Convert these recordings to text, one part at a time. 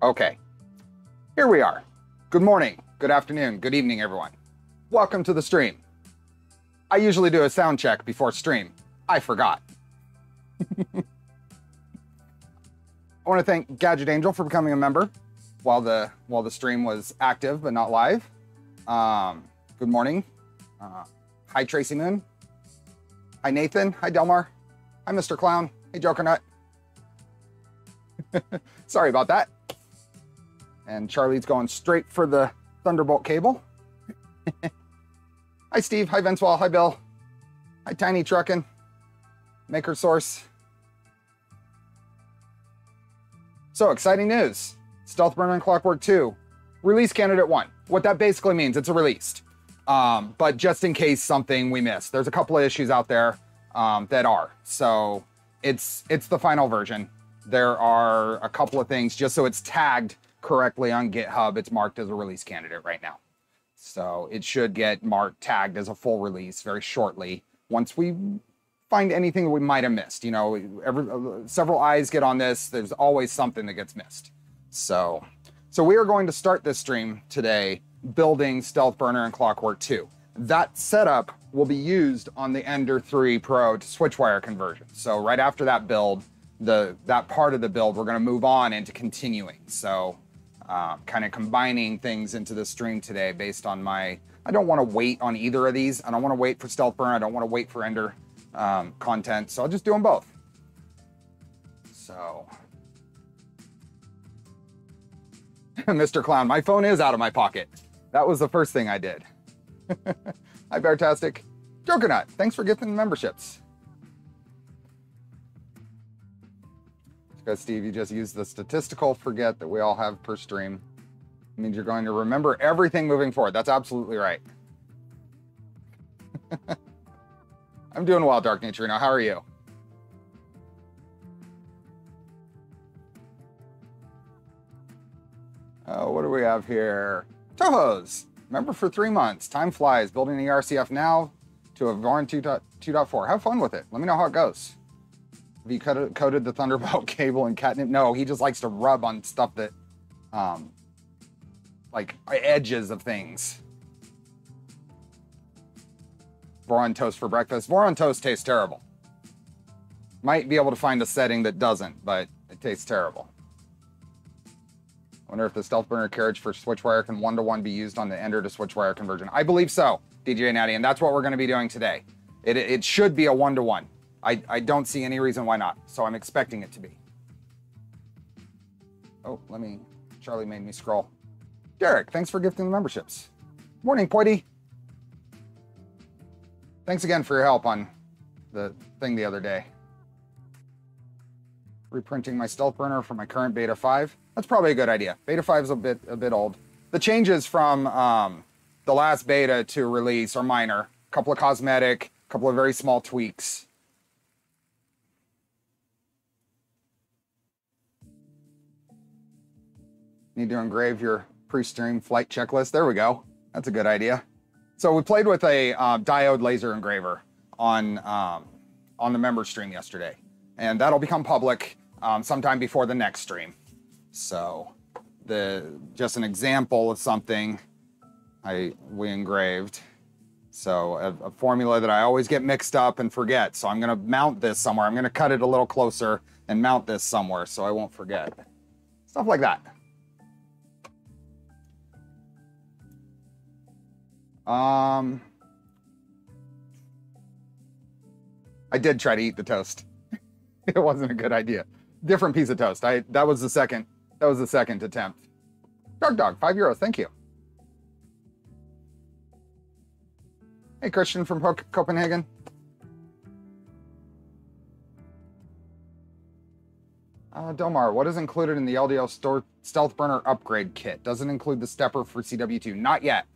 Okay, here we are. Good morning, good afternoon, good evening, everyone. Welcome to the stream. I usually do a sound check before stream. I forgot. I want to thank Gadget Angel for becoming a member while the while the stream was active but not live. Um, good morning. Uh, hi Tracy Moon. Hi Nathan. Hi Delmar. Hi Mr. Clown. Hey Joker Nut. Sorry about that. And Charlie's going straight for the Thunderbolt cable. Hi Steve. Hi Vincewall. Hi Bill. Hi Tiny Truckin. Maker Source. So exciting news. Stealth Burner and Clockwork 2. Release candidate 1. What that basically means, it's a released. Um, but just in case something we missed, there's a couple of issues out there um, that are. So it's it's the final version. There are a couple of things just so it's tagged correctly on GitHub. It's marked as a release candidate right now. So it should get marked tagged as a full release very shortly once we find anything that we might have missed. You know, every, uh, several eyes get on this. There's always something that gets missed. So, so we are going to start this stream today building Stealth Burner and Clockwork 2. That setup will be used on the Ender 3 Pro to switchwire conversion. So right after that build, the that part of the build, we're going to move on into continuing. So um, kind of combining things into the stream today based on my. I don't want to wait on either of these. I don't want to wait for Stealth Burn. I don't want to wait for Ender um, content. So I'll just do them both. So, Mr. Clown, my phone is out of my pocket. That was the first thing I did. Hi, Beartastic. Jokernet, thanks for gifting memberships. Because, Steve, you just used the statistical forget that we all have per stream. It means you're going to remember everything moving forward. That's absolutely right. I'm doing well, Dark Nature. Now, how are you? Oh, what do we have here? Toho's. Remember for three months. Time flies. Building the RCF now to a Voron 2.4. Have fun with it. Let me know how it goes. You coated the Thunderbolt cable and catnip? No, he just likes to rub on stuff that, um, like edges of things. Voron toast for breakfast. Voron toast tastes terrible. Might be able to find a setting that doesn't, but it tastes terrible. I Wonder if the stealth burner carriage for switchwire can one to one be used on the ender to switchwire conversion. I believe so, DJ Natty, and that's what we're going to be doing today. It, it should be a one to one. I, I don't see any reason why not, so I'm expecting it to be. Oh, let me. Charlie made me scroll. Derek, thanks for gifting the memberships. Morning, Poity. Thanks again for your help on the thing the other day. Reprinting my stealth burner for my current beta 5. That's probably a good idea. Beta 5 is a bit a bit old. The changes from um, the last beta to release are minor. A couple of cosmetic, a couple of very small tweaks. Need to engrave your pre-stream flight checklist. There we go. That's a good idea. So we played with a uh, diode laser engraver on um, on the member stream yesterday, and that'll become public um, sometime before the next stream. So the just an example of something I we engraved. So a, a, formula that I always get mixed up and forget. So I'm gonna mount this somewhere. I'm gonna cut it a little closer and mount this somewhere so I won't forget. Stuff like that. Um, I did try to eat the toast. it wasn't a good idea. Different piece of toast. I that was the second. That was the second attempt. Dark Dog, five euros. Thank you. Hey, Christian from Copenhagen. Uh, Domar, what is included in the LDL store Stealth Burner upgrade kit? Doesn't include the stepper for CW2. Not yet.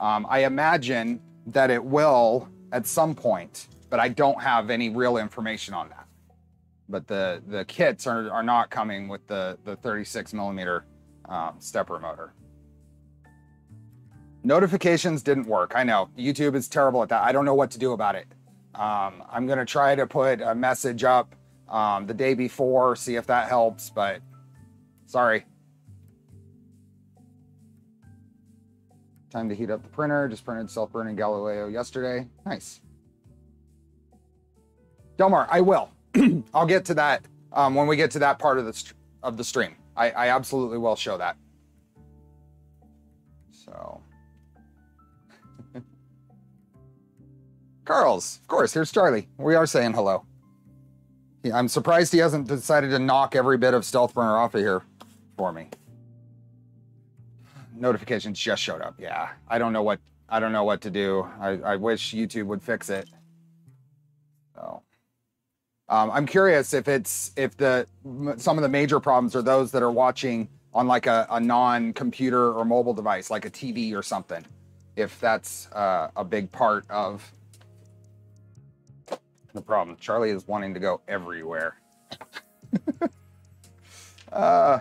Um, I imagine that it will at some point, but I don't have any real information on that. But the the kits are, are not coming with the the 36 millimeter um, stepper motor. Notifications didn't work. I know YouTube is terrible at that. I don't know what to do about it. Um, I'm gonna try to put a message up um, the day before, see if that helps. But sorry, Time to heat up the printer. Just printed Stealth Burner Galileo yesterday. Nice. Delmar, I will. I'll get to that um, when we get to that part of the of the stream. I, I absolutely will show that. So, Carl's, of course. Here's Charlie. We are saying hello. Yeah, I'm surprised he hasn't decided to knock every bit of Stealth Burner off of here for me. Notifications just showed up. Yeah, I don't know what I don't know what to do. I, I wish YouTube would fix it. So. Um, I'm curious if it's if the some of the major problems are those that are watching on like a, a non-computer or mobile device, like a TV or something. If that's uh, a big part of the problem. Charlie is wanting to go everywhere. uh,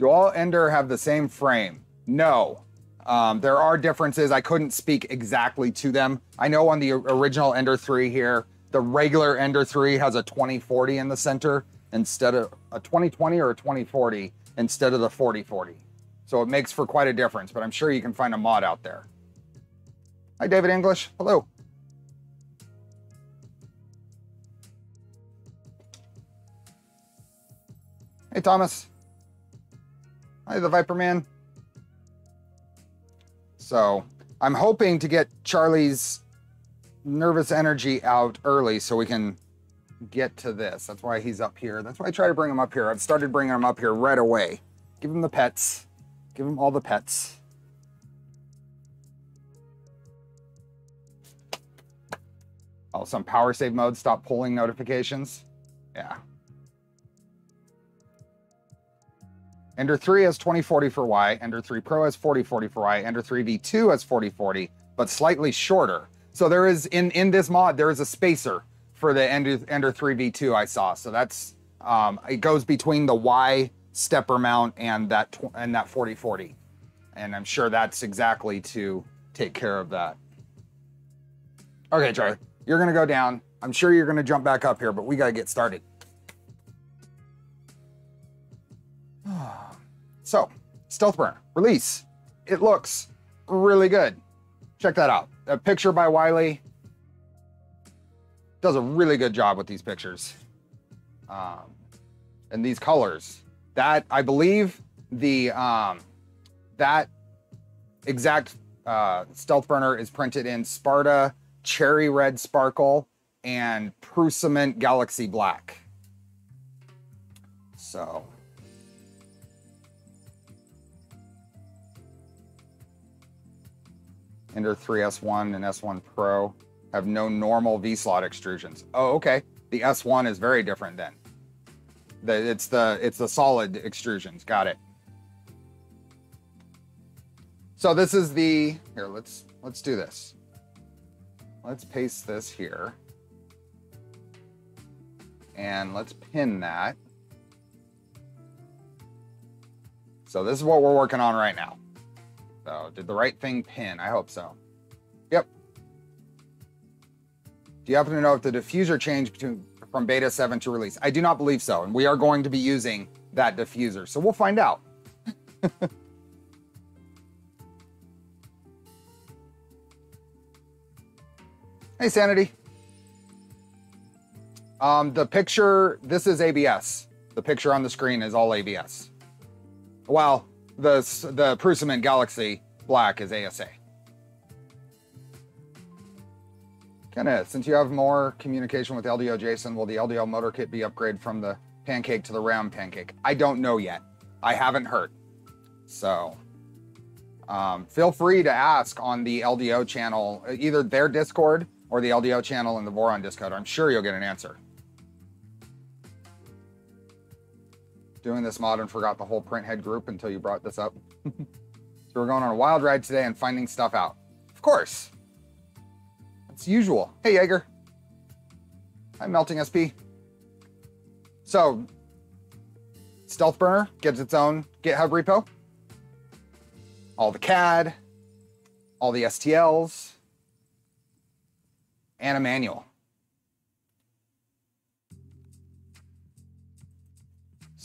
do all Ender have the same frame? No. Um, there are differences. I couldn't speak exactly to them. I know on the original Ender 3 here, the regular Ender 3 has a 2040 in the center instead of a 2020 or a 2040 instead of the 4040. So it makes for quite a difference, but I'm sure you can find a mod out there. Hi, David English. Hello. Hey, Thomas. Hi, the Viper Man. So I'm hoping to get Charlie's nervous energy out early so we can get to this. That's why he's up here. That's why I try to bring him up here. I've started bringing him up here right away. Give him the pets. Give him all the pets. Oh, some power save mode. Stop pulling notifications. Yeah. Ender 3 has 2040 for Y, Ender 3 Pro has 4040 for Y, Ender 3 V2 has 4040, but slightly shorter. So there is, in, in this mod, there is a spacer for the Ender, Ender 3 V2 I saw. So that's, um, it goes between the Y stepper mount and that, and that 4040. And I'm sure that's exactly to take care of that. Okay, Charlie, you're gonna go down. I'm sure you're gonna jump back up here, but we gotta get started. So, Stealth Burner, release. It looks really good. Check that out. A picture by Wiley. Does a really good job with these pictures. Um, and these colors. That, I believe, the um, that exact uh, Stealth Burner is printed in Sparta Cherry Red Sparkle and Prusament Galaxy Black. So Ender 3 S1 and S1 Pro have no normal V-slot extrusions. Oh, okay. The S1 is very different then. The, it's the it's the solid extrusions. Got it. So this is the here. Let's let's do this. Let's paste this here, and let's pin that. So this is what we're working on right now. So did the right thing pin? I hope so. Yep. Do you happen to know if the diffuser changed between from beta 7 to release? I do not believe so, and we are going to be using that diffuser, so we'll find out. hey, Sanity. Um, the picture, this is ABS. The picture on the screen is all ABS. Well, the, the Prusament Galaxy Black is ASA. Kinda, since you have more communication with LDO Jason, will the LDO motor kit be upgraded from the pancake to the round pancake? I don't know yet. I haven't heard. So, um, feel free to ask on the LDO channel, either their Discord or the LDO channel in the Voron Discord. I'm sure you'll get an answer. Doing this mod and forgot the whole printhead group until you brought this up. so we're going on a wild ride today and finding stuff out. Of course. It's usual. Hey, Jaeger. I'm Melting SP. So, Stealth Burner gets its own GitHub repo. All the CAD, all the STLs, and a manual.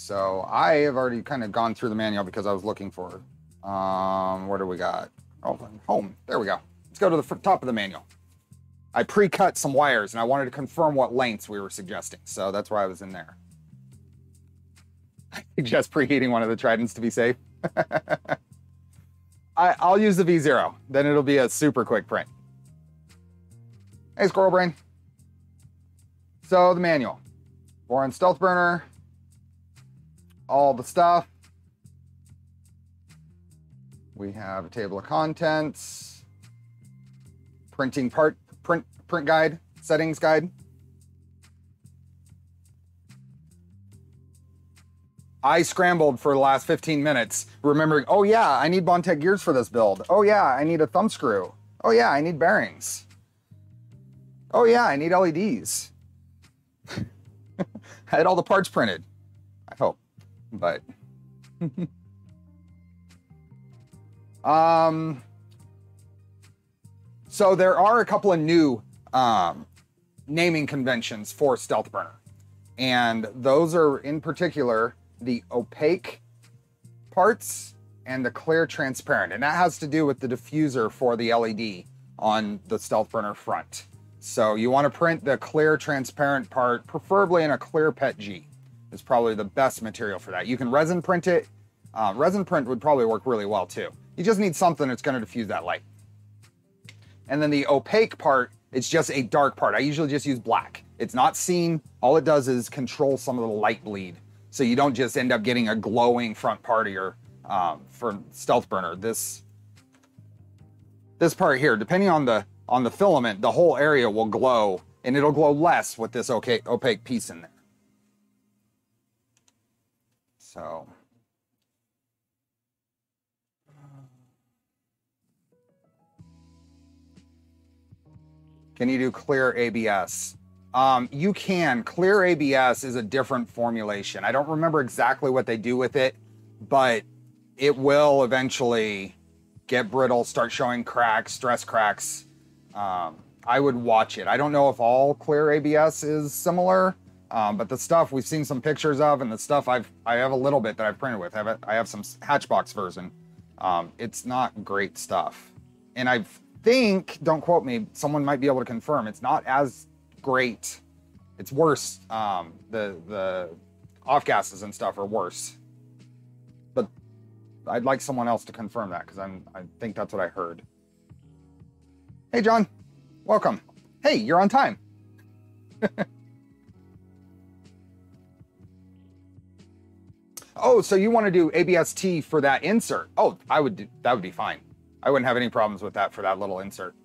So I have already kind of gone through the manual because I was looking for Um, what do we got? Oh, home. There we go. Let's go to the top of the manual. I pre-cut some wires and I wanted to confirm what lengths we were suggesting. So that's why I was in there. I suggest preheating one of the Tridents to be safe. I, I'll use the V0. Then it'll be a super quick print. Hey, Squirrel Brain. So the manual. Voron Stealth Burner. All the stuff. We have a table of contents. Printing part print print guide, settings guide. I scrambled for the last 15 minutes, remembering, oh yeah, I need Bondtech gears for this build. Oh yeah, I need a thumb screw. Oh yeah, I need bearings. Oh yeah, I need LEDs. I had all the parts printed. But. um, so there are a couple of new um, naming conventions for Stealth Burner, and those are in particular the opaque parts and the clear transparent, and that has to do with the diffuser for the LED on the Stealth Burner front. So you want to print the clear transparent part, preferably in a clear PET G. Is probably the best material for that. You can resin print it. Uh, resin print would probably work really well too. You just need something that's going to diffuse that light. And then the opaque part, it's just a dark part. I usually just use black. It's not seen. All it does is control some of the light bleed. So you don't just end up getting a glowing front part of your um, for stealth burner. This this part here, depending on the on the filament, the whole area will glow and it'll glow less with this okay, opaque piece in there. So Can you do clear ABS? Um, you can. Clear ABS is a different formulation. I don't remember exactly what they do with it, but it will eventually get brittle, start showing cracks, stress cracks. Um, I would watch it. I don't know if all clear ABS is similar, um, but the stuff we've seen some pictures of, and the stuff I've I have a little bit that I've printed with. I have, a, I have some Hatchbox version. Um, it's not great stuff, and I've think, don't quote me, someone might be able to confirm, it's not as great. It's worse. Um, the the off gases and stuff are worse. But I'd like someone else to confirm that because I'm I think that's what I heard. Hey John, welcome. Hey, you're on time. oh, so you want to do ABST for that insert? Oh, I would do that would be fine. I wouldn't have any problems with that for that little insert.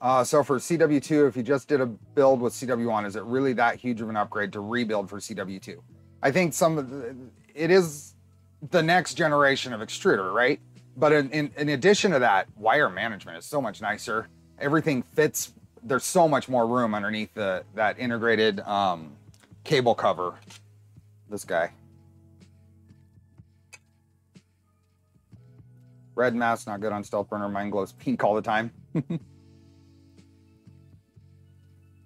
Uh, so for CW2, if you just did a build with CW1, is it really that huge of an upgrade to rebuild for CW2? I think some of the, it is the next generation of extruder, right? But in, in, in addition to that, wire management is so much nicer. Everything fits. There's so much more room underneath the that integrated um, cable cover. This guy. Red mask, not good on stealth burner. Mine glows pink all the time.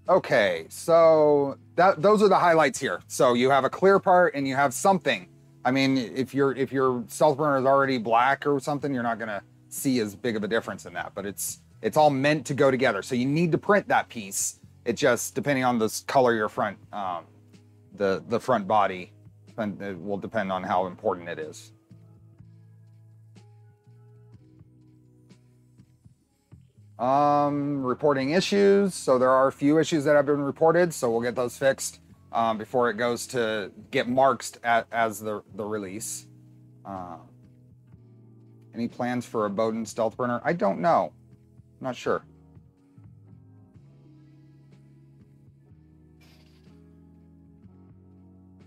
okay, so that those are the highlights here. So you have a clear part and you have something. I mean, if your if your stealth burner is already black or something, you're not gonna see as big of a difference in that. But it's it's all meant to go together. So you need to print that piece. It just depending on the color your front um, the the front body, and it will depend on how important it is. Um, reporting issues. So there are a few issues that have been reported, so we'll get those fixed um, before it goes to get marked at, as the, the release. Uh, any plans for a Bowden stealth burner? I don't know. I'm not sure.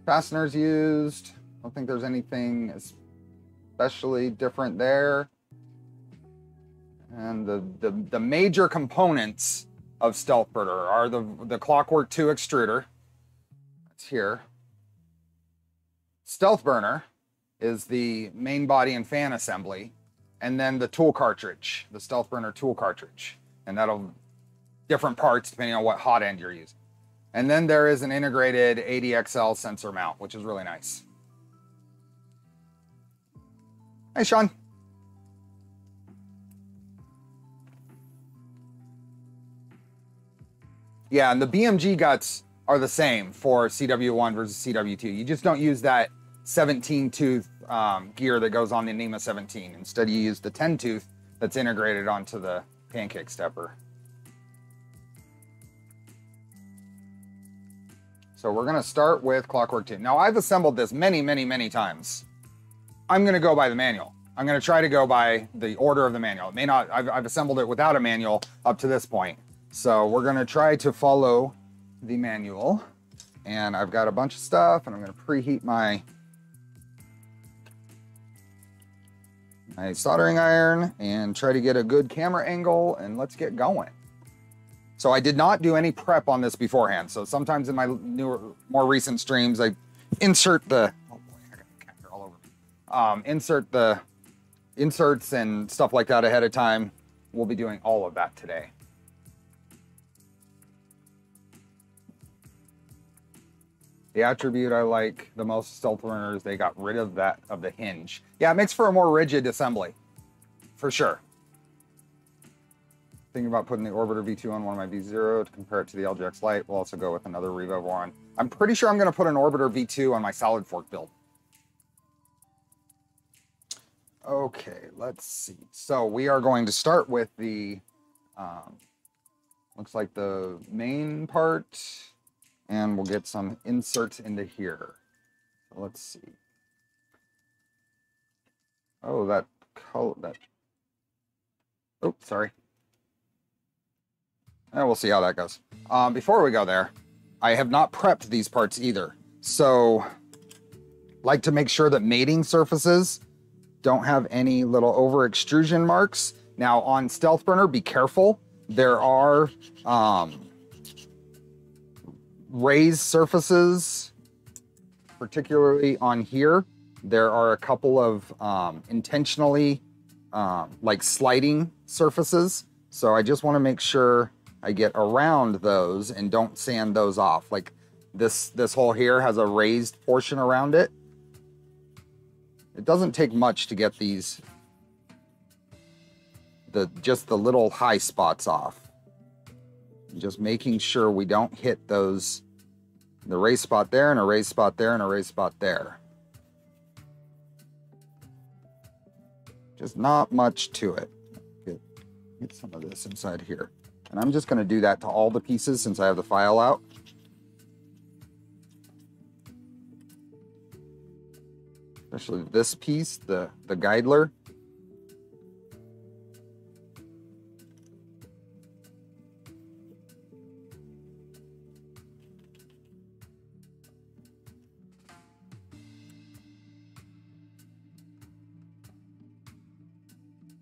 Fasteners used. I don't think there's anything especially different there. And the, the, the major components of Stealth Burner are the, the Clockwork 2 extruder. That's here. Stealth Burner is the main body and fan assembly. And then the tool cartridge, the Stealth Burner tool cartridge. And that'll, different parts depending on what hot end you're using. And then there is an integrated ADXL sensor mount, which is really nice. Hey, Sean. Yeah, and the BMG guts are the same for CW1 versus CW2. You just don't use that 17 tooth um, gear that goes on the NEMA 17. Instead, you use the 10 tooth that's integrated onto the pancake stepper. So we're gonna start with Clockwork 2. Now I've assembled this many, many, many times. I'm gonna go by the manual. I'm gonna try to go by the order of the manual. It may not, I've, I've assembled it without a manual up to this point. So we're gonna try to follow the manual. And I've got a bunch of stuff and I'm gonna preheat my, my soldering iron and try to get a good camera angle and let's get going. So I did not do any prep on this beforehand. So sometimes in my newer, more recent streams, I insert the, oh boy, I got camera all over me. Um, insert the inserts and stuff like that ahead of time. We'll be doing all of that today. The attribute I like the most stealth burners, they got rid of that of the hinge. Yeah, it makes for a more rigid assembly, for sure. Thinking about putting the Orbiter V2 on one of my V0 to compare it to the LGX Lite. We'll also go with another Revo one. I'm pretty sure I'm going to put an Orbiter V2 on my solid fork build. Okay, let's see. So we are going to start with the, um, looks like the main part and we'll get some inserts into here. Let's see. Oh, that color, that, oh, sorry. And we'll see how that goes. Um, before we go there, I have not prepped these parts either. So like to make sure that mating surfaces don't have any little over extrusion marks. Now on Stealth Burner, be careful. There are um, raised surfaces, particularly on here. There are a couple of um, intentionally um, like sliding surfaces. So I just wanna make sure I get around those and don't sand those off. Like this, this hole here has a raised portion around it. It doesn't take much to get these, the just the little high spots off. Just making sure we don't hit those the race spot there and a race spot there and a race spot there. Just not much to it. Get, get some of this inside here. And I'm just gonna do that to all the pieces since I have the file out. Especially this piece, the, the guidler.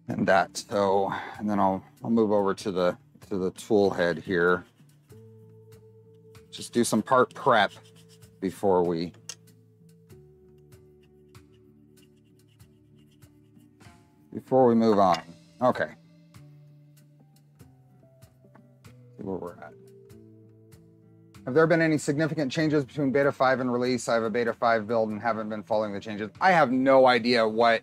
and that. So, and then I'll, I'll move over to the, to the tool head here. Just do some part prep before we before we move on. Okay. See where we're at. Have there been any significant changes between beta 5 and release? I have a beta 5 build and haven't been following the changes. I have no idea what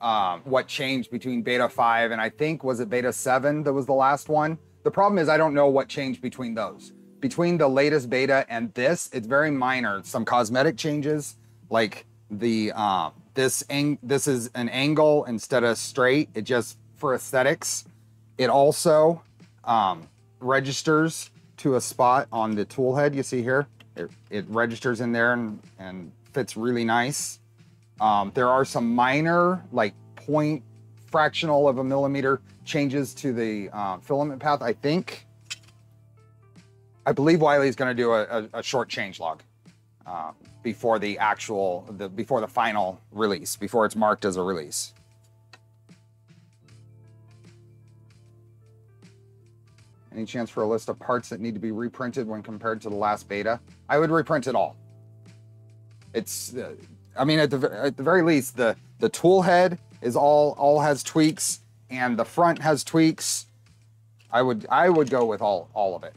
um, what changed between beta 5 and I think was it beta 7 that was the last one. The problem is I don't know what changed between those. Between the latest beta and this, it's very minor. Some cosmetic changes, like the um, this ang- this is an angle instead of straight. It just for aesthetics. It also um, registers to a spot on the tool head. You see here, it, it registers in there and, and fits really nice. Um, there are some minor, like point fractional of a millimeter changes to the uh, filament path. I think, I believe Wiley is going to do a, a, a, short change log uh, before the actual, the before the final release, before it's marked as a release. Any chance for a list of parts that need to be reprinted when compared to the last beta? I would reprint it all. It's uh, I mean, at the at the very least, the the tool head is all all has tweaks, and the front has tweaks. I would I would go with all all of it,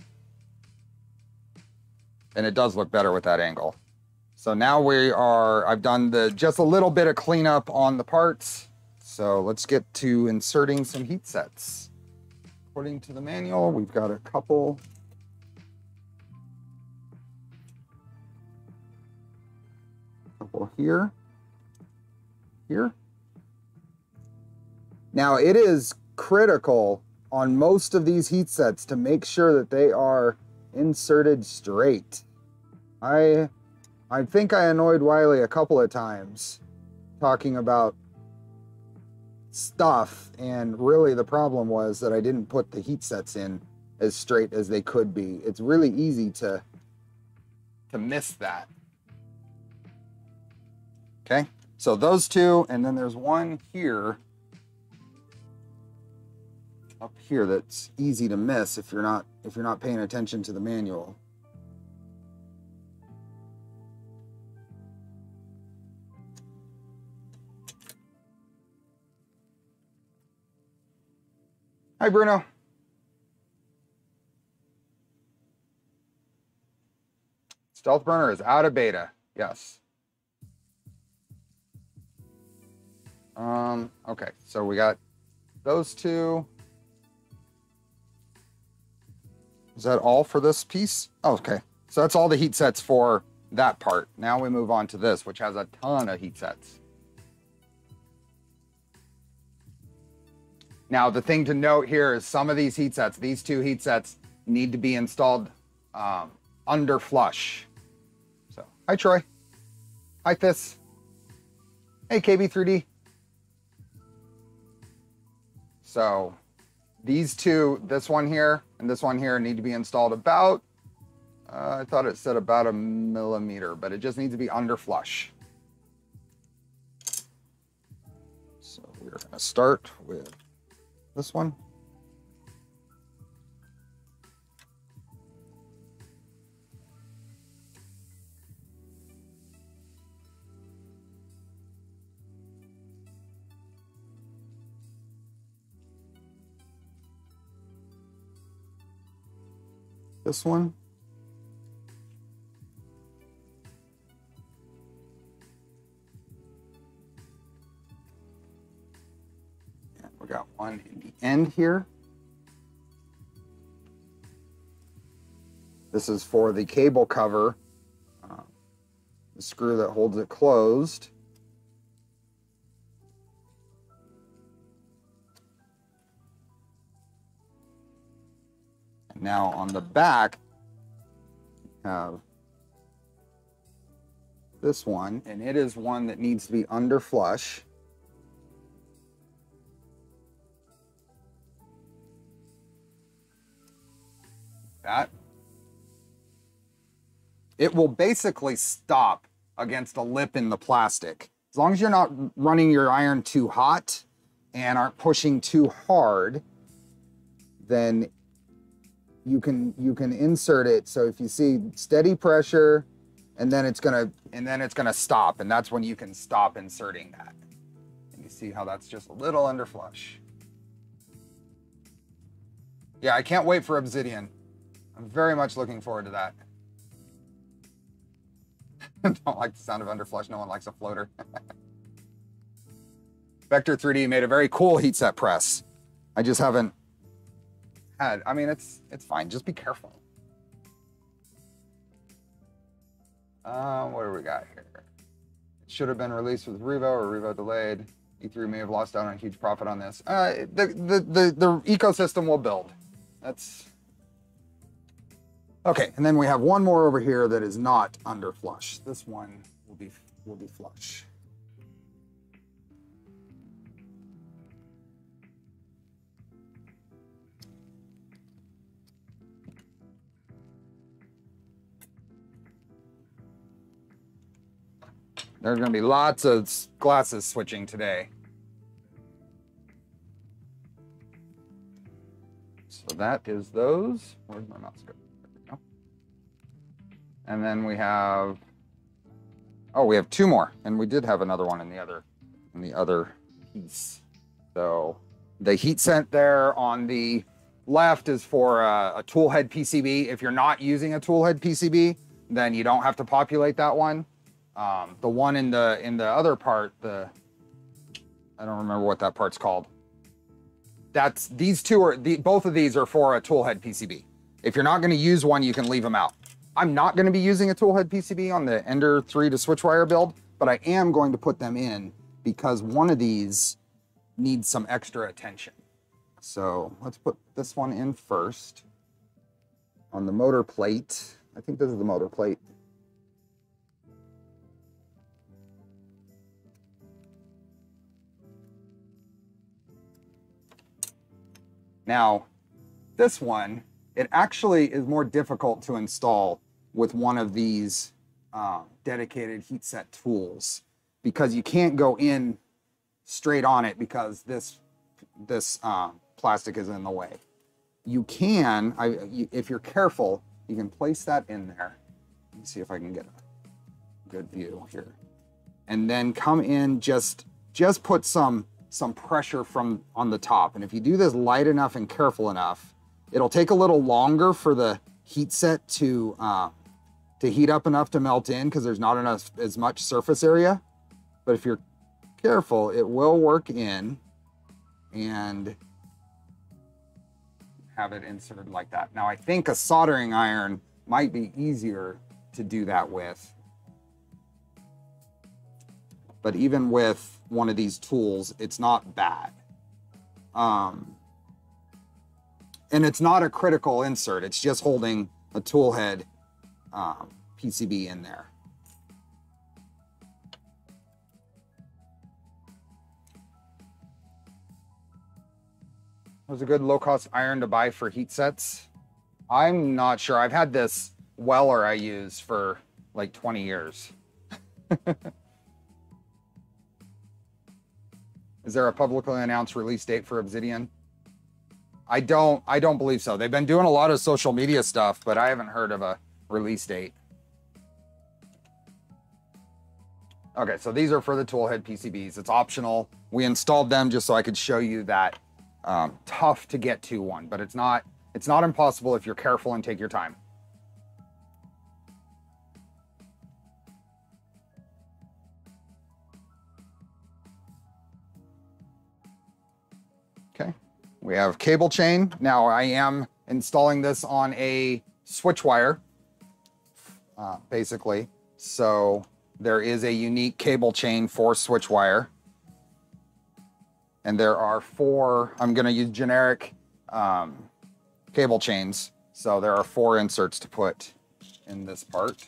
and it does look better with that angle. So now we are. I've done the just a little bit of cleanup on the parts. so let's get to inserting some heat sets. According to the manual, we've got a couple. Couple here. Here. Now it is critical on most of these heat sets to make sure that they are inserted straight. I I think I annoyed Wiley a couple of times talking about stuff and really the problem was that I didn't put the heat sets in as straight as they could be. It's really easy to to miss that. Okay? So those two and then there's one here up here that's easy to miss if you're not if you're not paying attention to the manual. Hi, Bruno. Stealth Burner is out of beta. Yes. Um, okay, so we got those two. Is that all for this piece? Oh, okay. So that's all the heat sets for that part. Now we move on to this, which has a ton of heat sets. Now, the thing to note here is some of these heat sets, these two heat sets, need to be installed um, under flush. So, hi, Troy. Hi, Fis. Hey, KB3D. So, these two, this one here and this one here, need to be installed about, uh, I thought it said about a millimeter, but it just needs to be under flush. So, we're going to start with this one. This one. got one in the end here. This is for the cable cover, uh, the screw that holds it closed. Now on the back, have this one, and it is one that needs to be under flush. that. It will basically stop against a lip in the plastic. As long as you're not running your iron too hot and aren't pushing too hard, then you can you can insert it. So if you see steady pressure and then it's gonna and then it's gonna stop, and that's when you can stop inserting that. And you see how that's just a little under flush. Yeah, I can't wait for Obsidian. I'm very much looking forward to that. Don't like the sound of underflush. No one likes a floater. Vector 3D made a very cool heat set press. I just haven't had. I mean, it's it's fine. Just be careful. Uh, what do we got here? It should have been released with Revo or Revo delayed. E3 may have lost out on a huge profit on this. Uh, the, the, the, the ecosystem will build. That's Okay, and then we have one more over here that is not under flush. This one will be will be flush. There's going to be lots of glasses switching today. So that is those. My mouse go? And then we have, oh, we have two more. And we did have another one in the other, in the other piece. So the heat sent there on the left is for a, a tool head PCB. If you're not using a tool head PCB, then you don't have to populate that one. Um, the one in the in the other part, the I don't remember what that part's called. That's these two are the, both of these are for a toolhead PCB. If you're not going to use one, you can leave them out. I'm not going to be using a toolhead PCB on the Ender 3 to switchwire build, but I am going to put them in because one of these needs some extra attention. So let's put this one in first on the motor plate. I think this is the motor plate. Now, this one, it actually is more difficult to install with one of these uh, dedicated heat set tools because you can't go in straight on it because this this uh, plastic is in the way. You can, I, you, if you're careful, you can place that in there. Let me see if I can get a good view here. And then come in, just just put some some pressure from on the top. And if you do this light enough and careful enough, it'll take a little longer for the heat set to uh, to heat up enough to melt in because there's not enough as much surface area. But if you're careful, it will work in and have it inserted like that. Now I think a soldering iron might be easier to do that with. But even with one of these tools, it's not bad. Um, and it's not a critical insert. It's just holding a tool head um, PCB in there. was a good low cost iron to buy for heat sets. I'm not sure. I've had this Weller I use for like 20 years. Is there a publicly announced release date for Obsidian? I don't I don't believe so. They've been doing a lot of social media stuff, but I haven't heard of a release date. Okay, so these are for the toolhead PCBs. It's optional. We installed them just so I could show you that um, tough to get to one, but it's not it's not impossible if you're careful and take your time. We have cable chain. Now I am installing this on a switch wire, uh, basically. So there is a unique cable chain for switch wire. And there are four, I'm gonna use generic um, cable chains. So there are four inserts to put in this part.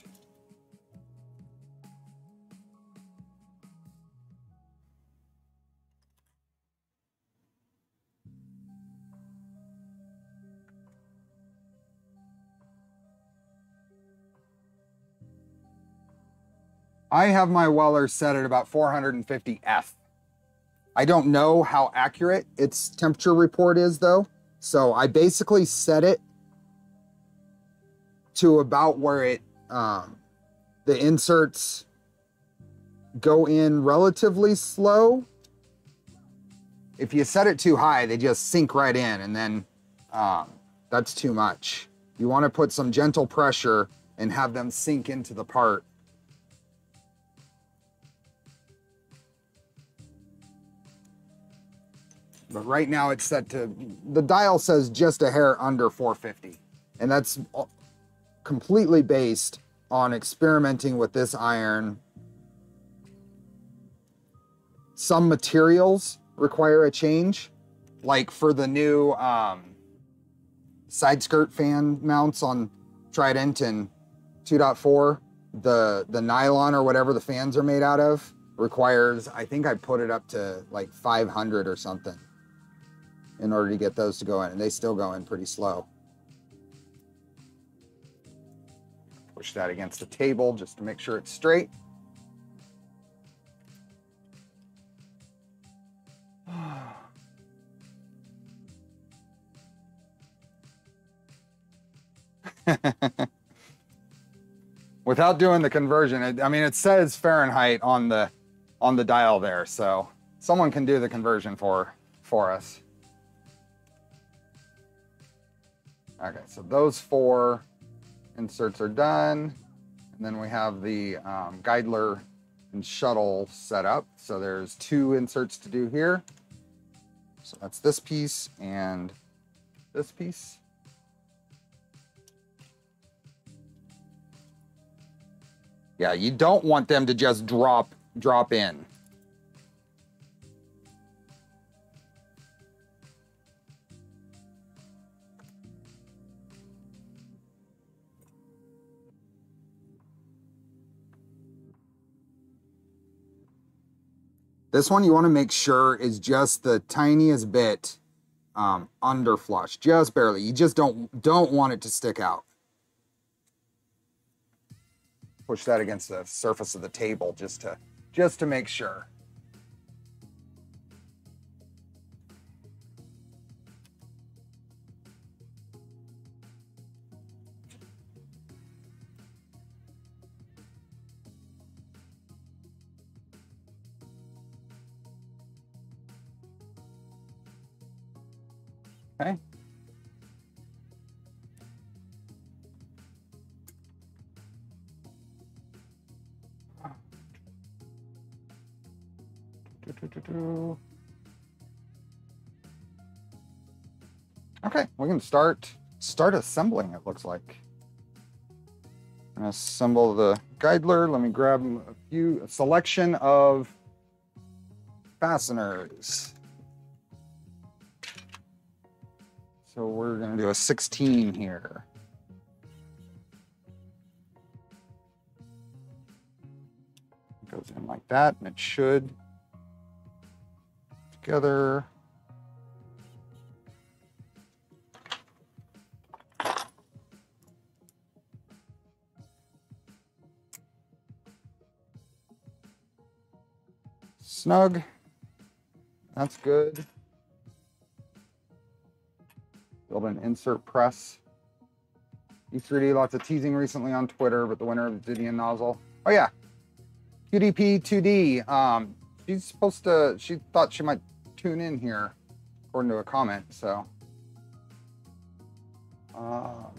I have my Weller set at about 450 F. I don't know how accurate its temperature report is though. So I basically set it to about where it, um, the inserts go in relatively slow. If you set it too high, they just sink right in and then um, that's too much. You want to put some gentle pressure and have them sink into the part But right now it's set to, the dial says just a hair under 450. And that's completely based on experimenting with this iron. Some materials require a change, like for the new um, side skirt fan mounts on Trident and 2.4, the, the nylon or whatever the fans are made out of requires, I think I put it up to like 500 or something in order to get those to go in, and they still go in pretty slow. Push that against the table just to make sure it's straight. Without doing the conversion, it, I mean, it says Fahrenheit on the on the dial there, so someone can do the conversion for for us. Okay, so those four inserts are done. And then we have the um, Guidler and shuttle set up. So there's two inserts to do here. So that's this piece and this piece. Yeah, you don't want them to just drop drop in. This one you want to make sure is just the tiniest bit um, under flush, just barely. You just don't don't want it to stick out. Push that against the surface of the table just to just to make sure. Okay. Okay, we can start start assembling. It looks like. I'm assemble the guidler. Let me grab a few a selection of fasteners. So we're gonna do a 16 here. It goes in like that, and it should together. Snug. That's good. Build an insert press. E3D, lots of teasing recently on Twitter, but the winner of the Didion nozzle. Oh yeah, QDP 2D. Um, she's supposed to. She thought she might tune in here, according to a comment. So. Um,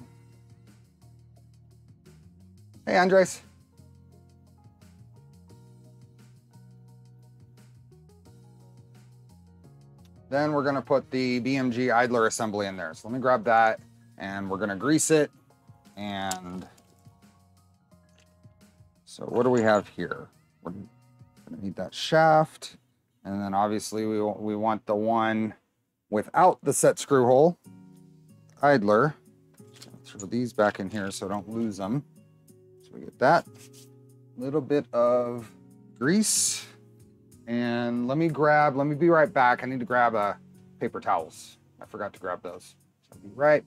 hey, Andres. Then we're gonna put the BMG idler assembly in there. So let me grab that and we're gonna grease it. And so what do we have here? We're gonna need that shaft. And then obviously we, we want the one without the set screw hole, idler. Throw these back in here so I don't lose them. So we get that. Little bit of grease. And let me grab, let me be right back. I need to grab uh, paper towels. I forgot to grab those. I'll be right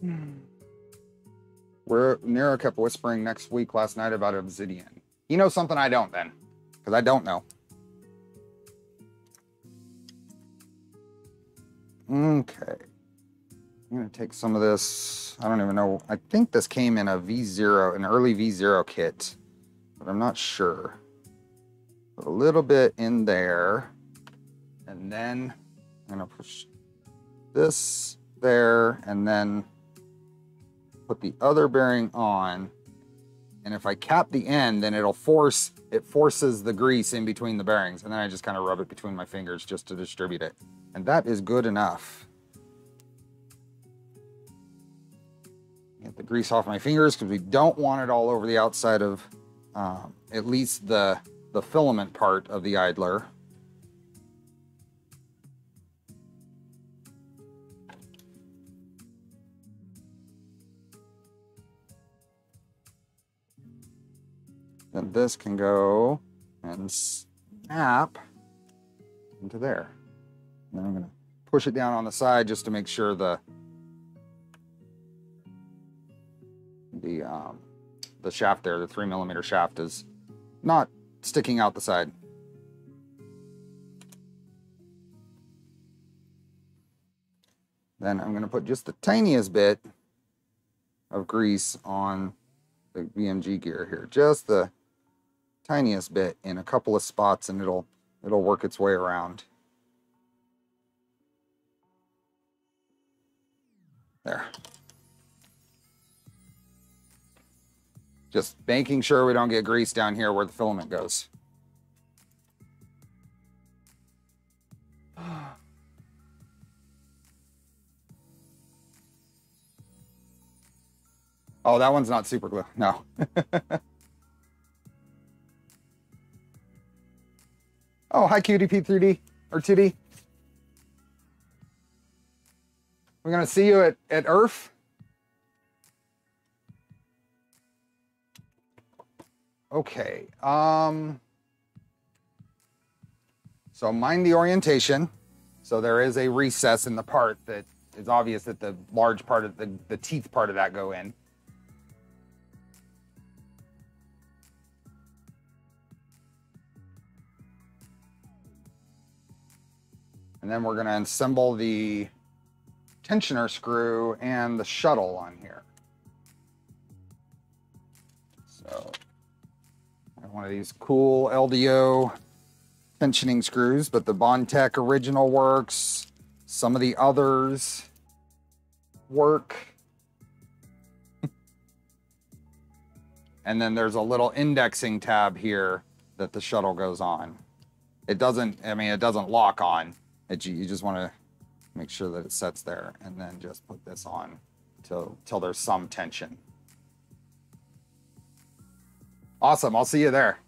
Hmm. Where Nero kept whispering next week last night about Obsidian. You know something I don't then, because I don't know. Okay. I'm gonna take some of this. I don't even know. I think this came in a V0, an early V0 kit, but I'm not sure. Put a little bit in there, and then I'm gonna push this there, and then put the other bearing on. And if I cap the end, then it'll force, it forces the grease in between the bearings. And then I just kind of rub it between my fingers just to distribute it. And that is good enough. Get the grease off my fingers because we don't want it all over the outside of um, at least the, the filament part of the idler. Then this can go and snap into there. And then I'm gonna push it down on the side just to make sure the the um, the shaft there, the three millimeter shaft is not sticking out the side. Then I'm gonna put just the tiniest bit of grease on the BMG gear here. Just the tiniest bit in a couple of spots and it'll it'll work its way around. There. Just making sure we don't get grease down here where the filament goes. Oh, that one's not super glue. No. oh, hi QDP3D or 2D. We're gonna see you at, at ERRF. Okay. Um, so mind the orientation. So there is a recess in the part that is obvious that the large part of the, the teeth part of that go in. And then we're gonna assemble the tensioner screw and the shuttle on here. So I have one of these cool LDO tensioning screws, but the Bondtech original works. Some of the others work. and then there's a little indexing tab here that the shuttle goes on. It doesn't, I mean, it doesn't lock on. You just want to make sure that it sets there and then just put this on till, till there's some tension. Awesome. I'll see you there.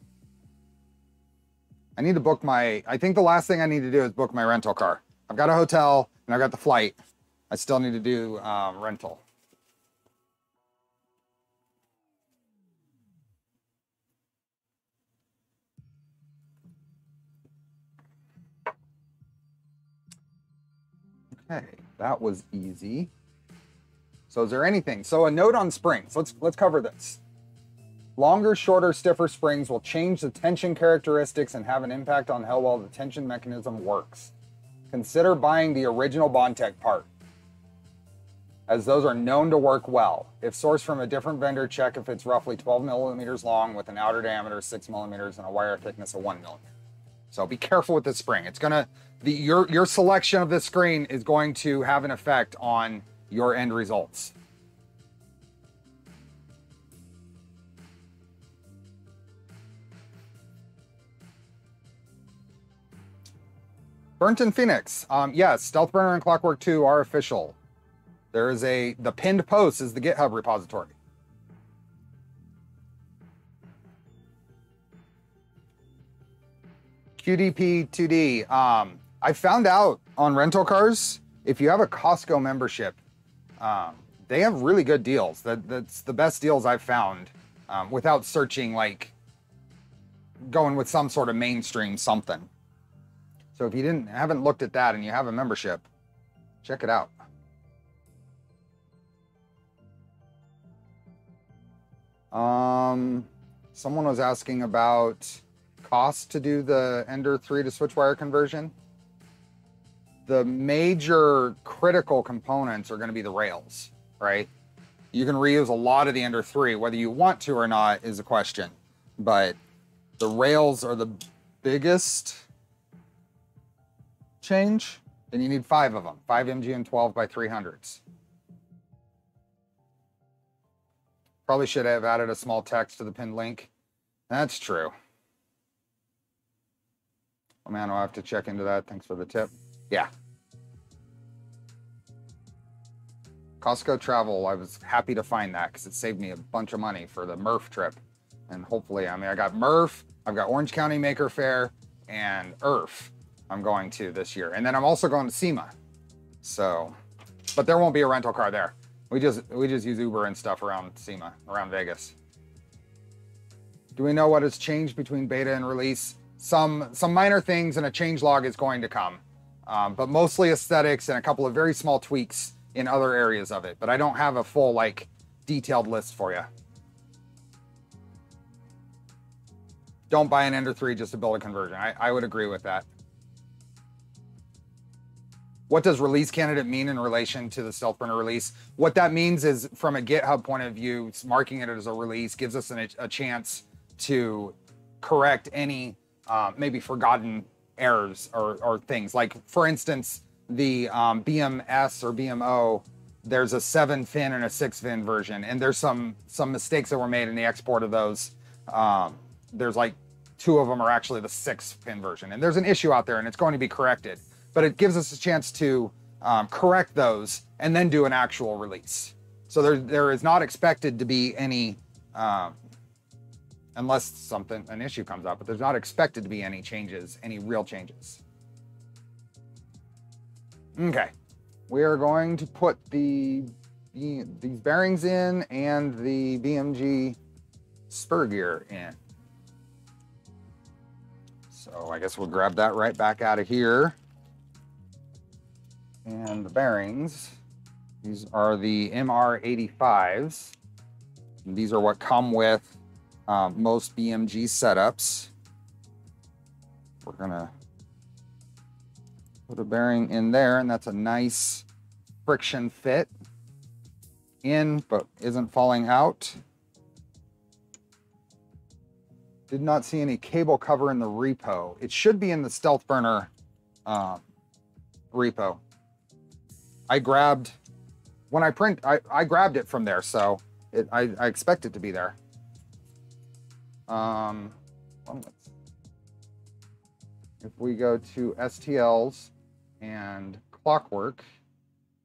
I need to book my, I think the last thing I need to do is book my rental car. I've got a hotel and I've got the flight. I still need to do um, rental. Okay, that was easy. So is there anything? So a note on springs. Let's let's cover this. Longer, shorter, stiffer springs will change the tension characteristics and have an impact on how well the tension mechanism works. Consider buying the original Bondtech part, as those are known to work well. If sourced from a different vendor, check if it's roughly 12 millimeters long with an outer diameter of 6 millimeters and a wire thickness of 1 millimeter. So be careful with this spring. It's gonna the your your selection of this screen is going to have an effect on your end results. Burnt Phoenix. Um, yes, Stealth Burner and Clockwork 2 are official. There is a the pinned post is the GitHub repository. QDP 2D. Um, I found out on rental cars, if you have a Costco membership, um, they have really good deals. That, that's the best deals I've found um, without searching, like going with some sort of mainstream something. So if you didn't haven't looked at that and you have a membership, check it out. Um, someone was asking about cost to do the Ender 3 to Switchwire conversion. The major critical components are going to be the rails, right? You can reuse a lot of the Ender 3. Whether you want to or not is a question. But the rails are the biggest change. Then you need five of them, five MGN 12 by 300s. Probably should have added a small text to the pinned link. That's true. Oh man, I'll have to check into that. Thanks for the tip. Yeah. Costco travel, I was happy to find that because it saved me a bunch of money for the Murph trip. And hopefully, I mean, I got Murph, I've got Orange County Maker Fair, and ERRF I'm going to this year. And then I'm also going to SEMA. So, but there won't be a rental car there. We just we just use Uber and stuff around SEMA, around Vegas. Do we know what has changed between beta and release? some some minor things and a change log is going to come, um, but mostly aesthetics and a couple of very small tweaks in other areas of it. But I don't have a full like detailed list for you. Don't buy an Ender 3 just to build a conversion. I, I would agree with that. what does release candidate mean in relation to the stealth burner release? What that means is from a GitHub point of view, marking it as a release gives us an, a chance to correct any uh, maybe forgotten errors or, or, things. Like for instance, the um, BMS or BMO, there's a seven fin and a six fin version, and there's some some mistakes that were made in the export of those. Um, there's like two of them are actually the six pin version, and there's an issue out there, and it's going to be corrected but it gives us a chance to um, correct those and then do an actual release. So there, there is not expected to be any, um, unless something, an issue comes up, but there's not expected to be any changes, any real changes. Okay, we are going to put the, the these bearings in and the BMG spur gear in. So I guess we'll grab that right back out of here and the bearings. These are the MR85s. And these are what come with um, most BMG setups. We're gonna put a bearing in there and that's a nice friction fit in, but isn't falling out. Did not see any cable cover in the repo. It should be in the Stealth Burner uh, repo. I grabbed when I print, I, I grabbed it from there, so it, I, I expect it to be there. Um, if we go to STLs and clockwork,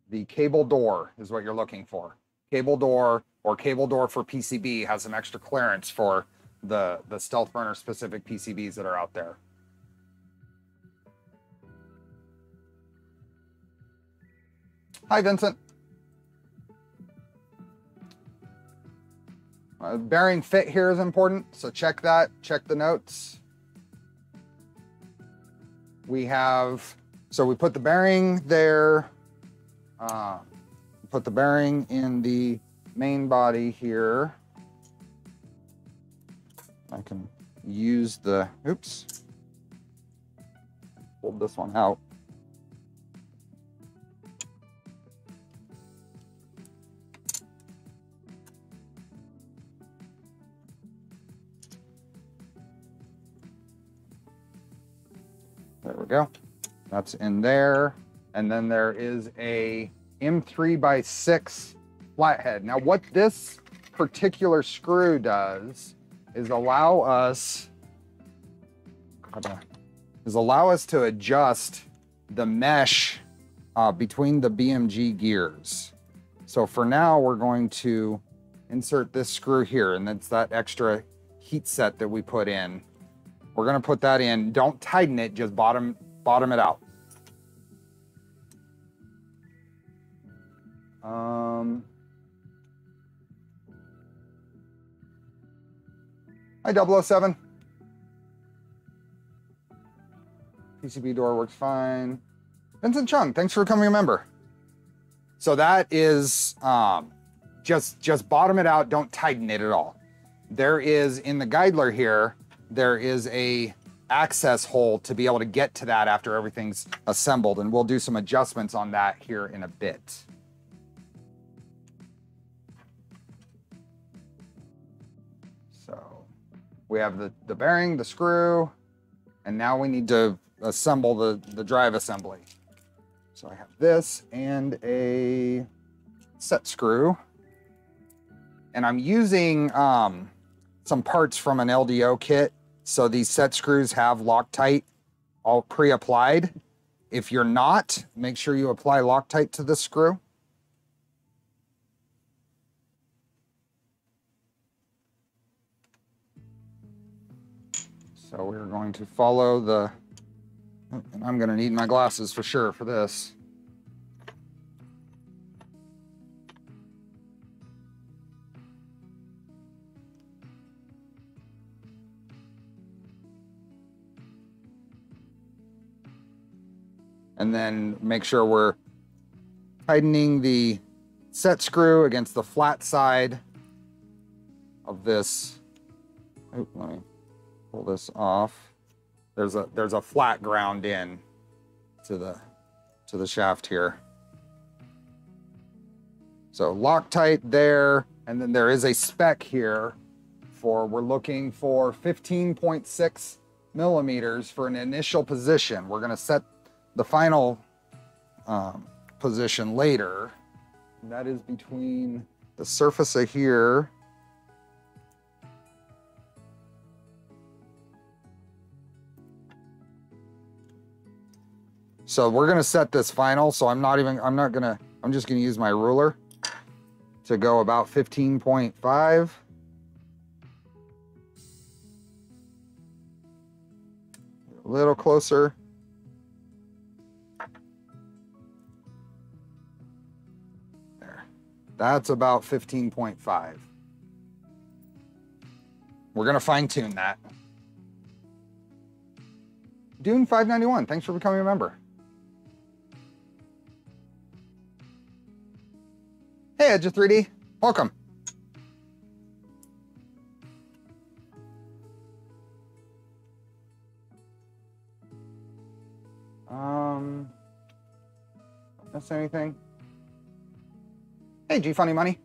the cable door is what you're looking for. Cable door or cable door for PCB has some extra clearance for the, the stealth burner specific PCBs that are out there. Hi, Vincent. Uh, bearing fit here is important, so check that, check the notes. We have, so we put the bearing there, uh, put the bearing in the main body here. I can use the, oops, pulled this one out. Go. That's in there. And then there is a M3 by 6 flathead. Now what this particular screw does is allow us is allow us to adjust the mesh uh, between the BMG gears. So for now, we're going to insert this screw here, and that's that extra heat set that we put in. We're gonna put that in. Don't tighten it, just bottom, bottom it out. Um, hi, 007. PCB door works fine. Vincent Chung, thanks for becoming a member. So that is um, just, just bottom it out, don't tighten it at all. There is, in the Guidler here, there is a access hole to be able to get to that after everything's assembled. And we'll do some adjustments on that here in a bit. So we have the, the bearing, the screw, and now we need to assemble the, the drive assembly. So I have this and a set screw. And I'm using um, some parts from an LDO kit so these set screws have Loctite all pre-applied. If you're not, make sure you apply Loctite to the screw. So we're going to follow the, oh, and I'm gonna need my glasses for sure for this. And then make sure we're tightening the set screw against the flat side of this. Oh, let me pull this off. There's a there's a flat ground in to the to the shaft here. So Loctite there, and then there is a spec here for, we're looking for 15.6 millimeters for an initial position. We're gonna set the final um, position later. And that is between the surface of here So we're gonna set this final. So I'm not even, I'm not gonna, I'm just gonna use my ruler to go about 15.5. A little closer. That's about 15.5. We're gonna fine tune that. Dune 591, thanks for becoming a member. Hey, Edge of 3D, welcome. Um, that's anything? Hey, G Funny Money.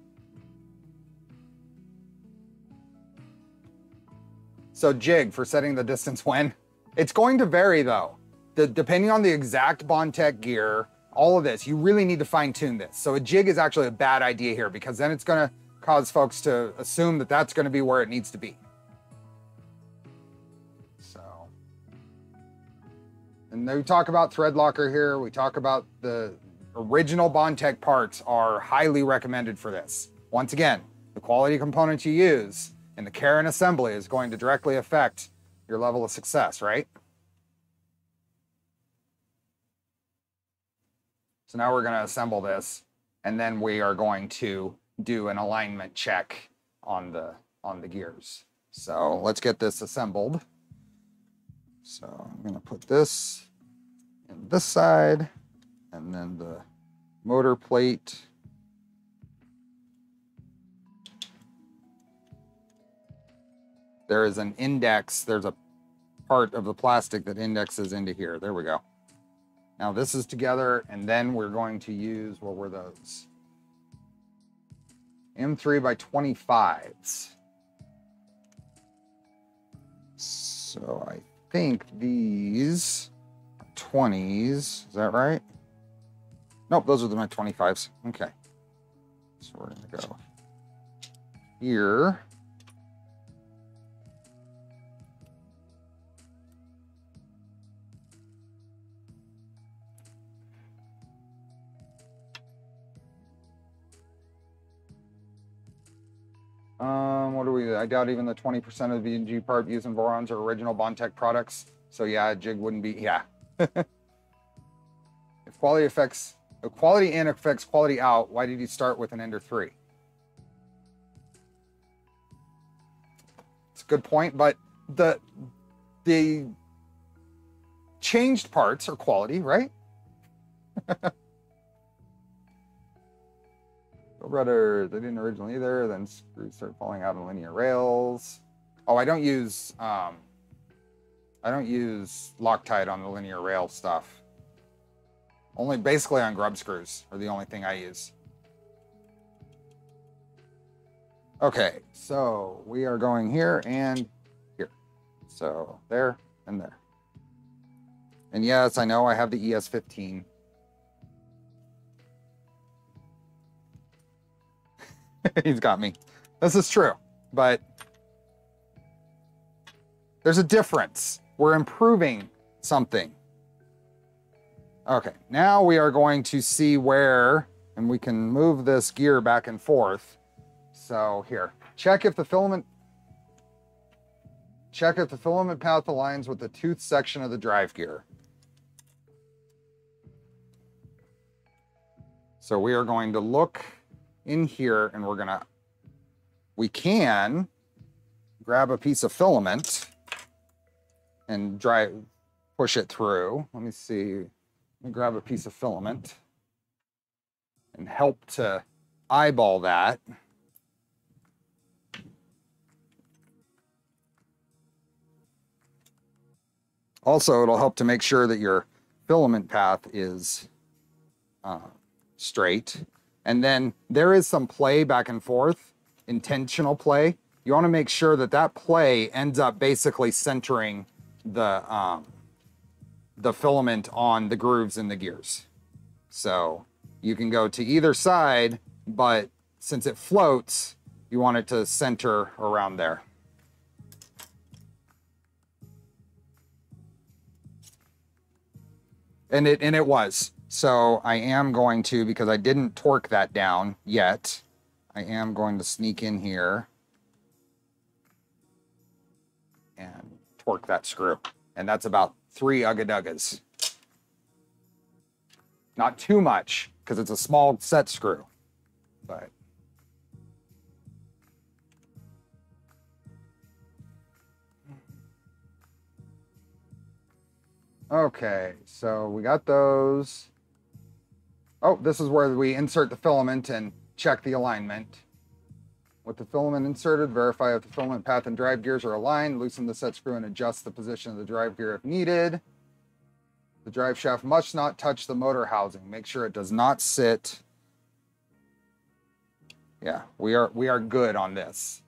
So jig for setting the distance when? It's going to vary though. The, depending on the exact Bondtech gear, all of this, you really need to fine tune this. So a jig is actually a bad idea here because then it's gonna cause folks to assume that that's gonna be where it needs to be. So, and then we talk about thread locker here. We talk about the original Bondtech parts are highly recommended for this. Once again, the quality components you use and the care and assembly is going to directly affect your level of success, right? So now we're going to assemble this and then we are going to do an alignment check on the on the gears. So let's get this assembled. So I'm going to put this in this side and then the motor plate there is an index, there's a part of the plastic that indexes into here. There we go. Now this is together, and then we're going to use, what were those? M3 by 25s. So I think these 20s. Is that right? Nope, those are the my 25s. Okay. So we're going to go here. Um, what do we, I doubt even the 20% of the BMG part using Vorons are original Bondtech products. So yeah, jig wouldn't be, yeah. if quality affects, quality in affects quality out, why did you start with an Ender 3? It's a good point, but the, the changed parts are quality, right? Go Brother, they didn't originally either. Then screws start falling out on linear rails. Oh, I don't use um, I don't use Loctite on the linear rail stuff. Only basically on grub screws are the only thing I use. Okay, so we are going here and here. So there and there. And yes, I know I have the ES15 He's got me. This is true, but there's a difference. We're improving something. Okay, now we are going to see where, and we can move this gear back and forth. So here, check if the filament, check if the filament path aligns with the tooth section of the drive gear. So we are going to look in here and we're gonna, we can grab a piece of filament and dry, push it through. Let me see, me grab a piece of filament and help to eyeball that. Also, it'll help to make sure that your filament path is uh, straight. And then there is some play back and forth, intentional play. You want to make sure that that play ends up basically centering the um, the filament on the grooves in the gears. So you can go to either side, but since it floats, you want it to center around there. And it and it was. So I am going to, because I didn't torque that down yet, I am going to sneak in here and torque that screw. And that's about three Ugga Not too much, because it's a small set screw, but Okay, so we got those. Oh, this is where we insert the filament and check the alignment. With the filament inserted, verify if the filament path and drive gears are aligned, loosen the set screw and adjust the position of the drive gear if needed. The drive shaft must not touch the motor housing. Make sure it does not sit. Yeah, we are we are good on this.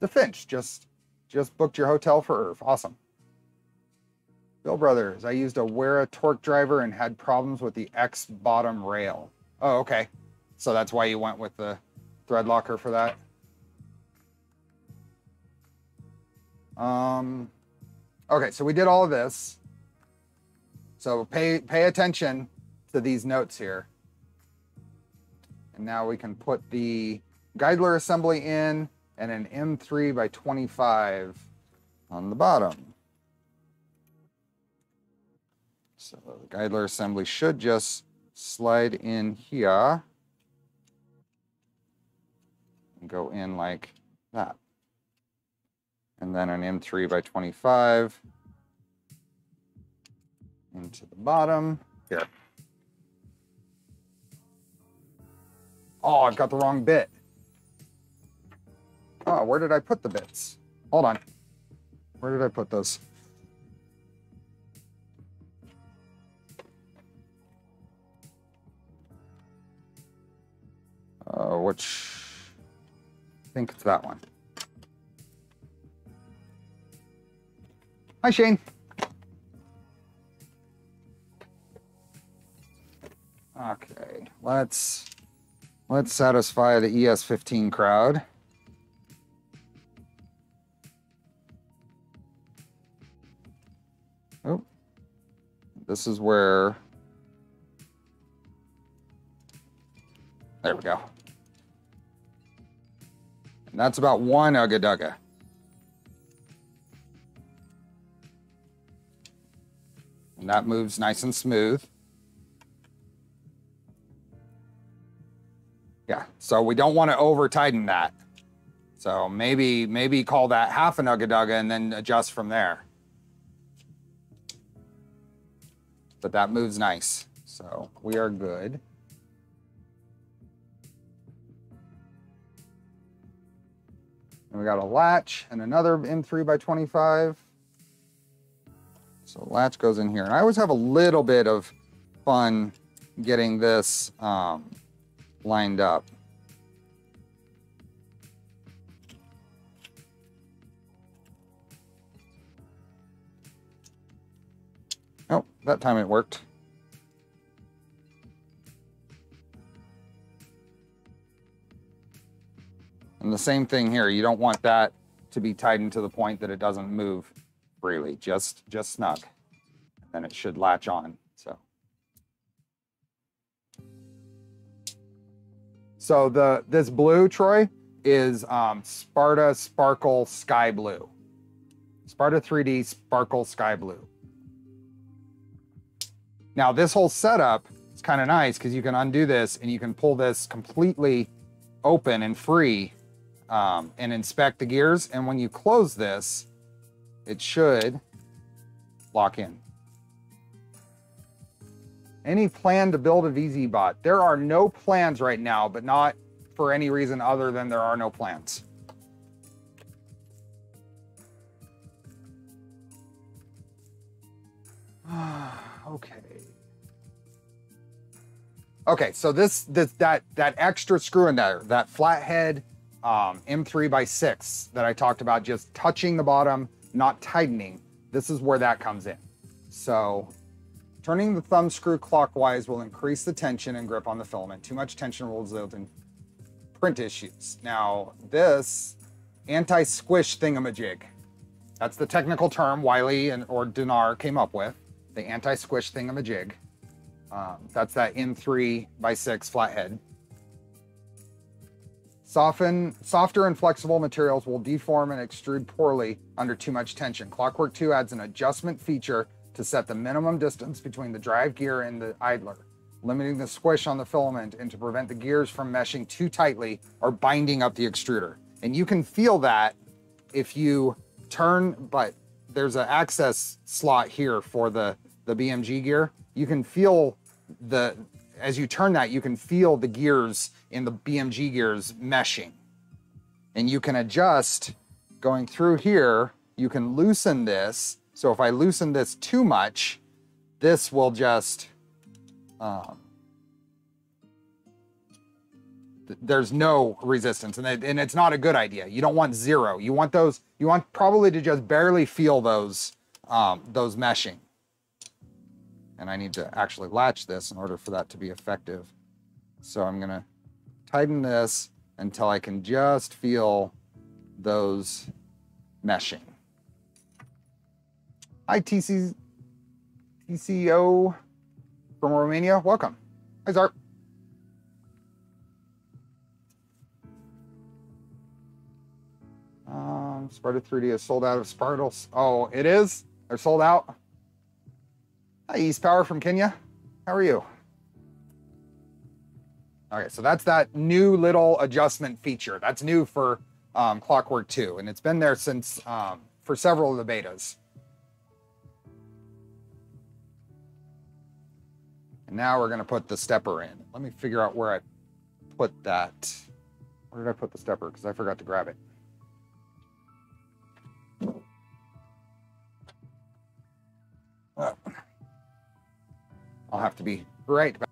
The Finch just just booked your hotel for ERRF. Awesome. Bill Brothers, I used a Wera torque driver and had problems with the X bottom rail. Oh, okay. So that's why you went with the thread locker for that. Um, okay, so we did all of this. So pay, pay attention to these notes here. And now we can put the Guidler assembly in and an M3 by 25 on the bottom. So the Guidler assembly should just slide in here and go in like that. And then an M3 by 25 into the bottom here. Oh, I've got the wrong bit. Oh, where did I put the bits? Hold on. Where did I put those? uh, which think it's that one. Hi, Shane. Okay, let's let's satisfy the ES15 crowd. Oh, this is where. There we go. That's about one Ugga Dugga. And that moves nice and smooth. Yeah, so we don't want to over tighten that. So maybe maybe call that half an Ugga Dugga and then adjust from there. But that moves nice. So we are good. And we got a latch and another M3 by 25. So latch goes in here. And I always have a little bit of fun getting this um, lined up. Oh, that time it worked. And the same thing here, you don't want that to be tightened to the point that it doesn't move freely, just, just snug. And then it should latch on, so. So the this blue, Troy, is um, Sparta Sparkle Sky Blue. Sparta 3D Sparkle Sky Blue. Now this whole setup is kind of nice because you can undo this and you can pull this completely open and free um, and inspect the gears. And when you close this, it should lock in. Any plan to build a VZBot? There are no plans right now, but not for any reason other than there are no plans. okay. Okay, so this, this that that extra screw in there, that flathead um, M3 by 6 that I talked about, just touching the bottom, not tightening. This is where that comes in. So turning the thumb screw clockwise will increase the tension and grip on the filament. Too much tension will result in print issues. Now this anti-squish thingamajig, that's the technical term Wiley and or Dinar came up with, the anti-squish thingamajig. Um, that's that M3 by 6 flathead. Soften, softer and flexible materials will deform and extrude poorly under too much tension. Clockwork 2 adds an adjustment feature to set the minimum distance between the drive gear and the idler, limiting the squish on the filament and to prevent the gears from meshing too tightly or binding up the extruder. And you can feel that if you turn, but there's an access slot here for the, the BMG gear. You can feel the, as you turn that, you can feel the gears in the BMG gears meshing. And you can adjust going through here, you can loosen this. So if I loosen this too much, this will just, um, there's no resistance and, it, and it's not a good idea. You don't want zero. You want those, you want probably to just barely feel those, um, those meshing. And I need to actually latch this in order for that to be effective. So I'm gonna tighten this until I can just feel those meshing. Hi, TC, TCO from Romania. Welcome. Hi, Zarp. Um, Sparta 3D is sold out of Spartals. Oh, it is? They're sold out? Hi, East Power from Kenya. How are you? Okay, so that's that new little adjustment feature. That's new for um, Clockwork 2, and it's been there since um, for several of the betas. And now we're going to put the stepper in. Let me figure out where I put that. Where did I put the stepper? Because I forgot to grab it. I'll have to be right back.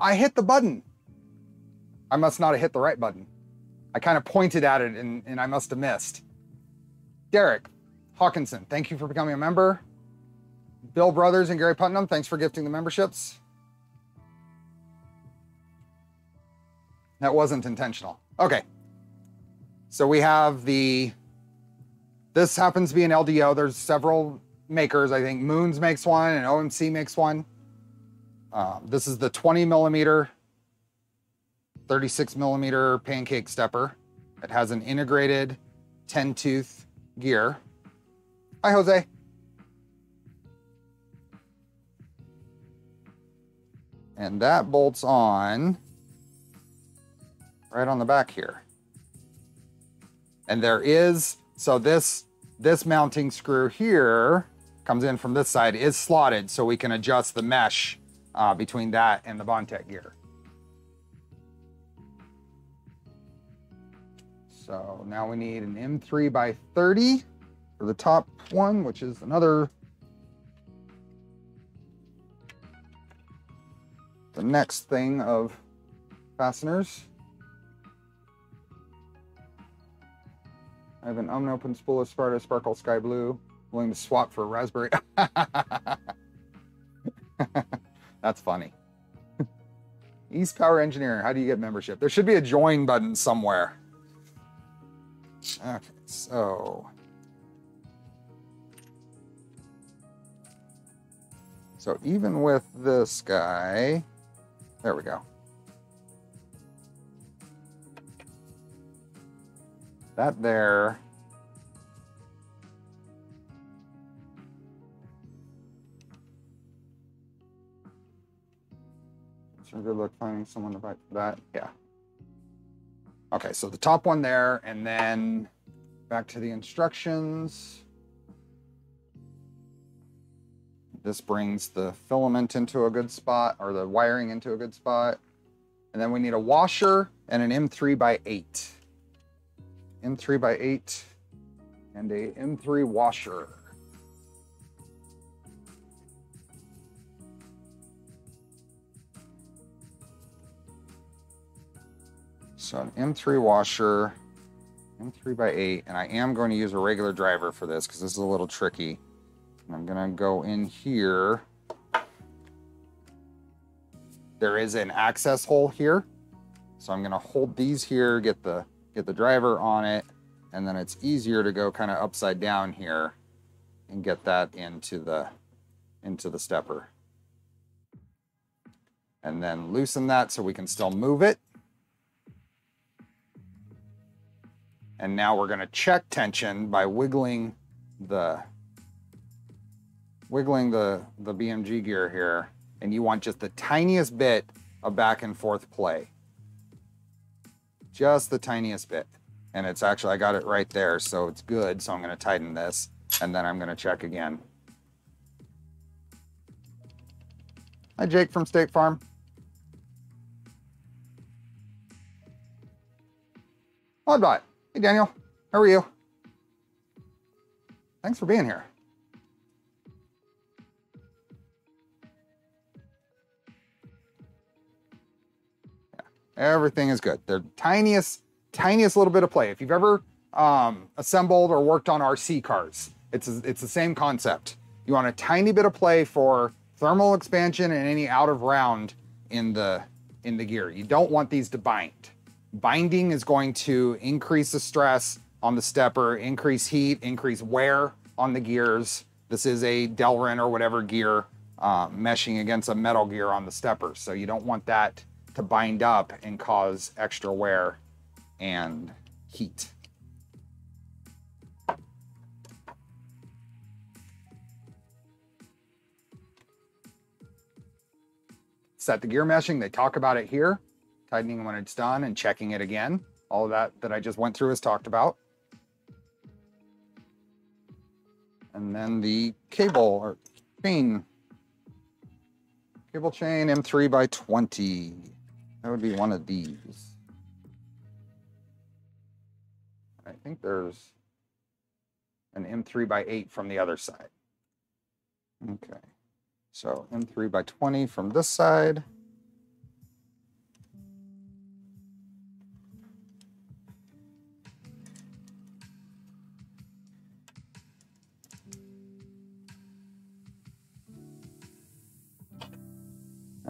I hit the button. I must not have hit the right button. I kind of pointed at it and, and I must have missed. Derek Hawkinson, thank you for becoming a member. Bill Brothers and Gary Putnam, thanks for gifting the memberships. That wasn't intentional. Okay. So we have the, this happens to be an LDO. There's several makers. I think Moons makes one and OMC makes one. Um, this is the 20 millimeter, 36 millimeter pancake stepper. It has an integrated 10 tooth gear. Hi, Jose. And that bolts on right on the back here. And there is, so this, this mounting screw here comes in from this side is slotted so we can adjust the mesh uh, between that and the Bondtech gear. So now we need an M3 by 30 for the top one, which is another, the next thing of fasteners. I have an unopened spool of Sparta Sparkle Sky Blue, willing to swap for a raspberry. That's funny. East Power Engineering, how do you get membership? There should be a join button somewhere. Okay, so. So even with this guy, there we go. That there. Sure good luck finding someone to buy that. Yeah. Okay, so the top one there, and then back to the instructions. This brings the filament into a good spot, or the wiring into a good spot. And then we need a washer and an M3 by 8. M3 by 8 and a M3 washer. So an M3 washer, M3 by 8, and I am going to use a regular driver for this because this is a little tricky. And I'm going to go in here. There is an access hole here. So I'm going to hold these here, get the get the driver on it, and then it's easier to go kind of upside down here and get that into the into the stepper. And then loosen that so we can still move it. And now we're going to check tension by wiggling the wiggling the, the BMG gear here. And you want just the tiniest bit of back and forth play. Just the tiniest bit. And it's actually, I got it right there, so it's good. So I'm going to tighten this and then I'm going to check again. Hi, Jake from State Farm. Oddbot. Hey, Daniel. How are you? Thanks for being here. Yeah, everything is good. The tiniest, tiniest little bit of play. If you've ever um, assembled or worked on RC cars, it's, it's the same concept. You want a tiny bit of play for thermal expansion and any out of round in the, in the gear. You don't want these to bind. Binding is going to increase the stress on the stepper, increase heat, increase wear on the gears. This is a Delrin or whatever gear uh, meshing against a metal gear on the stepper. So you don't want that to bind up and cause extra wear and heat. Set the gear meshing, they talk about it here tightening when it's done and checking it again. All that that I just went through is talked about. And then the cable or chain, cable chain M3 by 20. That would be one of these. I think there's an M3 by 8 from the other side. Okay, so M3 by 20 from this side.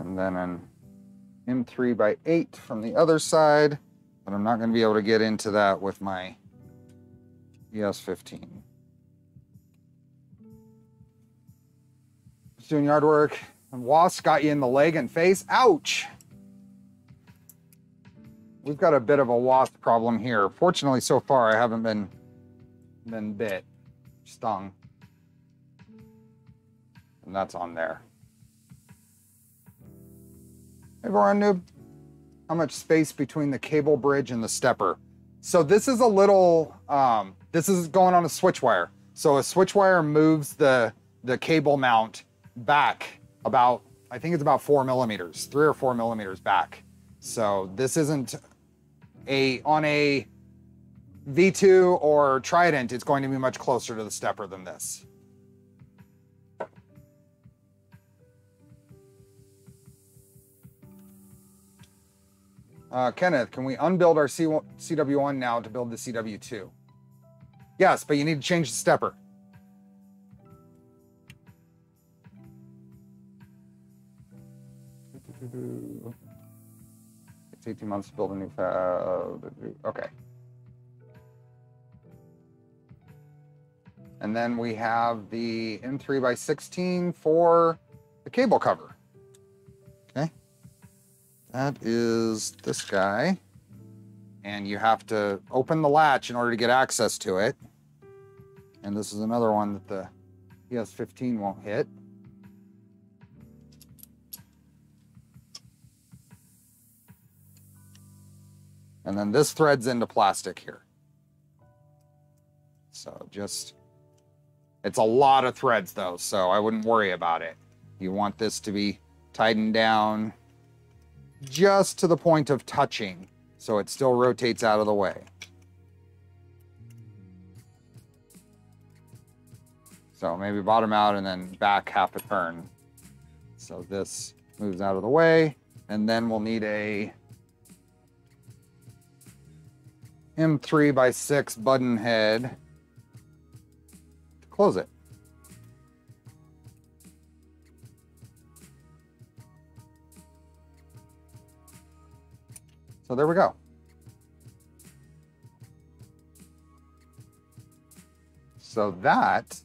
And then an M3 by 8 from the other side, but I'm not going to be able to get into that with my ES15. Just doing yard work, and wasp got you in the leg and face. Ouch! We've got a bit of a wasp problem here. Fortunately, so far, I haven't been, been bit, stung. And that's on there. Everyone knew how much space between the cable bridge and the stepper. So this is a little, um, this is going on a Switchwire. So a Switchwire moves the, the cable mount back about, I think it's about four millimeters, three or four millimeters back. So this isn't a, on a V2 or Trident, it's going to be much closer to the stepper than this. Uh, Kenneth, can we unbuild our C CW1 now to build the CW2? Yes, but you need to change the stepper. It's 18 months to build a new fab. Okay. And then we have the M3 by 16 for the cable cover. That is this guy. And you have to open the latch in order to get access to it. And this is another one that the ES15 won't hit. And then this threads into plastic here. So just, it's a lot of threads though, so I wouldn't worry about it. You want this to be tightened down just to the point of touching so it still rotates out of the way. So maybe bottom out and then back half a turn. So this moves out of the way and then we'll need a M3 by 6 button head to close it. So there we go. So that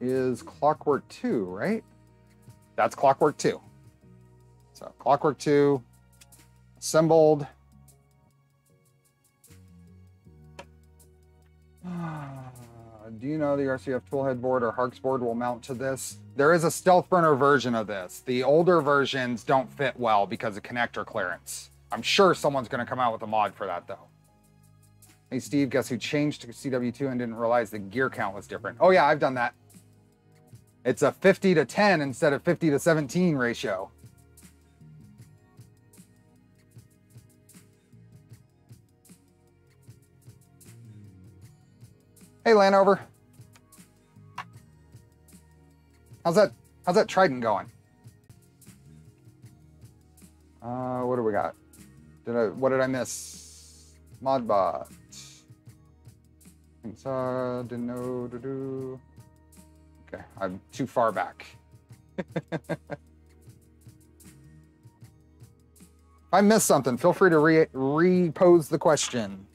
is Clockwork 2, right? That's Clockwork 2. So Clockwork 2 assembled. Do you know the RCF toolhead board or Hartk's board will mount to this? There is a stealth burner version of this. The older versions don't fit well because of connector clearance. I'm sure someone's going to come out with a mod for that though. Hey Steve, guess who changed to CW2 and didn't realize the gear count was different? Oh yeah, I've done that. It's a 50 to 10 instead of 50 to 17 ratio. Hey, Lanover. How's that? How's that Trident going? Uh, what do we got? Did I? What did I miss? Modbot. Inside, didn't know to do. Okay, I'm too far back. if I missed something, feel free to re repose the question.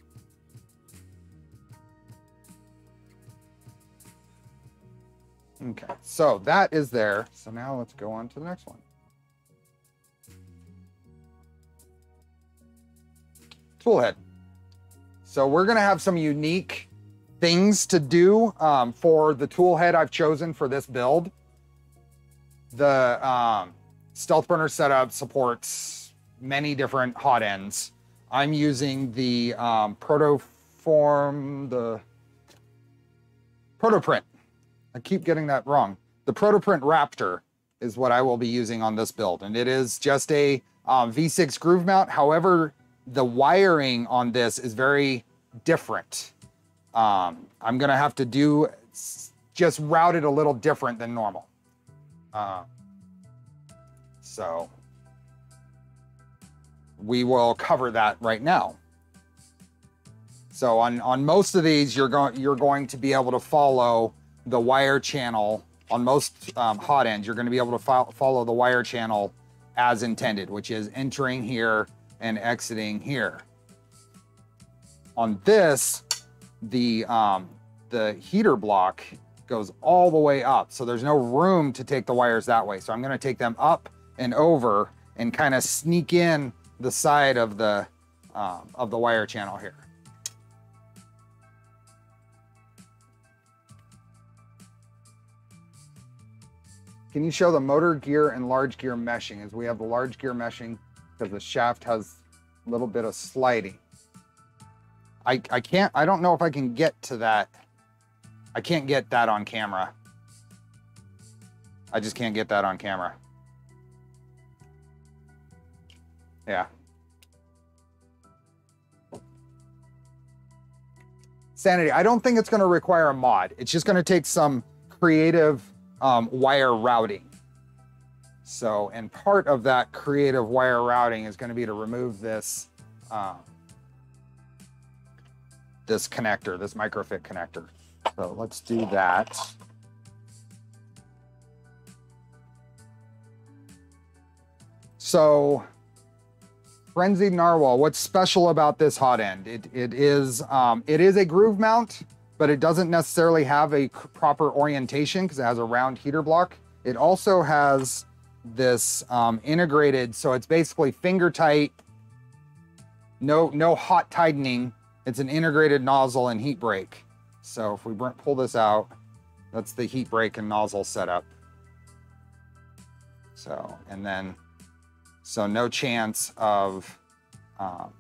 Okay, so that is there. So now let's go on to the next one. Toolhead. So we're gonna have some unique things to do um, for the toolhead I've chosen for this build. The um, Stealth Burner setup supports many different hot ends. I'm using the um, Protoform, the Protoprint I keep getting that wrong. The Protoprint Raptor is what I will be using on this build. And it is just a um, V6 groove mount. However, the wiring on this is very different. Um, I'm gonna have to do, just route it a little different than normal. Uh, so we will cover that right now. So on, on most of these, you're going, you're going to be able to follow the wire channel on most um, hot ends, you're gonna be able to fo follow the wire channel as intended, which is entering here and exiting here. On this, the, um, the heater block goes all the way up. So there's no room to take the wires that way. So I'm gonna take them up and over and kind of sneak in the side of the, um, of the wire channel here. Can you show the motor gear and large gear meshing as we have the large gear meshing because the shaft has a little bit of sliding. I, I can't, I don't know if I can get to that. I can't get that on camera. I just can't get that on camera. Yeah. Sanity, I don't think it's going to require a mod. It's just going to take some creative um, wire routing. So, and part of that creative wire routing is going to be to remove this um, this connector, this microfit connector. So let's do that. So, Frenzied Narwhal, what's special about this hot end? It, it, is, um, it is a groove mount, but it doesn't necessarily have a proper orientation because it has a round heater block. It also has this um, integrated, so it's basically finger tight, no, no hot tightening. It's an integrated nozzle and heat break. So if we pull this out, that's the heat break and nozzle setup. So, and then, so no chance of um,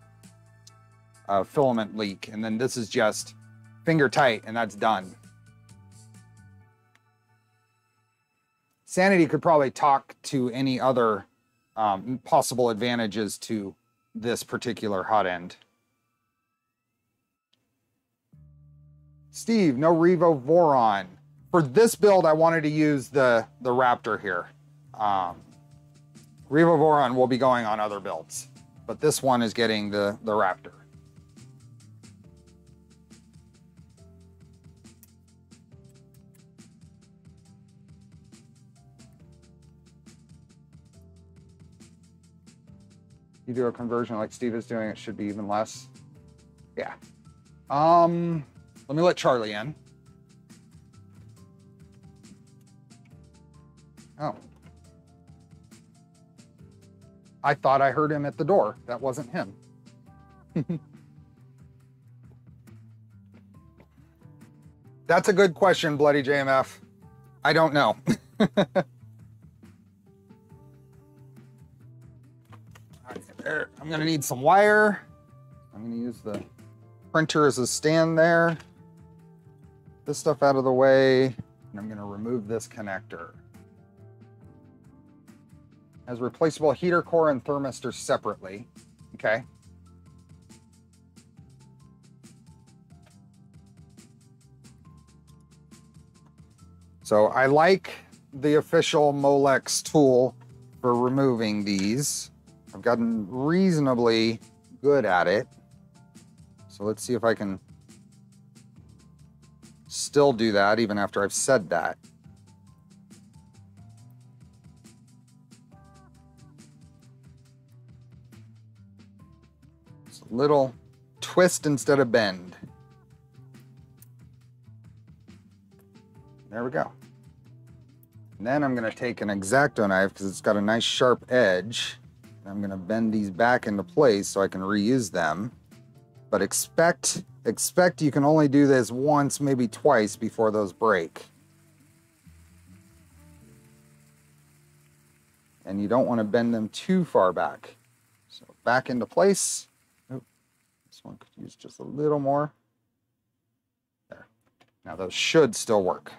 a filament leak. And then this is just finger tight and that's done. Sanity could probably talk to any other um, possible advantages to this particular hot end. Steve, no Revo Voron. For this build, I wanted to use the, the Raptor here. Um, Revo Voron will be going on other builds, but this one is getting the, the Raptor. You do a conversion like Steve is doing, it should be even less. Yeah. Um, let me let Charlie in. Oh. I thought I heard him at the door. That wasn't him. That's a good question, Bloody JMF. I don't know. I'm gonna need some wire. I'm gonna use the printer as a stand there. This stuff out of the way, and I'm gonna remove this connector. Has replaceable heater core and thermistor separately, okay? So I like the official Molex tool for removing these. I've gotten reasonably good at it. So let's see if I can still do that even after I've said that. It's a little twist instead of bend. There we go. And then I'm gonna take an X-Acto knife because it's got a nice sharp edge I'm gonna bend these back into place so I can reuse them. But expect, expect you can only do this once, maybe twice before those break. And you don't wanna bend them too far back. So back into place. Oh, this one could use just a little more. There. Now those should still work.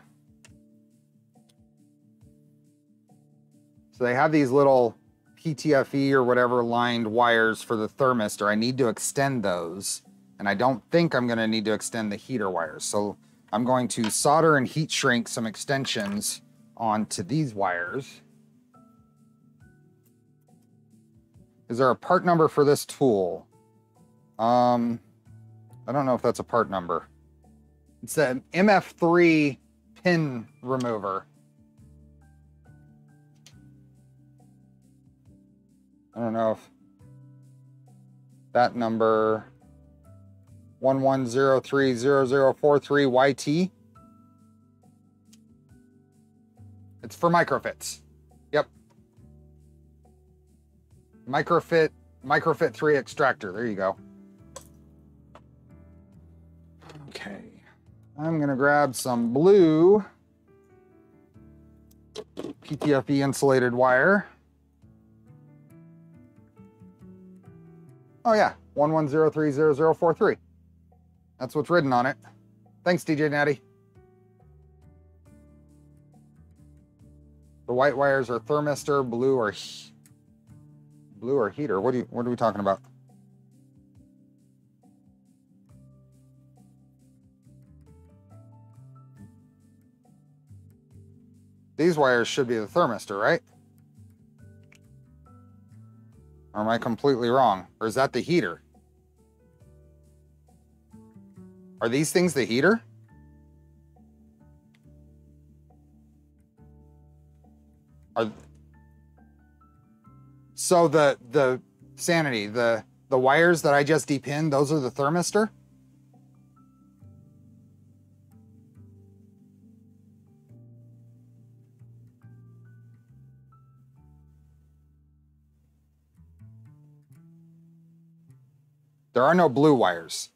So they have these little PTFE or whatever lined wires for the thermistor. I need to extend those. And I don't think I'm gonna need to extend the heater wires. So I'm going to solder and heat shrink some extensions onto these wires. Is there a part number for this tool? Um, I don't know if that's a part number. It's an MF3 pin remover. I don't know if that number 11030043YT. It's for microfits. Yep. Microfit, microfit 3 extractor. There you go. Okay. I'm going to grab some blue PTFE insulated wire. Oh yeah, 11030043. That's what's written on it. Thanks, DJ Natty. The white wires are thermistor, blue or blue or heater. What do you what are we talking about? These wires should be the thermistor, right? Or am I completely wrong? Or is that the heater? Are these things the heater? Are so the the sanity, the the wires that I just depinned, those are the thermistor? There are no blue wires.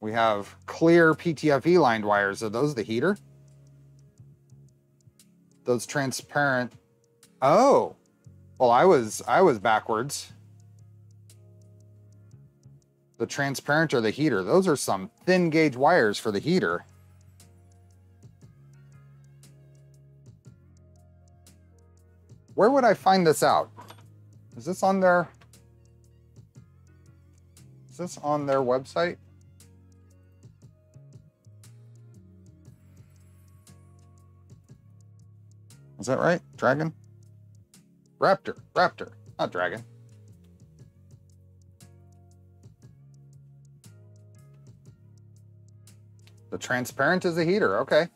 We have clear PTFE lined wires. Are those the heater? Those transparent. Oh, well, I was I was backwards. The transparent are the heater. Those are some thin gauge wires for the heater. Where would I find this out? Is this on their, is this on their website? Is that right? Dragon? Raptor, Raptor, not Dragon. The transparent is a heater, okay.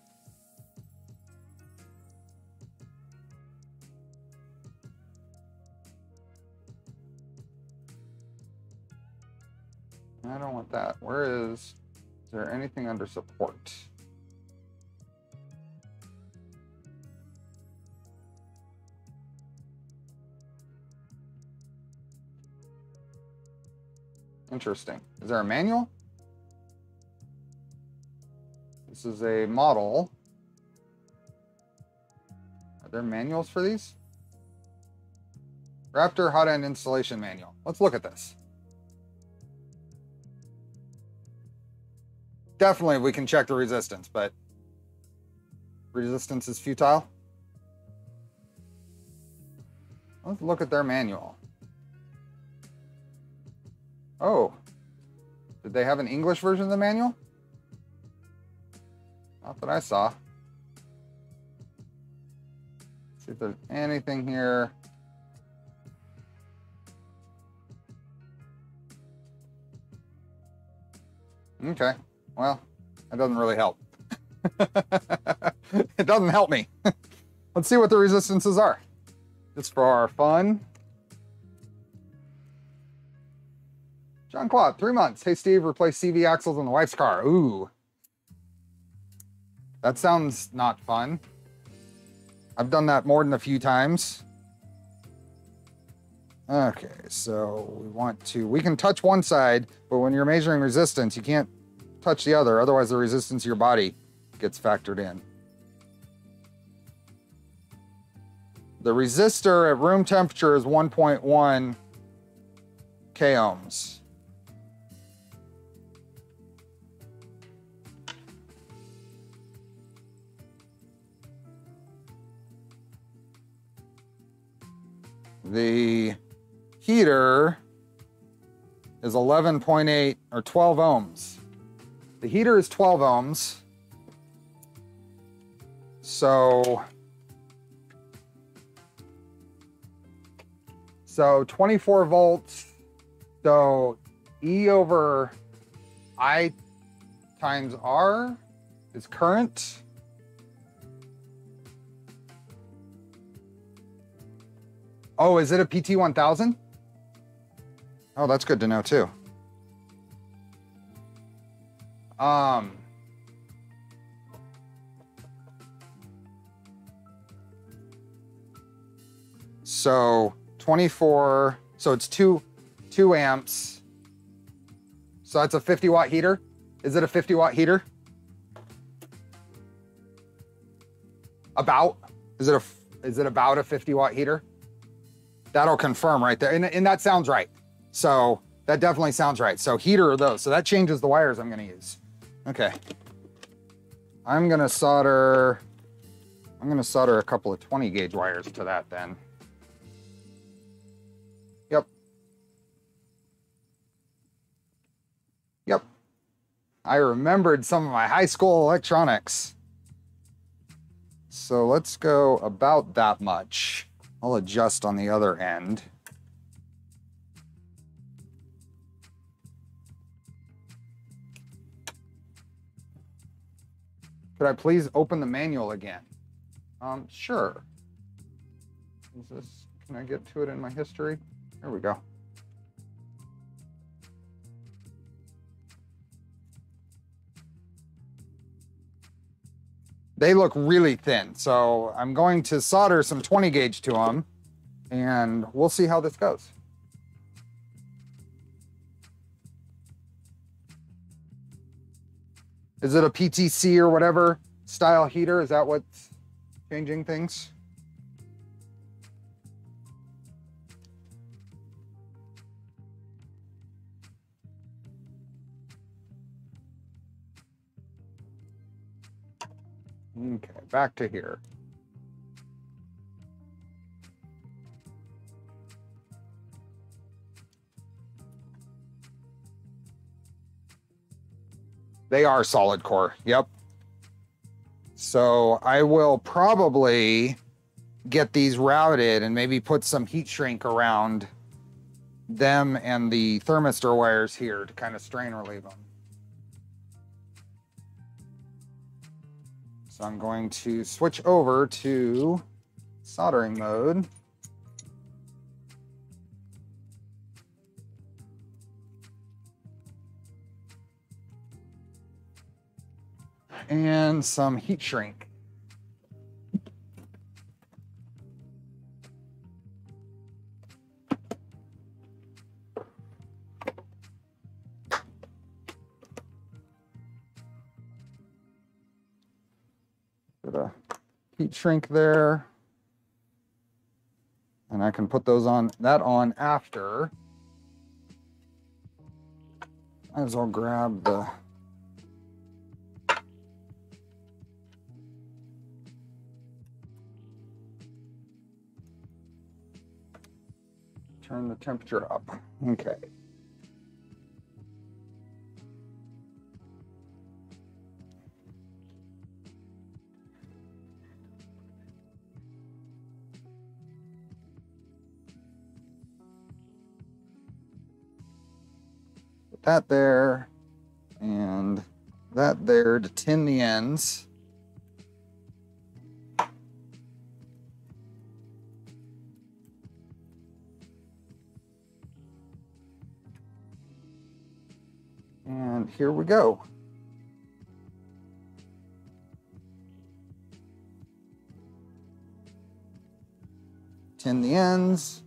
I don't want that. Where is, is there anything under support? Interesting. Is there a manual? This is a model. Are there manuals for these? Raptor hot end installation manual. Let's look at this. Definitely we can check the resistance, but resistance is futile. Let's look at their manual. Oh, did they have an English version of the manual? Not that I saw. See if there's anything here. Okay, well, that doesn't really help. it doesn't help me. Let's see what the resistances are. Just for our fun. John Claude, three months. Hey, Steve, replace CV axles on the wife's car. Ooh. That sounds not fun. I've done that more than a few times. Okay, so we want to, we can touch one side, but when you're measuring resistance, you can't touch the other. Otherwise, the resistance of your body gets factored in. The resistor at room temperature is 1.1 k ohms. The heater is 11.8 or 12 ohms. The heater is 12 ohms. So, so 24 volts. So E over I times R is current. Oh, is it a PT1000? Oh, that's good to know too. Um, so 24, so it's two, two amps. So that's a 50 watt heater. Is it a 50 watt heater? About, is it a, is it about a 50 watt heater? That'll confirm right there. And, and that sounds right. So that definitely sounds right. So heater of those. So that changes the wires I'm going to use. Okay. I'm to solder, I'm to solder a couple of 20 gauge wires to that then. Yep. Yep. I remembered some of my high school electronics. So let's go about that much. I'll adjust on the other end. Could I please open the manual again? Um, sure. Is this, can I get to it in my history? There we go. They look really thin, so I'm going to solder some 20 gauge to them, and we'll see how this goes. Is it a PTC or whatever style heater? Is that what's changing things? Okay, back to here. They are solid core. Yep. So I will probably get these routed and maybe put some heat shrink around them and the thermistor wires here to kind of strain relieve them. So I'm going to switch over to soldering mode. And some heat shrink. heat shrink there. And I can put those on, that on after. Might as well grab the turn the temperature up. Okay. Put that there and that there to tin the ends. Here we go. Tin the ends.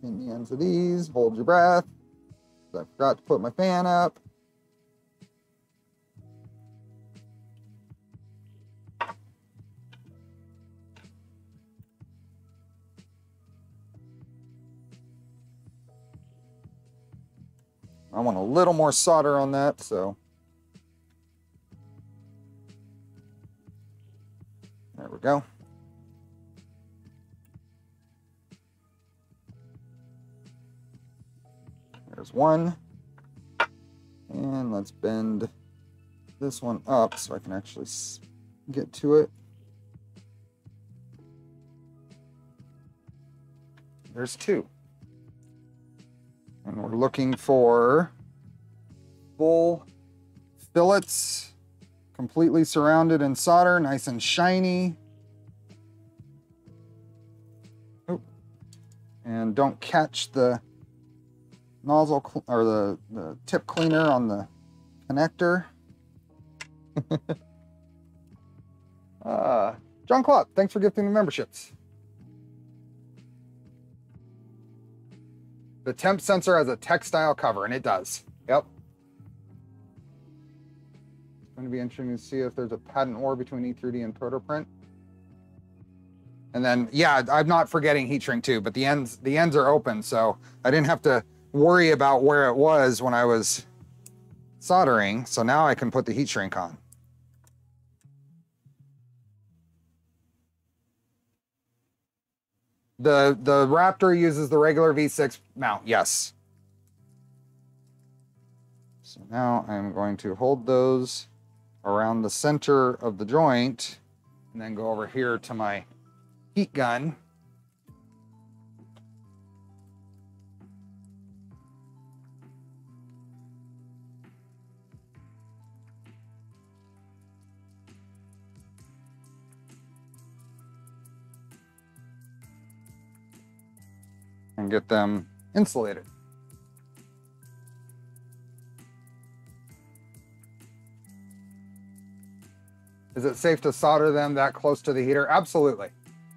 Tin the ends of these, hold your breath. I forgot to put my fan up. Little more solder on that, so. There we go. There's one. And let's bend this one up so I can actually get to it. There's two. And we're looking for full fillets, completely surrounded in solder, nice and shiny. Oh. And don't catch the nozzle or the, the tip cleaner on the connector. uh, John Klopp, thanks for gifting the memberships. The temp sensor has a textile cover, and it does. Yep. Going to be interesting to see if there's a patent war between E3D and Protoprint. And then, yeah, I'm not forgetting heat shrink too, but the ends the ends are open, so I didn't have to worry about where it was when I was soldering. So now I can put the heat shrink on. The, the Raptor uses the regular V6 mount, yes. So now I'm going to hold those around the center of the joint and then go over here to my heat gun. and get them insulated. Is it safe to solder them that close to the heater? Absolutely.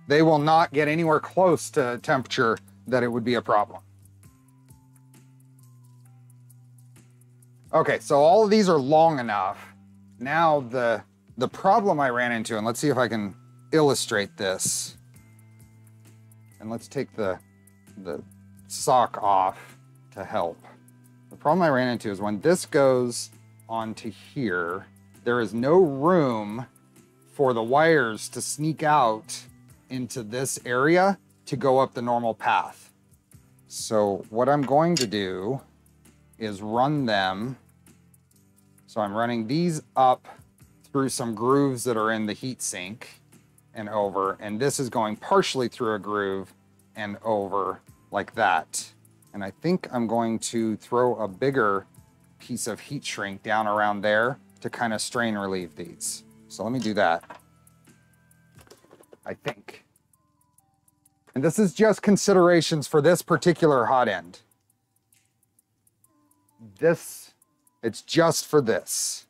They will not get anywhere close to temperature that it would be a problem. Okay, so all of these are long enough. Now the the problem I ran into, and let's see if I can illustrate this. And let's take the the sock off to help. The problem I ran into is when this goes onto here, there is no room for the wires to sneak out into this area to go up the normal path. So what I'm going to do is run them. So I'm running these up through some grooves that are in the heat sink and over, and this is going partially through a groove and over like that. And I think I'm going to throw a bigger piece of heat shrink down around there to kind of strain relieve these. So let me do that. I think. And this is just considerations for this particular hot end. This, it's just for this.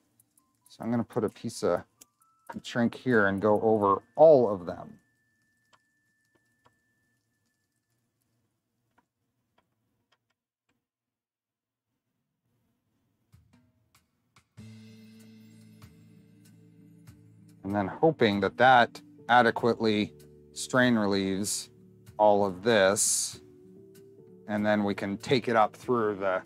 So I'm gonna put a piece of shrink here and go over all of them. And then hoping that that adequately strain relieves all of this. And then we can take it up through the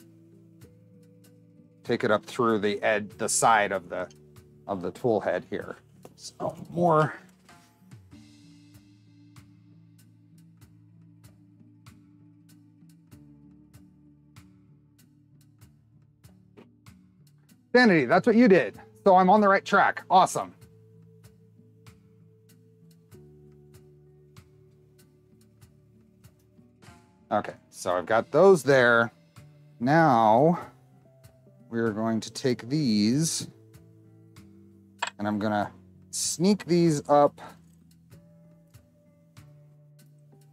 take it up through the edge, the side of the of the tool head here. So more Sanity, that's what you did. So I'm on the right track. Awesome. Okay, so I've got those there. Now we're going to take these and I'm gonna sneak these up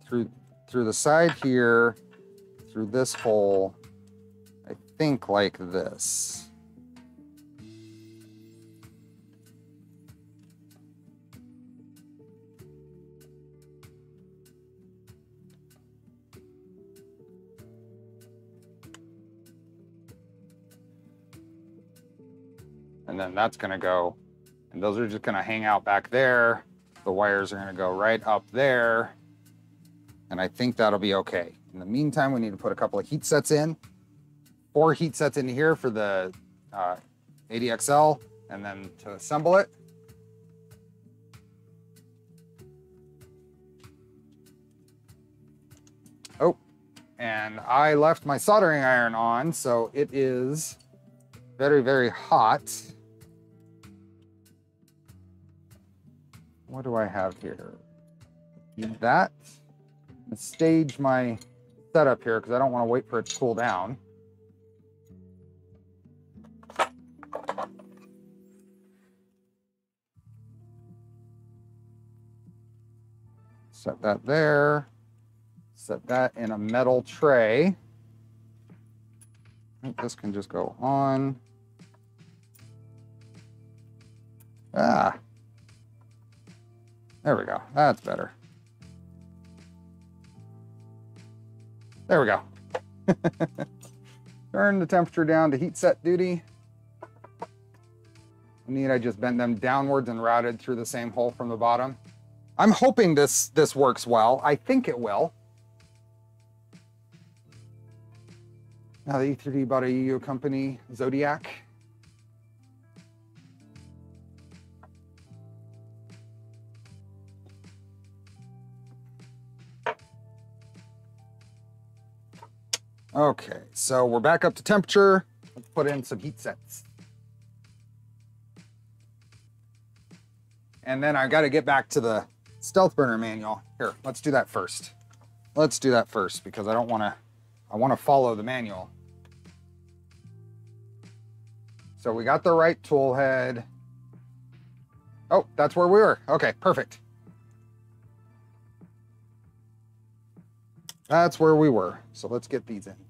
through through the side here, through this hole, I think like this. And then that's gonna go, and those are just gonna hang out back there. The wires are gonna go right up there, and I think that'll be okay. In the meantime, we need to put a couple of heat sets in. Four heat sets in here for the uh, ADXL, and then to assemble it. Oh, and I left my soldering iron on, so it is very, very hot. What do I have here? That. Stage my setup here because I don't want to wait for it to cool down. Set that there. Set that in a metal tray. This can just go on. Ah, there we go. That's better. There we go. Turn the temperature down to heat set duty. Neat, I just bent them downwards and routed through the same hole from the bottom. I'm hoping this, this works well. I think it will. Now the E3D bought a EU company, Zodiac. Okay, so we're back up to temperature. Let's put in some heat sets. And then I gotta get back to the stealth burner manual. Here, let's do that first. Let's do that first because I don't wanna, I wanna follow the manual. So we got the right tool head. Oh, that's where we were. Okay, perfect. That's where we were. So let's get these in.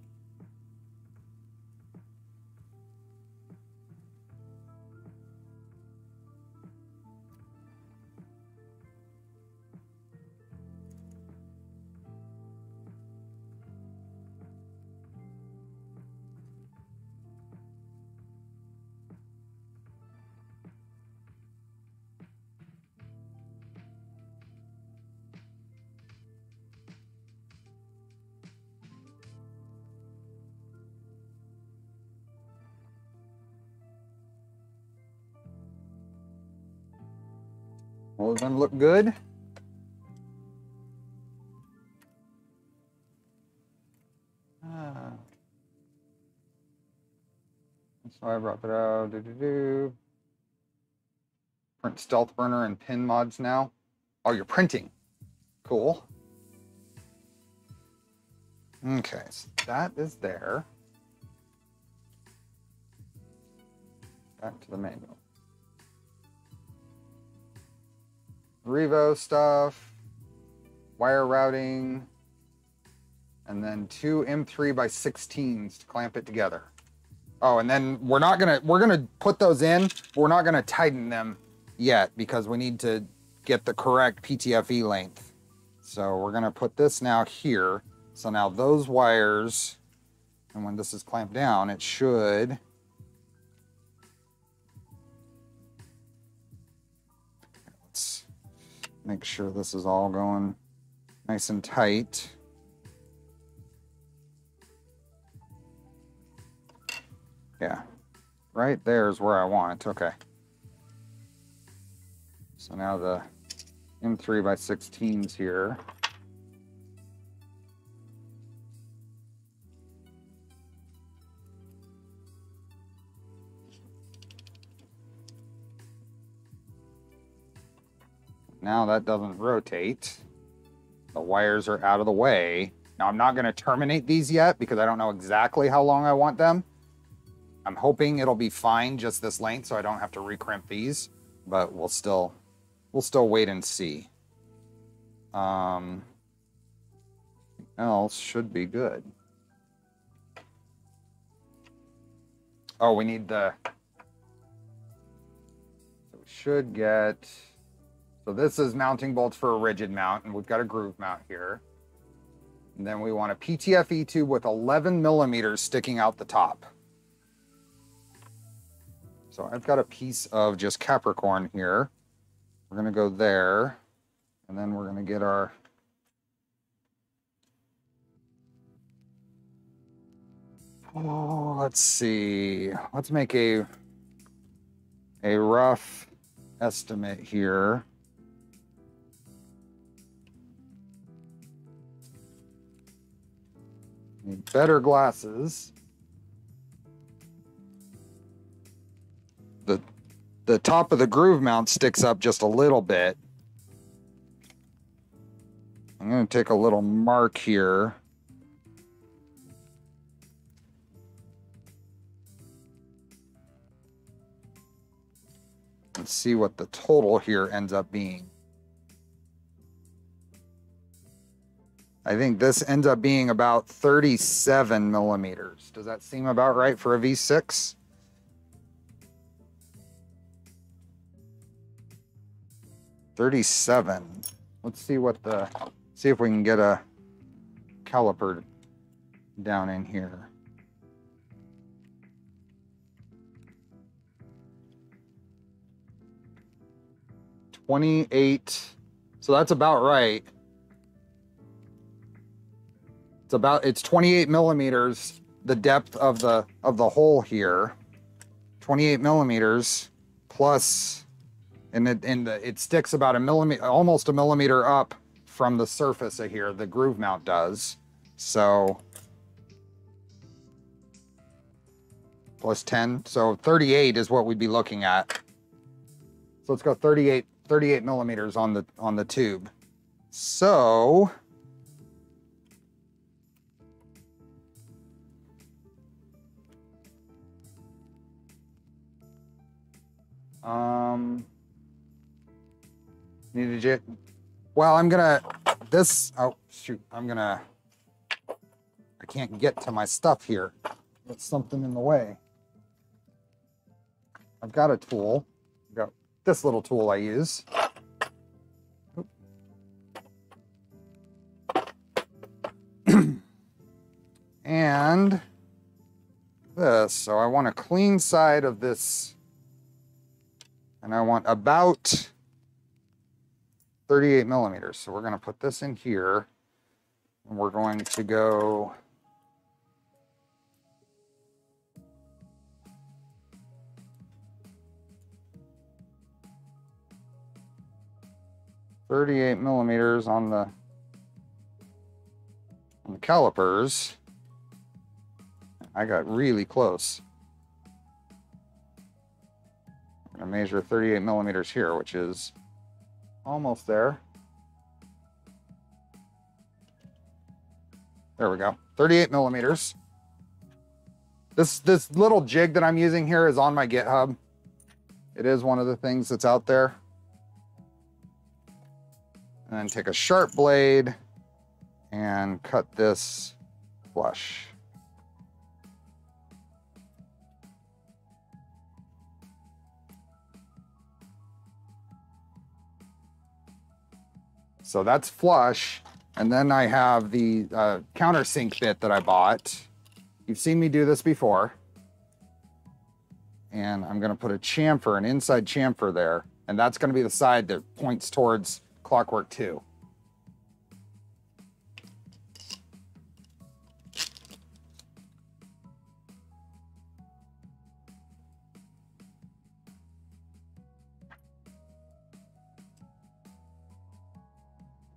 Them look good. Ah. I brought that out. Do, do, do. Print stealth burner and pin mods now. Oh, you're printing. Cool. Okay, so that is there. Back to the manual. Revo stuff, wire routing, and then two M3 by 16s to clamp it together. Oh, and then we're not gonna, we're gonna put those in, we're not gonna tighten them yet because we need to get the correct PTFE length. So we're gonna put this now here. So now those wires, and when this is clamped down, it should, make sure this is all going nice and tight. Yeah, right there is where I want it. Okay. So now the M3 by 16s here. Now that doesn't rotate. The wires are out of the way. Now I'm not going to terminate these yet because I don't know exactly how long I want them. I'm hoping it'll be fine just this length so I don't have to recrimp these, but we'll still we'll still wait and see. Um, else should be good. Oh, we need the. We should get. So this is mounting bolts for a rigid mount, and we've got a groove mount here. And then we want a PTFE tube with 11 millimeters sticking out the top. So I've got a piece of just Capricorn here. We're to go there, and then we're to get our Oh, let's see. Let's make a a rough estimate here. Better glasses. The the top of the groove mount sticks up just a little bit. I'm going to take a little mark here. Let's see what the total here ends up being. I think this ends up being about 37 millimeters. Does that seem about right for a V6? Thirty-seven. Let's see what the see if we can get a caliper down in here. 28. So that's about right. It's about it's 28 millimeters the depth of the of the hole here. 28 millimeters plus and it and the, it sticks about a millimeter almost a millimeter up from the surface of here the groove mount does. So plus 10 so 38 is what we'd be looking at. So let's go 38 38 millimeters on the on the tube. So um needed it. Well, I'm gonna this oh shoot, I'm gonna I can't get to my stuff here. There's something in the way. I've got a tool Got this little tool I use. and this. So I want a clean side of this. And I want about 38 millimeters. So we're going to put this in here. And we're going to go 38 millimeters on the on the calipers. I got really close. I'm gonna measure 38 millimeters here, which is almost there. There we go, 38 millimeters. This, this little jig that I'm using here is on my GitHub. It is one of the things that's out there. And then take a sharp blade and cut this flush. So that's flush. And then I have the uh, countersink bit that I bought. You've seen me do this before. And I'm gonna put a chamfer, an inside chamfer there. And that's gonna be the side that points towards Clockwork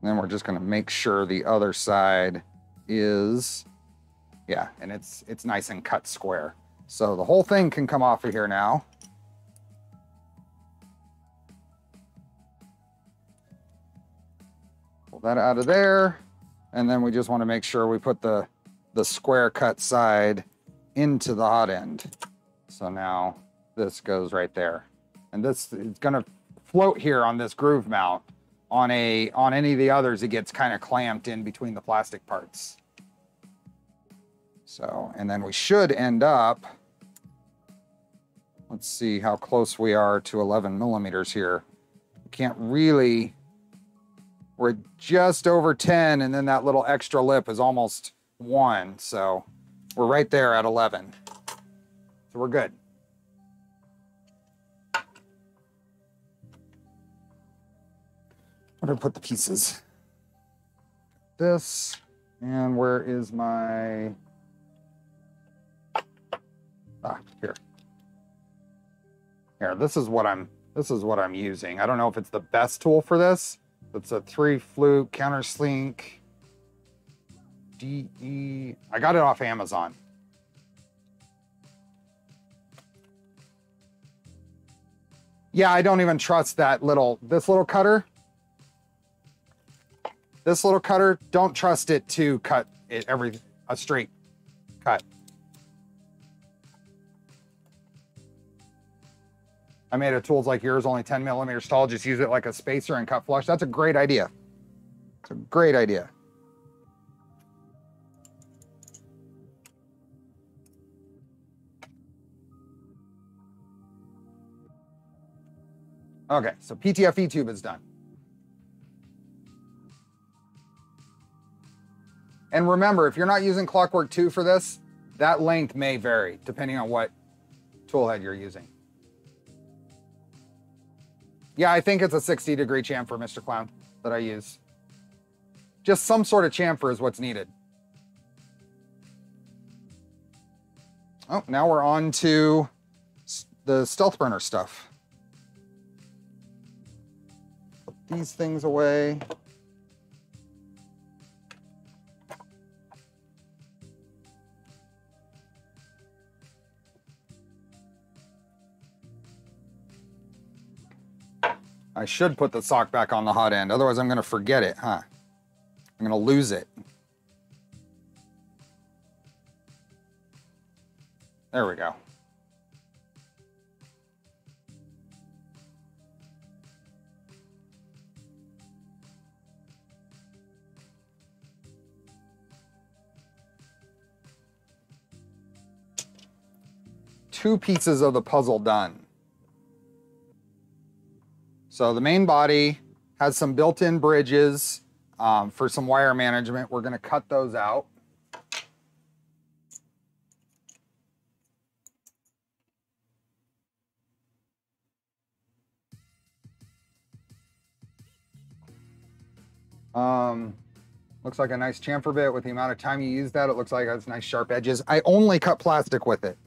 2. then we're just gonna make sure the other side is, yeah, and it's it's nice and cut square. So the whole thing can come off of here now. Pull that out of there. And then we just wanna make sure we put the, the square cut side into the hot end. So now this goes right there. And this is gonna float here on this groove mount on a on any of the others, it gets kind of clamped in between the plastic parts. So, and then we should end up, let's see how close we are to 11 millimeters here. We can't really, we're just over 10 and then that little extra lip is almost one. So we're right there at 11. So we're good. Where put the pieces? This, and where is my, ah, here. Here, this is what I'm, this is what I'm using. I don't know if it's the best tool for this. It's a three flute countersink DE. I got it off Amazon. Yeah, I don't even trust that little, this little cutter. This little cutter, don't trust it to cut it every a straight cut. I made a tools like yours, only 10 millimeters tall. Just use it like a spacer and cut flush. That's a great idea. It's a great idea. Okay, so PTFE tube is done. And remember, if you're not using Clockwork 2 for this, that length may vary depending on what tool head you're using. Yeah, I think it's a 60 degree chamfer, Mr. Clown, that I use. Just some sort of chamfer is what's needed. Oh, now we're on to the stealth burner stuff. Put these things away. I should put the sock back on the hot end. Otherwise, I'm going to forget it, huh? I'm going to lose it. There we go. Two pieces of the puzzle done. So the main body has some built-in bridges um, for some wire management. We're gonna cut those out. Um, looks like a nice chamfer bit with the amount of time you use that. It looks like it has nice sharp edges. I only cut plastic with it.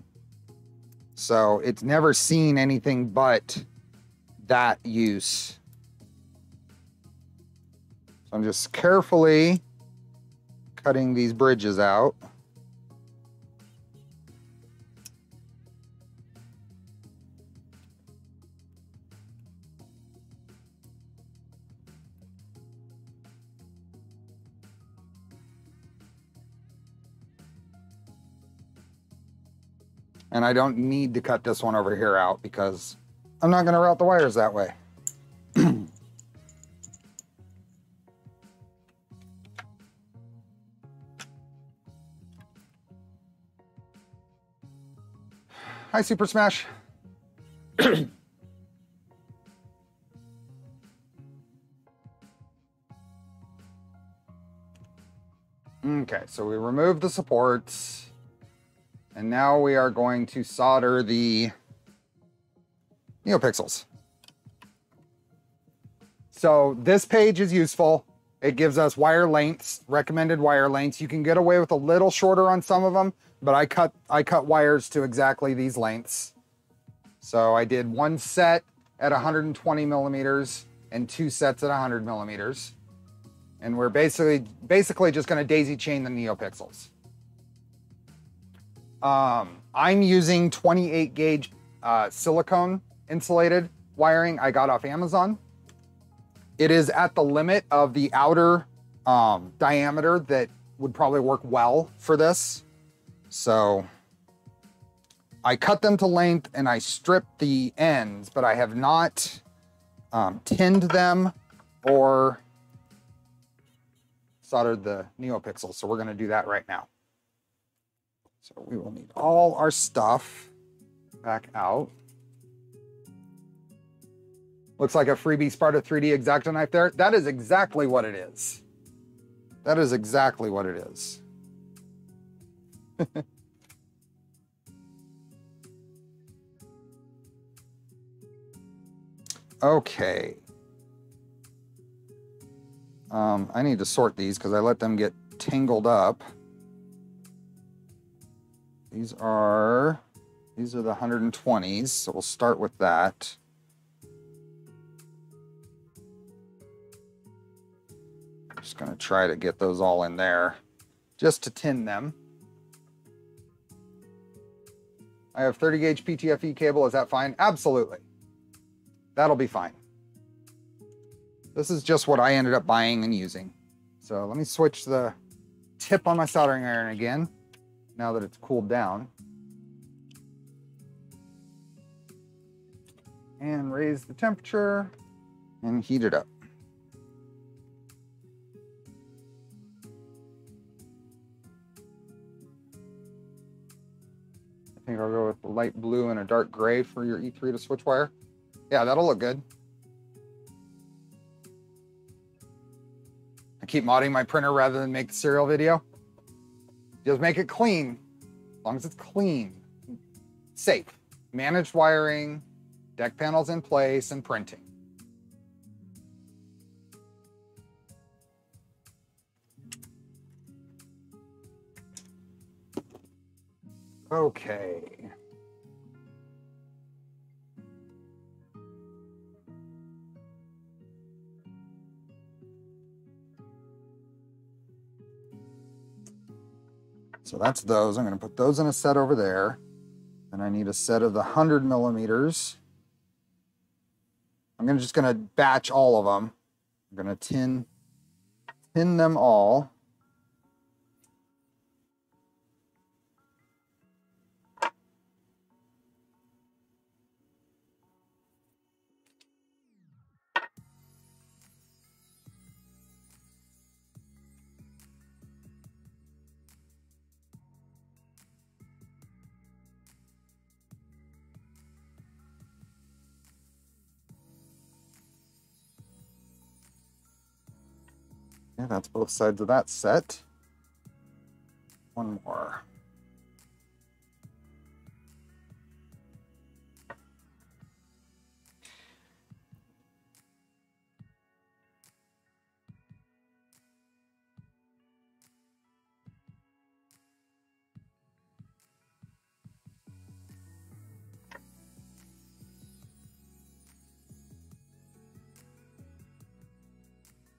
So it's never seen anything but that use. So I'm just carefully cutting these bridges out. And I don't need to cut this one over here out because I'm not going to route the wires that way. Hi, Super Smash. okay, so we removed the supports. And now we are going to solder the NeoPixels. So this page is useful. It gives us wire lengths, recommended wire lengths. You can get away with a little shorter on some of them, but I cut I cut wires to exactly these lengths. So I did one set at 120 millimeters and two sets at 100 millimeters. And we're basically basically just gonna daisy chain the NeoPixels. Um, I'm using 28 gauge uh, silicone insulated wiring I got off Amazon. It is at the limit of the outer um, diameter that would probably work well for this. So I cut them to length and I stripped the ends, but I have not um, tinned them or soldered the NeoPixel. So we're gonna do that right now. So we will need all our stuff back out. Looks like a freebie Sparta 3D X-Acto knife there. That is exactly what it is. That is exactly what it is. okay. Um, I need to sort these because I let them get tangled up. These are, these are the 120s, so we'll start with that. Just gonna try to get those all in there, just to tin them. I have 30 gauge PTFE cable, is that fine? Absolutely. That'll be fine. This is just what I ended up buying and using. So let me switch the tip on my soldering iron again now that it's cooled down. And raise the temperature and heat it up. Think I'll go with light blue and a dark gray for your E3 to Switchwire. Yeah, that'll look good. I keep modding my printer rather than make the serial video. Just make it clean, as long as it's clean, safe. Managed wiring, deck panels in place, and printing. Okay. So that's those. I'm going to put those in a set over there. And I need a set of the 100 millimeters. I'm gonna, just going to batch all of them. I'm going to tin, tin them all. Okay, that's both sides of that set. One more.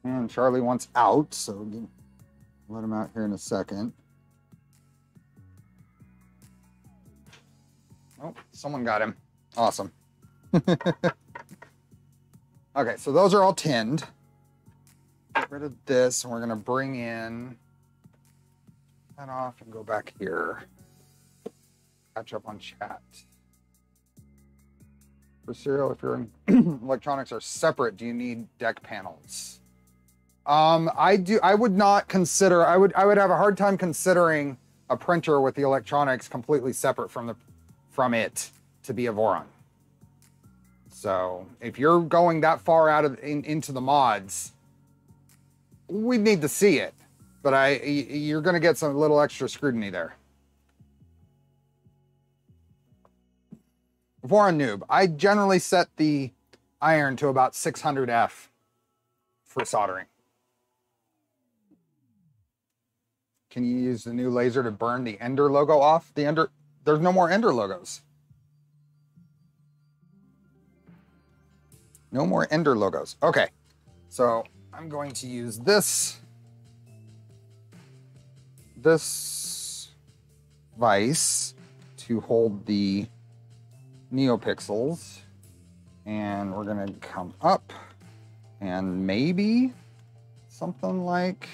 And Charlie wants out, so let him out here in a second. Oh, someone got him. Awesome. okay, so those are all tinned. Get rid of this, and we're gonna bring in that off and go back here. Catch up on chat. For serial, if your electronics are separate, do you need deck panels? Um, I do. I would not consider. I would. I would have a hard time considering a printer with the electronics completely separate from the from it to be a Voron. So if you're going that far out of in, into the mods, we need to see it. But I, you're going to get some little extra scrutiny there. Voron noob. I generally set the iron to about 600F for soldering. Can you use the new laser to burn the Ender logo off? The Ender, there's no more Ender logos. No more Ender logos. Okay, so I'm going to use this, this vise to hold the NeoPixels. And we're gonna come up and maybe something like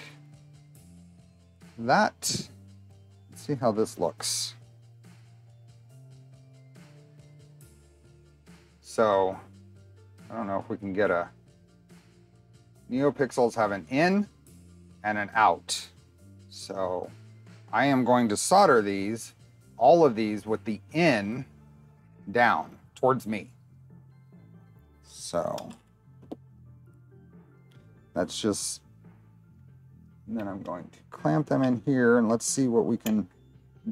that. Let's see how this looks. So I don't know if we can get a NeoPixels have an in and an out. So I am going to solder these, all of these with the in down towards me. So that's just, and then I'm going to clamp them in here and let's see what we can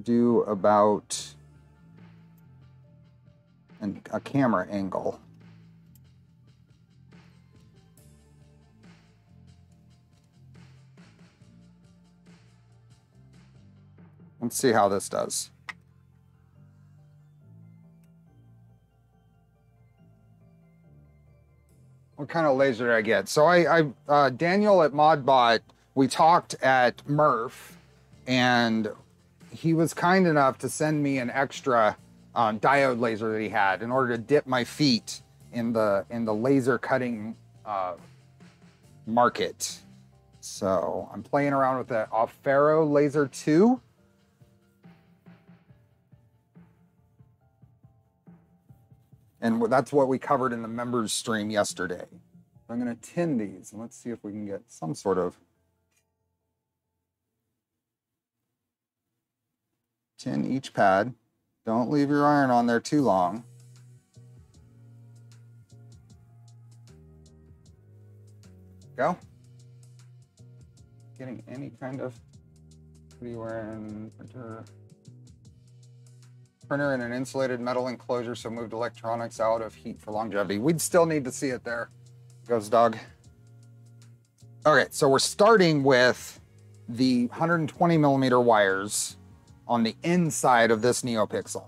do about an, a camera angle. Let's see how this does. What kind of laser did I get? So I, I uh, Daniel at Modbot, we talked at MRRF, and he was kind enough to send me an extra um, diode laser that he had in order to dip my feet in the in the laser cutting uh, market. So I'm playing around with the Offero Laser 2. And that's what we covered in the members stream yesterday. I'm going to tin these and let's see if we can get some sort of tin each pad. Don't leave your iron on there too long. Go. Getting any kind of, what are? Printer printer in an insulated metal enclosure so moved electronics out of heat for longevity. We'd still need to see it there. Goes dog. Okay, so we're starting with the 120 millimeter wires on the inside of this NeoPixel.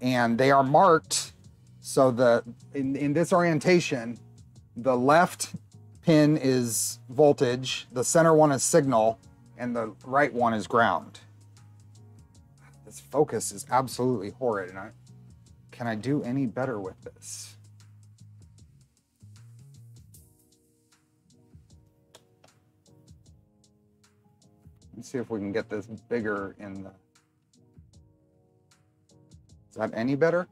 And they are marked so the in, in this orientation, the left pin is voltage, the center one is signal, and the right one is ground this focus is absolutely horrid. And I, can I do any better with this? Let's see if we can get this bigger in the, is that any better?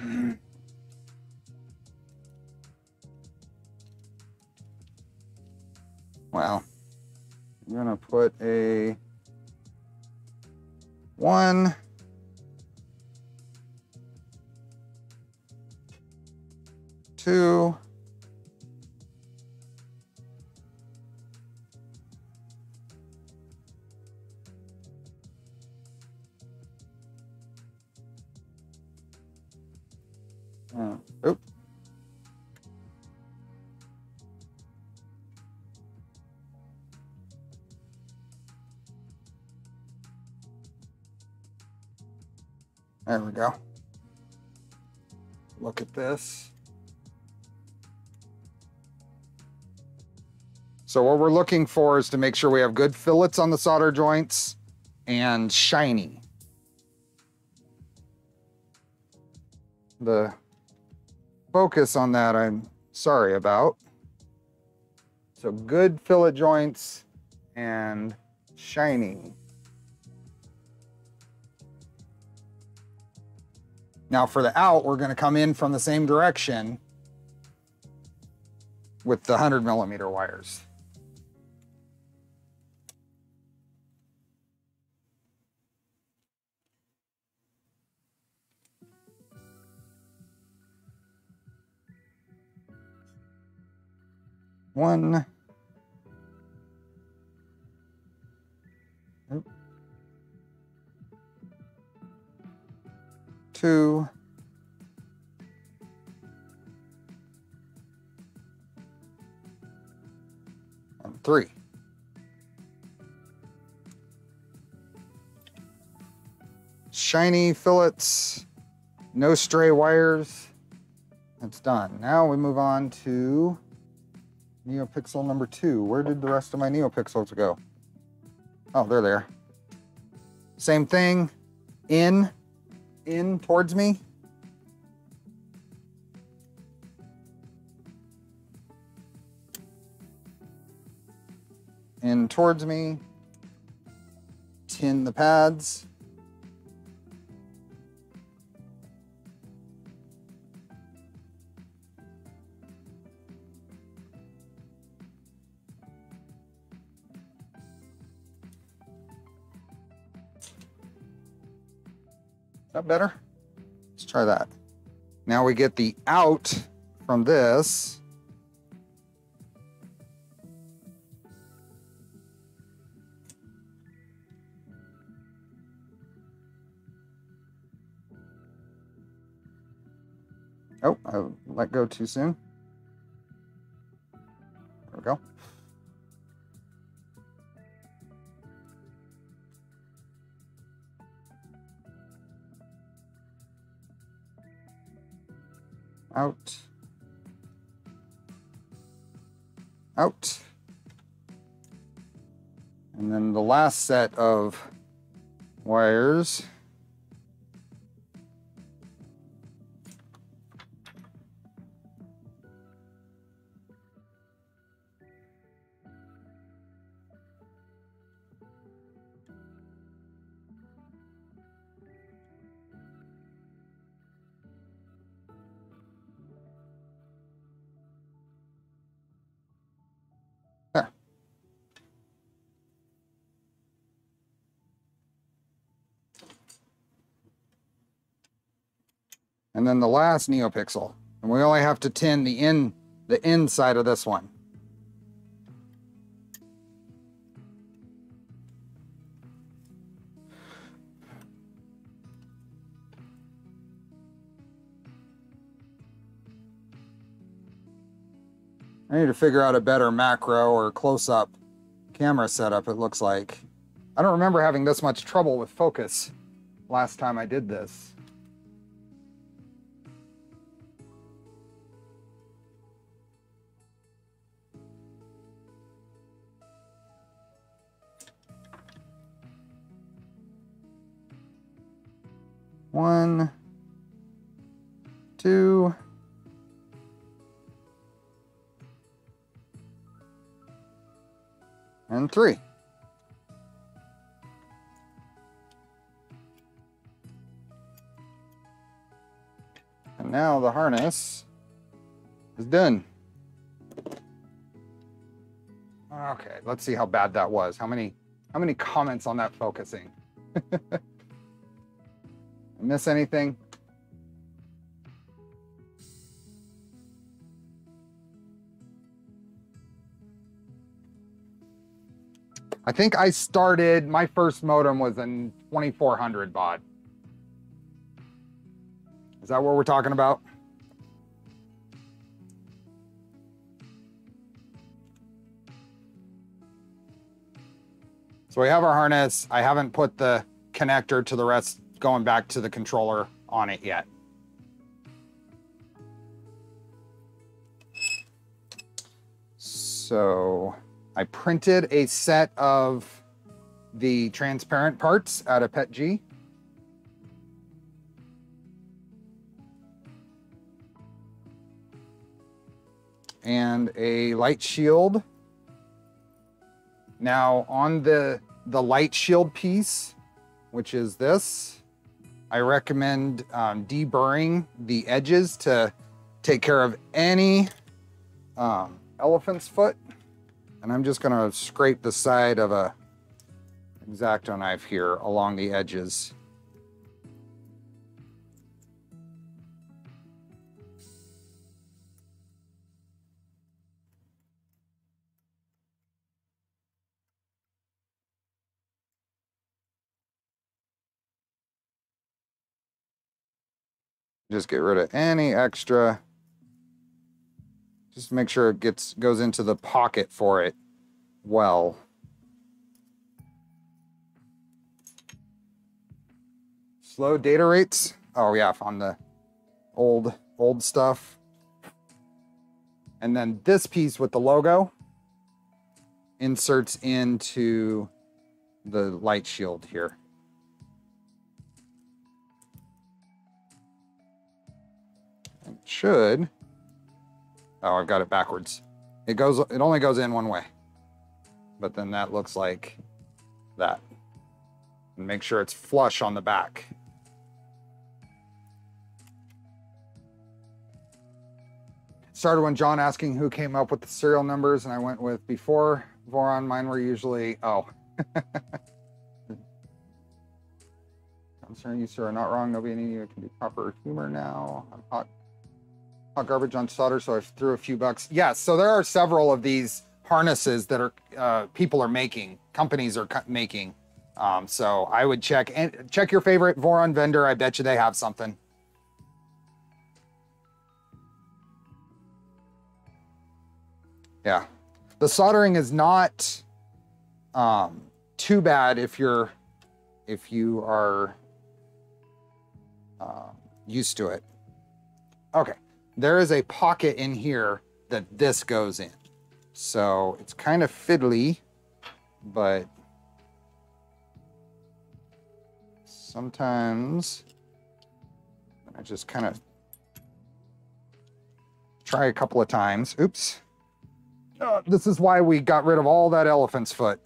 Well, I'm gonna put a one, two, uh, oop. There we go. Look at this. So what we're looking for is to make sure we have good fillets on the solder joints and shiny. The focus on that I'm sorry about. So good fillet joints and shiny. Now for the out, we're gonna come in from the same direction with the 100 millimeter wires. One. Two. And three. Shiny fillets, no stray wires. That's done. Now we move on to NeoPixel number two. Where did the rest of my NeoPixels go? Oh, they're there. Same thing, in, in towards me. In towards me, tin the pads. That better? Let's try that. Now we get the out from this. Oh, I let go too soon. Out, out. And then the last set of wires. Then the last NeoPixel. And we only have to tin the in the inside of this one. I need to figure out a better macro or close-up camera setup, it looks like. I don't remember having this much trouble with focus last time I did this. One, two, and three. And now the harness is done. Okay, let's see how bad that was. How many how many comments on that focusing? Miss anything? I think I started, my first modem was in 2400 baud. Is that what we're talking about? So we have our harness. I haven't put the connector to the rest going back to the controller on it yet. So I printed a set of the transparent parts out of PETG. And a light shield. Now on the, the light shield piece, which is this, I recommend um, deburring the edges to take care of any um, elephant's foot. And I'm just gonna scrape the side of a X-Acto knife here along the edges. Just get rid of any extra. Just make sure it gets goes into the pocket for it well. Slow data rates. Oh yeah, on the old old stuff. And then this piece with the logo inserts into the light shield here. Should. Oh, I've got it backwards. It goes it only goes in one way. But then that looks like that. And make sure it's flush on the back. started when John asking who came up with the serial numbers, and I went with before Voron. Mine were usually oh. Concern you, sir, are not wrong. Nobody in you can be proper humor now. I'm hot garbage on solder, so I threw a few bucks. Yes, so there are several of these harnesses that are uh, people are making, companies are making. Um, so I would check and check your favorite Voron vendor. I bet you they have something. Yeah. The soldering is not um, too bad if you're if you are uh, used to it. Okay, there is a pocket in here that this goes in. So it's kind of fiddly, but sometimes I just kind of try a couple of times. Oops. Uh, this is why we got rid of all that elephant's foot.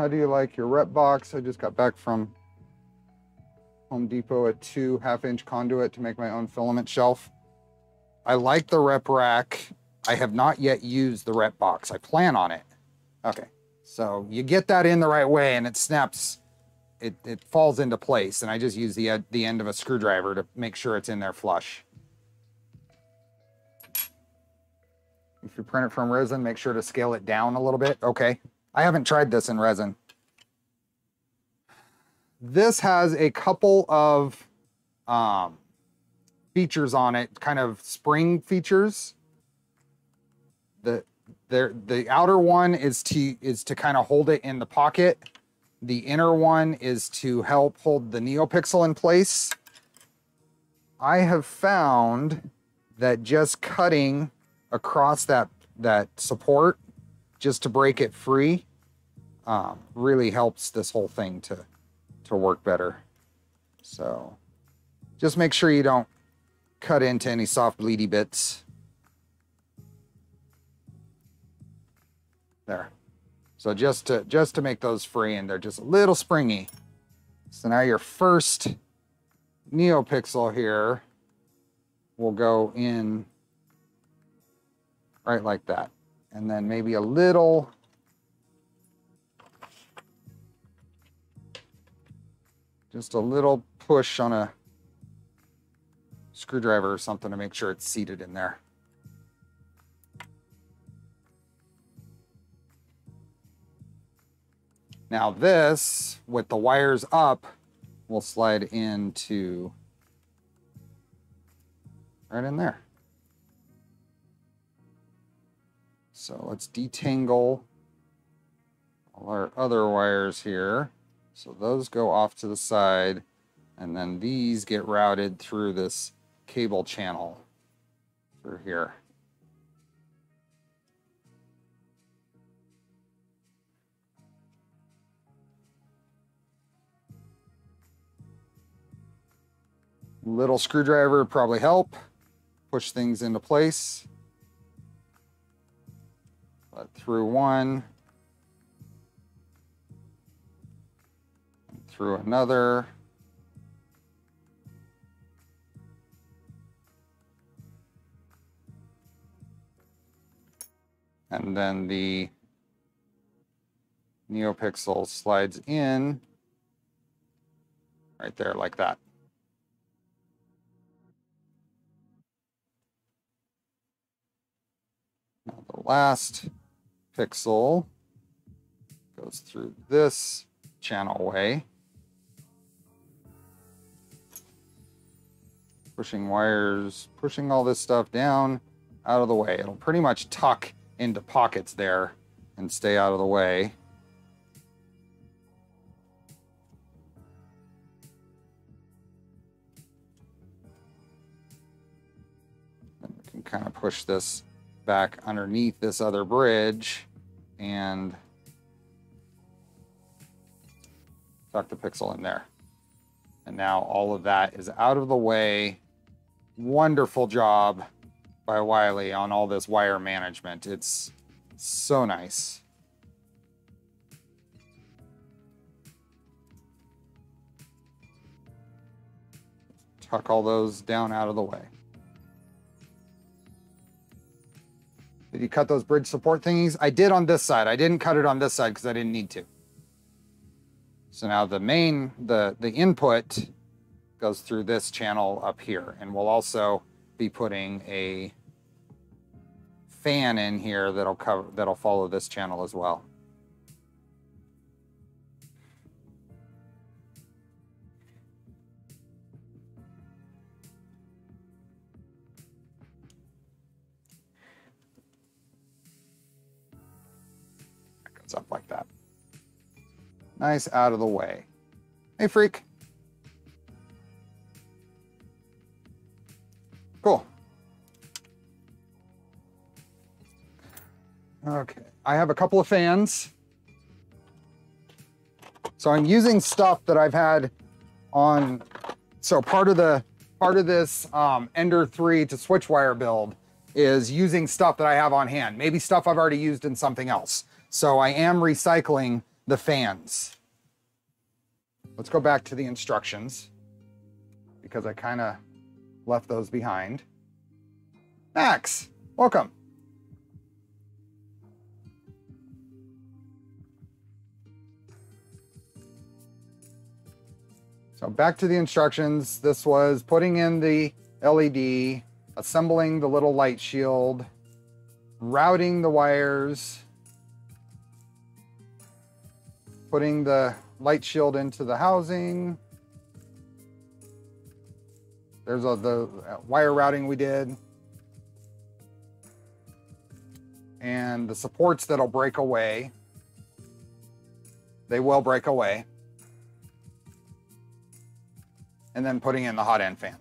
How do you like your rep box? I just got back from Home Depot a two half inch conduit to make my own filament shelf. I like the rep rack. I have not yet used the rep box. I plan on it. Okay, so you get that in the right way and it snaps, it, it falls into place. And I just use the, the end of a screwdriver to make sure it's in there flush. If you print it from resin, make sure to scale it down a little bit. Okay, I haven't tried this in resin. This has a couple of um, features on it, kind of spring features the there the outer one is to is to kind of hold it in the pocket. The inner one is to help hold the NeoPixel in place. I have found that just cutting across that that support just to break it free um, really helps this whole thing to to work better. So just make sure you don't cut into any soft bleedy bits. There. So just to just to make those free and they're just a little springy. So now your first NeoPixel here will go in right like that. And then maybe a little just a little push on a screwdriver or something to make sure it's seated in there. Now this, with the wires up, will slide into right in there. So let's detangle all our other wires here. So those go off to the side and then these get routed through this cable channel through here. Little screwdriver probably help push things into place. Through one, through another. And then the NeoPixel slides in right there like that. Now the last pixel goes through this channel way. Pushing wires, pushing all this stuff down out of the way. It'll pretty much tuck into pockets there and stay out of the way. We can kind of push this back underneath this other bridge and tuck the pixel in there. And now all of that is out of the way. Wonderful job by Wiley on all this wire management. It's so nice. Tuck all those down out of the way. Did you cut those bridge support thingies? I did on this side. I didn't cut it on this side because I didn't need to. So now the main, the, the input goes through this channel up here. And we'll also be putting a fan in here that'll cover, that'll follow this channel as well. Up like that. Nice out of the way. Hey, freak. Cool. Okay, I have a couple of fans. So I'm using stuff that I've had on, so part of the, part of this um, Ender 3 to Switchwire build is using stuff that I have on hand, maybe stuff I've already used in something else. So I am recycling the fans. Let's go back to the instructions because I kind of left those behind. Max, welcome. So back to the instructions. This was putting in the LED, assembling the little light shield, routing the wires, putting the light shield into the housing. There's a, the uh, wire routing we did. And the supports that'll break away. They will break away. And then putting in the hot end fan.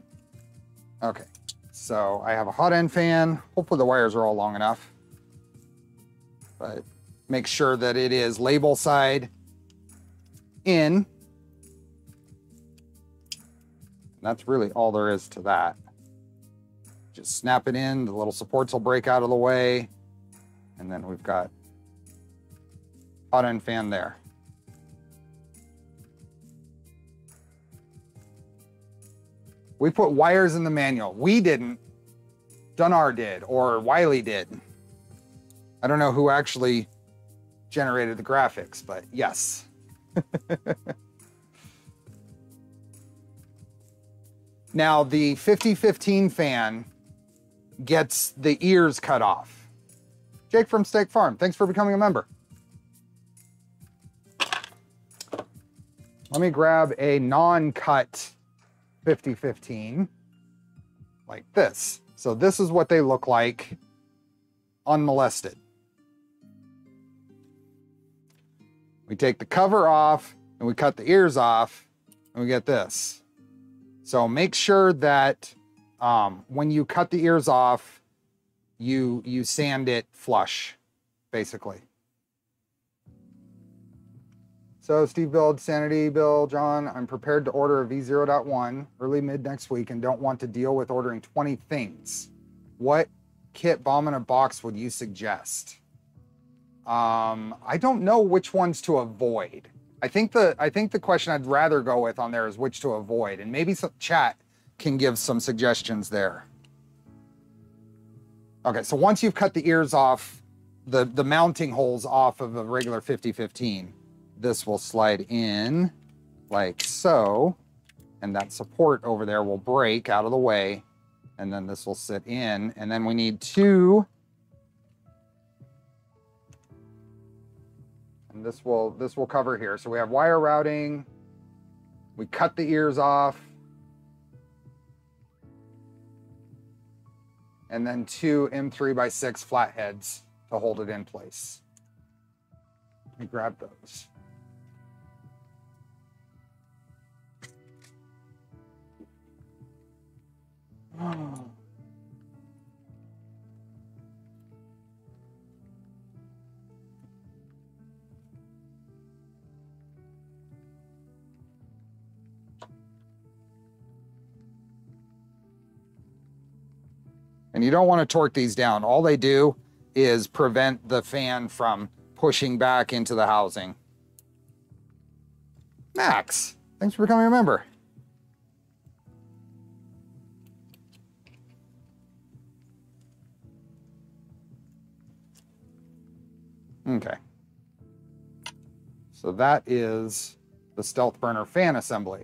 Okay, so I have a hot end fan. Hopefully the wires are all long enough. But make sure that it is label side in. That's really all there is to that. Just snap it in, the little supports will break out of the way, and then we've got hot end fan there. We put wires in the manual. We didn't. Dunnar did, or Wiley did. I don't know who actually generated the graphics, but yes. now, the 5015 fan gets the ears cut off. Jake from Steak Farm, thanks for becoming a member. Let me grab a non-cut 5015 like this. So this is what they look like unmolested. We take the cover off and we cut the ears off and we get this. So make sure that um, when you cut the ears off, you, you sand it flush, basically. So Steve Build, Sanity Bill, John, I'm prepared to order a V0.1 early mid next week and don't want to deal with ordering 20 things. What kit bomb in a box would you suggest? Um, I don't know which ones to avoid. I think the I think the question I'd rather go with on there is which to avoid, and maybe some chat can give some suggestions there. Okay, so once you've cut the ears off, the the mounting holes off of a regular 5015, this will slide in like so, and that support over there will break out of the way, and then this will sit in, and then we need two and this will this will cover here. So we have wire routing. We cut the ears off. And then two M3 by 6 flatheads to hold it in place. Let me grab those. Oh. And you don't want to torque these down. All they do is prevent the fan from pushing back into the housing. Max, thanks for becoming a member. Okay. So that is the Stealth Burner fan assembly.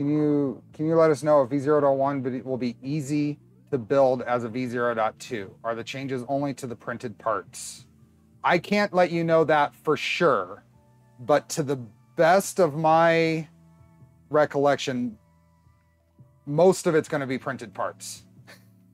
Can you can you let us know if V0.1 will be easy to build as a V0.2? Are the changes only to the printed parts? I can't let you know that for sure, but to the best of my recollection, most of it's going to be printed parts.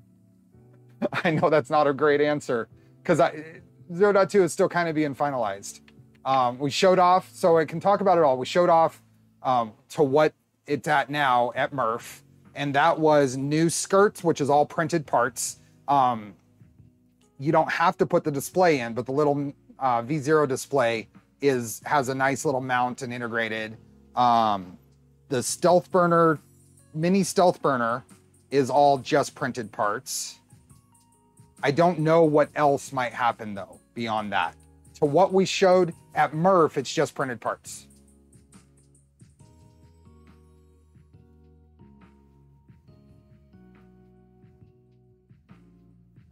I know that's not a great answer because 0.2 is still kind of being finalized. Um, we showed off, so I can talk about it all. We showed off um, to what it's at now at MRRF, and that was new skirts, which is all printed parts. Um, you don't have to put the display in, but the little uh, V0 display is has a nice little mount and integrated. Um, the stealth burner, mini stealth burner, is all just printed parts. I don't know what else might happen though beyond that. To what we showed at MRRF, it's just printed parts.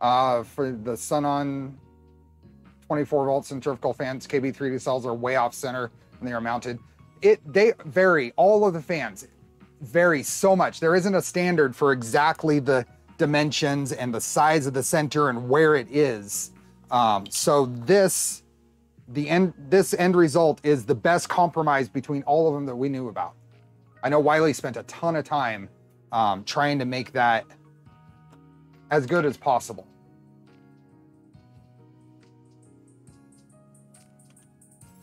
Uh, for the Sunon 24 volt centrifugal fans, KB3D cells are way off center when they are mounted. It they vary. All of the fans vary so much. There isn't a standard for exactly the dimensions and the size of the center and where it is. Um, so this the end this end result is the best compromise between all of them that we knew about. I know Wiley spent a ton of time um, trying to make that as good as possible.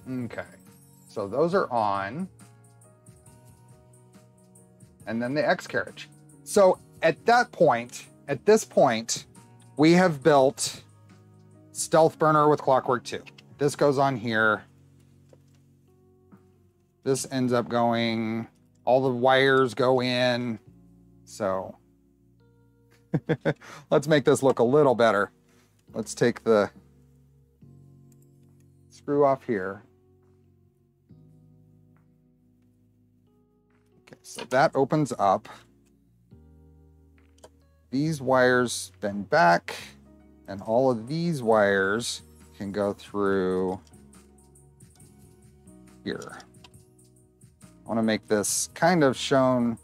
Okay, so those are on. And then the X carriage. So at that point, at this point, we have built Stealth Burner with Clockwork 2. This goes on here. This ends up going, all the wires go in. So let's make this look a little better. Let's take the screw off here. So that opens up. These wires bend back, and all of these wires can go through here. I want to make this kind of shown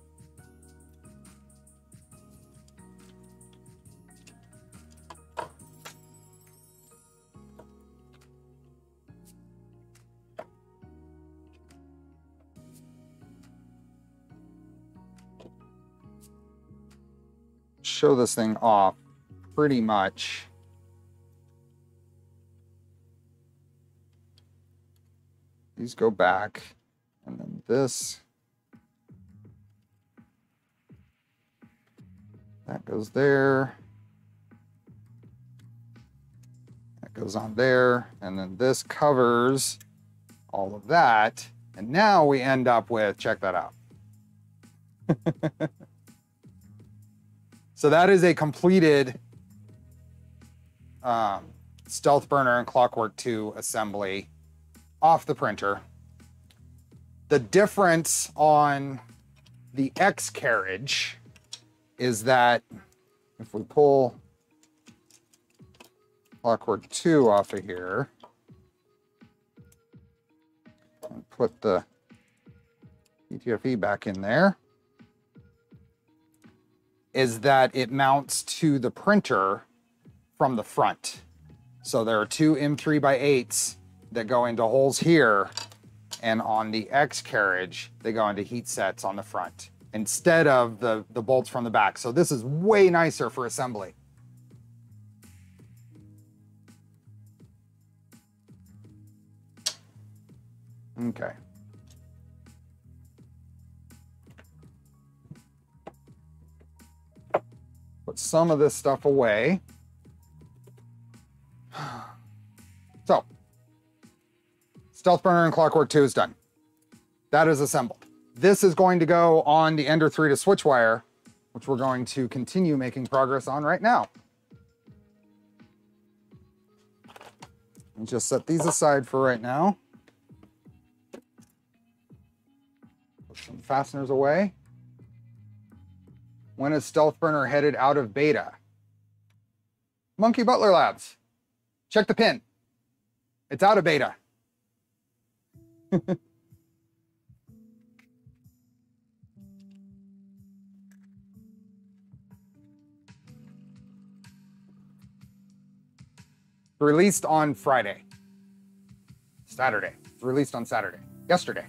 show this thing off pretty much. These go back, and then this. That goes there. That goes on there, and then this covers all of that. And now we end up with, check that out. so that is a completed um, Stealth Burner and Clockwork 2 assembly off the printer. The difference on the X carriage is that if we pull Clockwork 2 off of here and put the PTFE back in there, is that it mounts to the printer from the front. So there are two M3 by 8s that go into holes here, and on the X carriage, they go into heat sets on the front instead of the, the bolts from the back. So this is way nicer for assembly. Okay. Put some of this stuff away. So, Stealth Burner and Clockwork 2 is done. That is assembled. This is going to go on the Ender 3 to Switchwire, which we're going to continue making progress on right now. And just set these aside for right now. Put some fasteners away. When is Stealth Burner headed out of beta? Monkey Butler Labs. Check the pin. It's out of beta. released on Friday. Saturday. Released on Saturday. Yesterday.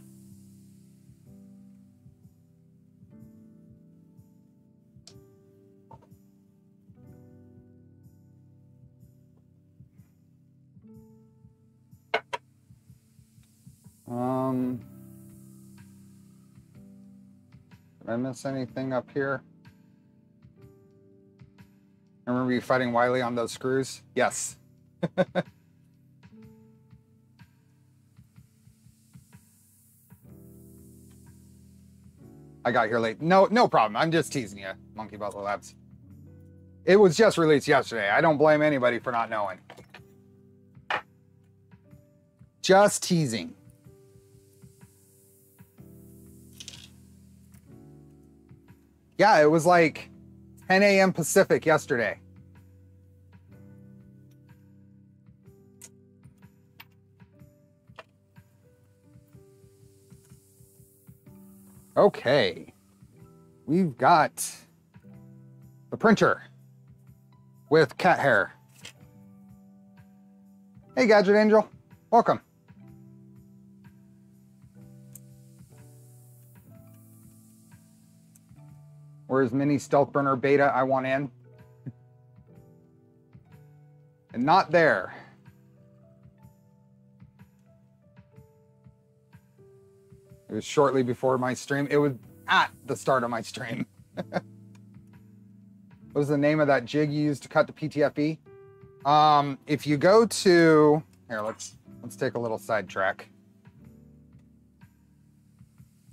Um, did I miss anything up here? I remember you fighting Wiley on those screws? Yes. I got here late. No, no problem. I'm just teasing you, Monkey Butler Labs. It was just released yesterday. I don't blame anybody for not knowing. Just teasing. Yeah, it was like 10 a.m. Pacific yesterday. Okay. We've got the printer with cat hair. Hey, Gadget Angel. Welcome. Where's Mini Stealth Burner Beta I want in? and not there. It was shortly before my stream. It was at the start of my stream. what was the name of that jig you used to cut the PTFE? Um, if you go to here, let's let's take a little sidetrack.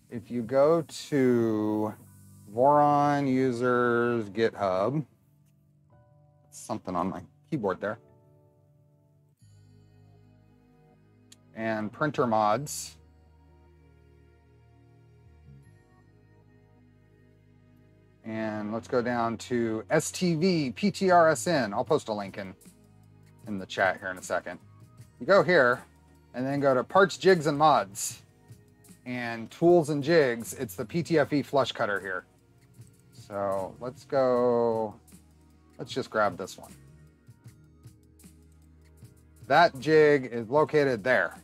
If you go to Voron users GitHub, something on my keyboard there, and printer mods. And let's go down to STV PTRSN. I'll post a link in, in the chat here in a second. You go here and then go to parts, jigs, and mods. And tools and jigs, it's the PTFE flush cutter here. So let's go, let's just grab this one. That jig is located there.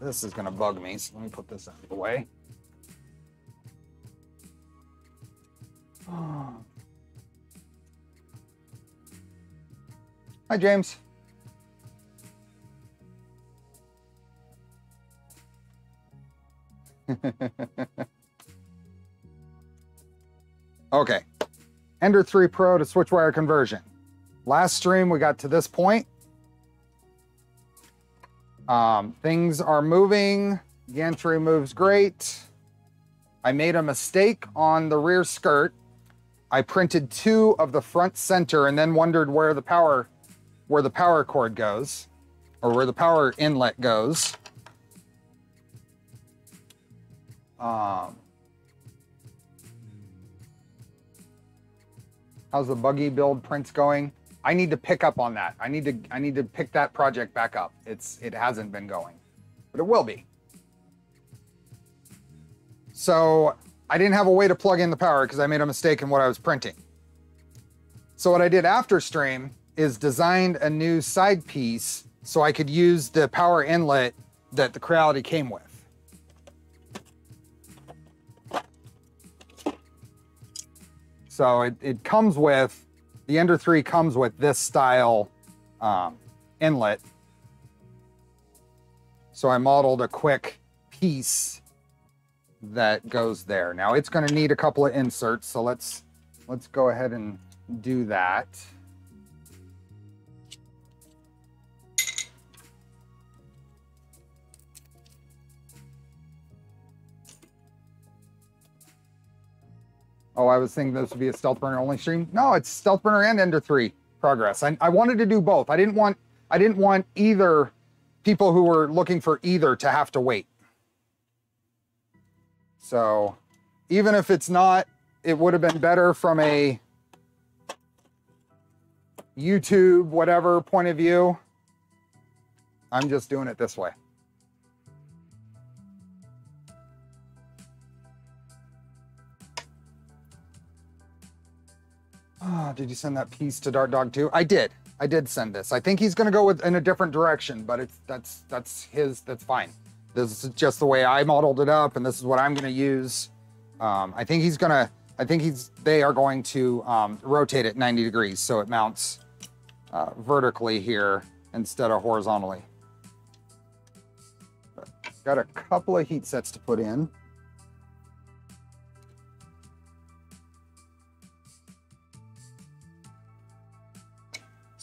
This is gonna bug me, so let me put this out of the way. Hi, James. okay. Ender 3 Pro to Switchwire conversion. Last stream, we got to this point. Um, things are moving. Gantry moves great. I made a mistake on the rear skirt. I printed two of the front center and then wondered where the power where the power cord goes or where the power inlet goes. Um, how's the buggy build prints going? I need to pick up on that. I need to I need to pick that project back up. It's it hasn't been going, but it will be. So I didn't have a way to plug in the power because I made a mistake in what I was printing. So what I did after stream is designed a new side piece so I could use the power inlet that the Creality came with. So it, it comes with, the Ender 3 comes with this style um, inlet. So I modeled a quick piece that goes there. Now it's going to need a couple of inserts, so let's let's go ahead and do that. Oh, I was thinking this would be a Stealth Burner only stream. No, it's Stealth Burner and Ender 3 progress. I, I wanted to do both. I didn't want I didn't want either people who were looking for either to have to wait. So even if it's not, it would have been better from a YouTube, whatever point of view. I'm just doing it this way. Oh, did you send that piece to Dark Dog too? I did. I did send this. I think he's going to go with in a different direction, but it's that's that's his. That's fine. This is just the way I modeled it up, and this is what I'm going to use. Um, I think he's to. I think he's. They are going to um, rotate it 90 degrees so it mounts uh, vertically here instead of horizontally. Got a couple of heat sets to put in.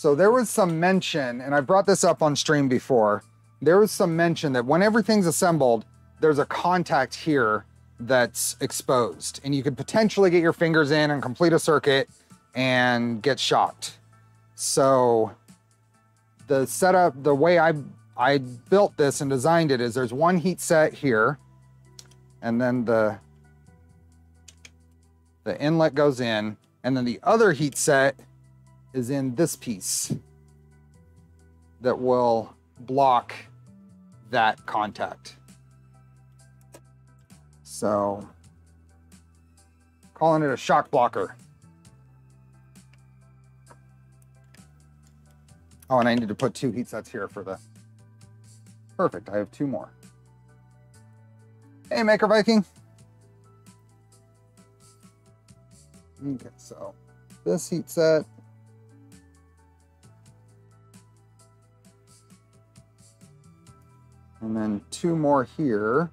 So there was some mention, and I brought this up on stream before, there was some mention that when everything's assembled, there's a contact here that's exposed, and you could potentially get your fingers in and complete a circuit and get shocked. So the setup, the way I, I built this and designed it is there's one heat set here, and then the, the inlet goes in, and then the other heat set is in this piece that will block that contact. So calling it a shock blocker. Oh, and I need to put two heat sets here for the, perfect, I have two more. Hey, Maker Viking. Okay, so this heat set And then two more here.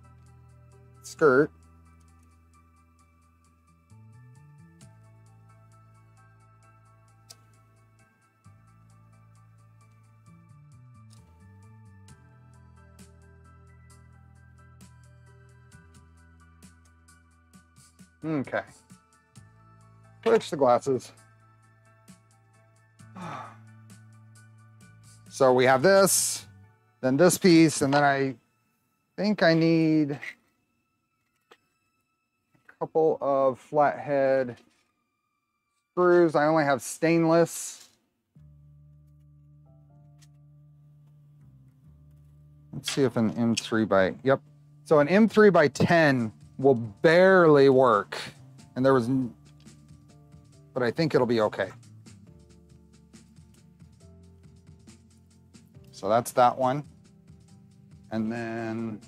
Skirt. Okay. Switch the glasses. So we have this then this piece, and then I think I need a couple of flathead screws. I only have stainless. Let's see if an M3 by, yep. So an M3 by 10 will barely work. And there was, but I think it'll be okay. So that's that one. And then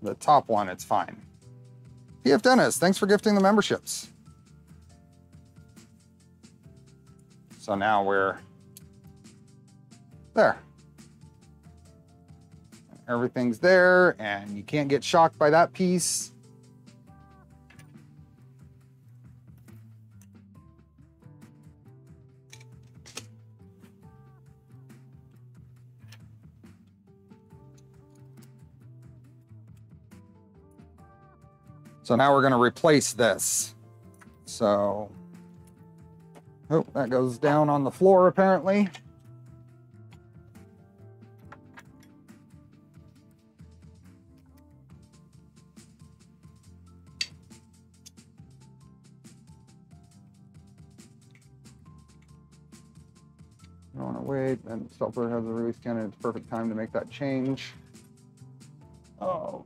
the top one, it's fine. PF Dennis, thanks for gifting the memberships. So now we're there. Everything's there and you can't get shocked by that piece. So now we're going to replace this. So, oh, that goes down on the floor apparently. I want to wait, and Stelper has a release candidate. It's perfect time to make that change. Oh,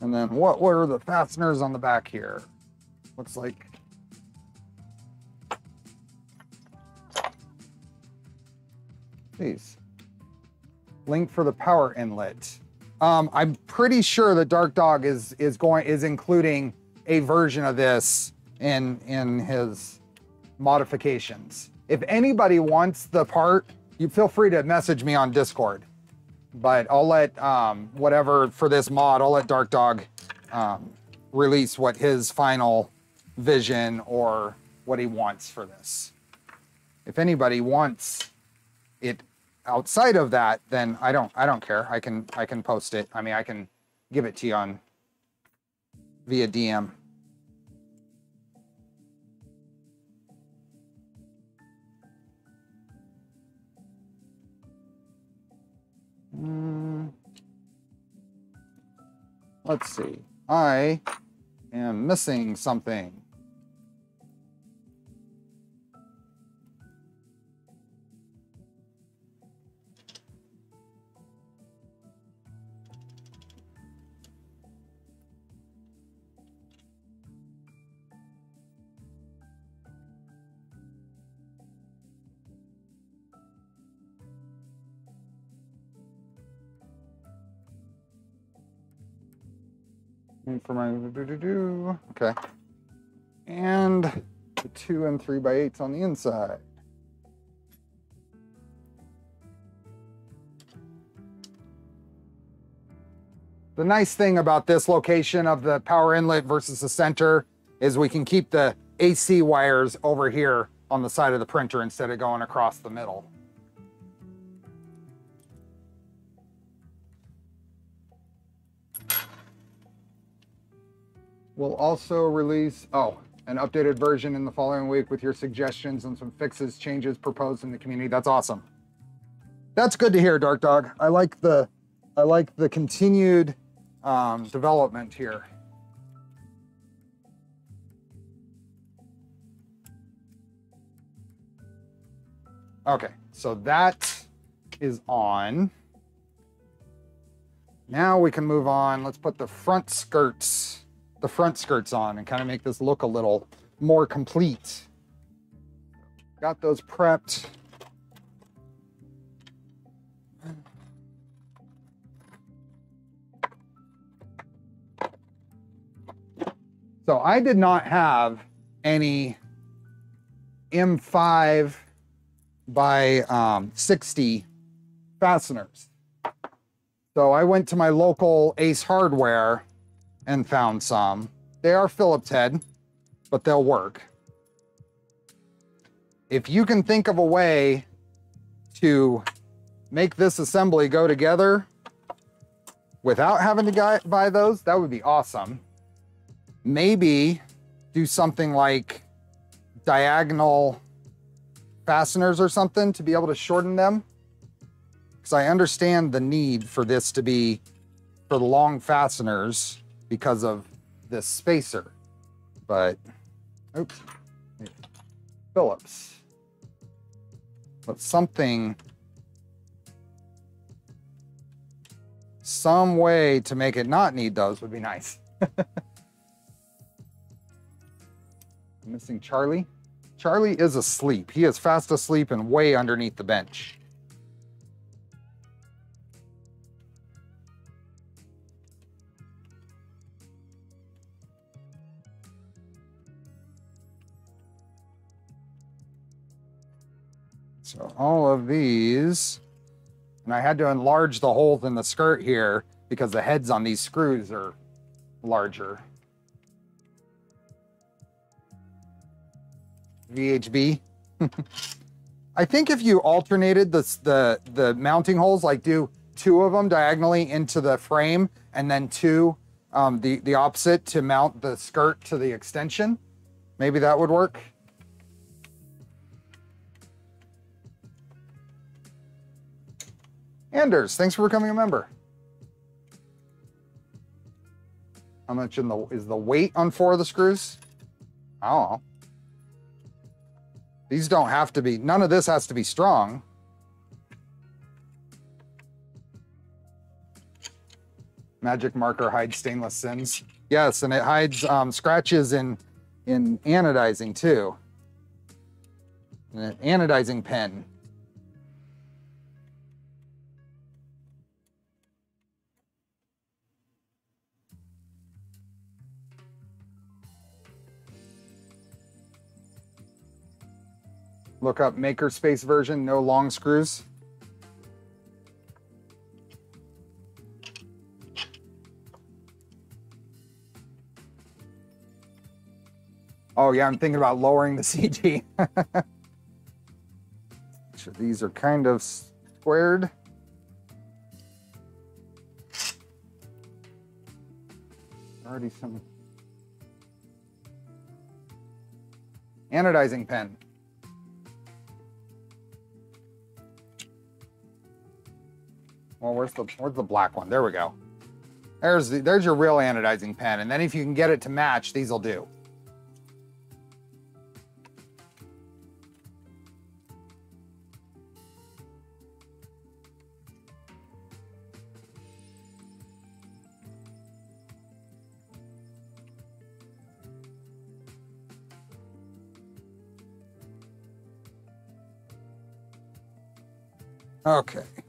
And then what were the fasteners on the back here? Looks like these. Link for the power inlet. Um, I'm pretty sure that Dark Dog is is going is including a version of this in in his modifications. If anybody wants the part, you feel free to message me on Discord but I'll let um, whatever for this mod, I'll let Dark Dog um, release what his final vision or what he wants for this. If anybody wants it outside of that, then I don't I don't care. I can I can post it. I mean I can give it to you on via DM. Mm. Let's see. I am missing something. For my do do do. Okay. And the two M3 by eights on the inside. The nice thing about this location of the power inlet versus the center is we can keep the AC wires over here on the side of the printer instead of going across the middle. We'll also release, oh, an updated version in the following week with your suggestions and some fixes, changes proposed in the community. That's awesome. That's good to hear, Dark Dog. I like the, I like the continued um, development here. Okay, so that is on. Now we can move on. Let's put the front skirts the front skirts on and kind of make this look a little more complete. Got those prepped. So I did not have any M5 by um, 60 fasteners. So I went to my local Ace Hardware and found some. They are Phillips head, but they'll work. If you can think of a way to make this assembly go together without having to buy those, that would be awesome. Maybe do something like diagonal fasteners or something to be able to shorten them. Because I understand the need for this to be for the long fasteners because of this spacer. But, oops, Phillips. But something, some way to make it not need those would be nice. missing Charlie. Charlie is asleep. He is fast asleep and way underneath the bench. So all of these, and I had to enlarge the holes in the skirt here because the heads on these screws are larger. VHB. I think if you alternated the, the, the mounting holes, like do two of them diagonally into the frame and then two um, the, the opposite to mount the skirt to the extension, maybe that would work. Anders, thanks for becoming a member. How much in the is the weight on four of the screws? I don't know. These don't have to be, none of this has to be strong. Magic marker hides stainless sins. Yes, and it hides um, scratches in, in anodizing too. An anodizing pen. Look up makerspace version, no long screws. Oh yeah, I'm thinking about lowering the CG. sure these are kind of squared. Already some anodizing pen. Well, where's the where's the black one? There we go. There's the, there's your real anodizing pen, and then if you can get it to match, these will do. Okay.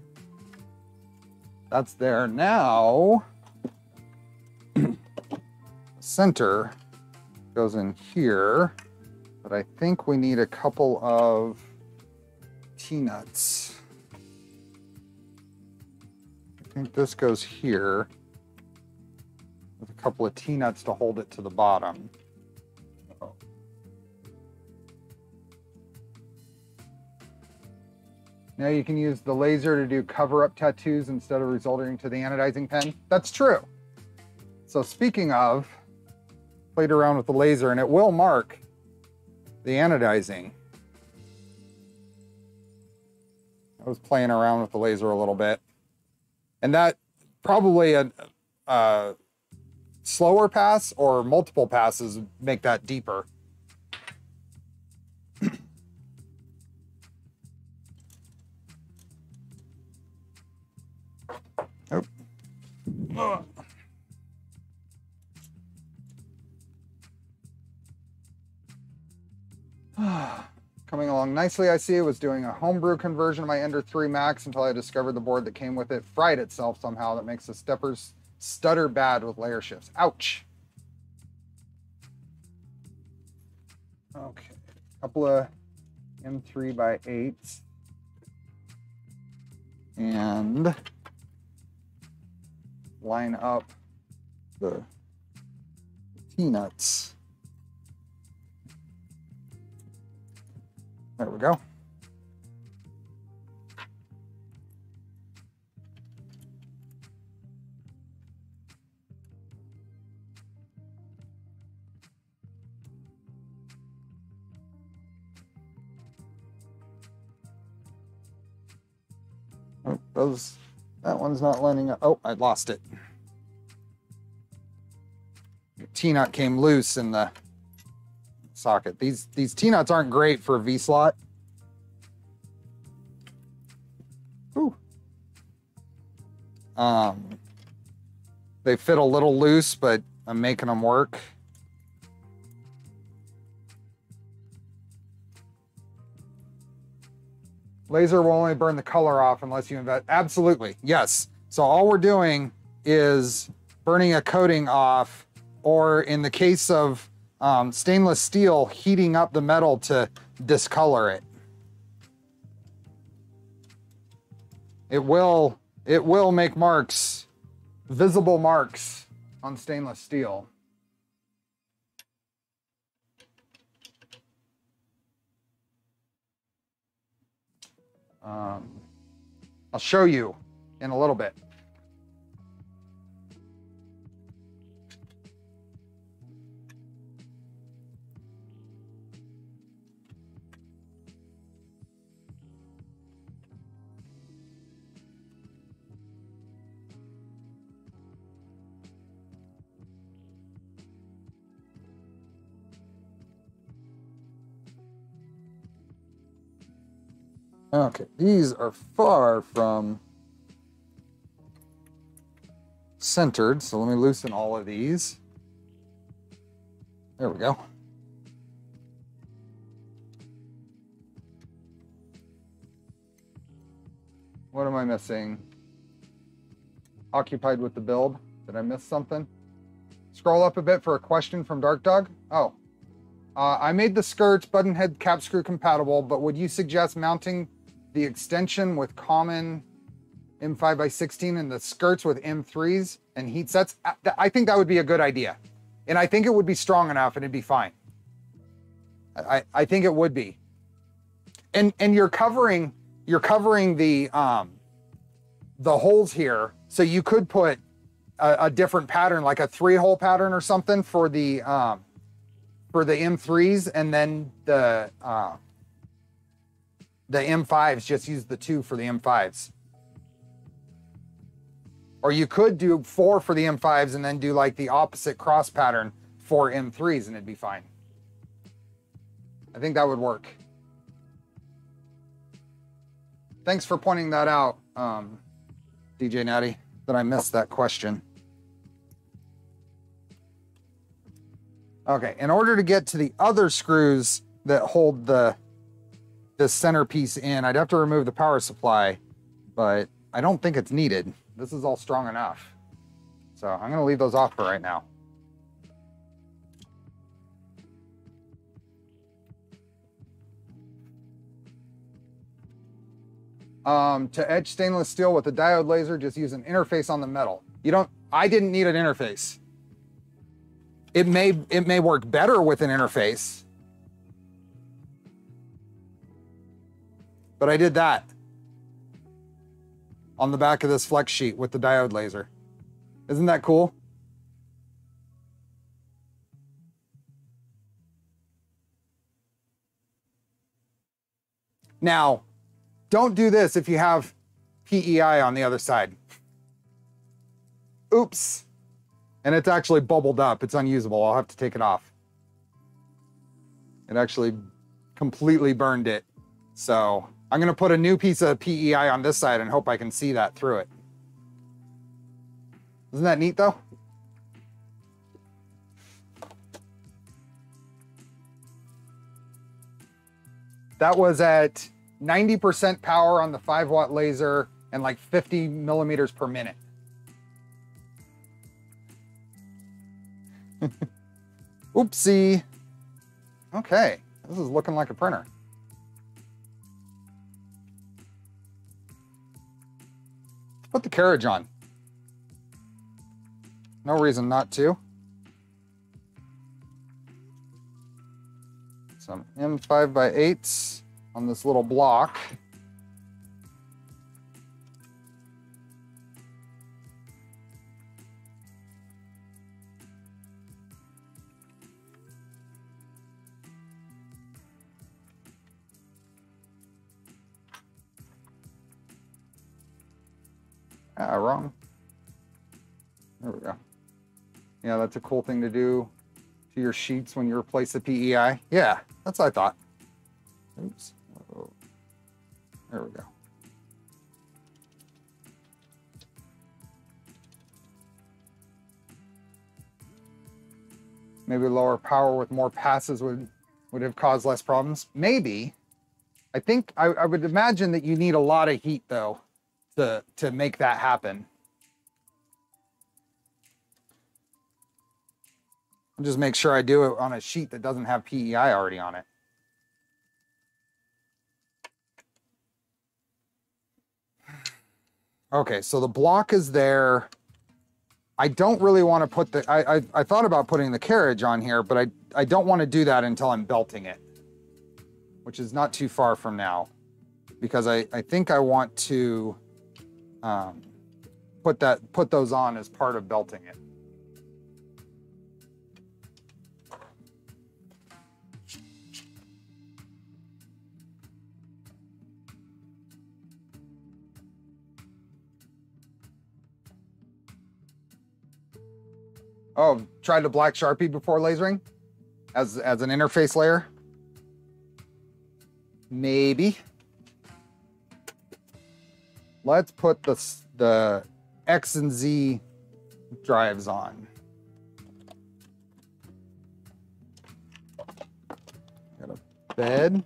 That's there now. center goes in here, but I think we need a couple of T-nuts. I think this goes here with a couple of T-nuts to hold it to the bottom. Now you can use the laser to do cover-up tattoos instead of resorting to the anodizing pen. That's true. So speaking of, played around with the laser and it will mark the anodizing. I was playing around with the laser a little bit. And that probably a, a slower pass or multiple passes make that deeper. Coming along nicely, I see. Was doing a homebrew conversion of my Ender 3 Max until I discovered the board that came with it fried itself somehow that makes the steppers stutter bad with layer shifts. Ouch. Okay, a couple of M3 by 8s. And line up the T-nuts. There we go. Oh, those, that one's not lining up. Oh, I lost it. T-nut came loose in the socket. These these T-nuts aren't great for a V-slot. Ooh. Um, they fit a little loose, but I'm making them work. Laser will only burn the color off unless you invest. Absolutely, yes. So all we're doing is burning a coating off, or in the case of um, stainless steel, heating up the metal to discolor it. It will it will make marks, visible marks on stainless steel. Um, I'll show you in a little bit. Okay, these are far from centered, so let me loosen all of these. There we go. What am I missing? Occupied with the build. Did I miss something? Scroll up a bit for a question from Dark Dog. Oh. Uh, I made the skirts button head cap screw compatible, but would you suggest mounting the extension with common M5 by 16 and the skirts with M3s and heat sets, I think that would be a good idea. And I think it would be strong enough and it'd be fine. I, I think it would be. And and you're covering you're covering the um the holes here. So you could put a, a different pattern, like a three hole pattern or something for the um for the M3s and then the uh, the M5s, just use the two for the M5s. Or you could do four for the M5s and then do like the opposite cross pattern for M3s and it'd be fine. I think that would work. Thanks for pointing that out, um, DJ Natty, that I missed that question. Okay, in order to get to the other screws that hold the this centerpiece in. I'd have to remove the power supply, but I don't think it's needed. This is all strong enough. So I'm gonna leave those off for right now. Um, to etch stainless steel with a diode laser, just use an interface on the metal. You don't, I didn't need an interface. It may, it may work better with an interface, But I did that on the back of this flex sheet with the diode laser. Isn't that cool? Now, don't do this if you have PEI on the other side. Oops. And it's actually bubbled up. It's unusable. I'll have to take it off. It actually completely burned it. So I'm going to put a new piece of PEI on this side and hope I can see that through it. Isn't that neat though? That was at 90% power on the 5 watt laser and like 50 millimeters per minute. Oopsie. Okay, this is looking like a printer. Put the carriage on. No reason not to. Some M5 by 8s on this little block. Ah, wrong. There we go. Yeah, that's a cool thing to do to your sheets when you replace the PEI. Yeah, that's what I thought. Oops. There we go. Maybe lower power with more passes would, would have caused less problems. Maybe. I think, I, I would imagine that you need a lot of heat though to, make that happen. I'll just make sure I do it on a sheet that doesn't have PEI already on it. Okay, so the block is there. I don't really want to put the, I, I, I thought about putting the carriage on here, but I, I don't want to do that until I'm belting it, which is not too far from now because I, I think I want to um, put that, put those on as part of belting it. Oh, tried a black Sharpie before lasering as, as an interface layer? Maybe. Let's put the, the X and Z drives on. Got a bed.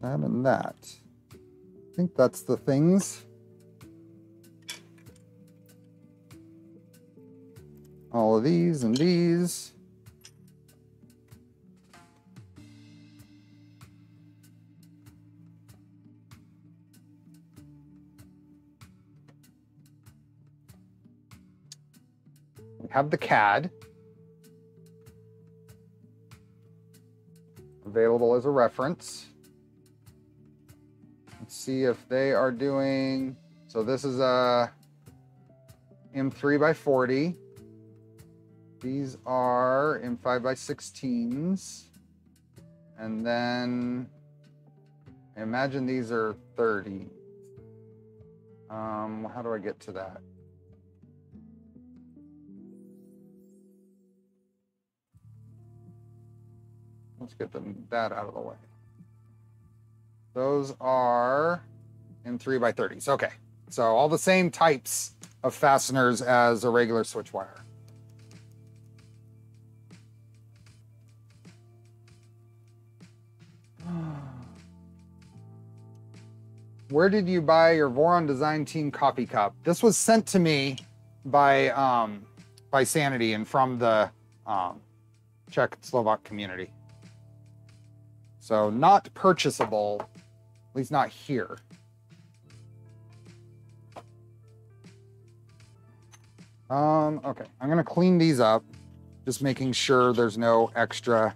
that and that. I think that's the things. All of these and these. We have the CAD. Available as a reference. Let's see if they are doing, so this is a M3 by 40. These are M5 by 16s. And then imagine these are 30. Um, how do I get to that? Let's get them that out of the way. Those are M3 by 30s. Okay, so all the same types of fasteners as a regular Switchwire. Where did you buy your Voron Design Team coffee cup? This was sent to me by um, by Sanity and from the um, Czech Slovak community. So not purchasable, at least not here. Um, okay, I'm gonna clean these up, just making sure there's no extra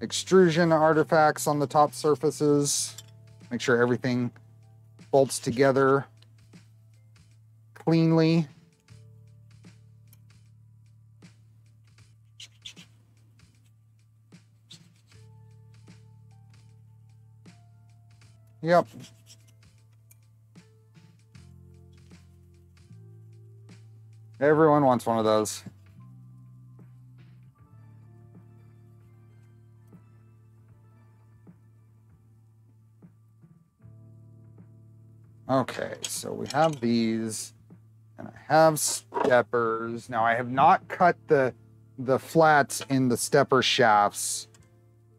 extrusion artifacts on the top surfaces. Make sure everything bolts together cleanly. Yep. Everyone wants one of those. Okay, so we have these, and I have steppers. Now I have not cut the the flats in the stepper shafts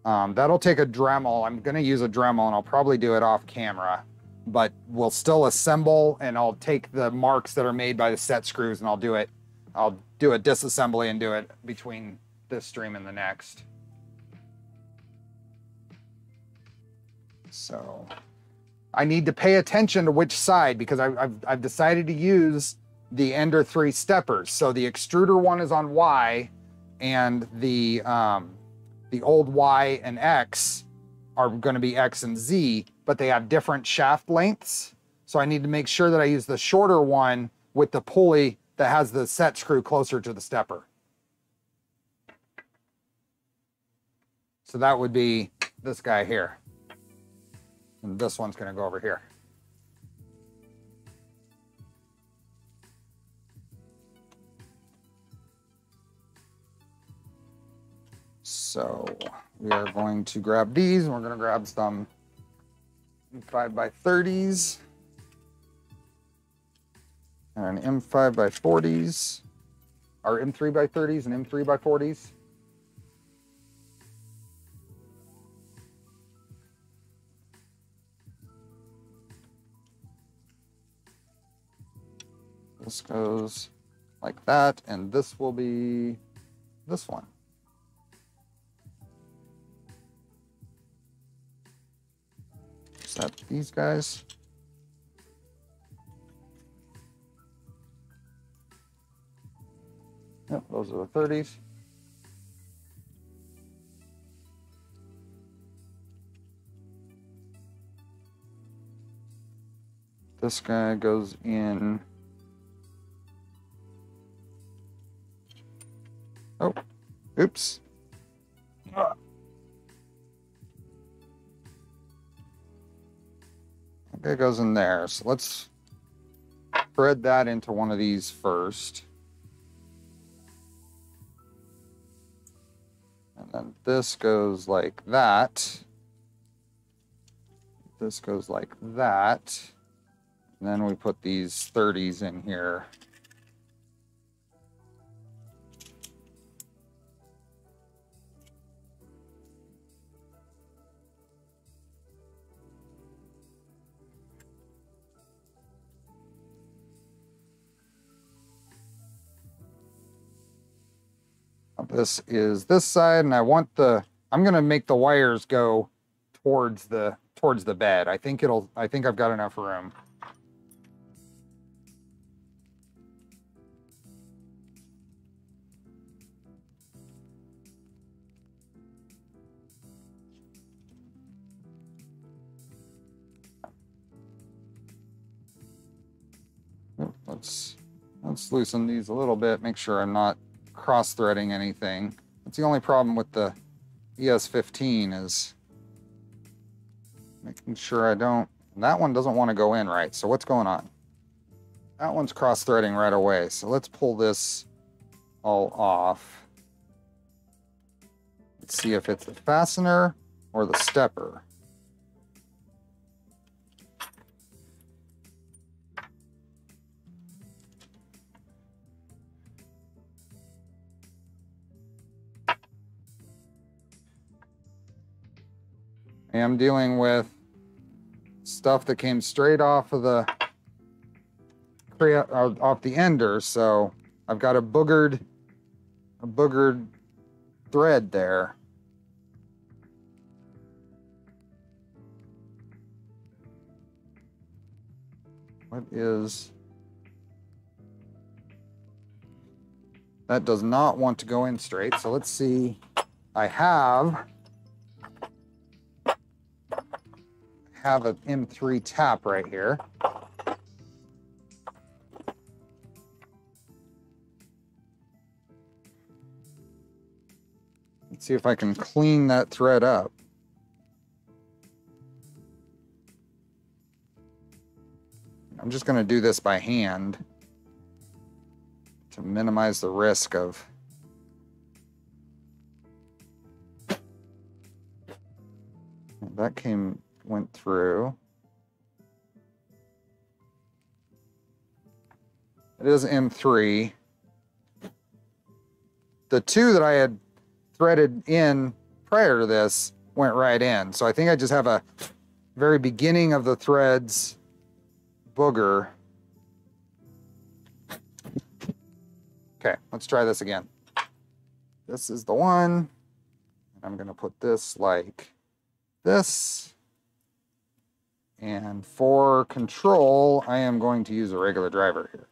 um, that'll take a Dremel. I'm going to use a Dremel and I'll probably do it off camera, but we'll still assemble and I'll take the marks that are made by the set screws and I'll do it. I'll do a disassembly and do it between this stream and the next. So I need to pay attention to which side because I, have I've decided to use the Ender 3 steppers. So the extruder one is on Y and the um, the old Y and X are going to be X and Z, but they have different shaft lengths. So I need to make sure that I use the shorter one with the pulley that has the set screw closer to the stepper. So that would be this guy here. And this one's going to go over here. So we are going to grab these. And we're going to grab some 5 by 30s and an M5 by 40s, or M3 by 30s and M3 by 40s. This goes like that, and this will be this one. Set these guys. Yep, those are the 30s. This guy goes in. Oh, oops. Ah. Okay, goes in there. So let's thread that into one of these first. And then this goes like that. This goes like that. And then we put these 30s in here. This is this side, and I want the, I'm gonna make the wires go towards the towards the bed. I think it'll, I think I've got enough room. Let's let's loosen these a little bit, make sure I'm not cross-threading anything. That's the only problem with the ES15 is making sure I don't, that one doesn't want to go in right. So what's going on? That one's cross-threading right away. So let's pull this all off. Let's see if it's the fastener or the stepper. Am dealing with stuff that came straight off of the uh, off the ender, so I've got a boogered a boogered thread there. What is that does not want to go in straight. So let's see. I have have an M3 tap right here. Let's see if I can clean that thread up. I'm just going to do this by hand to minimize the risk of that came went through. It is M3. The two that I had threaded in prior to this went right in. So I think I just have a very beginning of the threads booger. Okay, let's try this again. This is the one. I'm going to put this like this. And for control, I am going to use a regular driver here.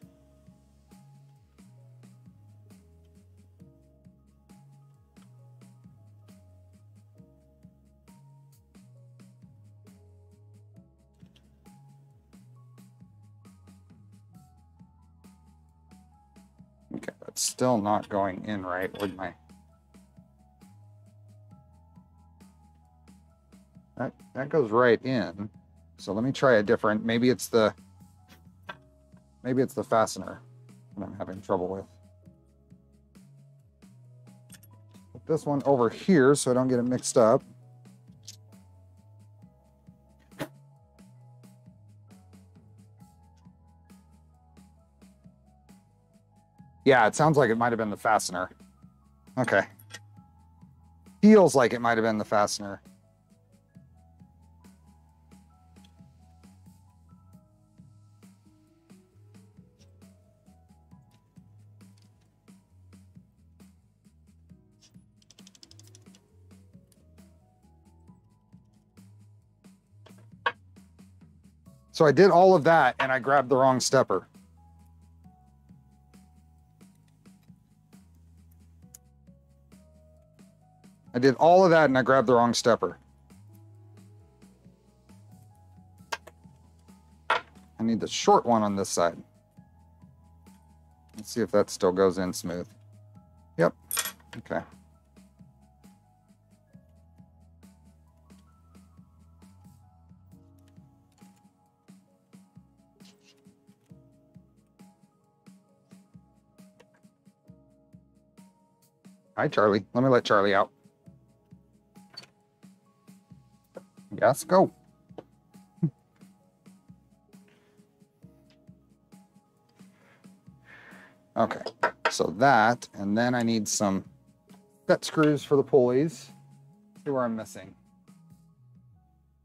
Okay, that's still not going in right with my... That, that goes right in. So let me try a different, maybe it's the, maybe it's the fastener that I'm having trouble with. Put this one over here so I don't get it mixed up. Yeah, it sounds like it might have been the fastener. Okay. Feels like it might have been the fastener. So I did all of that and I grabbed the wrong stepper. I did all of that and I grabbed the wrong stepper. I need the short one on this side. Let's see if that still goes in smooth. Yep. Okay. Hi, Charlie. Let me let Charlie out. Yes, go. okay, so that, and then I need some set screws for the pulleys. See where I'm missing.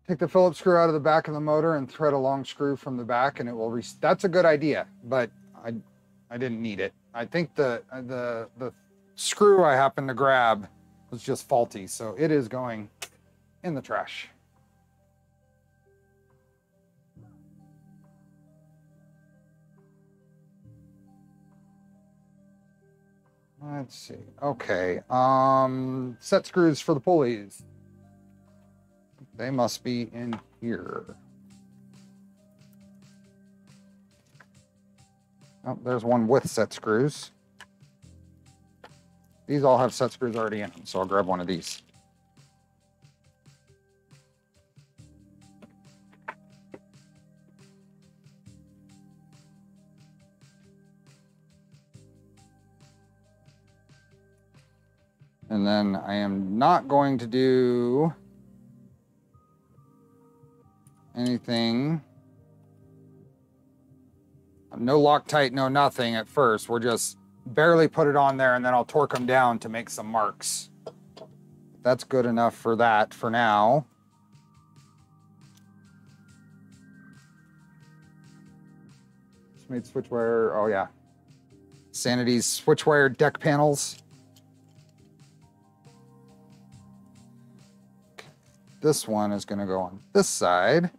Take the Phillips screw out of the back of the motor and thread a long screw from the back and it will, that's a good idea, but I, I didn't need it. I think the, the, the screw I happened to grab was just faulty, so it is going in the trash. Let's see. Okay. Um, set screws for the pulleys. They must be in here. Oh, there's one with set screws. These all have set screws already in them, so I'll grab one of these. And then I am not going to do anything. No Loctite, no nothing at first. We're just barely put it on there and then I'll torque them down to make some marks. That's good enough for that for now. made Switchwire, oh yeah. Sanity's Switchwire deck panels. This one is gonna go on this side.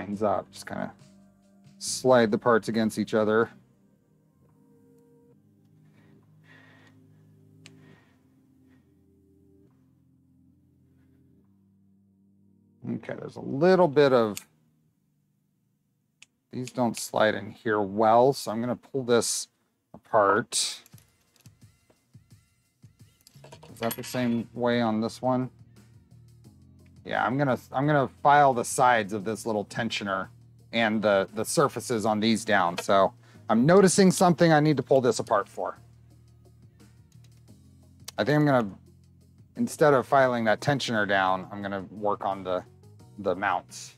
Lines up. Just kind of slide the parts against each other. Okay, there's a little bit of, these don't slide in here well, so I'm gonna pull this apart. Is that the same way on this one? Yeah, I'm gonna I'm gonna file the sides of this little tensioner and the the surfaces on these down. So I'm noticing something I need to pull this apart for. I think I'm gonna instead of filing that tensioner down, I'm gonna work on the the mounts.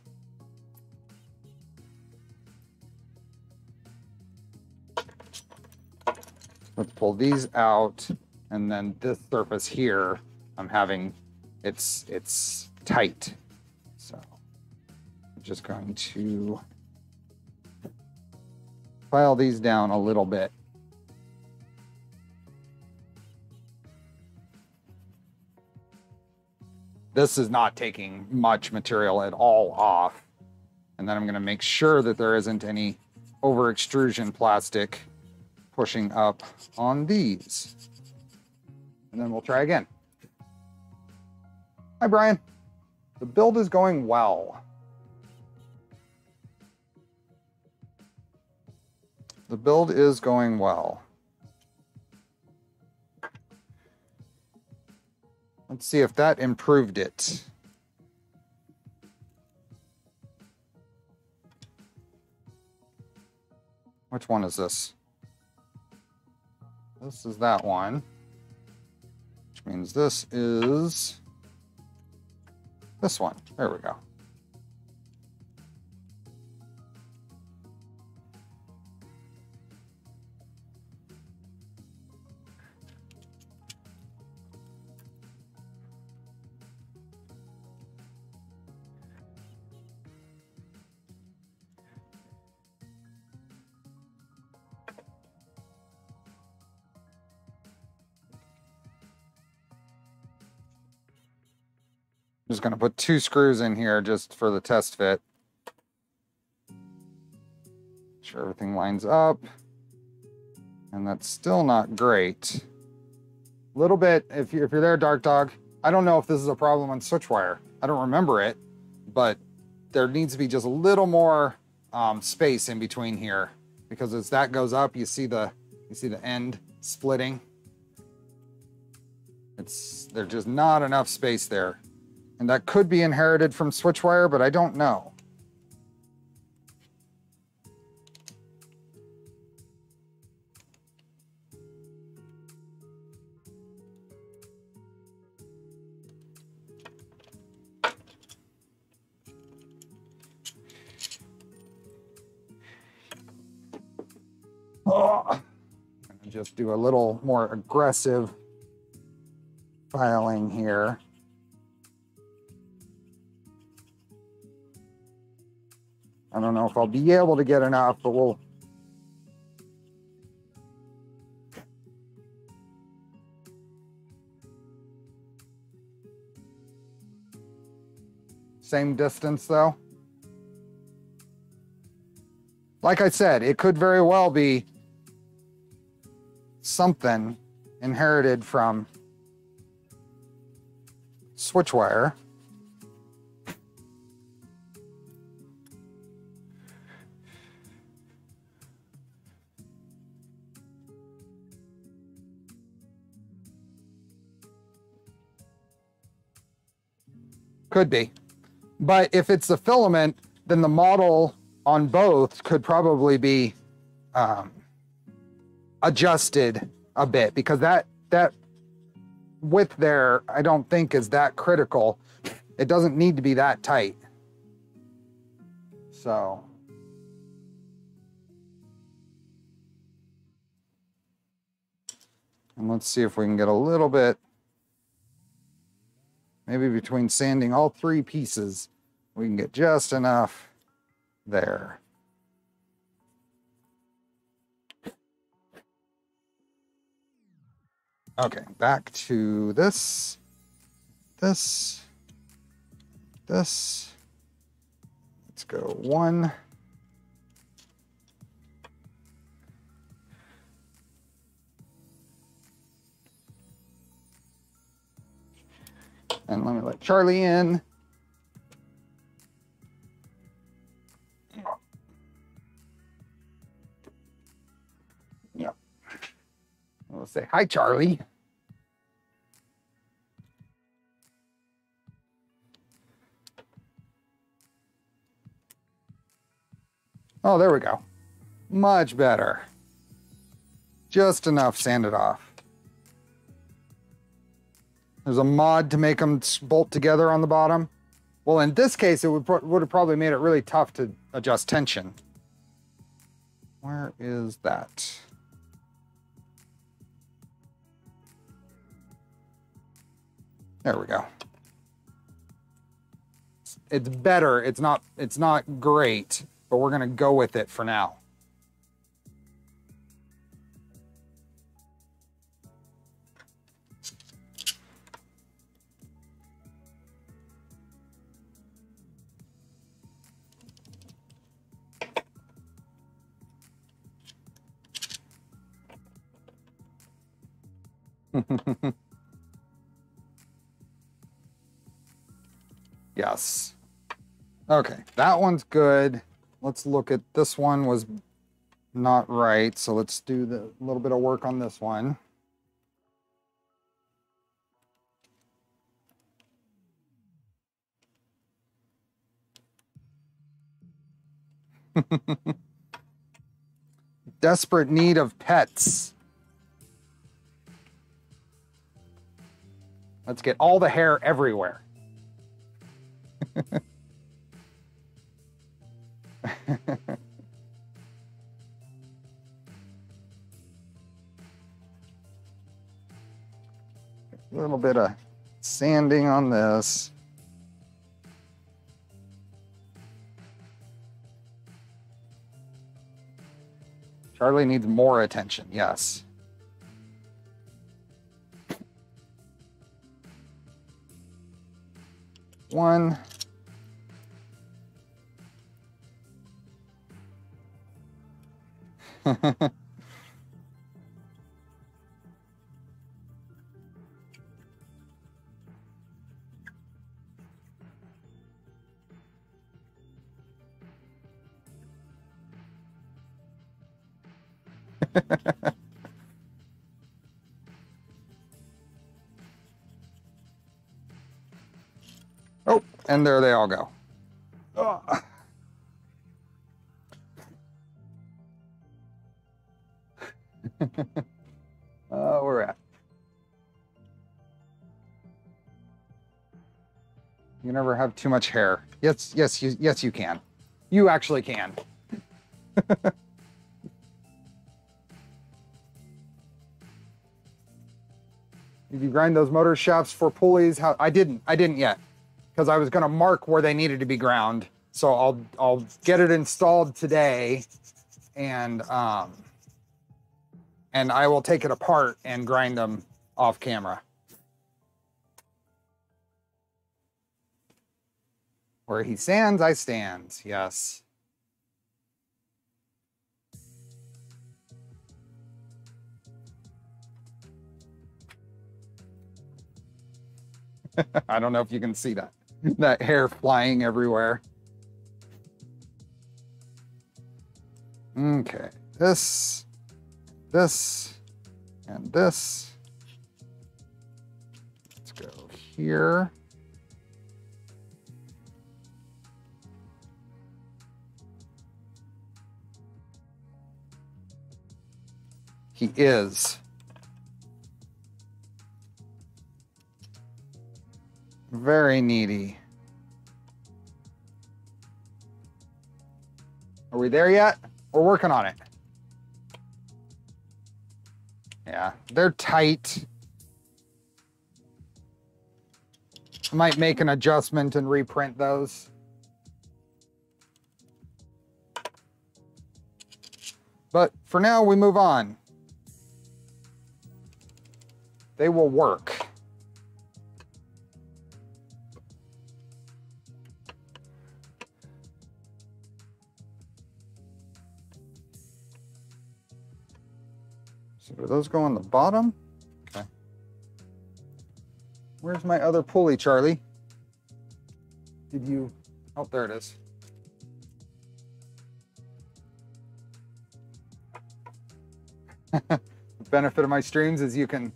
Let's pull these out and then this surface here, I'm having, it's, it's tight. So I'm just going to file these down a little bit. This is not taking much material at all off. And then I'm gonna make sure that there isn't any over extrusion plastic pushing up on these and then we'll try again. Hi, Brian. The build is going well. The build is going well. Let's see if that improved it. Which one is this? This is that one, which means this is this one. There we go. Just going to put two screws in here just for the test fit. Sure everything lines up. And that's still not great. A little bit, if you're, if you're there, Dark Dog, I don't know if this is a problem on Switchwire. I don't remember it, but there needs to be just a little more um, space in between here because as that goes up, you see the you see the end splitting. It's there's just not enough space there. And that could be inherited from Switchwire, but I don't know. Just do a little more aggressive filing here. I don't know if I'll be able to get enough, but we'll Same distance though. Like I said, it could very well be something inherited from switchwire. Could be. But if it's the filament, then the model on both could probably be um, adjusted a bit because that that width there, I don't think is that critical. It doesn't need to be that tight. So. And let's see if we can get a little bit Maybe between sanding all three pieces, we can get just enough there. Okay, back to this, this, this. Let's go one. And let me let Charlie in. Yep. We'll say hi, Charlie. Oh, there we go. Much better. Just enough sanded off. There's a mod to make them bolt together on the bottom. Well, in this case, it would, would have probably made it really tough to adjust tension. Where is that? There we go. It's better. It's not, it's not great, but we're going to go with it for now. yes. Okay, that one's good. Let's look at this one was not right. So let's do the little bit of work on this one. desperate need of pets. Let's get all the hair everywhere. A little bit of sanding on this. Charlie needs more attention, yes. One. and there they all go. Ugh. uh, we're at. You never have too much hair. Yes, yes, you, yes, you can. You actually can. if you grind those motor shafts for pulleys, how I didn't, I didn't yet, because I was going to mark where they needed to be ground. So I'll I'll get it installed today, and um, and I will take it apart and grind them off camera. Where he stands, I stand. Yes. I don't know if you can see that. That hair flying everywhere. Okay, this, this, and this. Let's go here. He is. Very needy. Are we there yet? We're working on it. Yeah, they're tight. I might make an adjustment and reprint those. But for now, we move on. They will work. Those go on the bottom? Okay. Where's my other pulley, Charlie? Did you? Oh, there it is. the benefit of my streams is you can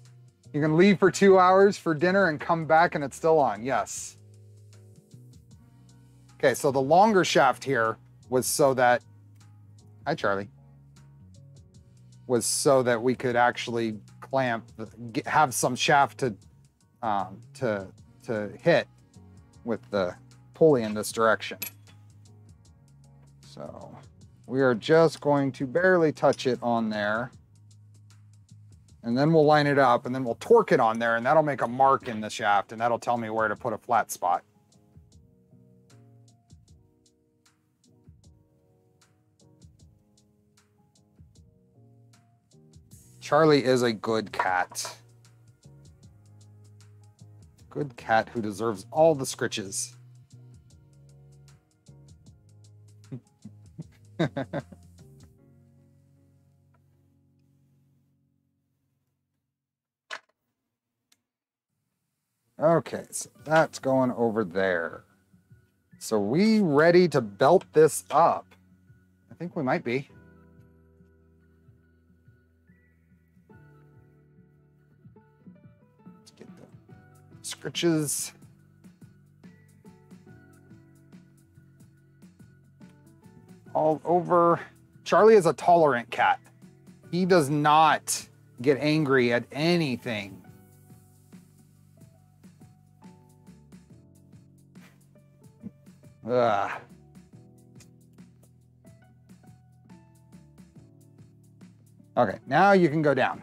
you can leave for two hours for dinner and come back and it's still on. Yes. Okay, so the longer shaft here was so that hi Charlie was so that we could actually clamp, have some shaft to um, to to hit with the pulley in this direction. So we are just going to barely touch it on there. And then we'll line it up and then we'll torque it on there and that'll make a mark in the shaft and that'll tell me where to put a flat spot. Charlie is a good cat. Good cat who deserves all the scritches. okay, so that's going over there. So we ready to belt this up? I think we might be. Scritches. All over. Charlie is a tolerant cat. He does not get angry at anything. Ugh. Okay, now you can go down.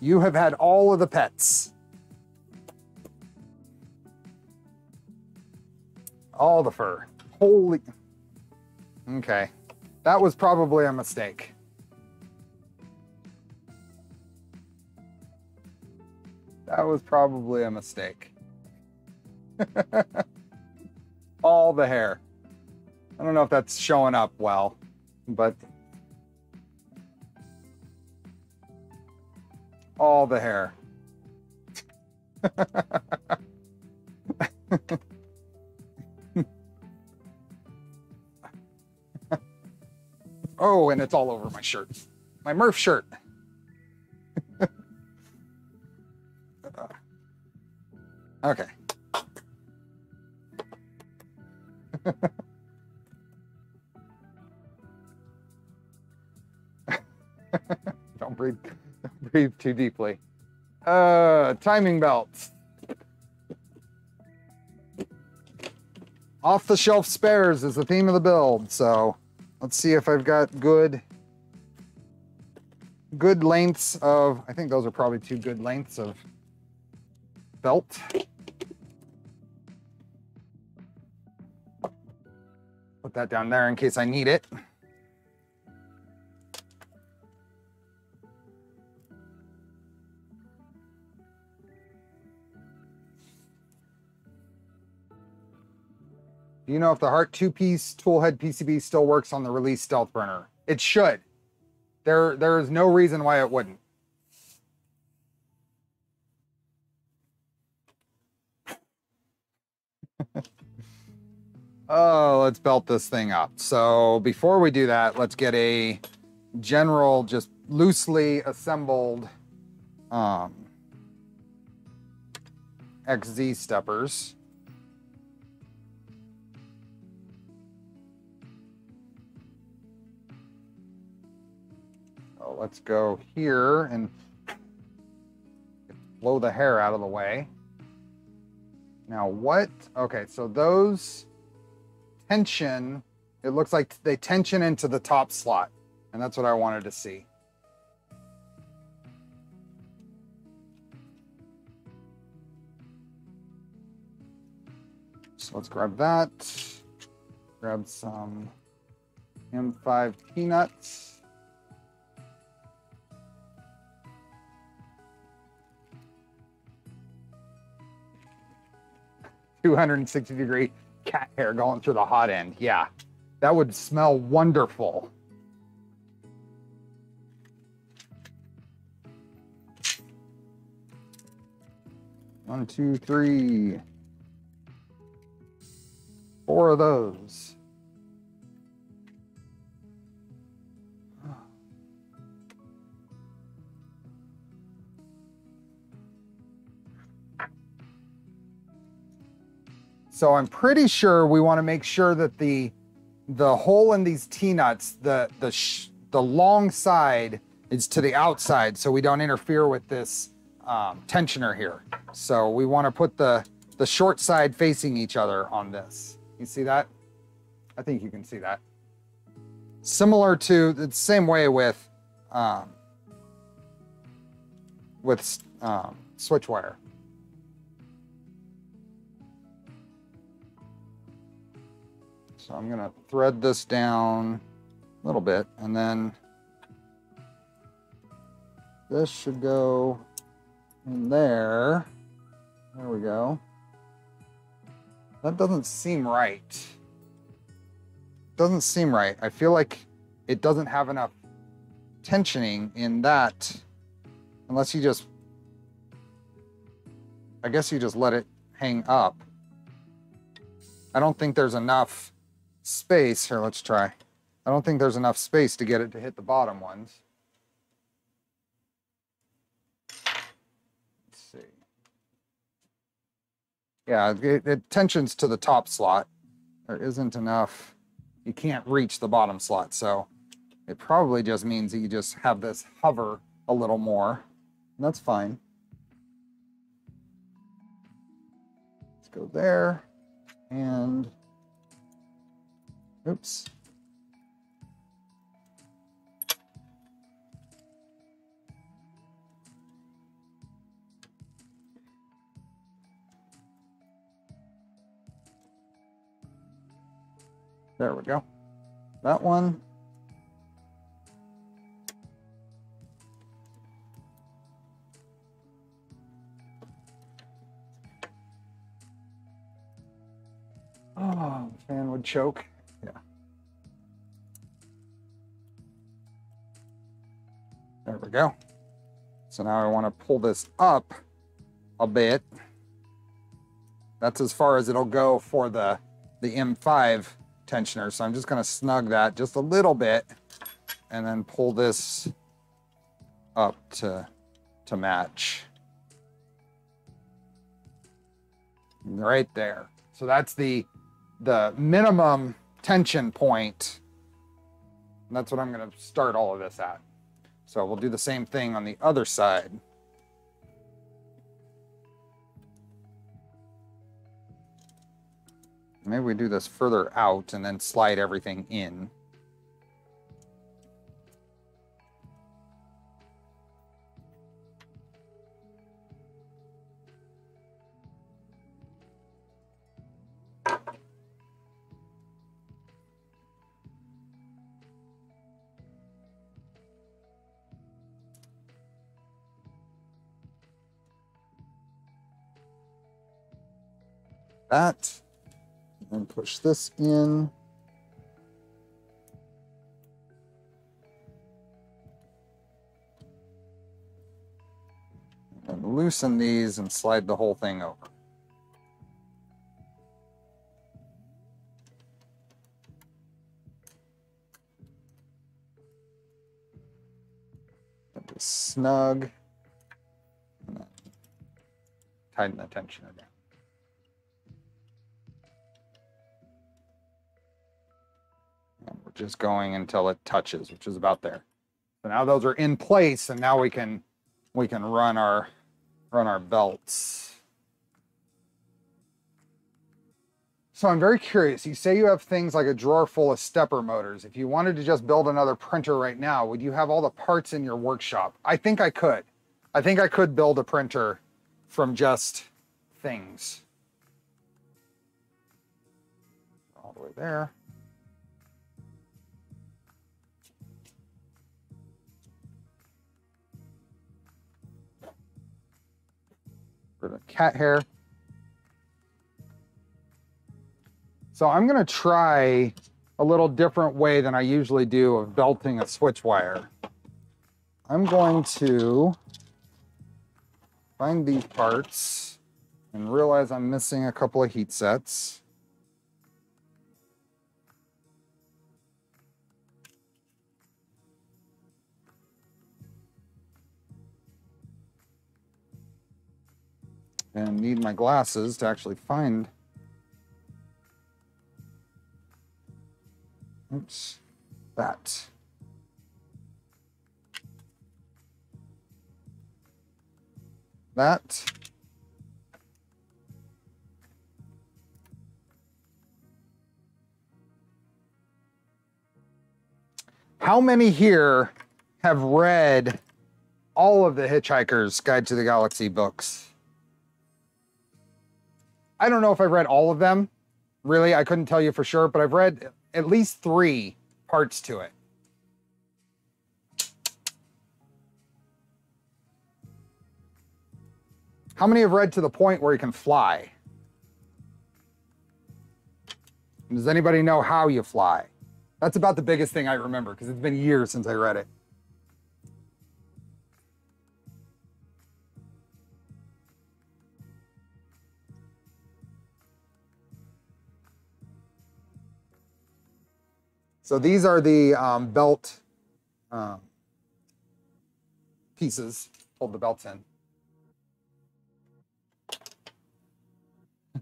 You have had all of the pets. All the fur. Holy. Okay. That was probably a mistake. That was probably a mistake. all the hair. I don't know if that's showing up well, but all the hair. oh, and it's all over my shirt. My Murph shirt. okay. Don't breathe, breathe too deeply. Uh, timing belts. Off the shelf spares is the theme of the build. So let's see if I've got good, good lengths of, I think those are probably two good lengths of belt. Put that down there in case I need it. Do you know if the Hartk two-piece toolhead PCB still works on the release stealth burner? It should. There, there is no reason why it wouldn't. oh, let's belt this thing up. So before we do that, let's get a general, just loosely assembled um, XZ steppers. Let's go here and blow the hair out of the way. Now what? Okay, so those tension, it looks like they tension into the top slot. And that's what I wanted to see. So let's grab that. Grab some M5 peanuts. 260 degree cat hair going through the hot end. Yeah, that would smell wonderful. One, two, three, four of those. So I'm pretty sure we want to make sure that the the hole in these T-nuts, the the the long side is to the outside so we don't interfere with this um, tensioner here. So we want to put the, the short side facing each other on this. You see that? I think you can see that. Similar to the same way with um, with um, Switchwire. So I'm gonna thread this down a little bit and then this should go in there. There we go. That doesn't seem right. Doesn't seem right. I feel like it doesn't have enough tensioning in that unless you just I guess you just let it hang up. I don't think there's enough space. Here, let's try. I don't think there's enough space to get it to hit the bottom ones. Let's see. Yeah, it, it tensions to the top slot. There isn't enough. You can't reach the bottom slot, so It probably just means that you just have this hover a little more. That's fine. Let's go there and oops. There we go. That one. Oh, fan would choke. There we go. So now I want to pull this up a bit. That's as far as it'll go for the, the M5 tensioner. So I'm just going to snug that just a little bit and then pull this up to, to match. Right there. So that's the the minimum tension point. And that's what I'm going to start all of this at. So we'll do the same thing on the other side. Maybe we do this further out and then slide everything in. That and push this in. And loosen these and slide the whole thing over. snug. tighten the tensioner just going until it touches, which is about there. So now those are in place and now we can we can run our run our belts. So I'm very curious. You say you have things like a drawer full of stepper motors. If you wanted to just build another printer right now, would you have all the parts in your workshop? I think I could. I think I could build a printer from just things. All the way there. For the cat hair. So I'm gonna try a little different way than I usually do of belting a Switchwire. I'm going to find these parts and realize I'm missing a couple of heat sets. And need my glasses to actually find. Oops, that. That. How many here have read all of the Hitchhiker's Guide to the Galaxy books? I don't know if I've read all of them. Really, I couldn't tell you for sure, but I've read at least three parts to it. How many have read to the point where you can fly? Does anybody know how you fly? That's about the biggest thing I remember because it's been years since I read it. So these are the um, belt um, pieces, hold the belts in.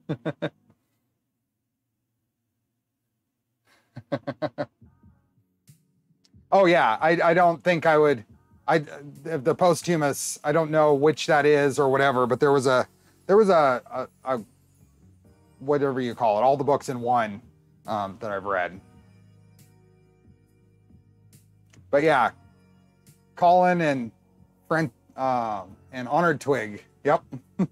oh, yeah, I, I don't think I would. I the posthumous. I don't know which that is or whatever, but there was a there was a a, a whatever you call it, all the books in one um, that I've read. But yeah, Colin and Friend um, and Honored Twig. Yep.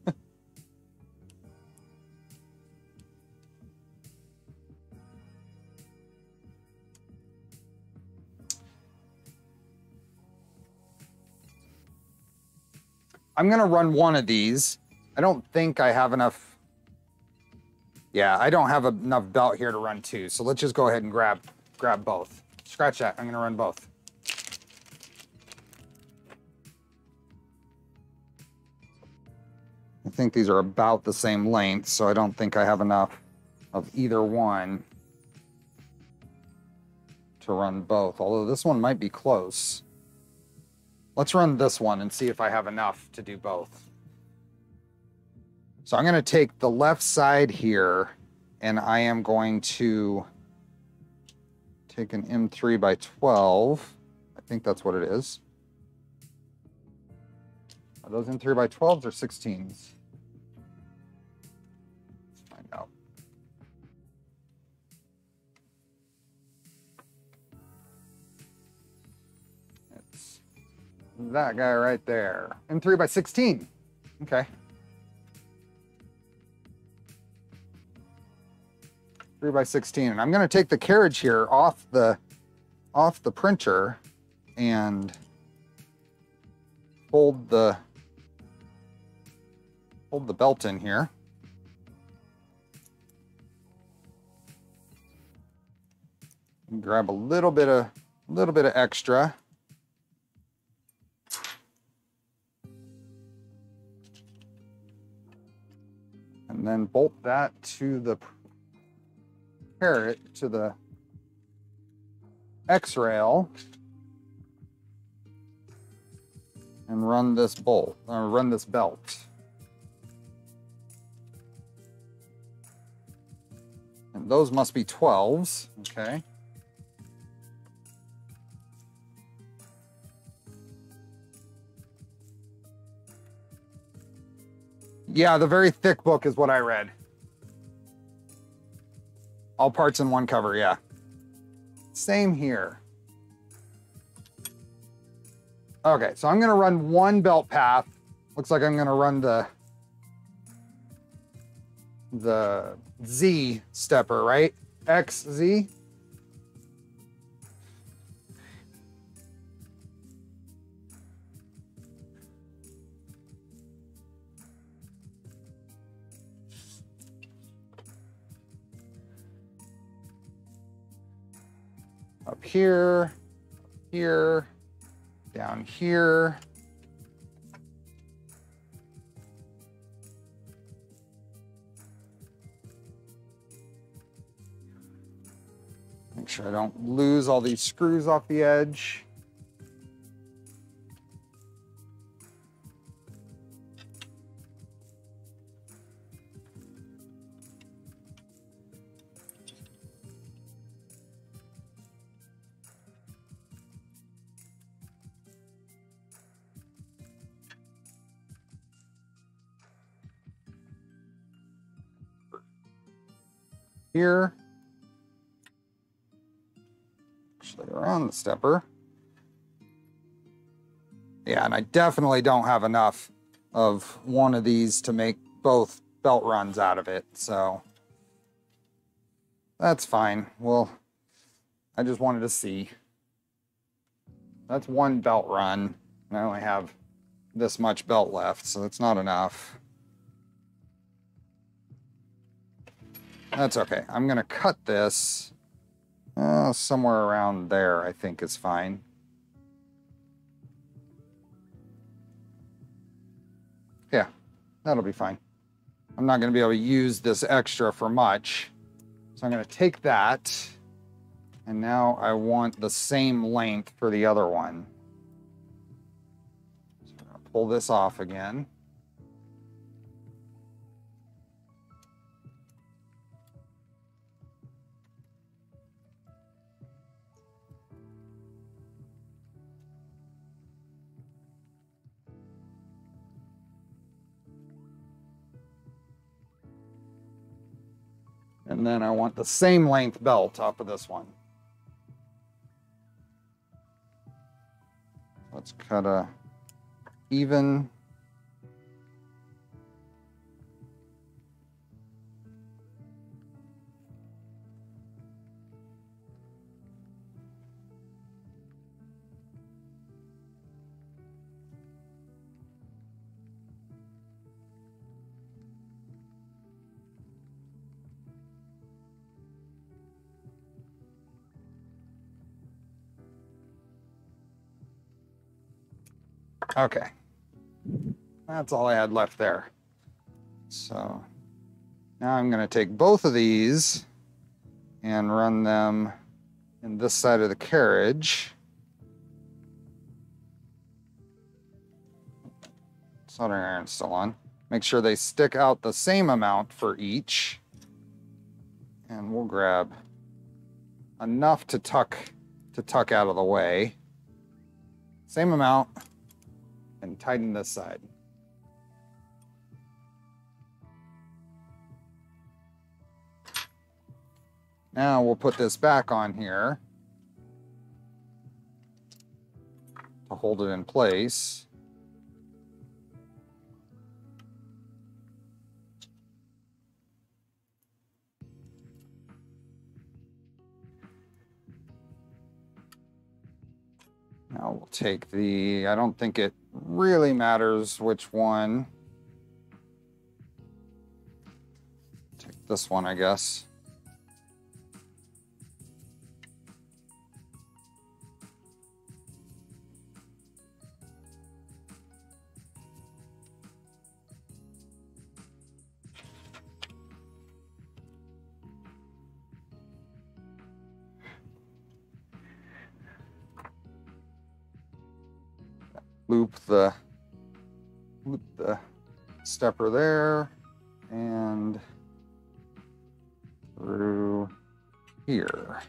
I'm gonna run one of these. I don't think I have enough. Yeah, I don't have enough belt here to run two. So let's just go ahead and grab grab both. Scratch that. I'm gonna run both. I think these are about the same length, so I don't think I have enough of either one to run both, although this one might be close. Let's run this one and see if I have enough to do both. So I'm going to take the left side here and I am going to take an M3 by 12. I think that's what it is. Are those M3 by 12s or 16s? Let's find out. It's that guy right there. M3 by 16. Okay. three by 16. And I'm going to take the carriage here off the, off the printer and hold the, fold the belt in here. Grab a little bit of, little bit of extra. And then bolt that to the it to the X-rail and run this bolt, or run this belt. Those must be 12s, okay. Yeah, the very thick book is what I read. All parts in one cover, yeah. Same here. Okay, so I'm gonna run one belt path. Looks like I'm gonna run the the Z stepper, right? X, Z. up here, here, down here. Sure I don't lose all these screws off the edge. here. Actually, around the stepper. Yeah, and I definitely don't have enough of one of these to make both belt runs out of it, so that's fine. Well, I just wanted to see. That's one belt run, and I only have this much belt left, so that's not enough. That's okay. I'm to cut this uh, somewhere around there, I think is fine. Yeah, that'll be fine. I'm not going to be able to use this extra for much. So I'm going to take that. And now I want the same length for the other one. So I'm going to pull this off again. And then I want the same length belt off of this one. Let's cut a even Okay. That's all I had left there. So now I'm going to take both of these and run them in this side of the carriage. Soldering iron still on. Make sure they stick out the same amount for each. And we'll grab enough to tuck to tuck out of the way. Same amount and tighten this side. Now we'll put this back on here to hold it in place. Now we'll take the, I don't think it really matters which one. Take this one, I guess. Loop the loop the stepper there and through here.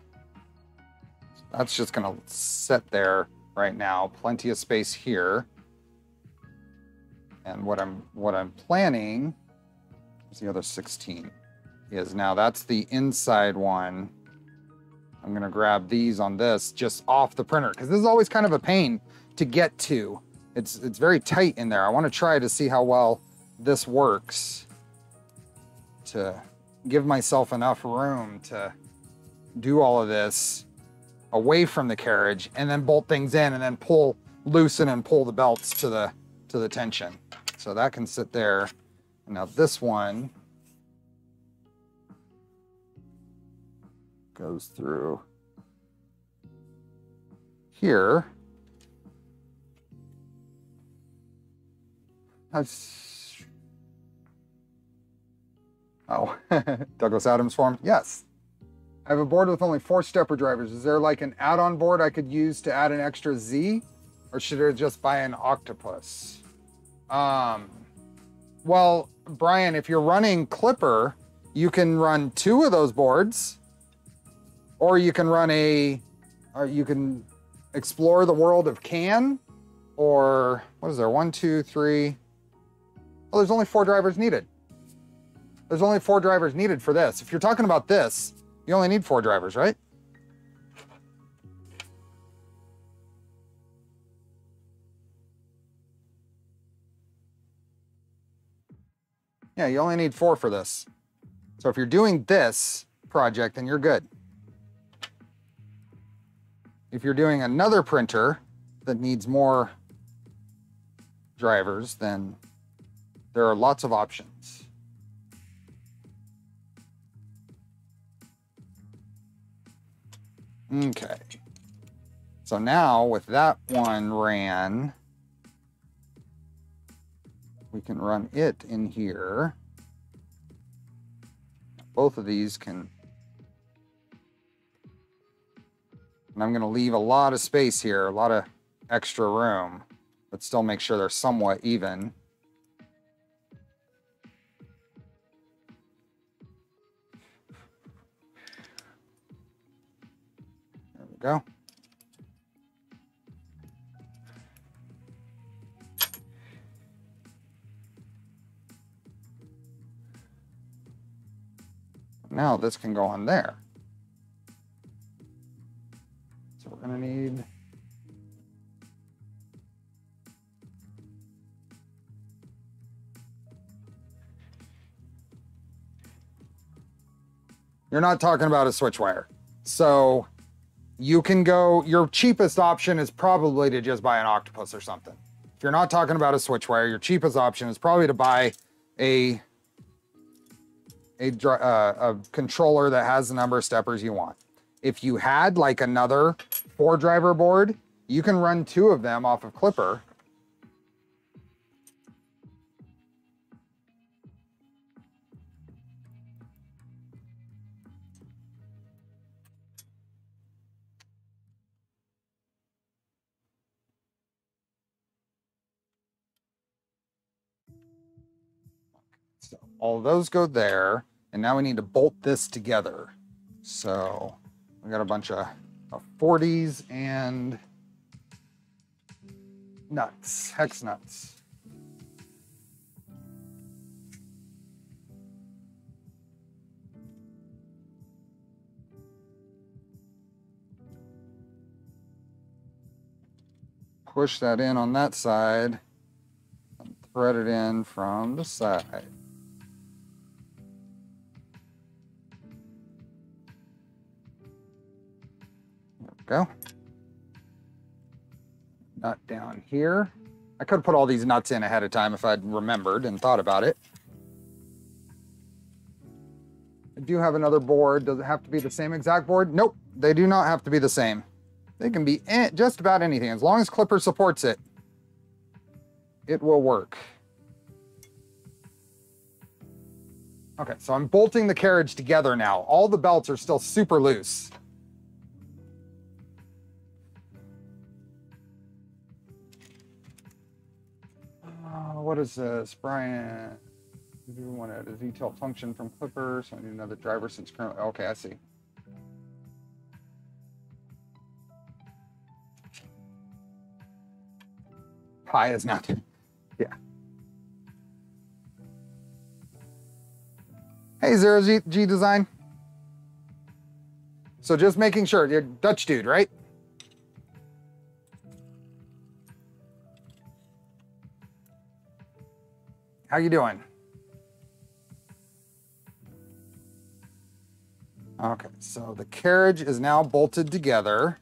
That's just gonna sit there right now. Plenty of space here. And what I'm what I'm planning is the other 16 is now that's the inside one. I'm gonna grab these on this just off the printer because this is always kind of a pain to get to it's, it's very tight in there. I want to try to see how well this works to give myself enough room to do all of this away from the carriage and then bolt things in and then pull, loosen and pull the belts to the, to the tension. So that can sit there. Now this one goes through here. That's... Oh, Douglas Adams form? Yes. I have a board with only four stepper drivers. Is there like an add-on board I could use to add an extra Z? Or should I just buy an octopus? Um, well, Brian, if you're running Klipper, you can run two of those boards. Or you can run a, or you can explore the world of can. Or what is there? One, two, three, well, there's only four drivers needed. There's only four drivers needed for this. If you're talking about this, you only need four drivers, right? Yeah, you only need four for this. So if you're doing this project, then you're good. If you're doing another printer that needs more drivers, then there are lots of options. Okay. So now with that one ran, we can run it in here. Both of these can, and I'm gonna leave a lot of space here, a lot of extra room, but still make sure they're somewhat even. Go. Now this can go on there. So we're gonna need You're not talking about a Switchwire. So you can go, your cheapest option is probably to just buy an octopus or something. If you're not talking about a Switchwire, your cheapest option is probably to buy a, a, uh, a controller that has the number of steppers you want. If you had like another four driver board, you can run two of them off of Klipper all those go there. And now we need to bolt this together. So we got a bunch of, of 40s and nuts, hex nuts. Push that in on that side and thread it in from the side. Go. Nut down here. I could have put all these nuts in ahead of time if I'd remembered and thought about it. I do have another board. Does it have to be the same exact board? Nope, they do not have to be the same. They can be just about anything. As long as Klipper supports it, it will work. Okay, so I'm bolting the carriage together now. All the belts are still super loose. What is this? Brian, do we want a detailed function from Klipper? So I need another driver since currently, okay, I see. Pi is not, yeah. Hey, Zero G, G Design. So just making sure, you're Dutch dude, right? How you doing? Okay, so the carriage is now bolted together.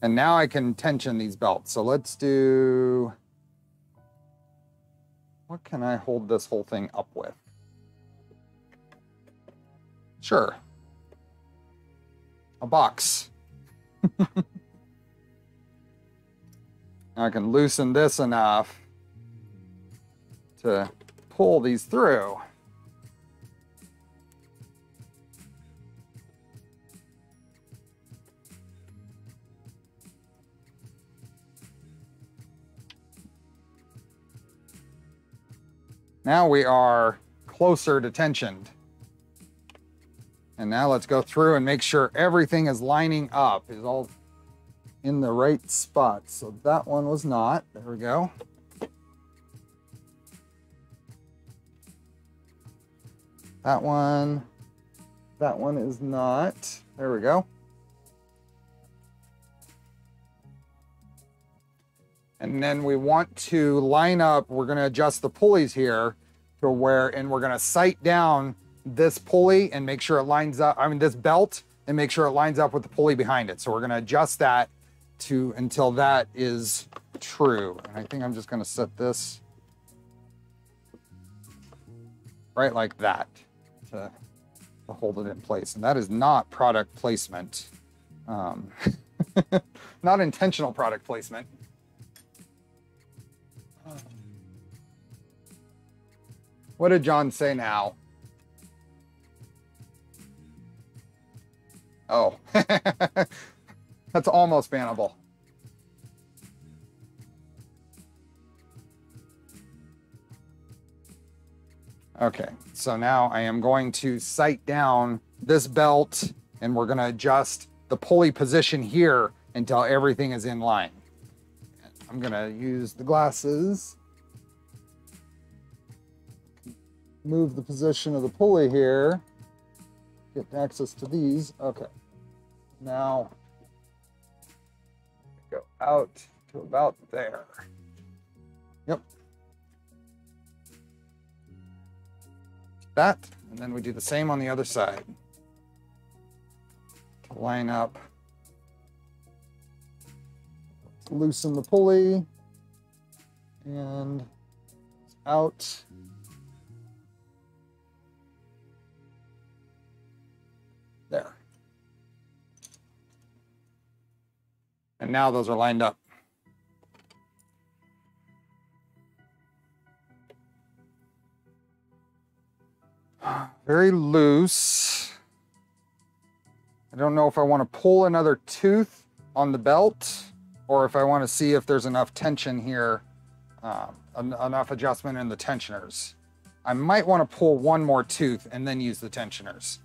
And now I can tension these belts. So let's do, what can I hold this whole thing up with? Sure a box. I can loosen this enough to pull these through. Now we are closer to tensioned. And now let's go through and make sure everything is lining up, is all in the right spot. So that one was not, there we go. That one, that one is not, there we go. And then we want to line up, we're gonna adjust the pulleys here to where, and we're gonna sight down this pulley and make sure it lines up, I mean this belt and make sure it lines up with the pulley behind it. So we're gonna adjust that to until that is true. And I think I'm just gonna set this right like that to, to hold it in place. And that is not product placement. Um, not intentional product placement. What did John say now? Oh, that's almost bannable. Okay, so now I am going to sight down this belt and we're gonna adjust the pulley position here until everything is in line. I'm gonna use the glasses. Move the position of the pulley here. Get access to these. Okay. Now go out to about there. Yep. That, and then we do the same on the other side. To line up. Loosen the pulley and out. And now those are lined up. Very loose. I don't know if I want to pull another tooth on the belt or if I want to see if there's enough tension here, um, en enough adjustment in the tensioners. I might want to pull one more tooth and then use the tensioners.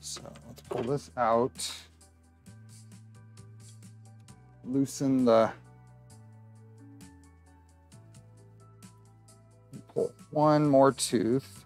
So let's pull this out. Loosen the pull one more tooth.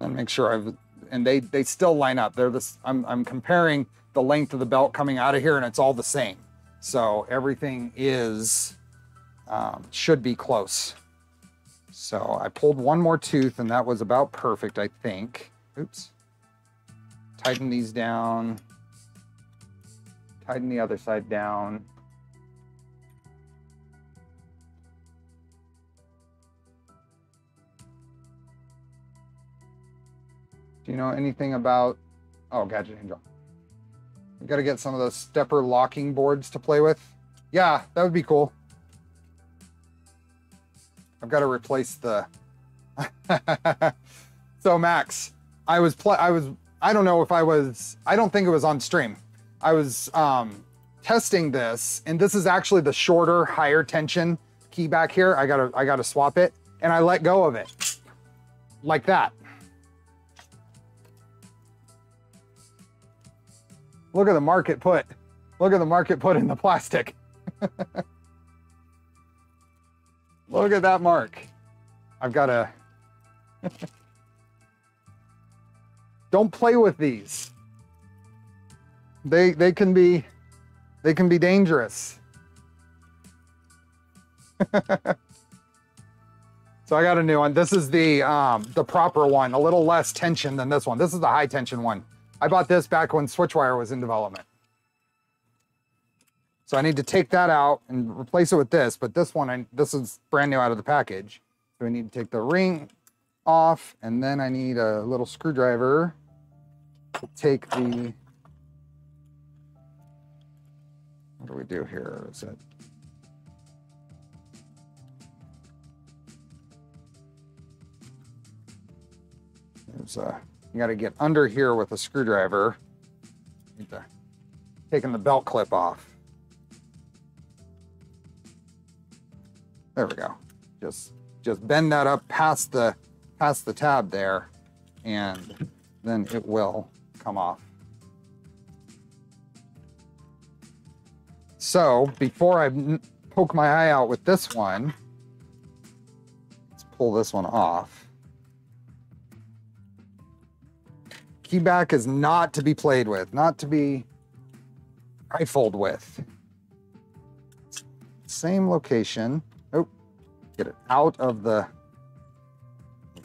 and make sure I've, and they, they still line up. They're this, I'm, I'm comparing the length of the belt coming out of here and it's all the same. So everything is, um, should be close. So I pulled one more tooth and that was about perfect, I think. Oops. Tighten these down. Tighten the other side down. Do you know anything about, oh, Gadget Angel. Got to get some of those stepper locking boards to play with. Yeah, that would be cool. I've got to replace the. so Max, I was. I was. I don't know if I was. I don't think it was on stream. I was um, testing this, and this is actually the shorter, higher tension key back here. I gotta. I gotta swap it, and I let go of it, like that. Look at the market put. Look at the market put in the plastic. Look at that mark. I've got a... Don't play with these. They, they can be, they can be dangerous. so I got a new one. This is the, um, the proper one, a little less tension than this one. This is the high tension one. I bought this back when Switchwire was in development. So I need to take that out and replace it with this, but this one, I, this is brand new out of the package. So I need to take the ring off, and then I need a little screwdriver to take the, what do we do here? Is it, there's a, you got to get under here with a screwdriver. Taking the belt clip off. There we go. Just just bend that up past the past the tab there, and then it will come off. So before I poke my eye out with this one, let's pull this one off. Keyback is not to be played with, not to be rifled with. Same location. Oh, get it out of the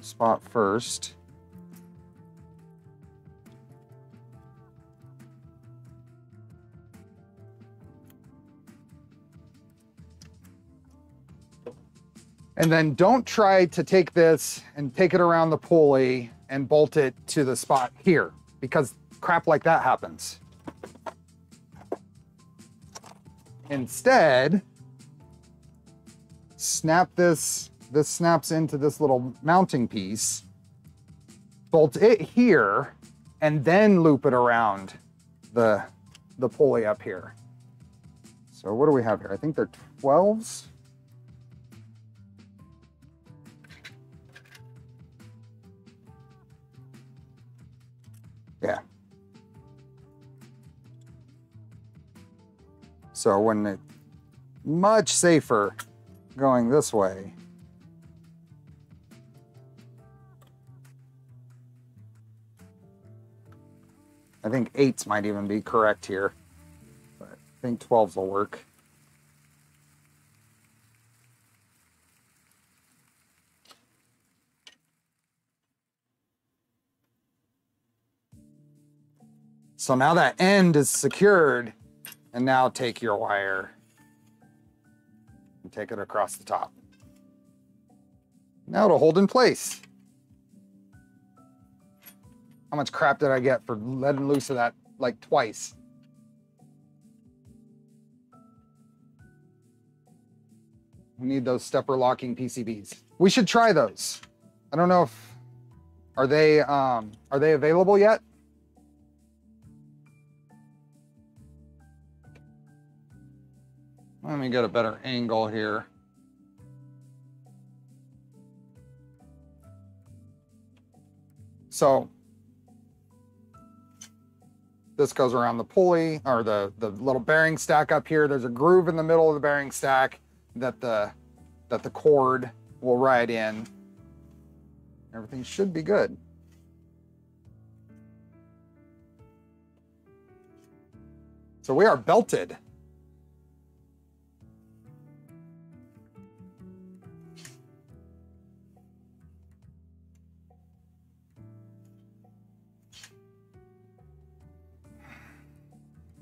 spot first. And then don't try to take this and take it around the pulley and bolt it to the spot here because crap like that happens. Instead, snap this, this snaps into this little mounting piece, bolt it here, and then loop it around the, the pulley up here. So what do we have here? I think they're 12s. So when it much safer going this way. I think eights might even be correct here, but I think 12s will work. So now that end is secured, and now take your wire and take it across the top. Now it'll hold in place. How much crap did I get for letting loose of that like twice? We need those stepper locking PCBs. We should try those. I don't know if are they um, are they available yet? Let me get a better angle here. So this goes around the pulley or the, the little bearing stack up here. There's a groove in the middle of the bearing stack that the, that the cord will ride in. Everything should be good. So we are belted.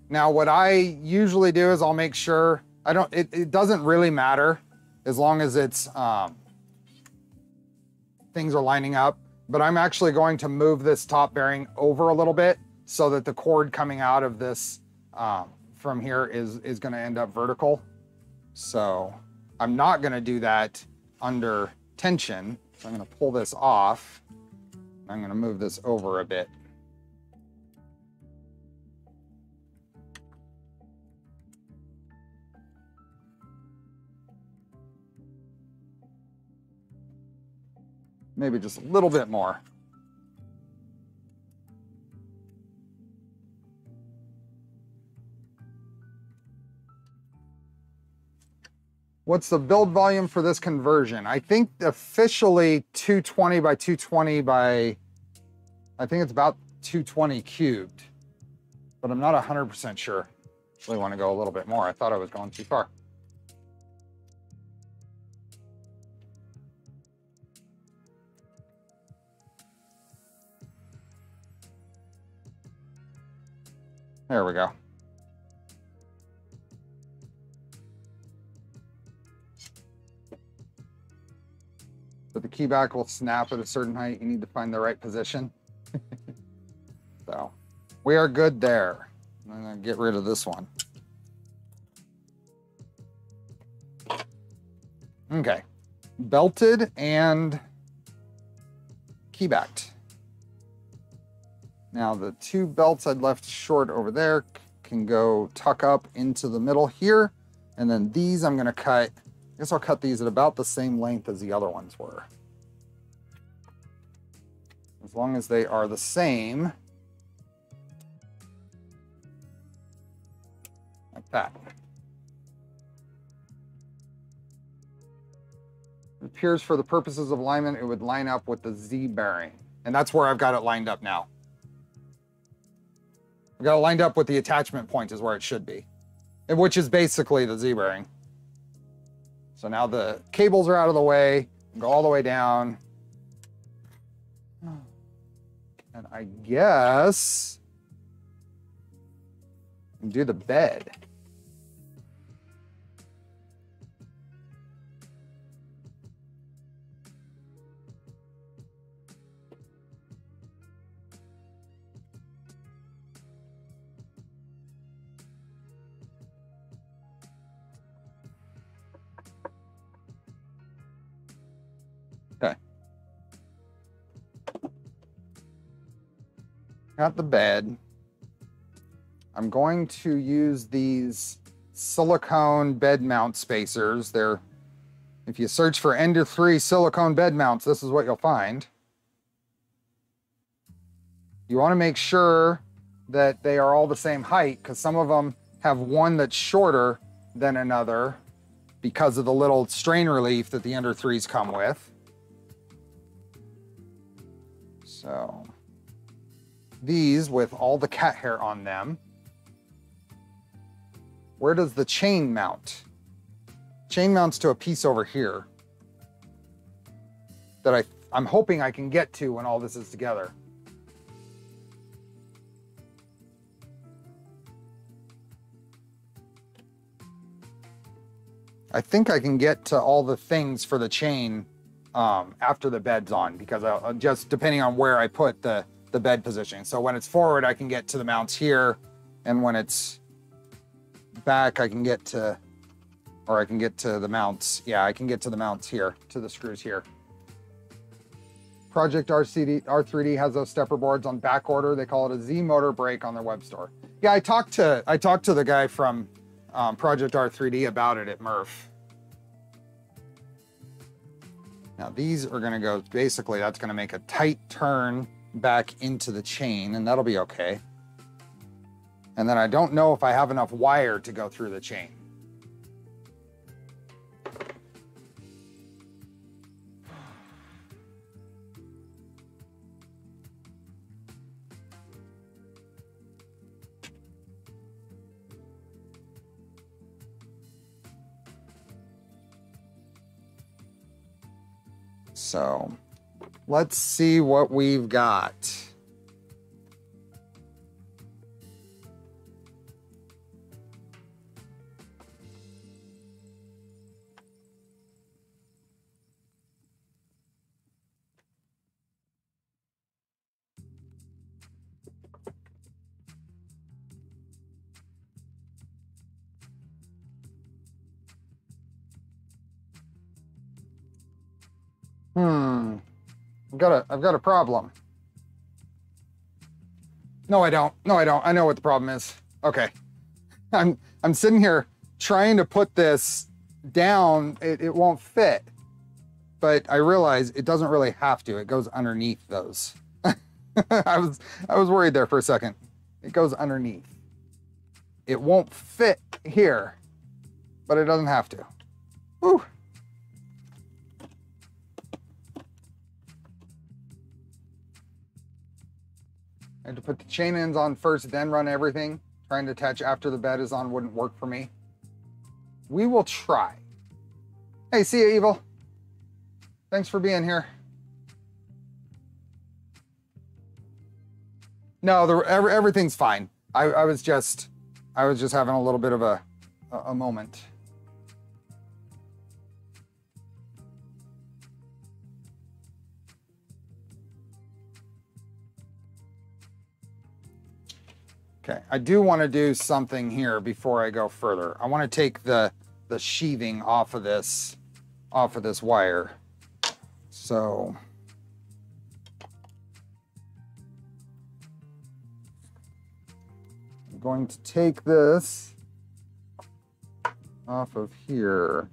Now, what I usually do is I'll make sure, I don't, it, it doesn't really matter as long as it's, um, things are lining up, but I'm actually going to move this top bearing over a little bit so that the cord coming out of this um, from here is, is gonna end up vertical. So I'm not gonna do that under tension. So I'm gonna pull this off. I'm gonna move this over a bit. Maybe just a little bit more. What's the build volume for this conversion? I think officially 220 by 220 by, I think it's about 220 cubed, but I'm not 100% sure. Really want to go a little bit more. I thought I was going too far. There we go. But the key back will snap at a certain height. You need to find the right position. so we are good there. I'm gonna get rid of this one. Okay, belted and key backed. Now the two belts I'd left short over there can go tuck up into the middle here. And then these I'm gonna cut, I guess I'll cut these at about the same length as the other ones were. As long as they are the same. Like that. It appears for the purposes of alignment, it would line up with the Z bearing. And that's where I've got it lined up now. We got it lined up with the attachment point is where it should be, which is basically the Z-bearing. So now the cables are out of the way, go all the way down. And I guess do the bed. Got the bed. I'm going to use these silicone bed mount spacers. They're, if you search for Ender 3 silicone bed mounts, this is what you'll find. You want to make sure that they are all the same height because some of them have one that's shorter than another because of the little strain relief that the Ender 3s come with. So these with all the cat hair on them. Where does the chain mount? Chain mounts to a piece over here that I, I'm hoping I can get to when all this is together. I think I can get to all the things for the chain um, after the bed's on because I'll, just depending on where I put the, the bed position. So when it's forward, I can get to the mounts here. And when it's back, I can get to, or I can get to the mounts. Yeah, I can get to the mounts here, to the screws here. Project RCD, R3D has those stepper boards on back order. They call it a Z motor brake on their web store. Yeah, I talked to I talked to the guy from um, Project R3D about it at MRRF. Now these are gonna go, basically that's gonna make a tight turn back into the chain and that'll be okay. And then I don't know if I have enough wire to go through the chain. So let's see what we've got. Hmm. I've got a I've got a problem. No, I don't. No, I don't. I know what the problem is. Okay. I'm I'm sitting here trying to put this down. It, it won't fit. But I realize it doesn't really have to. It goes underneath those. I was I was worried there for a second. It goes underneath. It won't fit here, but it doesn't have to. Whew. And to put the chain ends on first, then run everything. Trying to attach after the bed is on wouldn't work for me. We will try. Hey, see you, Evil. Thanks for being here. No, the, every, everything's fine. I, I was just, I was just having a little bit of a, a moment. Okay, I do want to do something here before I go further. I want to take the the sheathing off of this off of this wire. So I'm going to take this off of here.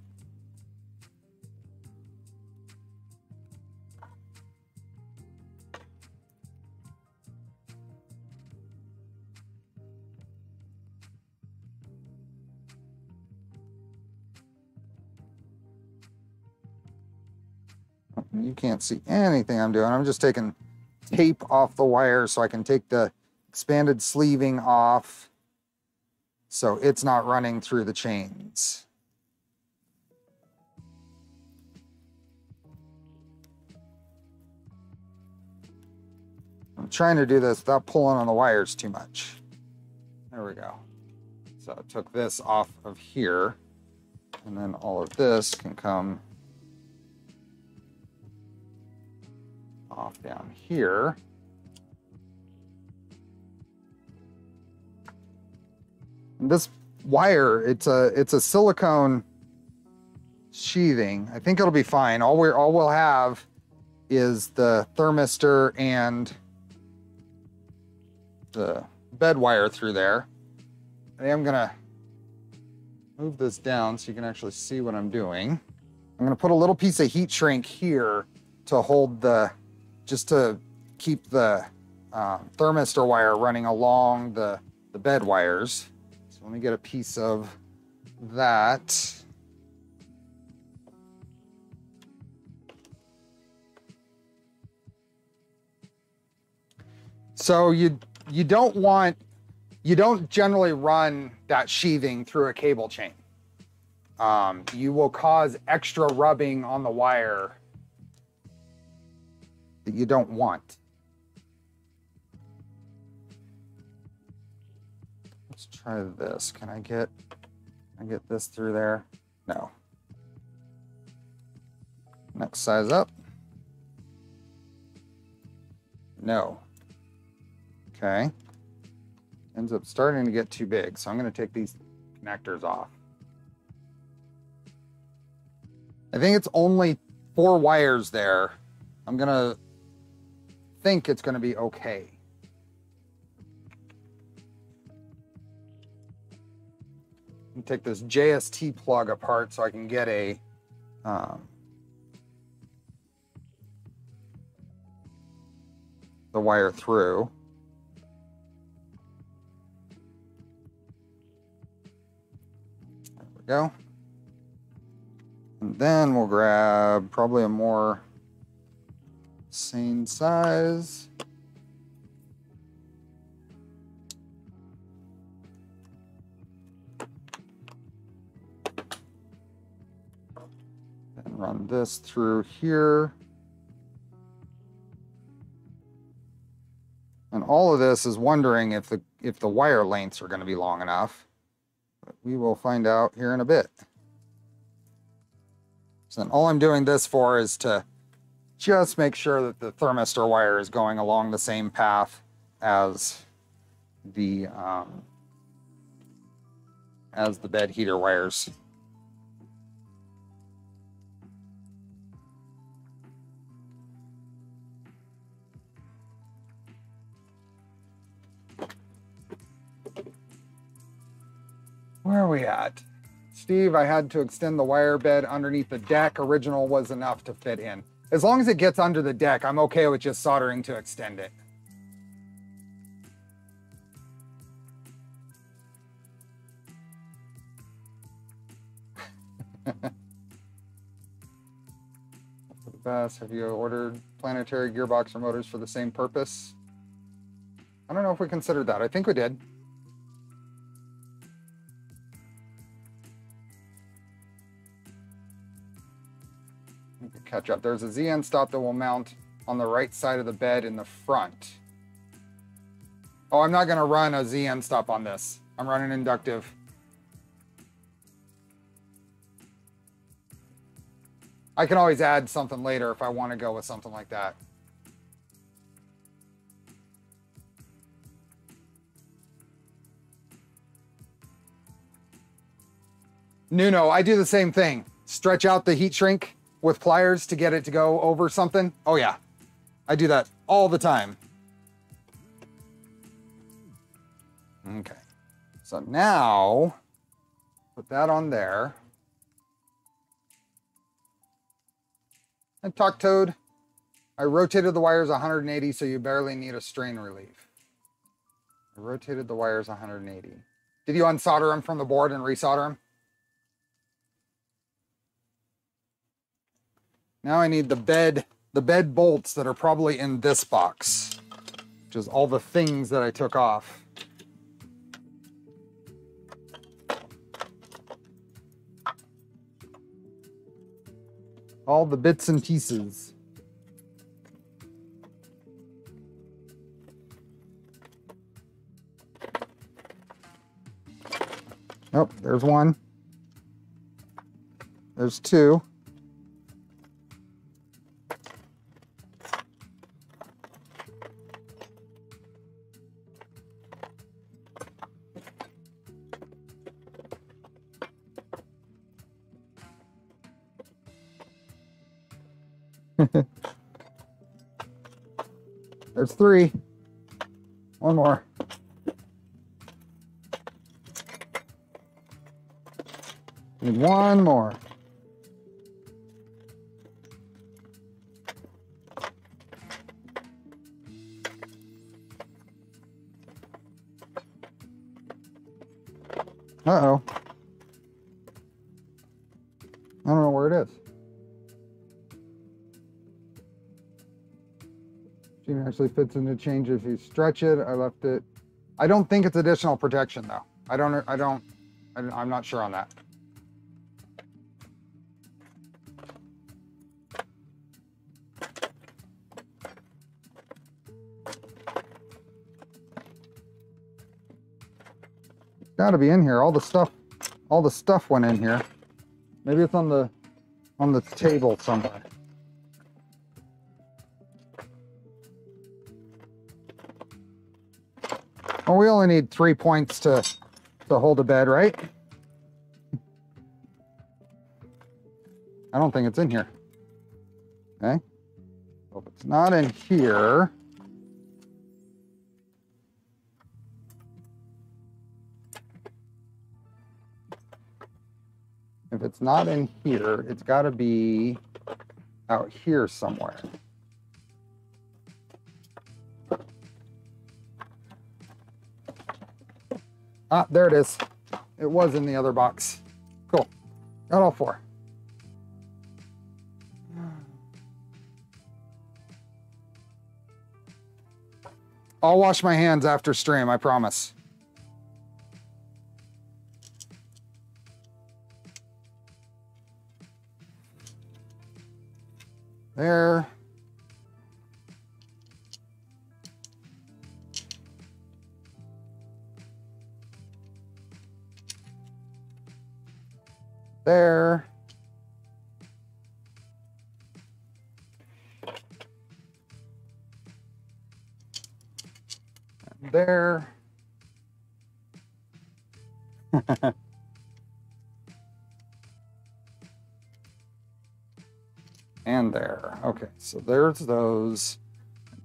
You can't see anything I'm doing. I'm just taking tape off the wire so I can take the expanded sleeving off so it's not running through the chains. I'm trying to do this without pulling on the wires too much. There we go. So I took this off of here and then all of this can come off down here. And this wire, it's a it's a silicone sheathing. I think it'll be fine. All we all we'll have is the thermistor and the bed wire through there. I am gonna move this down so you can actually see what I'm doing. I'm gonna put a little piece of heat shrink here to hold the, just to keep the um, thermistor wire running along the, the bed wires. So let me get a piece of that. So you you don't want you don't generally run that sheathing through a cable chain. Um, you will cause extra rubbing on the wire that you don't want. Let's try this. Can I get can I get this through there? No. Next size up. No. Okay. Ends up starting to get too big, so I'm going to take these connectors off. I think it's only four wires there. I'm going to think it's going to be okay. take this JST plug apart so I can get a um, the wire through. There we go. And then we'll grab probably a more same size. And run this through here. And all of this is wondering if the if the wire lengths are going to be long enough. But we will find out here in a bit. So then all I'm doing this for is to just make sure that the thermistor wire is going along the same path as the um, as the bed heater wires. Where are we at? Steve, I had to extend the wire bed underneath the deck. Original was enough to fit in. As long as it gets under the deck, I'm okay with just soldering to extend it. have you ordered planetary gearbox or motors for the same purpose? I don't know if we considered that. I think we did. Catch up. There's a Z endstop that will mount on the right side of the bed in the front. Oh, I'm not gonna run a Z endstop on this. I'm running inductive. I can always add something later if I want to go with something like that. Nuno, I do the same thing. Stretch out the heat shrink with pliers to get it to go over something. Oh yeah, I do that all the time. Okay, so now put that on there. And talk toad, I rotated the wires 180 so you barely need a strain relief. I rotated the wires 180. Did you unsolder them from the board and resolder them? Now I need the bed, the bed bolts that are probably in this box, which is all the things that I took off. All the bits and pieces. Oh, there's one. There's two. Three. One more. Need one more. Uh-oh. Actually fits into change if you stretch it. I left it. I don't think it's additional protection though. I don't, I don't, I I'm not sure on that. Gotta be in here. All the stuff, all the stuff went in here. Maybe it's on the, on the table somewhere. We only need three points to, to hold a bed, right? I don't think it's in here. Okay. If it's not in here, if it's not in here, it's got to be out here somewhere. Ah, there it is. It was in the other box. Cool. Got all four. I'll wash my hands after stream, I promise. There. There. And there. and there. Okay, so there's those.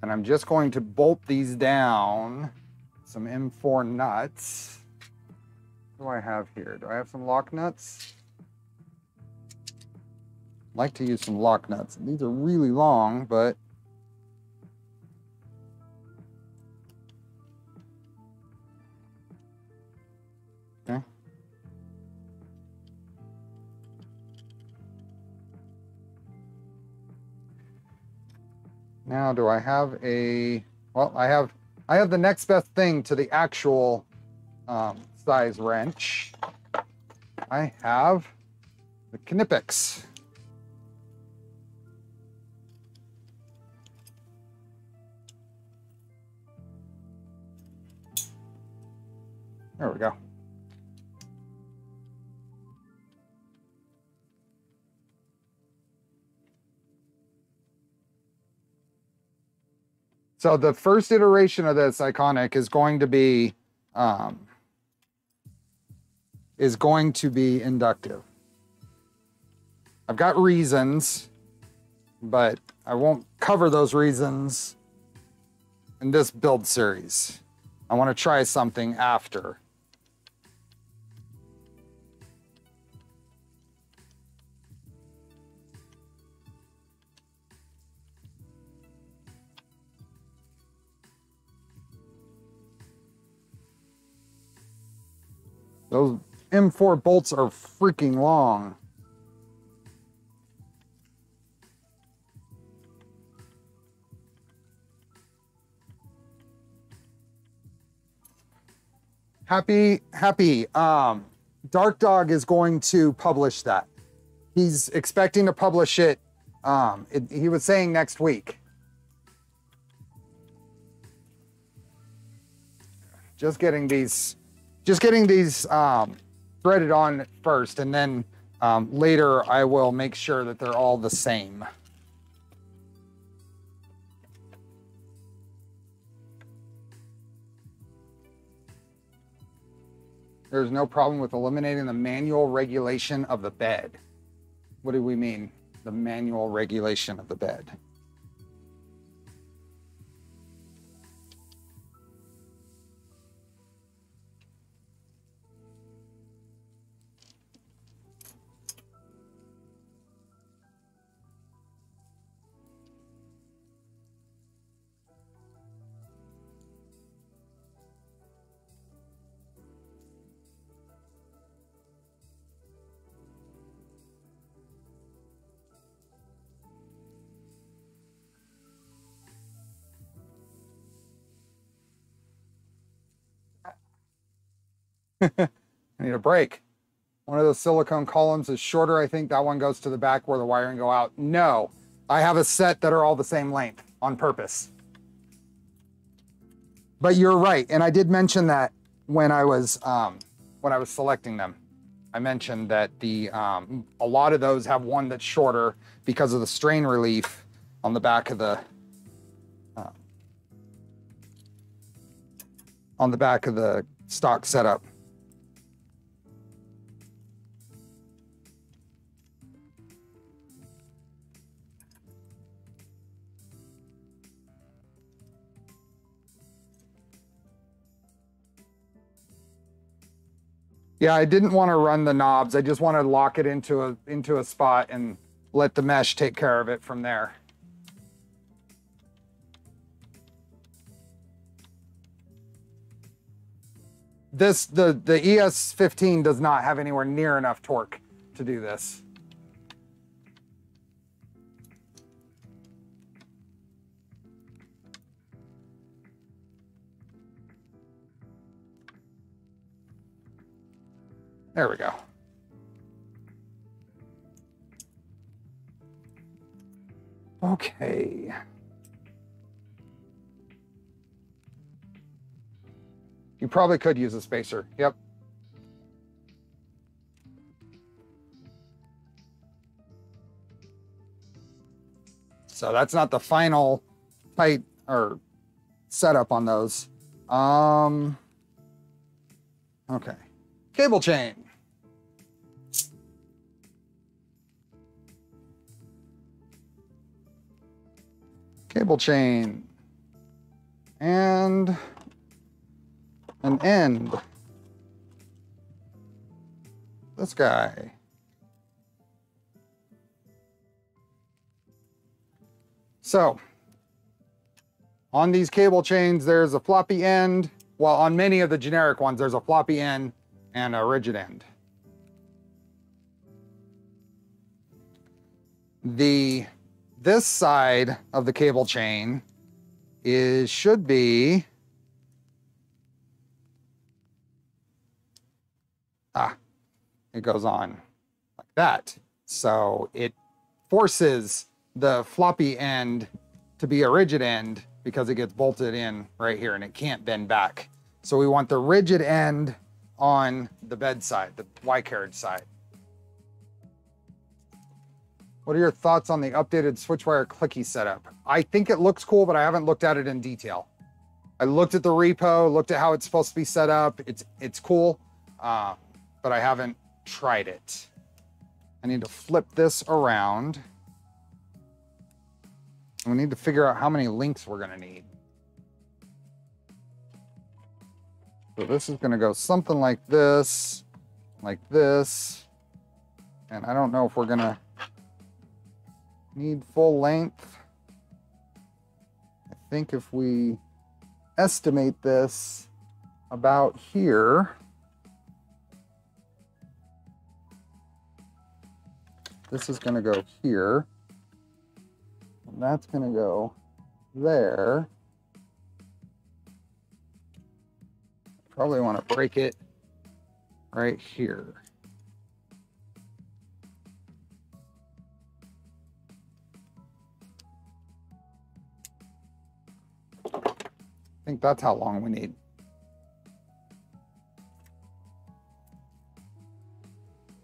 And I'm just going to bolt these down. Some M4 nuts. What do I have here? Do I have some lock nuts? Like to use some lock nuts. These are really long, but okay. Now, do I have a, well, I have, I have the next best thing to the actual um, size wrench. I have the Knipex. There we go. So the first iteration of this iconic is going to be um, is going to be inductive. I've got reasons, but I won't cover those reasons in this build series. I want to try something after. Those M4 bolts are freaking long. Happy, happy. Um, Dark Dog is going to publish that. He's expecting to publish it. Um, it, he was saying next week. Just getting these just getting these um, threaded on first, and then um, later I will make sure that they're all the same. There's no problem with eliminating the manual regulation of the bed. What do we mean? The manual regulation of the bed. I need a break. One of those silicone columns is shorter. I think that one goes to the back where the wiring go out. No, I have a set that are all the same length on purpose. But you're right, and I did mention that when I was um, when I was selecting them. I mentioned that the um, a lot of those have one that's shorter because of the strain relief on the back of the uh, on the back of the stock setup. Yeah, I didn't want to run the knobs. I just wanted to lock it into a into a spot and let the mesh take care of it from there. This the the ES15 does not have anywhere near enough torque to do this. There we go. Okay. You probably could use a spacer. Yep. So that's not the final tight or setup on those. Um, okay. Cable chain. Cable chain. And an end. This guy. So, on these cable chains, there's a floppy end. Well, on many of the generic ones, there's a floppy end and a rigid end. The this side of the cable chain is should be ah it goes on like that so it forces the floppy end to be a rigid end because it gets bolted in right here and it can't bend back so we want the rigid end on the bed side, the Y carriage side. What are your thoughts on the updated switchwire clicky setup? I think it looks cool, but I haven't looked at it in detail. I looked at the repo, looked at how it's supposed to be set up. It's it's cool, uh, but I haven't tried it. I need to flip this around. We need to figure out how many links we're gonna need. So this is going to go something like this, like this. And I don't know if we're going to need full length. I think if we estimate this about here, this is going to go here. And that's going to go there. Probably want to break it right here. Think that's how long we need.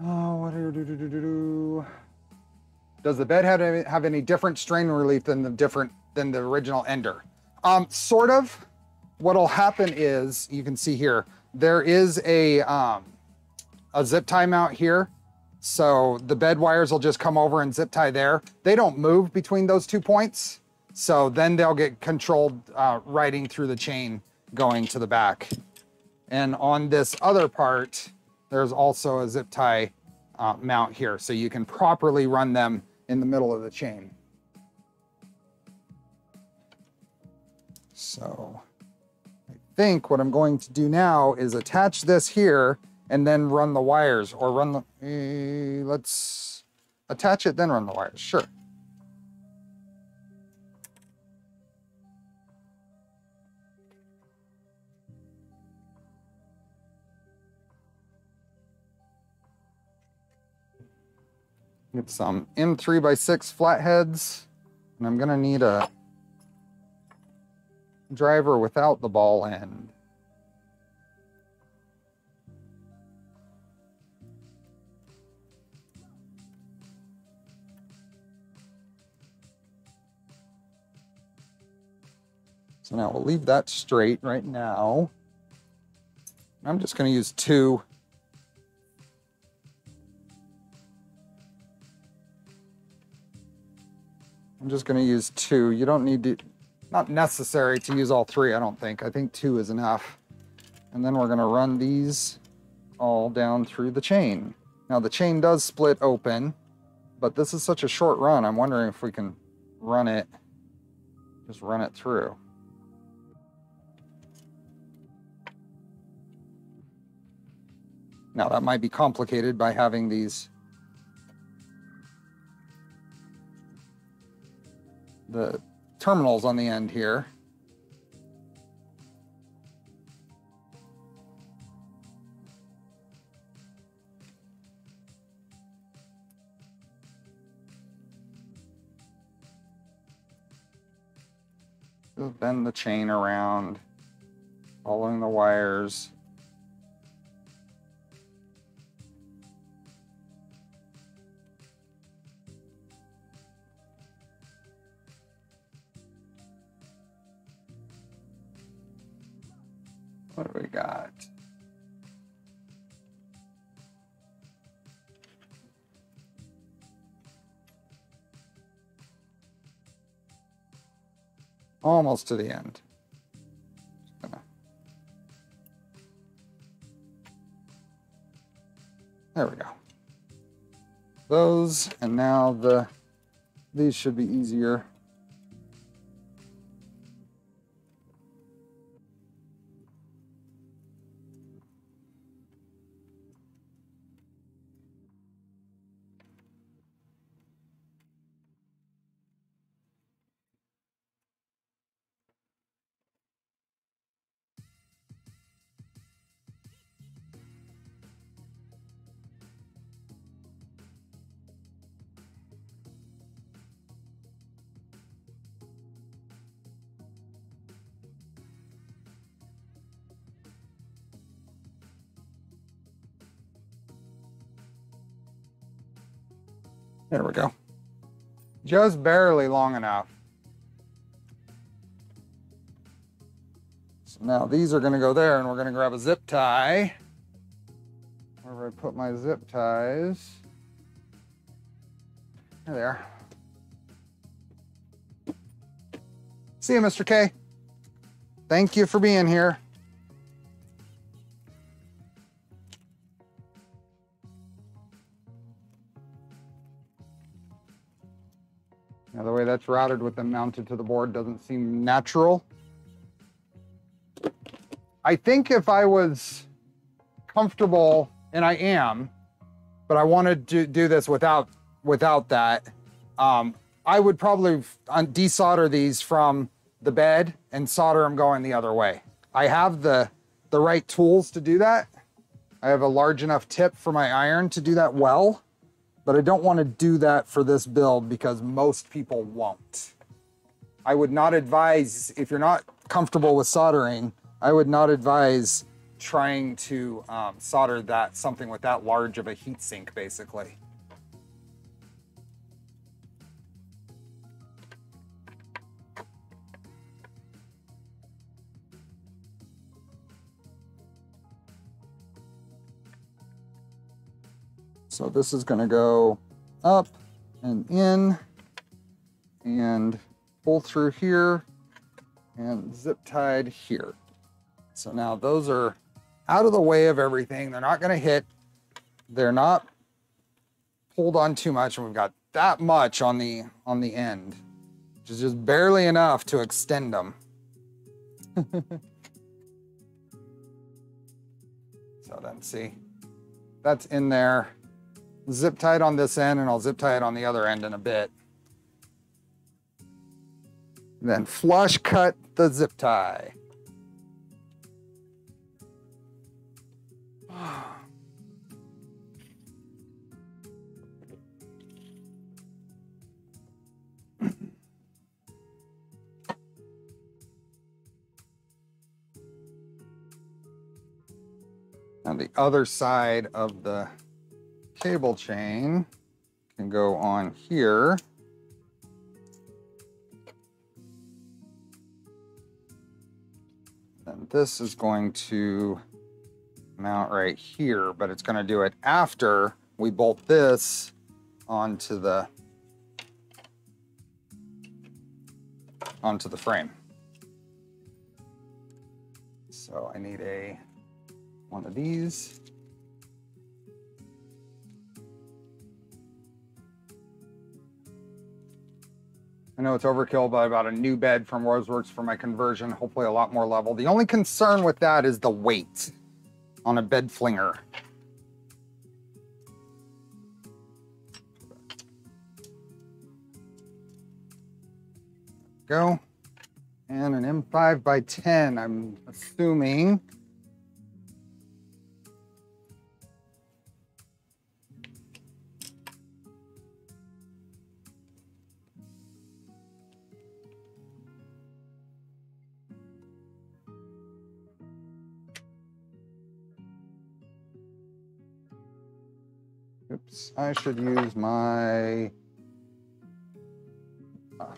Oh, what do, do, do, do, do. Does the bed have any, have any different strain relief than the different than the original Ender? Um, sort of what'll happen is you can see here there is a um, a zip tie mount here. So the bed wires will just come over and zip tie there. They don't move between those two points. So then they'll get controlled uh, riding through the chain going to the back. And on this other part, there's also a zip tie uh, mount here. So you can properly run them in the middle of the chain. So I think what I'm going to do now is attach this here and then run the wires or run the, eh, let's attach it, then run the wires, sure. Get some M3 by 6 flatheads. And I'm gonna need a driver without the ball end. So now we'll leave that straight right now. I'm just going to use two. I'm just going to use two. You don't need to, not necessary to use all three, I don't think. I think two is enough. And then we're going to run these all down through the chain. Now the chain does split open, but this is such a short run. I'm wondering if we can run it, just run it through. Now that might be complicated by having these the terminals on the end here. Bend the chain around, following the wires. What do we got? Almost to the end. There we go. Those, and now the, these should be easier. Just barely long enough. So now these are gonna go there and we're gonna grab a zip tie. Wherever I put my zip ties? There they are. See you, Mr. K. Thank you for being here. That's routed with them mounted to the board doesn't seem natural. I think if I was comfortable, and I am, but I wanted to do this without without that, um, I would probably desolder these from the bed and solder them going the other way. I have the the right tools to do that. I have a large enough tip for my iron to do that well but I don't want to do that for this build because most people won't. I would not advise, if you're not comfortable with soldering, I would not advise trying to um, solder that something with that large of a heat sink, basically. So this is gonna go up and in and pull through here and zip tied here. So now those are out of the way of everything. They're not gonna hit. They're not pulled on too much and we've got that much on the on the end, which is just barely enough to extend them. so then see, that's in there zip tie it on this end and I'll zip tie it on the other end in a bit. And then flush cut the zip tie. on the other side of the cable chain can go on here. And this is going to mount right here, but it's going to do it after we bolt this onto the onto the frame. So I need a one of these. I know it's overkill, but I bought a new bed from Roseworks for my conversion, hopefully a lot more level. The only concern with that is the weight on a bed flinger. Go. And an M5 by 10, I'm assuming. Oops, I should use my. ah.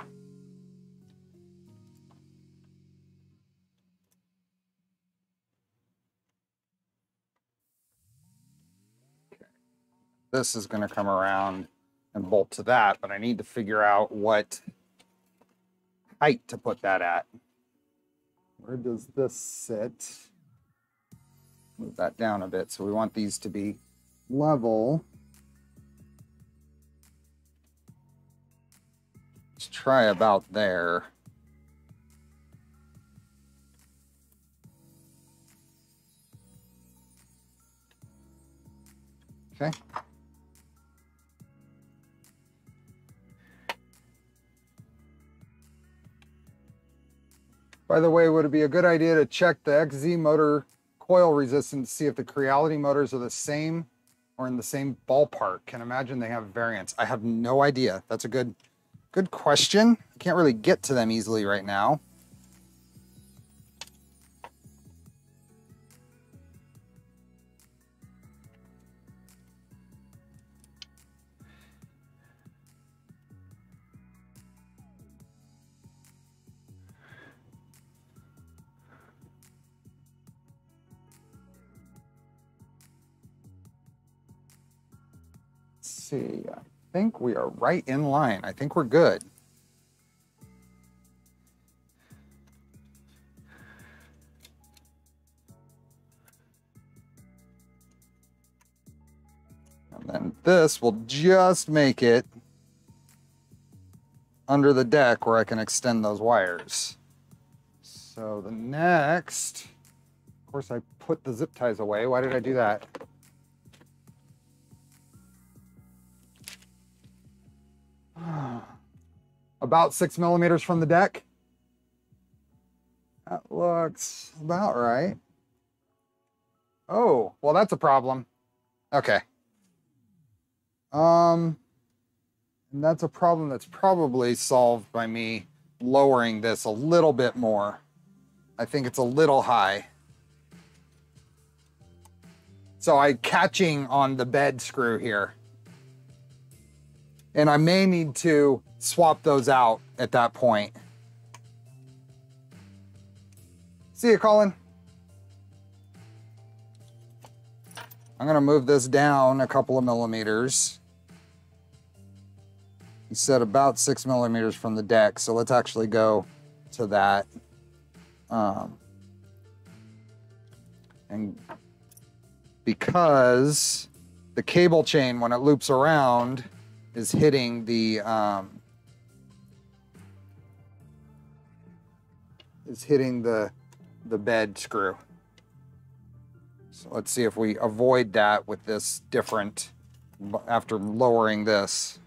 Okay. This is going to come around and bolt to that, but I need to figure out what height to put that at. Where does this sit? Move that down a bit. So we want these to be level. Try about there. Okay. By the way, would it be a good idea to check the XZ motor coil resistance to see if the Creality motors are the same or in the same ballpark? Can imagine they have variants. I have no idea. That's a good good question. I can't really get to them easily right now. See. I think we are right in line. I think we're good. And then this will just make it under the deck where I can extend those wires. So the next, of course, I put the zip ties away. Why did I do that? About six millimeters from the deck. That looks about right. Oh, well, that's a problem. Okay. Um, and that's a problem that's probably solved by me lowering this a little bit more. I think it's a little high. So I'm catching on the bed screw here. And I may need to swap those out at that point. See you, Colin. I'm gonna move this down a couple of millimeters. He said about six millimeters from the deck, so let's actually go to that. Um, and because the cable chain, when it loops around, is hitting the um, is hitting the the bed screw. So let's see if we avoid that with this different after lowering this.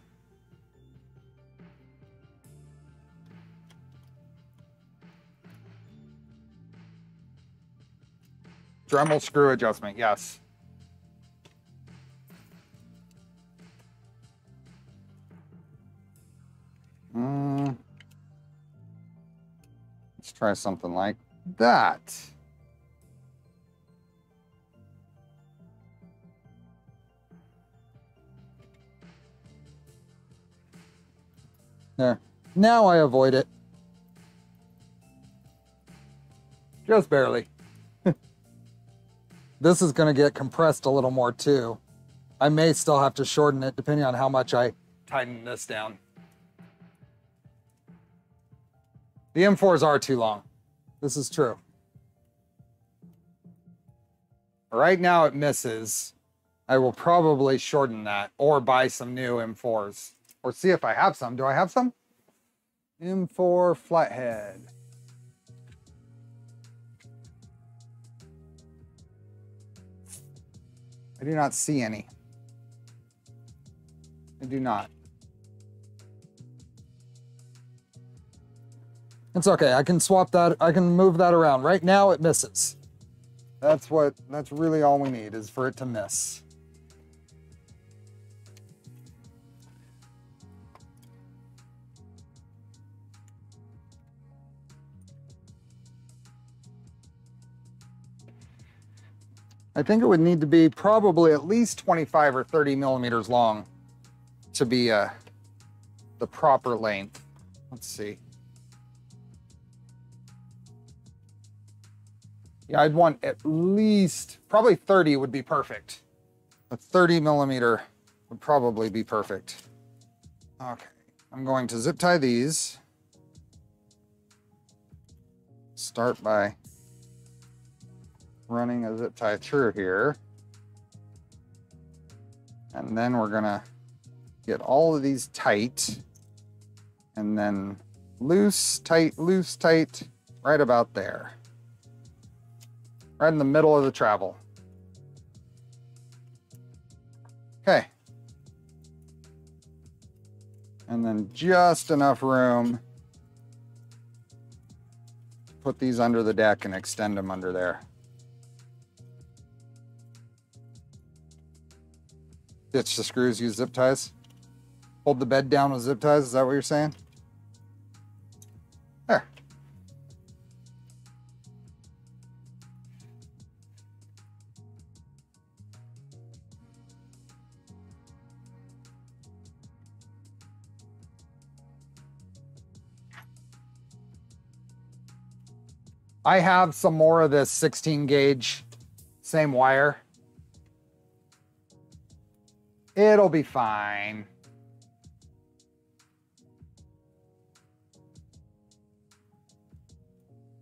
Dremel screw adjustment, yes. Mm. Let's try something like that. There. Now I avoid it. Just barely. this is going to get compressed a little more too. I may still have to shorten it depending on how much I tighten this down. The M4s are too long. This is true. Right now it misses. I will probably shorten that or buy some new M4s or see if I have some. Do I have some? M4 flathead. I do not see any. I do not. It's okay. I can swap that. I can move that around. Right now it misses. That's what, that's really all we need is for it to miss. I think it would need to be probably at least 25 or 30 millimeters long to be uh, the proper length. Let's see. Yeah, I'd want at least, probably 30 would be perfect. A 30 millimeter would probably be perfect. Okay, I'm going to zip tie these. Start by running a zip tie through here. And then we're gonna get all of these tight and then loose, tight, loose, tight, right about there. Right in the middle of the travel. Okay. And then just enough room to put these under the deck and extend them under there. Ditch the screws, use zip ties. Hold the bed down with zip ties, is that what you're saying? I have some more of this 16 gauge, same wire. It'll be fine.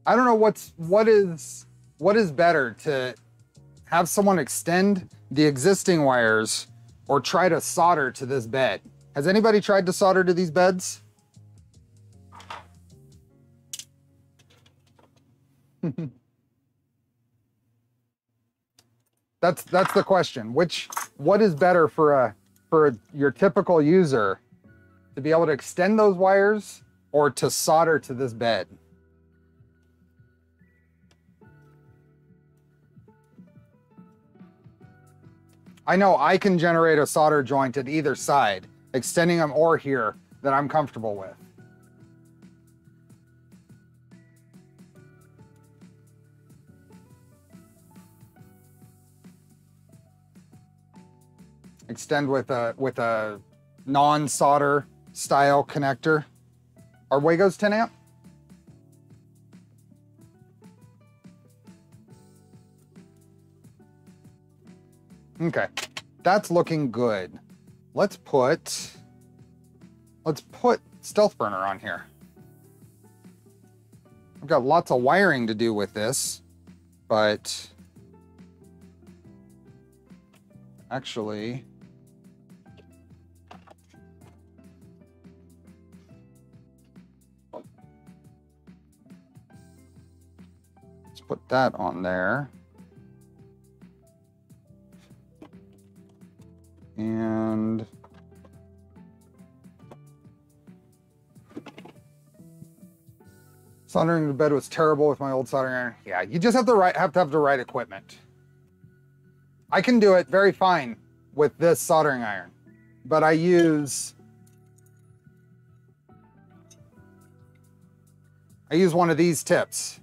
I don't know what's what is what is better to have someone extend the existing wires or try to solder to this bed. Has anybody tried to solder to these beds? That's that's the question. Which what is better for a for your typical user to be able to extend those wires or to solder to this bed? I know I can generate a solder joint at either side, extending them or here that I'm comfortable with. Extend with a with a non-solder style connector. Are Wagos 10 amp? Okay, that's looking good. Let's put, let's put Stealth Burner on here. I've got lots of wiring to do with this, but actually, put that on there. And soldering the bed was terrible with my old soldering iron. Yeah, you just have to right have to have the right equipment. I can do it very fine with this soldering iron, but I use I use one of these tips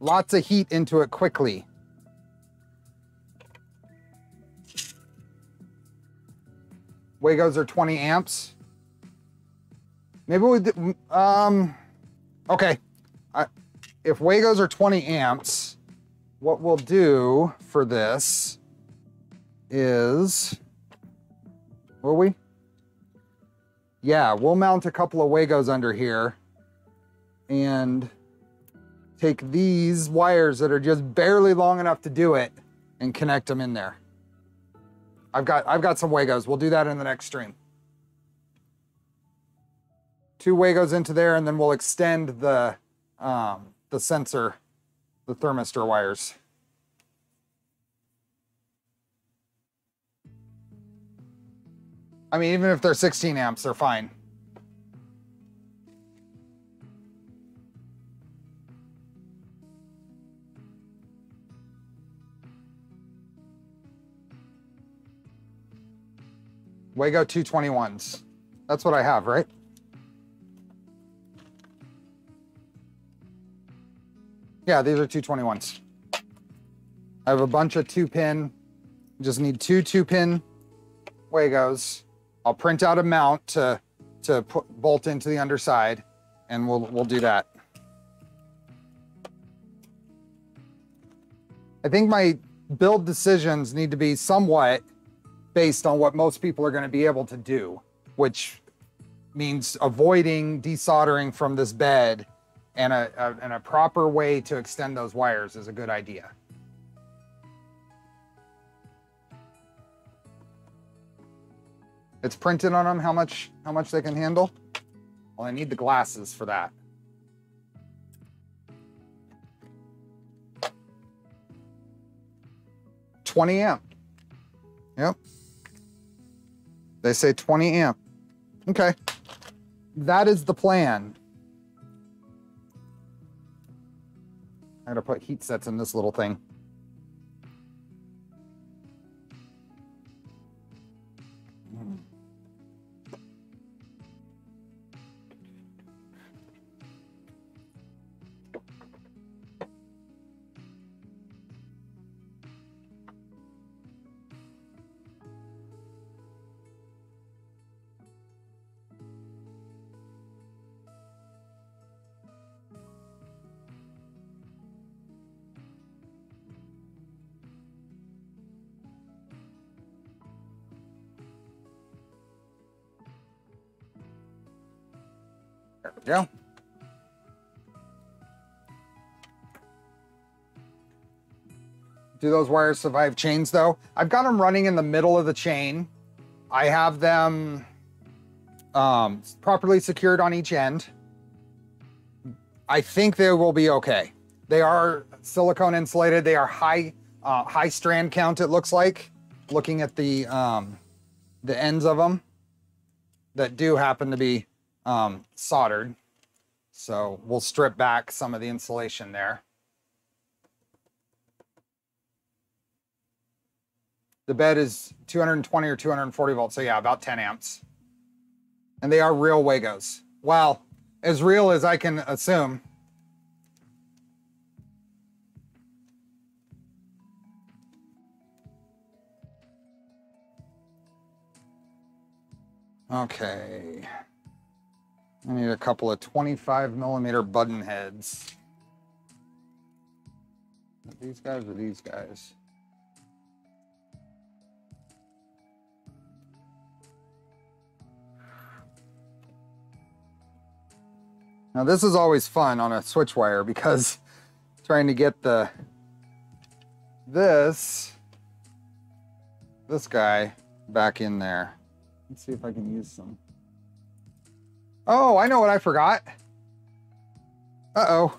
lots of heat into it quickly. Wagos are 20 amps. Maybe we, um, okay. I, if Wagos are 20 amps, what we'll do for this is, will we? Yeah, we'll mount a couple of Wagos under here and take these wires that are just barely long enough to do it and connect them in there. I've got I've got some Wagos. We'll do that in the next stream. Two Wagos into there, and then we'll extend the um, the sensor, the thermistor wires. I mean, even if they're 16 amps, they're fine. Wago 221s. That's what I have, right? Yeah, these are 221s. I have a bunch of two pin. Just need two two pin Wagos. I'll print out a mount to to put bolt into the underside, and we'll we'll do that. I think my build decisions need to be somewhat based on what most people are going to be able to do, which means avoiding desoldering from this bed and a, a, and a proper way to extend those wires is a good idea. It's printed on them how much how much they can handle. Well, I need the glasses for that. Twenty amp. Yep. They say 20 amp. Okay. That is the plan. I gotta put heat sets in this little thing. Go. Do those wires survive chains though? I've got them running in the middle of the chain. I have them um, properly secured on each end. I think they will be okay. They are silicone insulated. They are high uh, high strand count. It looks like looking at the um, the ends of them that do happen to be um, soldered. So we'll strip back some of the insulation there. The bed is 220 or 240 volts. So yeah, about 10 amps. And they are real Wagos. Well, as real as I can assume. Okay. I need a couple of 25 millimeter button heads. These guys or these guys? Now this is always fun on a Switchwire because trying to get the this this guy back in there. Let's see if I can use some. Oh, I know what I forgot. Uh-oh.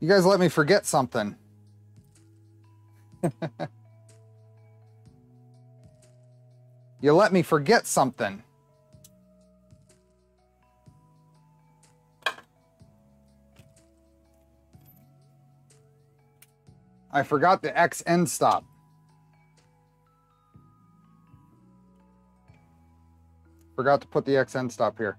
You guys let me forget something. you let me forget something. I forgot the X end stop. Forgot to put the X end stop here.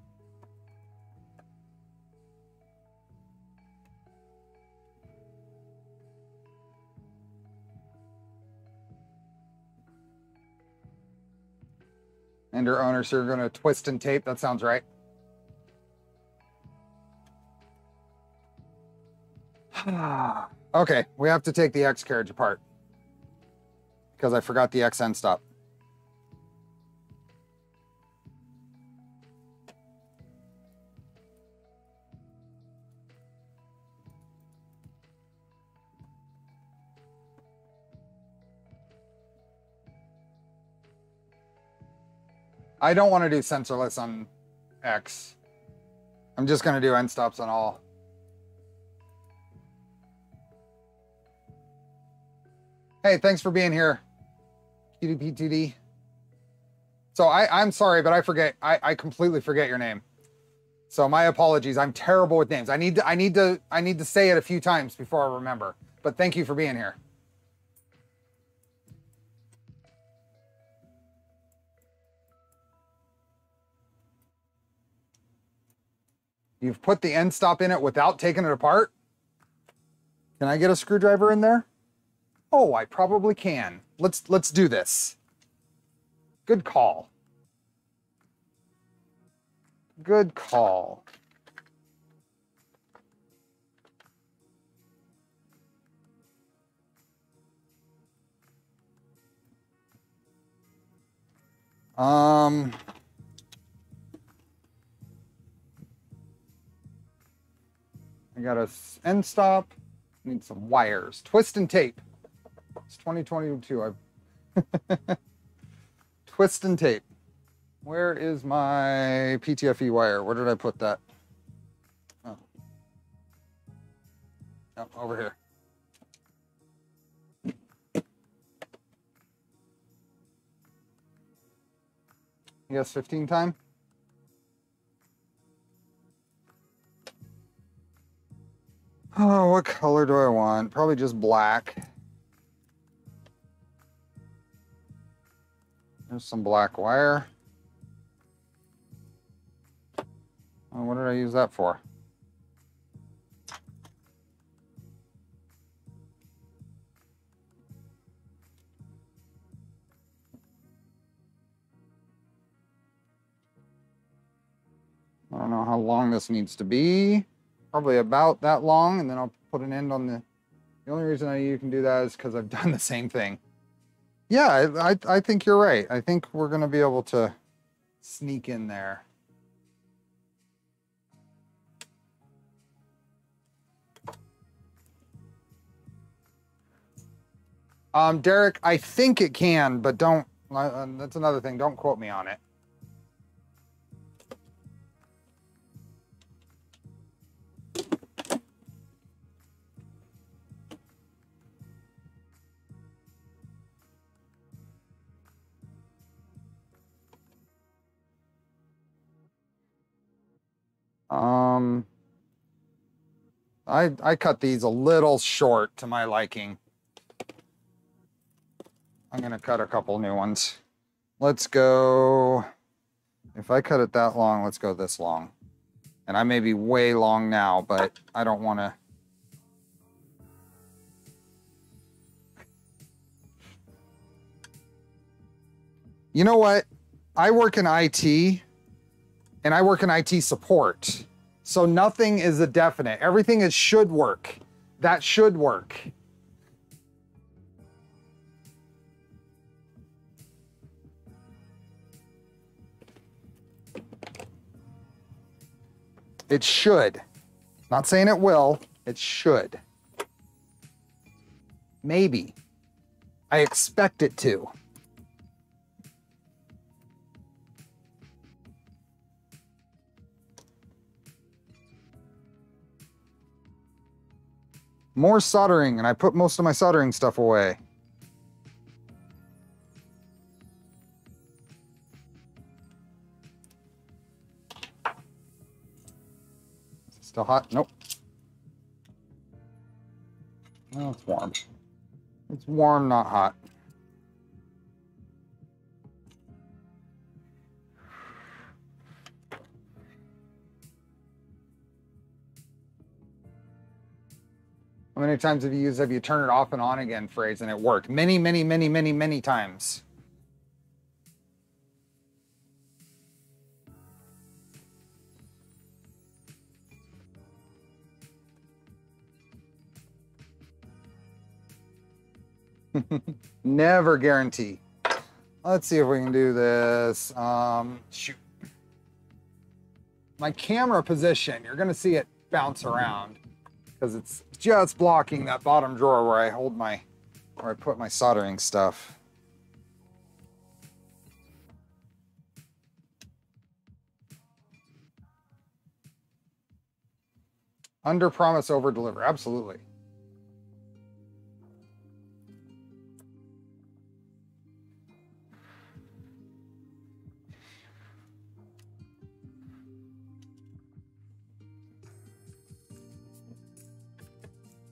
And your owners are going to twist and tape. That sounds right. okay, we have to take the X carriage apart because I forgot the X end stop. I don't want to do sensorless on X. I'm just going to do end stops on all. Hey, thanks for being here, QDP2D. So I, I'm sorry, but I forget. I, I completely forget your name. So my apologies. I'm terrible with names. I need to I need to I need to say it a few times before I remember. But thank you for being here. You've put the end stop in it without taking it apart? Can I get a screwdriver in there? Oh, I probably can. Let's let's do this. Good call. Good call. Um I got a end stop. Need some wires. Twist and tape. It's 2022. I've twist and tape. Where is my PTFE wire? Where did I put that? Oh. oh over here. Yes, 15 time. Oh, what color do I want? Probably just black. There's some black wire. Oh, what did I use that for? I don't know how long this needs to be probably about that long and then I'll put an end on the, the only reason I you can do that is because I've done the same thing. Yeah, I, I, I think you're right. I think we're going to be able to sneak in there. Um, Derek, I think it can, but don't, uh, that's another thing. Don't quote me on it. Um, I, I cut these a little short to my liking. I'm going to cut a couple new ones. Let's go, if I cut it that long, let's go this long. And I may be way long now, but I don't want to. You know what? I work in IT and I work in IT support. So nothing is a definite. Everything is should work. That should work. It should. Not saying it will, it should. Maybe. I expect it to. More soldering, and I put most of my soldering stuff away. Still hot? Nope. Oh, it's warm. It's warm, not hot. How many times have you used have you turned it off and on again phrase and it worked? Many, many, many, many, many times. Never guarantee. Let's see if we can do this. Um, shoot. My camera position, you're going to see it bounce around because it's just blocking that bottom drawer where I hold my, where I put my soldering stuff. Under promise, over deliver. Absolutely.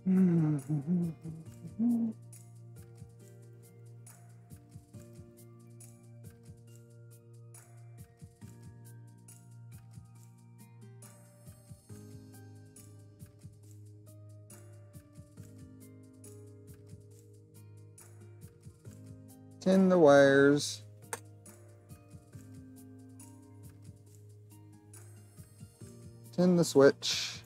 Tin the wires. Tin the switch.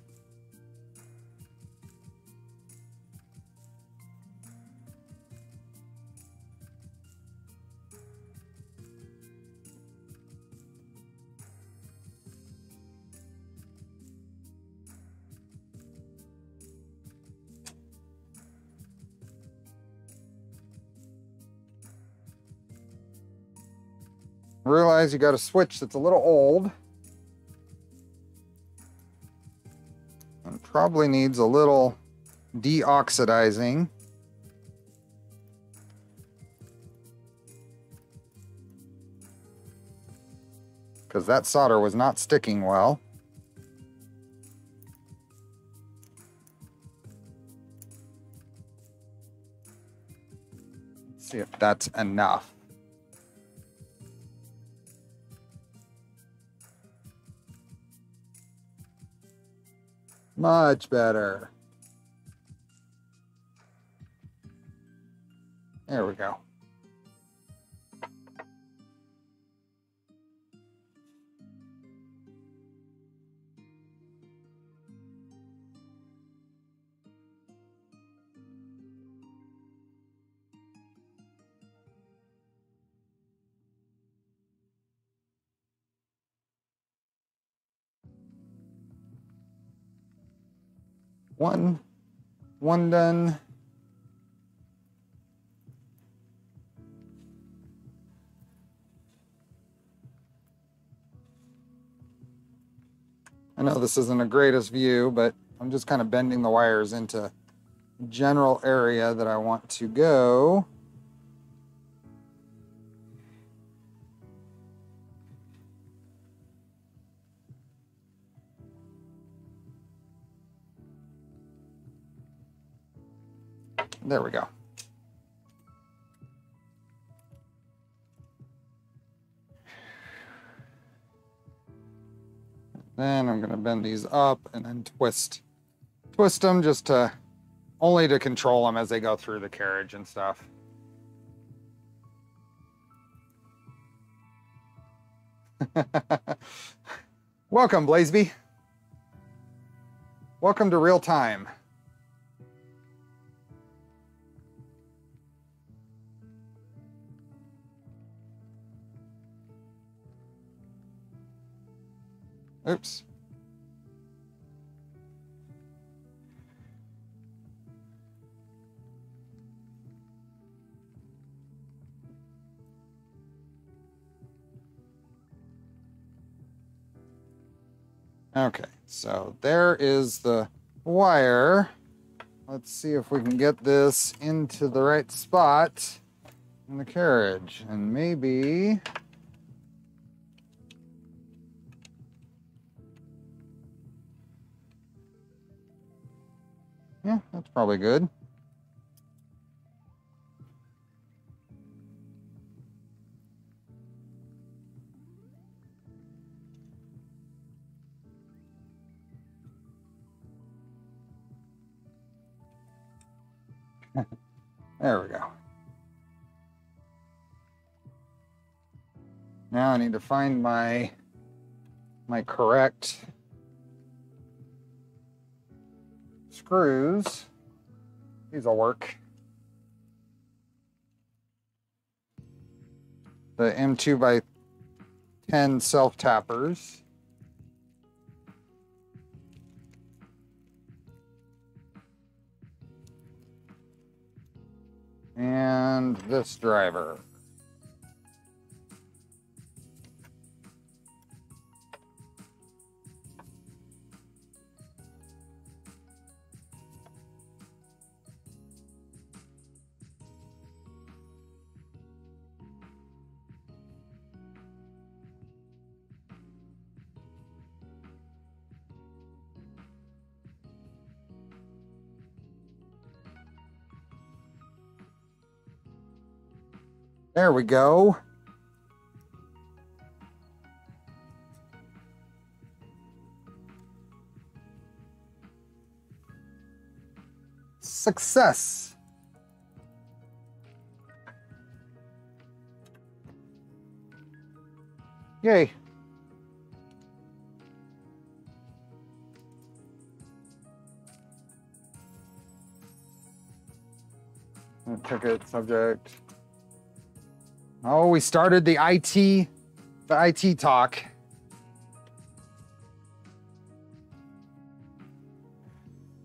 Realize you got a switch that's a little old. And probably needs a little deoxidizing. Because that solder was not sticking well. Let's see if that's enough. Much better. There we go. One, one done. I know this isn't the greatest view, but I'm just kind of bending the wires into general area that I want to go. There we go. Then I'm gonna bend these up and then twist. Twist them just to, only to control them as they go through the carriage and stuff. Welcome, Blazeby. Welcome to real time. Oops. Okay, so there is the wire. Let's see if we can get this into the right spot in the carriage. And maybe Yeah, that's probably good. there we go. Now I need to find my my correct screws. These will work. The M2 by 10 self tappers. And this driver. There we go. Success. Yay. Ticket subject. Oh, we started the IT, the IT talk.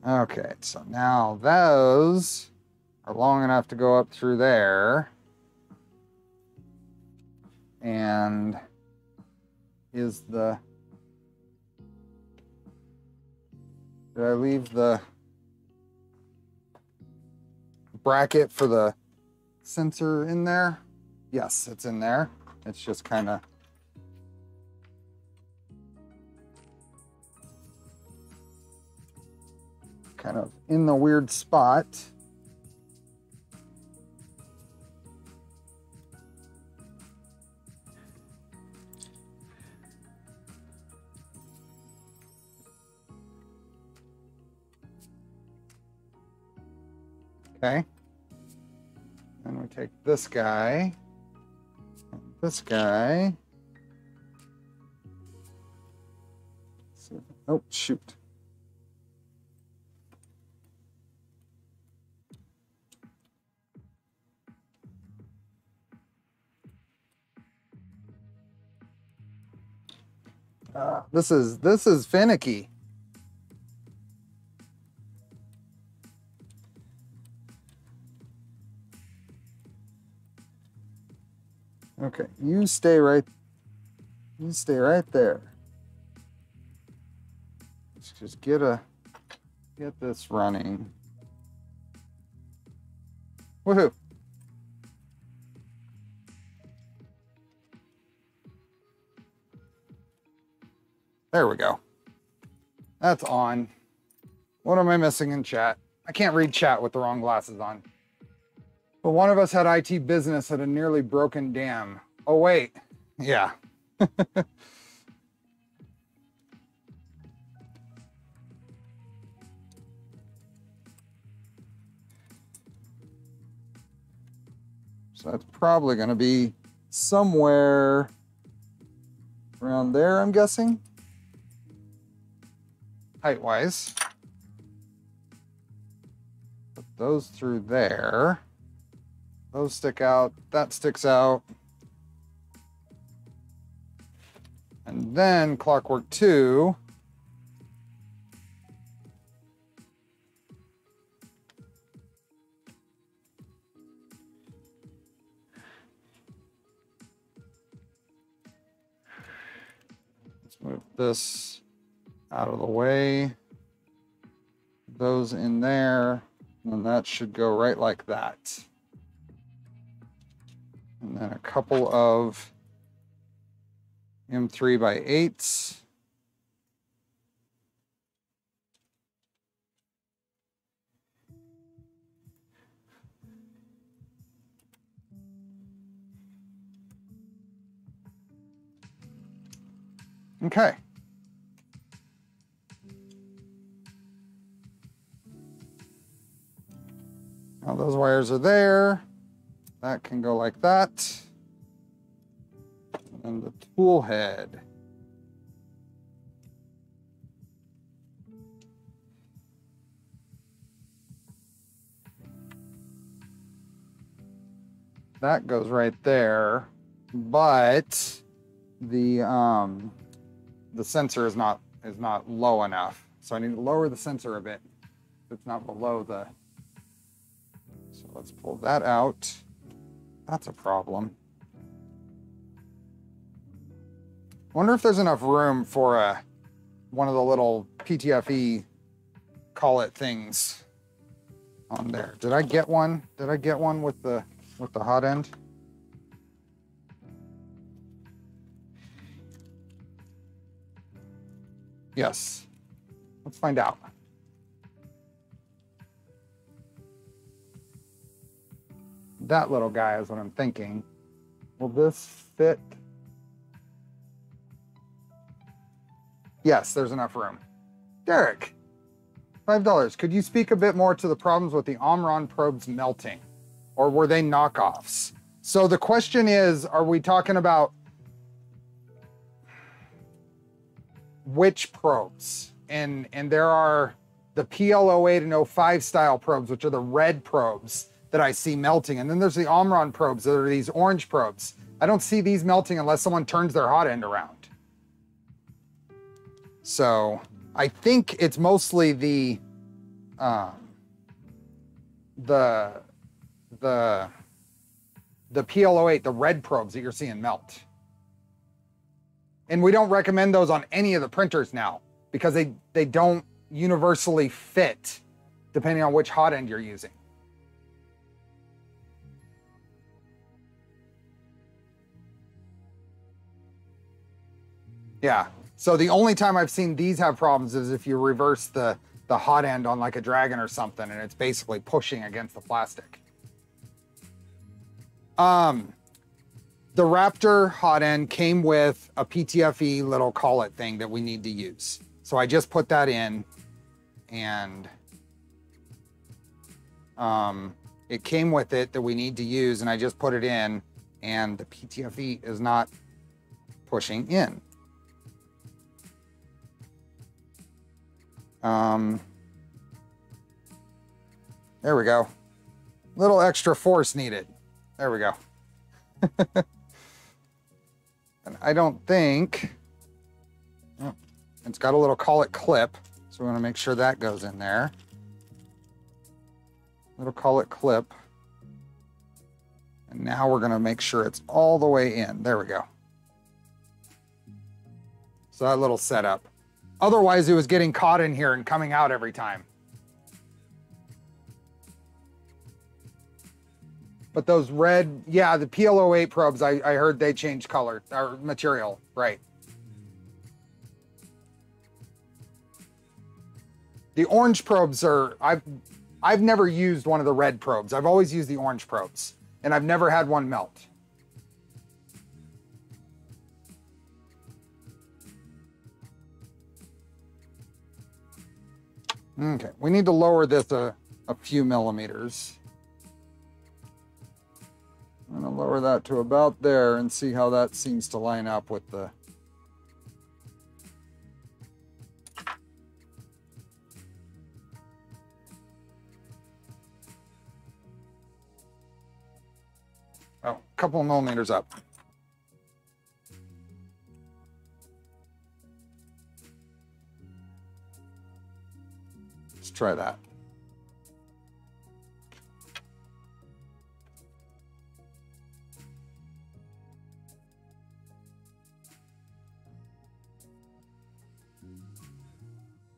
Okay, so now those are long enough to go up through there. And is the, did I leave the bracket for the sensor in there? Yes, it's in there. It's just kind of kind of in the weird spot. Okay. Then we take this guy this guy. Oh, shoot. Uh, this is this is finicky. Okay, you stay right, you stay right there. Let's just get a, get this running. Woohoo. There we go. That's on. What am I missing in chat? I can't read chat with the wrong glasses on. But one of us had IT business at a nearly broken dam. Oh, wait. Yeah. so that's probably going to be somewhere around there, I'm guessing. Height-wise. Put those through there. Those stick out, that sticks out. And then clockwork two. Let's move this out of the way. Those in there, and that should go right like that and then a couple of M3 by 8s. Okay. Now those wires are there. That can go like that. And the tool head. That goes right there. but the um, the sensor is not is not low enough. So I need to lower the sensor a bit. It's not below the. So let's pull that out. That's a problem. wonder if there's enough room for a one of the little PTFE call it things on there. Did I get one? Did I get one with the with the hot end? Yes. Let's find out. That little guy is what I'm thinking. Will this fit? Yes, there's enough room. Derek, $5. Could you speak a bit more to the problems with the Omron probes melting? Or were they knockoffs? So the question is, are we talking about which probes? And, and there are the PL08 and 05 style probes, which are the red probes that I see melting. And then there's the Omron probes that are these orange probes. I don't see these melting unless someone turns their hot end around. So I think it's mostly the um, the the the PL08, the red probes that you're seeing melt. And we don't recommend those on any of the printers now because they, they don't universally fit depending on which hot end you're using. Yeah, so the only time I've seen these have problems is if you reverse the, the hot end on like a Dragon or something and it's basically pushing against the plastic. Um, the Raptor hot end came with a PTFE little call it thing that we need to use. So I just put that in and um, it came with it that we need to use and I just put it in and the PTFE is not pushing in. Um, there we go. Little extra force needed. There we go. and I don't think, oh, it's got a little call it clip. So we want to make sure that goes in there. Little call it clip. And now we're going to make sure it's all the way in. There we go. So that little setup. Otherwise, it was getting caught in here and coming out every time. But those red, yeah, the PL08 probes, I, I heard they changed color or material, right. The orange probes are, I've, I've never used one of the red probes. I've always used the orange probes and I've never had one melt. Okay, we need to lower this a, a few millimeters. I'm gonna lower that to about there and see how that seems to line up with the Oh, a couple millimeters up. Try that.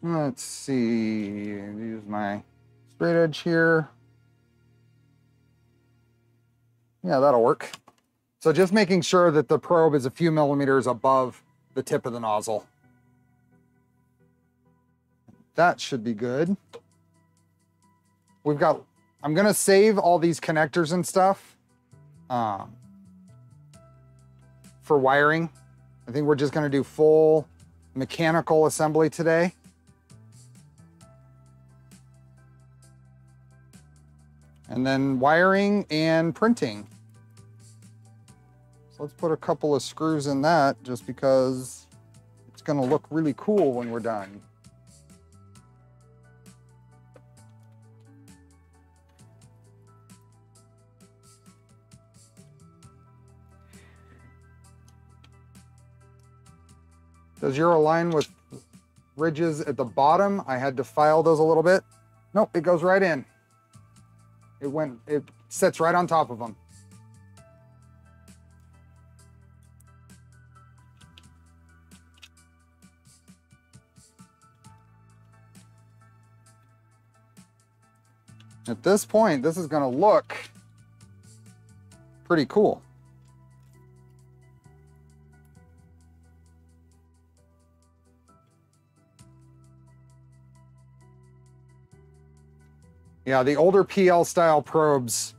Let's see, use my straight edge here. Yeah, that'll work. So just making sure that the probe is a few millimeters above the tip of the nozzle. That should be good. We've got, I'm gonna save all these connectors and stuff um, for wiring. I think we're just gonna do full mechanical assembly today. And then wiring and printing. So let's put a couple of screws in that just because it's gonna look really cool when we're done. Does your align with ridges at the bottom? I had to file those a little bit. Nope, it goes right in. It went, it sits right on top of them. At this point, this is gonna look pretty cool. Yeah, the older PL style probes,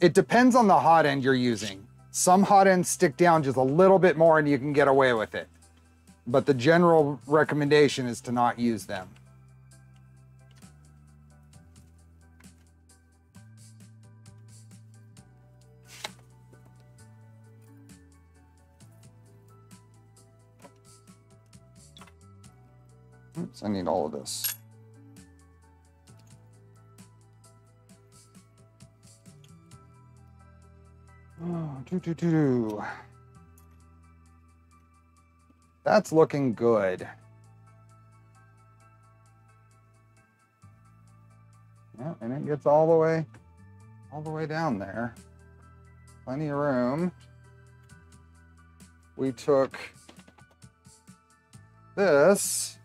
it depends on the hot end you're using. Some hot ends stick down just a little bit more and you can get away with it. But the general recommendation is to not use them. Oops, I need all of this. Doo -doo -doo. That's looking good. Yeah, and it gets all the way, all the way down there. Plenty of room. We took this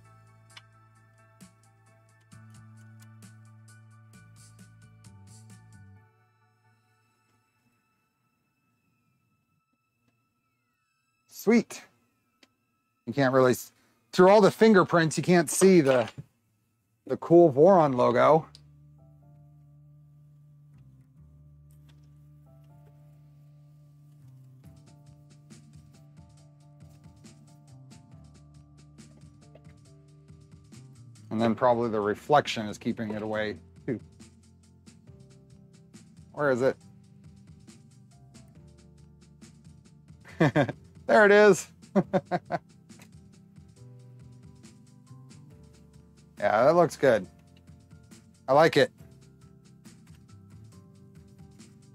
Sweet. You can't really, through all the fingerprints, you can't see the, the cool Voron logo. And then probably the reflection is keeping it away too. Where is it? There it is. yeah, that looks good. I like it.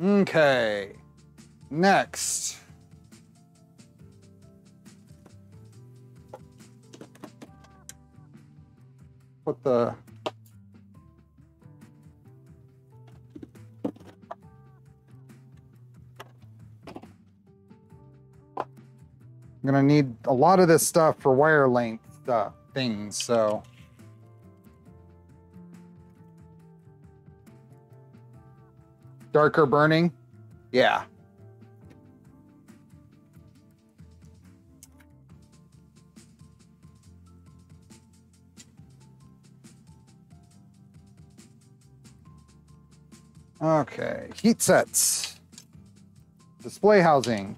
Okay. Next. Put the I'm gonna need a lot of this stuff for wire length uh, things, so. Darker burning? Yeah. Okay, heat sets. Display housing.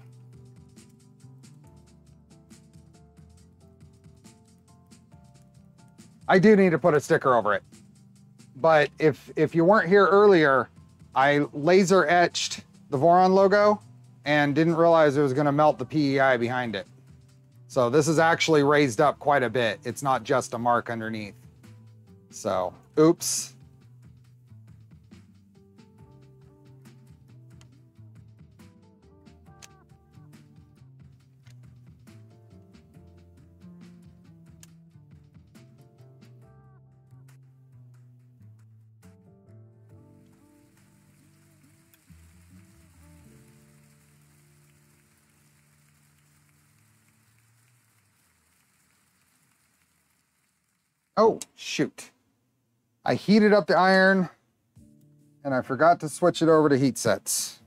I do need to put a sticker over it. But if if you weren't here earlier, I laser etched the Voron logo and didn't realize it was going to melt the PEI behind it. So this is actually raised up quite a bit. It's not just a mark underneath. So, oops. Oh, shoot. I heated up the iron and I forgot to switch it over to heat sets.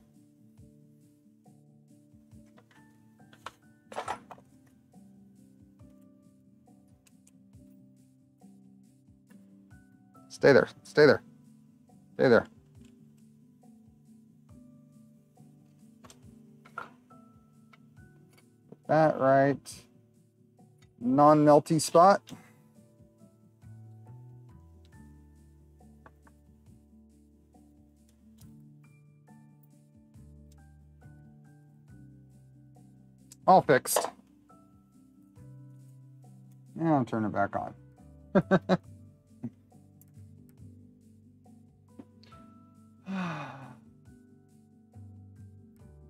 Stay there, stay there, stay there. that right. Non-melty spot. all fixed. Now I'll turn it back on.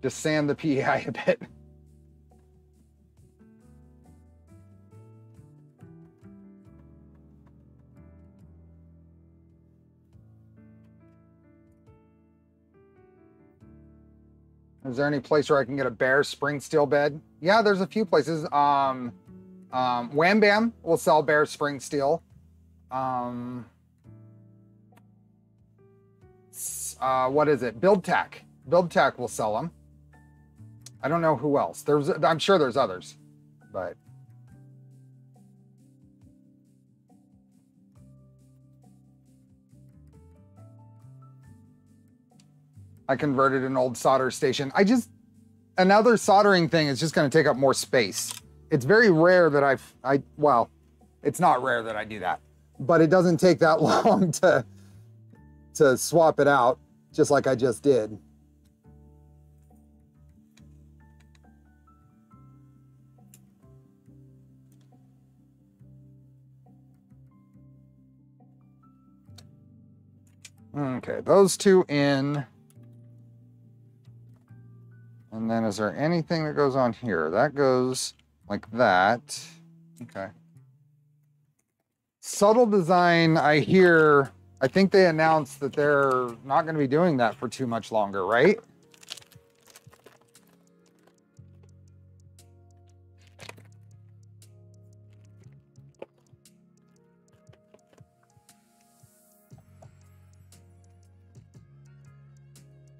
Just sand the PEI a bit. Is there any place where I can get a bare spring steel bed? Yeah, there's a few places. Um, um, Wham Bam will sell bare spring steel. Um, uh, what is it? BuildTak. Build Tech will sell them. I don't know who else. There's, I'm sure there's others, but I converted an old solder station. I just, another soldering thing is just going to take up more space. It's very rare that I've, I, well, it's not rare that I do that, but it doesn't take that long to, to swap it out just like I just did. Okay, those two in. And then is there anything that goes on here? That goes like that. Okay. Subtle design, I hear, I think they announced that they're not going to be doing that for too much longer, right?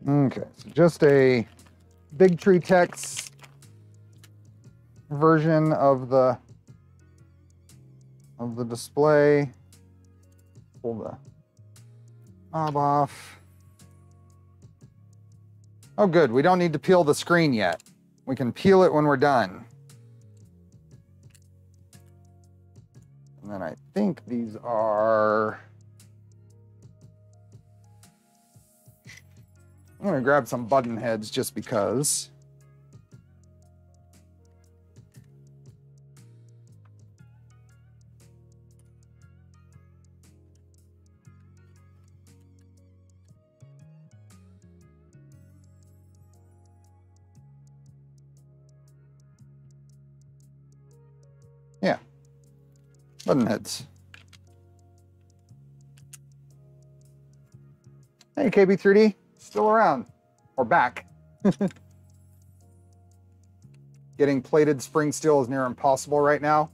Okay, so just a BigTreeTech version of the of the display. Pull the knob off. Oh good, we don't need to peel the screen yet. We can peel it when we're done. And then I think these are I'm gonna grab some button heads just because. Yeah, button heads. Hey, KB3D still around or back. Getting plated spring steel is near impossible right now.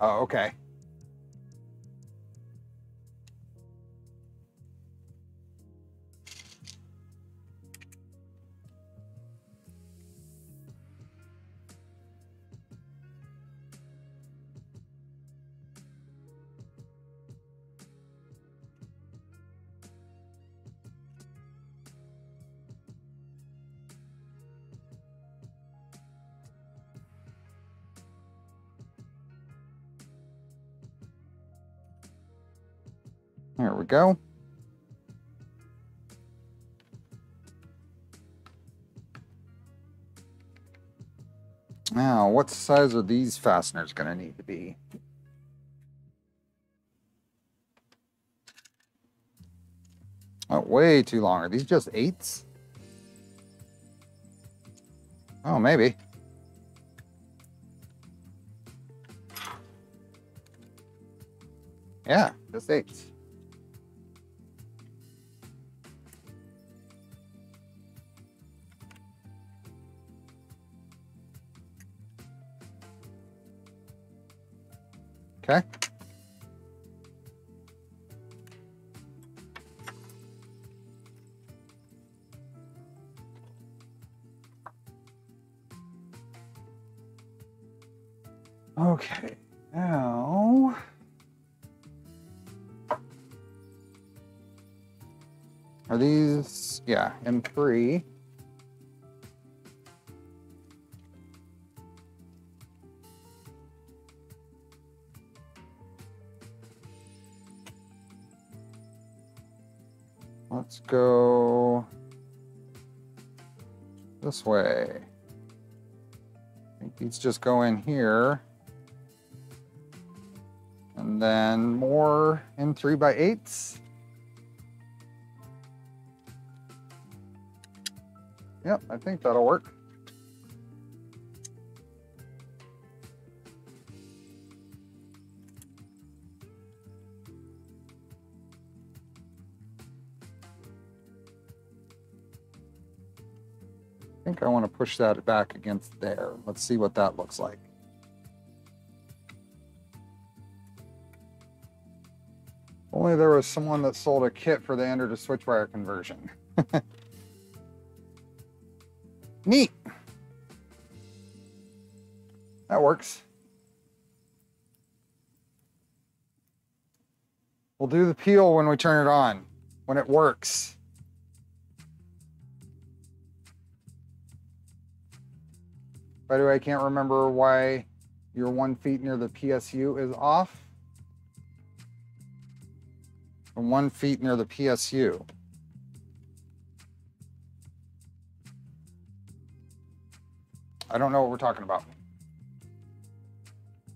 Oh, okay. Go. Now, what size are these fasteners going to need to be? Oh, way too long. Are these just eights? Oh, maybe. Yeah, just eights. Okay. Okay, now. Are these, yeah, M3. Go this way. I think these just go in here. And then more M3 by eights. Yep, I think that'll work. Think I want to push that back against there. Let's see what that looks like. Only there was someone that sold a kit for the ender to Switchwire conversion. Neat. That works. We'll do the peel when we turn it on, when it works. By the way, I can't remember why your one feet near the PSU is off. And one feet near the PSU. I don't know what we're talking about.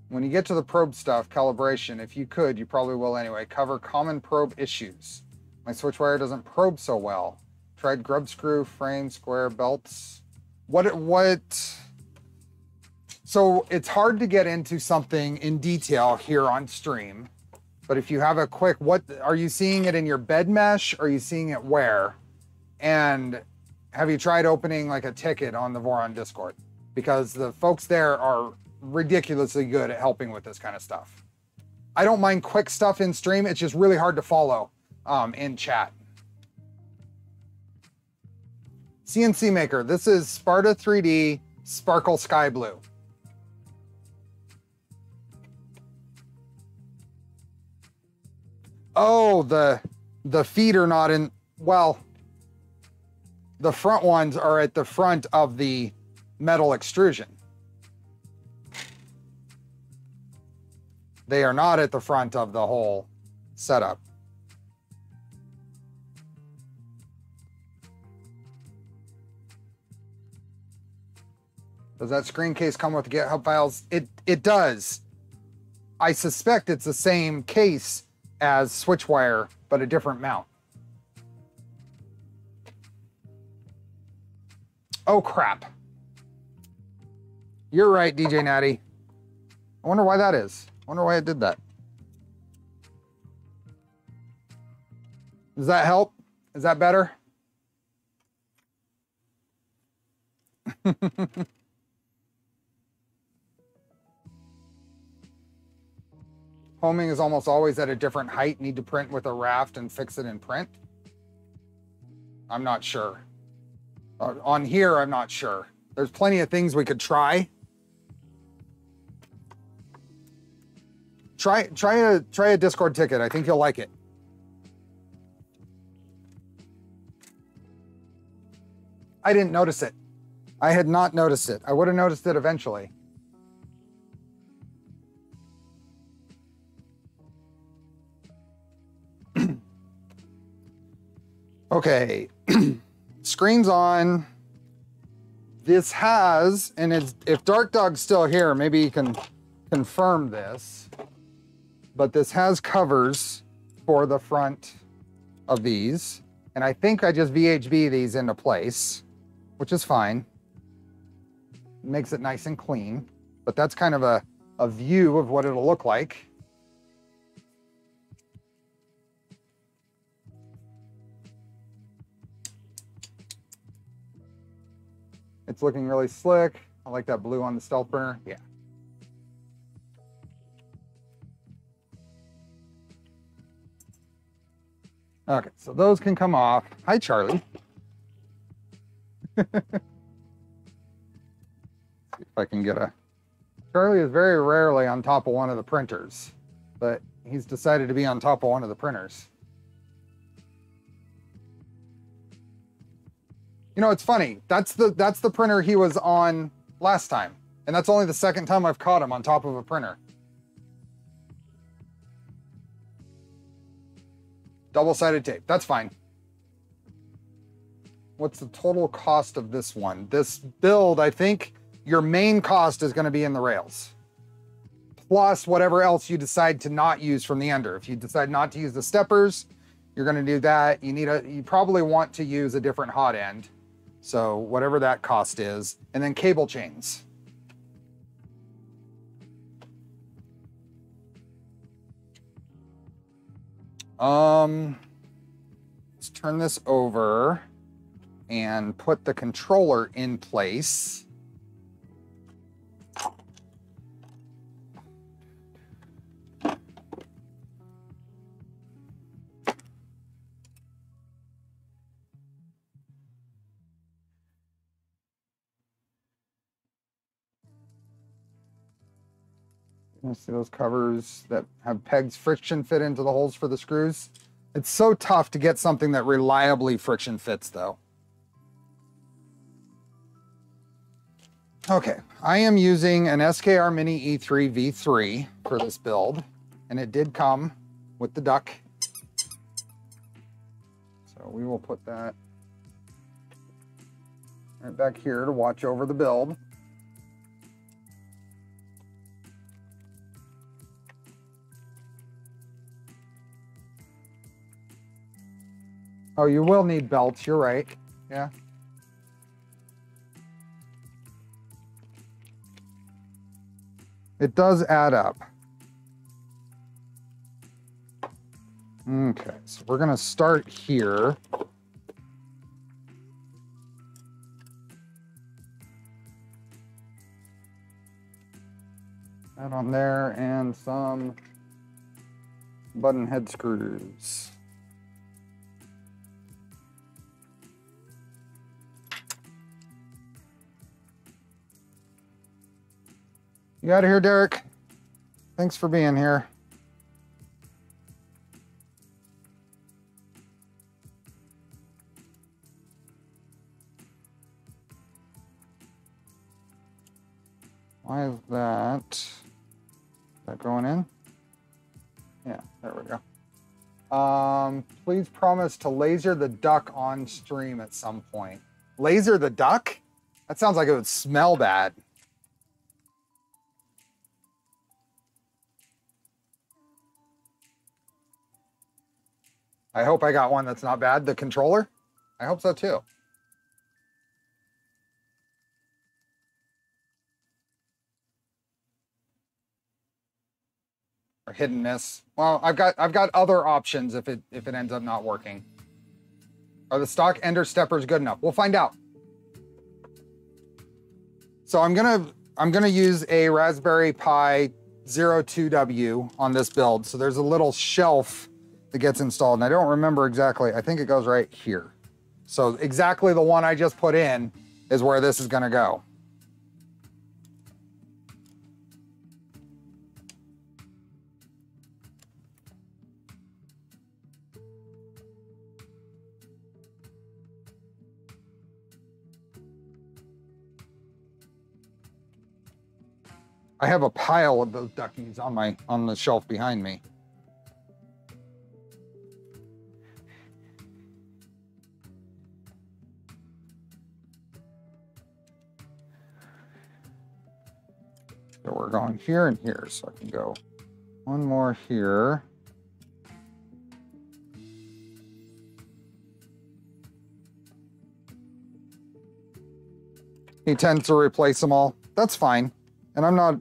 When you get to the probe stuff, calibration, if you could, you probably will anyway, cover common probe issues. My Switchwire doesn't probe so well. Tried grub screw, frame, square, belts. What, what, so it's hard to get into something in detail here on stream, but if you have a quick, what, are you seeing it in your bed mesh? Are you seeing it where? And have you tried opening like a ticket on the Voron Discord? Because the folks there are ridiculously good at helping with this kind of stuff. I don't mind quick stuff in stream. It's just really hard to follow um, in chat. CNC Maker. This is Sparta3D Sparkle Sky Blue. Oh, the the feet are not in. Well, the front ones are at the front of the metal extrusion. They are not at the front of the whole setup. Does that screen case come with GitHub files? It it does. I suspect it's the same case as Switchwire, but a different mount. Oh crap. You're right, DJ Natty. I wonder why that is. I wonder why it did that. Does that help? Is that better? Homing is almost always at a different height. Need to print with a raft and fix it in print? I'm not sure. Uh, on here, I'm not sure. There's plenty of things we could try. Try try a try a Discord ticket. I think you'll like it. I didn't notice it. I had not noticed it. I would have noticed it eventually. Okay. Screen's on. This has, and it's, if Dark Dog's still here, maybe you can confirm this but this has covers for the front of these. And I think I just VHB these into place, which is fine. makes it nice and clean, but that's kind of a, a view of what it'll look like. It's looking really slick. I like that blue on the stealth burner. Yeah. Okay, so those can come off. Hi, Charlie. see if I can get a... Charlie is very rarely on top of one of the printers, but he's decided to be on top of one of the printers. You know, it's funny. That's the that's the printer he was on last time. And that's only the second time I've caught him on top of a printer. Double-sided tape, that's fine. What's the total cost of this one? This build, I think your main cost is gonna be in the rails. Plus whatever else you decide to not use from the ender. If you decide not to use the steppers, you're gonna do that. You need a, you probably want to use a different hot end. So whatever that cost is, and then cable chains. Um, let's turn this over and put the controller in place. You see those covers that have pegs friction fit into the holes for the screws? It's so tough to get something that reliably friction fits though. Okay, I am using an SKR Mini E3 V3 for this build, and it did come with the duck. So we will put that right back here to watch over the build. Oh, you will need belts, you're right. Yeah. It does add up. Okay, so we're gonna start here. That on there and some button head screws. You out of here, Derek? Thanks for being here. Why is that? Is that going in? Yeah, there we go. Um, please promise to laser the duck on stream at some point. Laser the duck? That sounds like it would smell bad. I hope I got one that's not bad. The controller? I hope so too. Or hidden miss. Well, I've got I've got other options if it if it ends up not working. Are the stock ender steppers good enough? We'll find out. So I'm gonna I'm gonna use a Raspberry Pi 02W on this build. So there's a little shelf that gets installed. And I don't remember exactly. I think it goes right here. So exactly the one I just put in is where this is gonna go. I have a pile of those duckies on my on the shelf behind me. So we're going here and here. So I can go one more here. He tends to replace them all. That's fine. And I'm not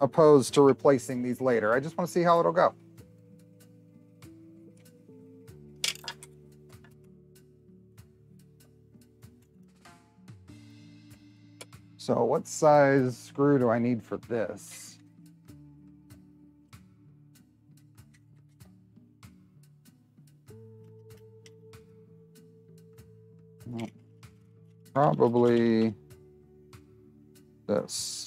opposed to replacing these later. I just want to see how it'll go. So what size screw do I need for this? Probably this.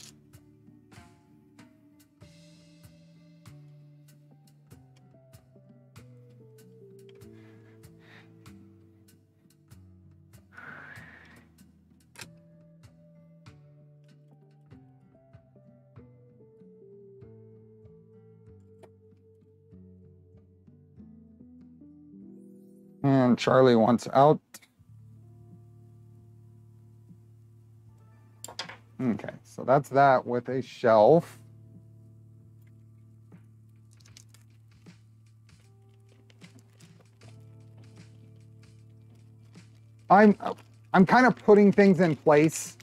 Charlie wants out. Okay, so that's that with a shelf. I'm I'm kind of putting things in place.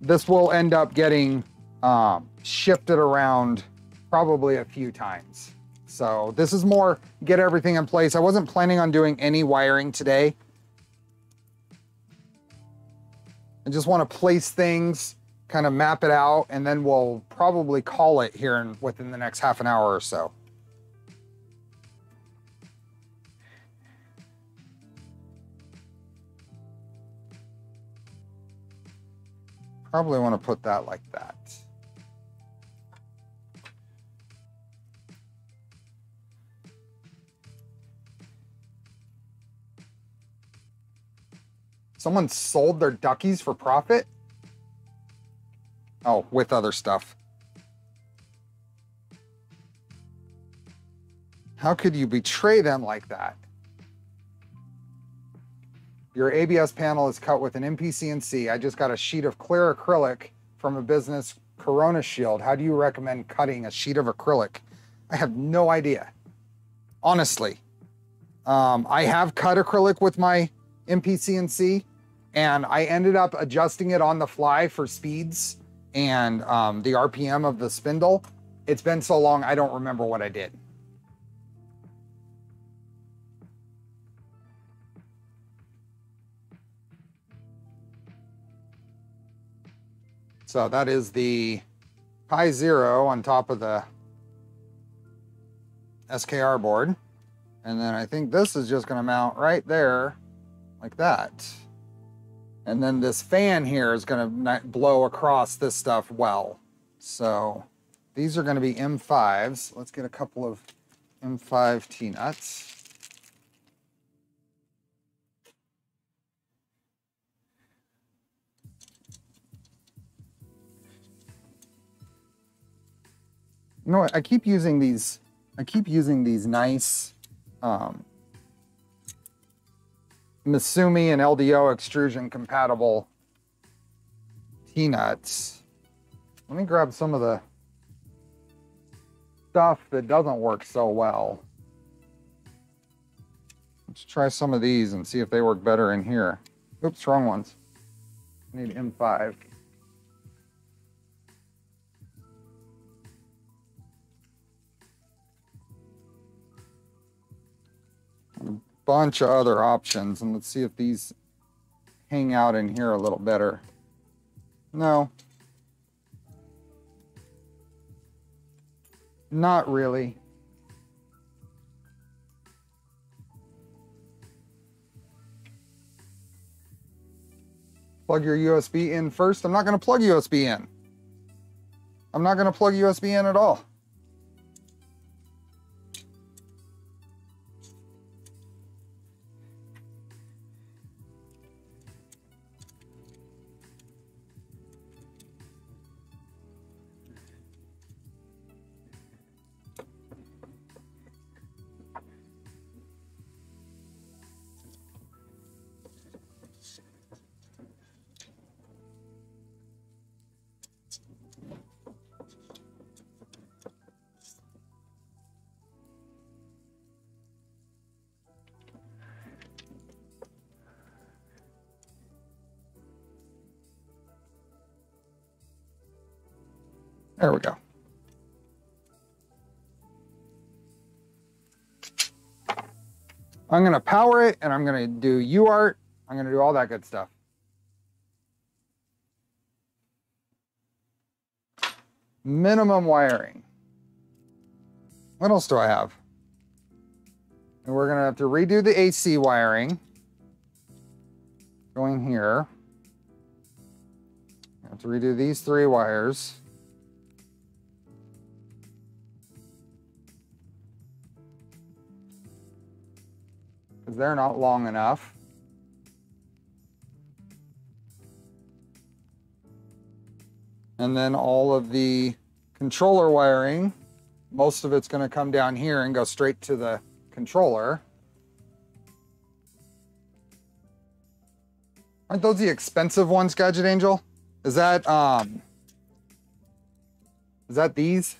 This will end up getting um, shifted around probably a few times. So this is more get everything in place. I wasn't planning on doing any wiring today. I just want to place things, kind of map it out, and then we'll probably call it here in, within the next half an hour or so. Probably want to put that like that. Someone sold their duckies for profit? Oh, with other stuff. How could you betray them like that? Your ABS panel is cut with an MPCNC. I just got a sheet of clear acrylic from a business, Corona Shield. How do you recommend cutting a sheet of acrylic? I have no idea. Honestly. Um, I have cut acrylic with my MPCNC and I ended up adjusting it on the fly for speeds and um, the RPM of the spindle. It's been so long, I don't remember what I did. So that is the Pi Zero on top of the SKR board. And then I think this is just gonna mount right there like that. And then this fan here is gonna blow across this stuff well. So these are gonna be M5s. Let's get a couple of M5 T-nuts. You know what? I keep using these. I keep using these nice um, Misumi and LDO extrusion compatible T-nuts. Let me grab some of the stuff that doesn't work so well. Let's try some of these and see if they work better in here. Oops, wrong ones. I need M5. Bunch of other options and let's see if these hang out in here a little better. No. Not really. Plug your USB in first. I'm not going to plug USB in. I'm not going to plug USB in at all. There we go. I'm going to power it and I'm going to do UART. I'm going to do all that good stuff. Minimum wiring. What else do I have? And we're going to have to redo the AC wiring. Going here. Have to redo these three wires. They're not long enough. And then all of the controller wiring, most of it's going to come down here and go straight to the controller. Aren't those the expensive ones, Gadget Angel? Is that, um, is that these?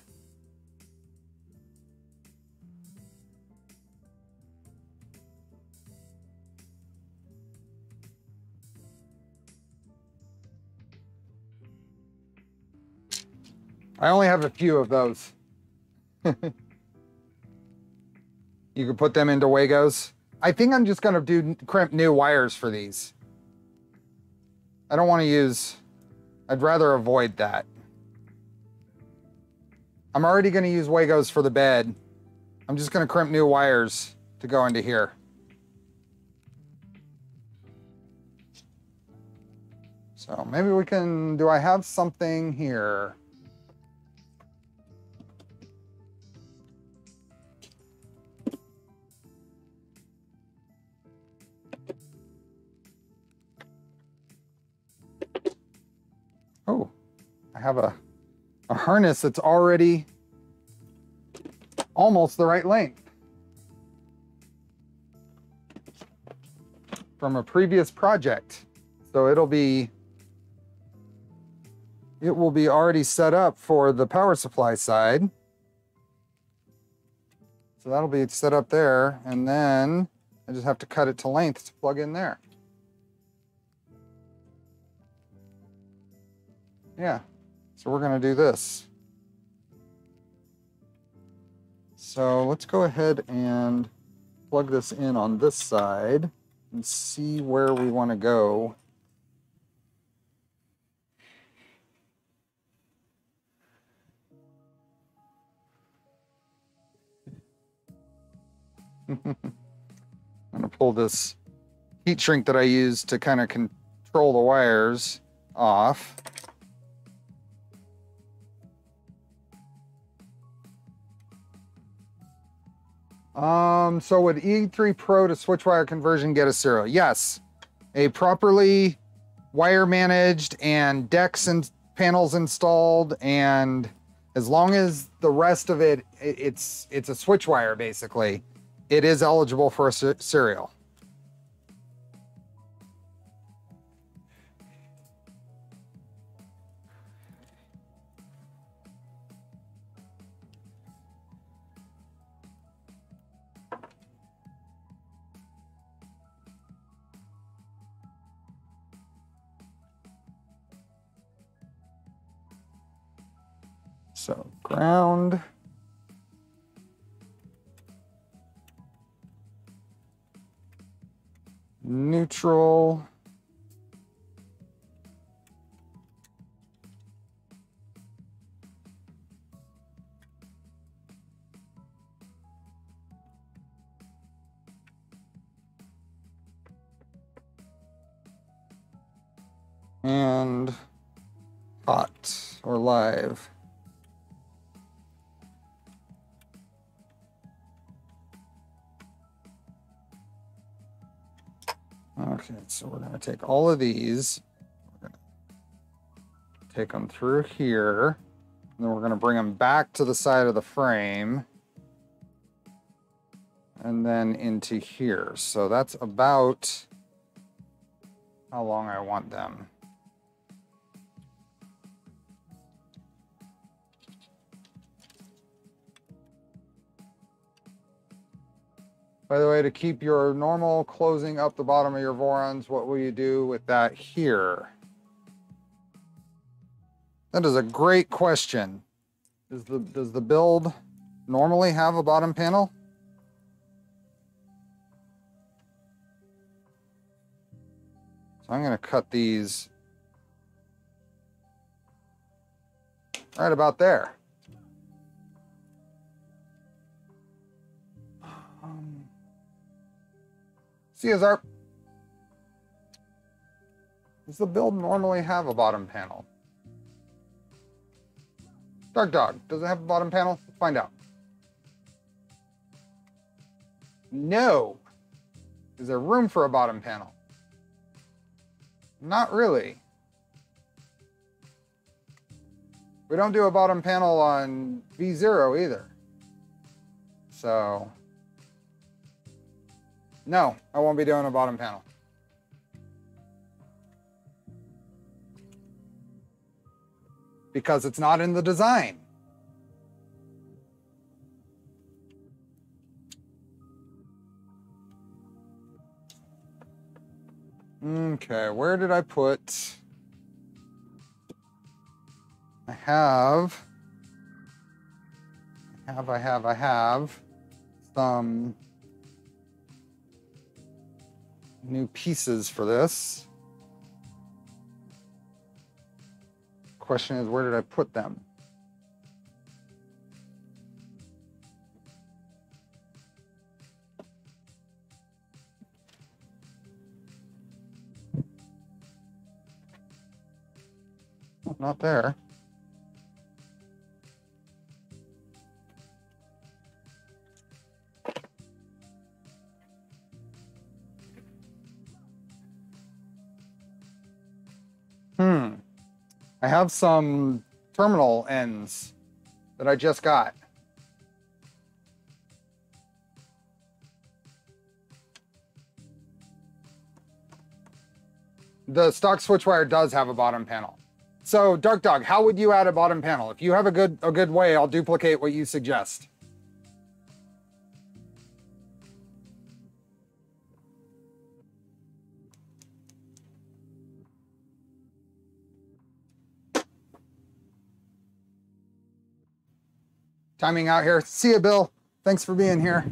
I only have a few of those. you can put them into Wagos. I think I'm just gonna do crimp new wires for these. I don't want to use, I'd rather avoid that. I'm already to use Wagos for the bed. I'm just to crimp new wires to go into here. So maybe we can, do I have something here? I have a, a harness that's already almost the right length. From a previous project. So it'll be, it will be already set up for the power supply side. So that'll be set up there. And then I just have to cut it to length to plug in there. Yeah, so we're gonna do this. So let's go ahead and plug this in on this side and see where we wanna go. I'm gonna pull this heat shrink that I use to kind of control the wires off. Um, so would E3 Pro to Switchwire conversion get a serial? Yes. A properly wire managed and decks and panels installed and as long as the rest of it, it's it's a Switchwire basically, it is eligible for a serial. Ground. Neutral. and hot or live. Okay, so we're to take all of these, take them through here, and then we're going to bring them back to the side of the frame, and then into here. So that's about how long I want them. By the way, to keep your normal closing up the bottom of your Vorons, what will you do with that here? That is a great question. Does the, does the build normally have a bottom panel? So I'm going to cut these right about there. Caesar. Does the build normally have a bottom panel? Dark Dog, does it have a bottom panel? Let's find out. No. Is there room for a bottom panel? Not really. We don't do a bottom panel on V0 either. So no, I won't be doing a bottom panel. Because it's not in the design. Okay, where did I put? I have, I have, I have, I have some new pieces for this. question is, where did I put them? Not there. I have some terminal ends that I just got. The stock Switchwire does have a bottom panel. So Dark Dog, how would you add a bottom panel? If you have a good a good way, I'll duplicate what you suggest. Timing out here. See you, Bill. Thanks for being here.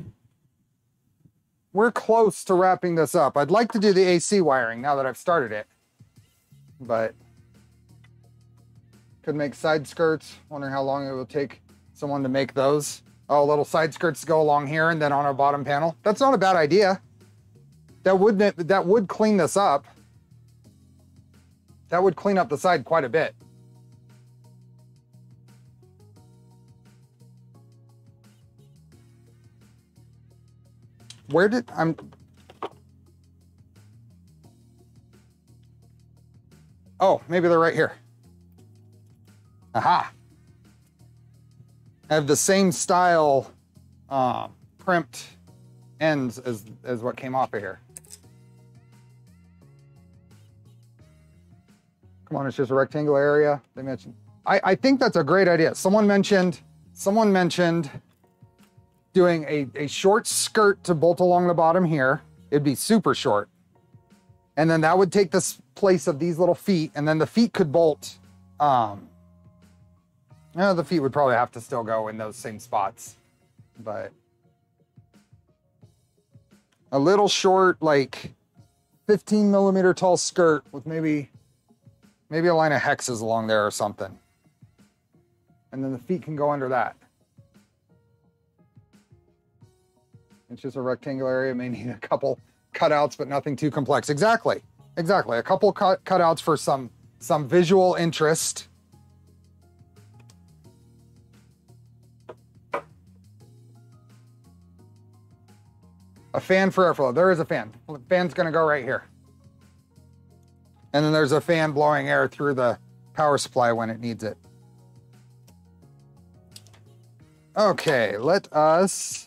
We're close to wrapping this up. I'd like to do the AC wiring now that I've started it, but could make side skirts. Wondering how long it will take someone to make those. Oh, little side skirts go along here and then on our bottom panel. That's not a bad idea. That would that would clean this up. That would clean up the side quite a bit. Where did I'm Oh, maybe they're right here. Aha. I have the same style uh, crimped ends as, as what came off of here. Come on, it's just a rectangular area. They mentioned. I, I think that's a great idea. Someone mentioned, someone mentioned doing a, a short skirt to bolt along the bottom here. It'd be super short. And then that would take the place of these little feet, and then the feet could bolt. Um, no, the feet would probably have to still go in those same spots, but a little short, like 15 millimeter tall skirt with maybe maybe a line of hexes along there or something. And then the feet can go under that. It's just a rectangular area, may need a couple cutouts, but nothing too complex. Exactly, exactly. A couple cut cutouts for some some visual interest. A fan for airflow. There is a fan. The fan's gonna go right here. And then there's a fan blowing air through the power supply when it needs it. Okay, let us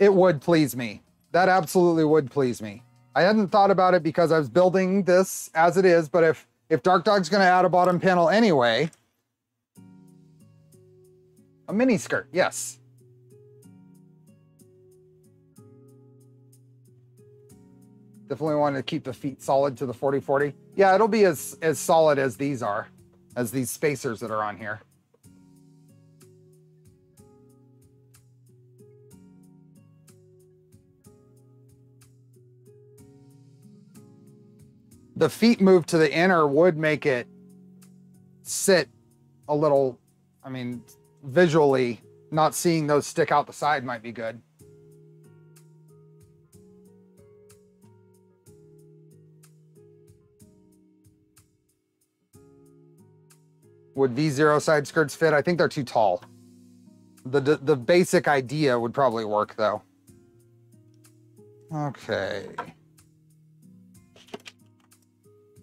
it would please me. That absolutely would please me. I hadn't thought about it because I was building this as it is, but if if Dark Dog's gonna add a bottom panel anyway, a mini skirt, yes. Definitely want to keep the feet solid to the 40-40. Yeah, it'll be as, as solid as these are, as these spacers that are on here. The feet move to the inner would make it sit a little, I mean, visually, not seeing those stick out the side might be good. Would V0 side skirts fit? I think they're too tall. The, the, the basic idea would probably work though. Okay.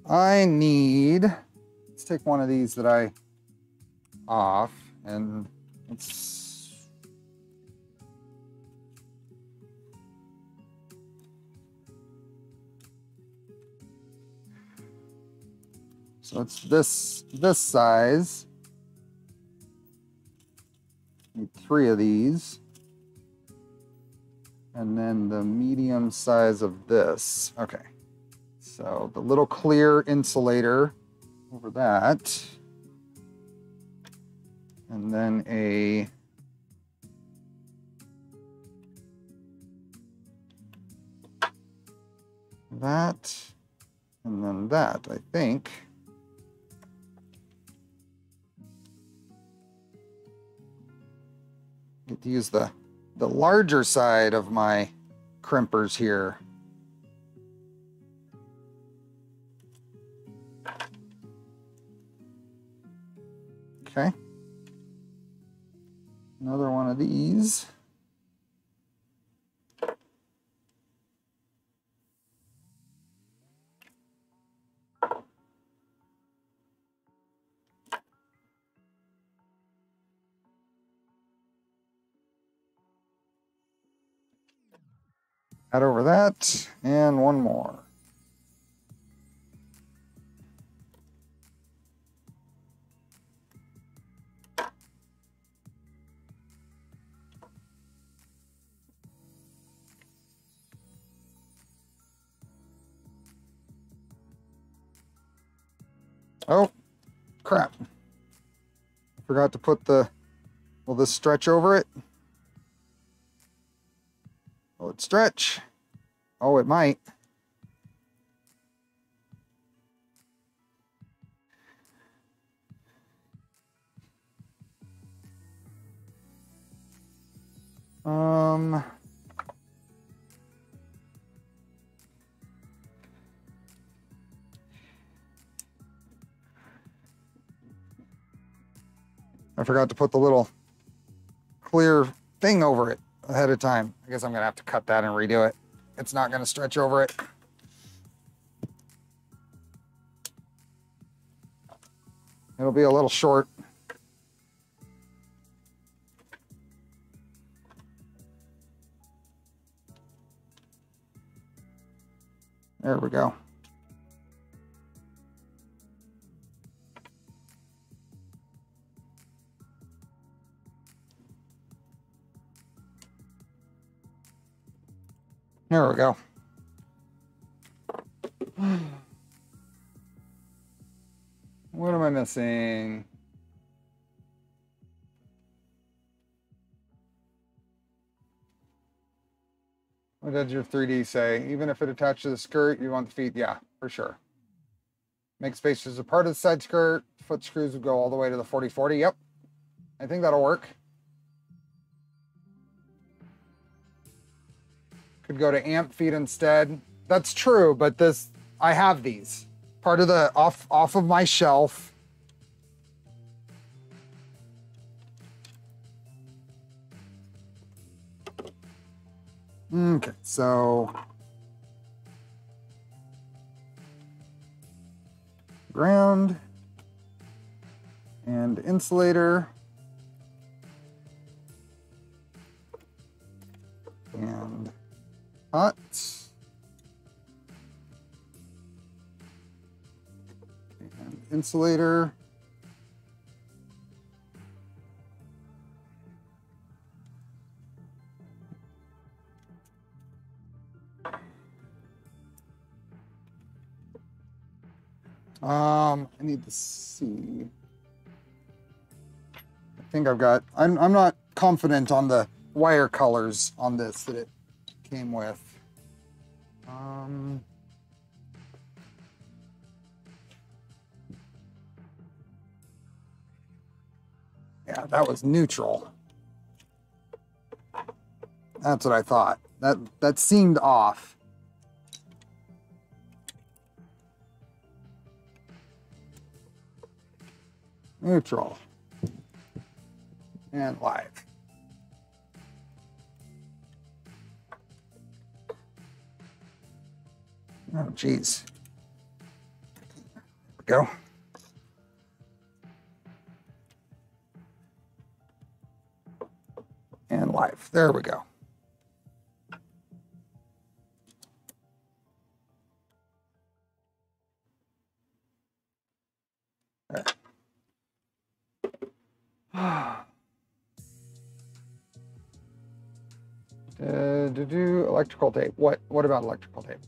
I need, let's take one of these that I off and let's, so it's this, this size. Need three of these. And then the medium size of this. Okay. So the little clear insulator over that. And then a that. And then that, I think. Get to use the, the larger side of my crimpers here. Okay. Another one of these. Add over that, and one more. Oh, crap. Forgot to put the, will this stretch over it? Will it stretch? Oh, it might. Um, I forgot to put the little clear thing over it ahead of time. I guess I'm gonna have to cut that and redo it. It's not gonna stretch over it. It'll be a little short. There we go. There we go. What am I missing? What did your 3D say? Even if it attached to the skirt, you want the feet? Yeah, for sure. Make spaces a part of the side skirt. Foot screws would go all the way to the 40-40. Yep. I think that'll work. Could go to amp feet instead. That's true, but this I have these. Part of the off off of my shelf. Okay, so ground and insulator And insulator. Um, I need to see. I think I've got, I'm, I'm not confident on the wire colors on this that it came with. Um, yeah, that was neutral. That's what I thought. That that seemed off. Neutral. And live. Oh, geez. Go. And live. There we go. Uh, to do electrical tape. What? What about electrical tape?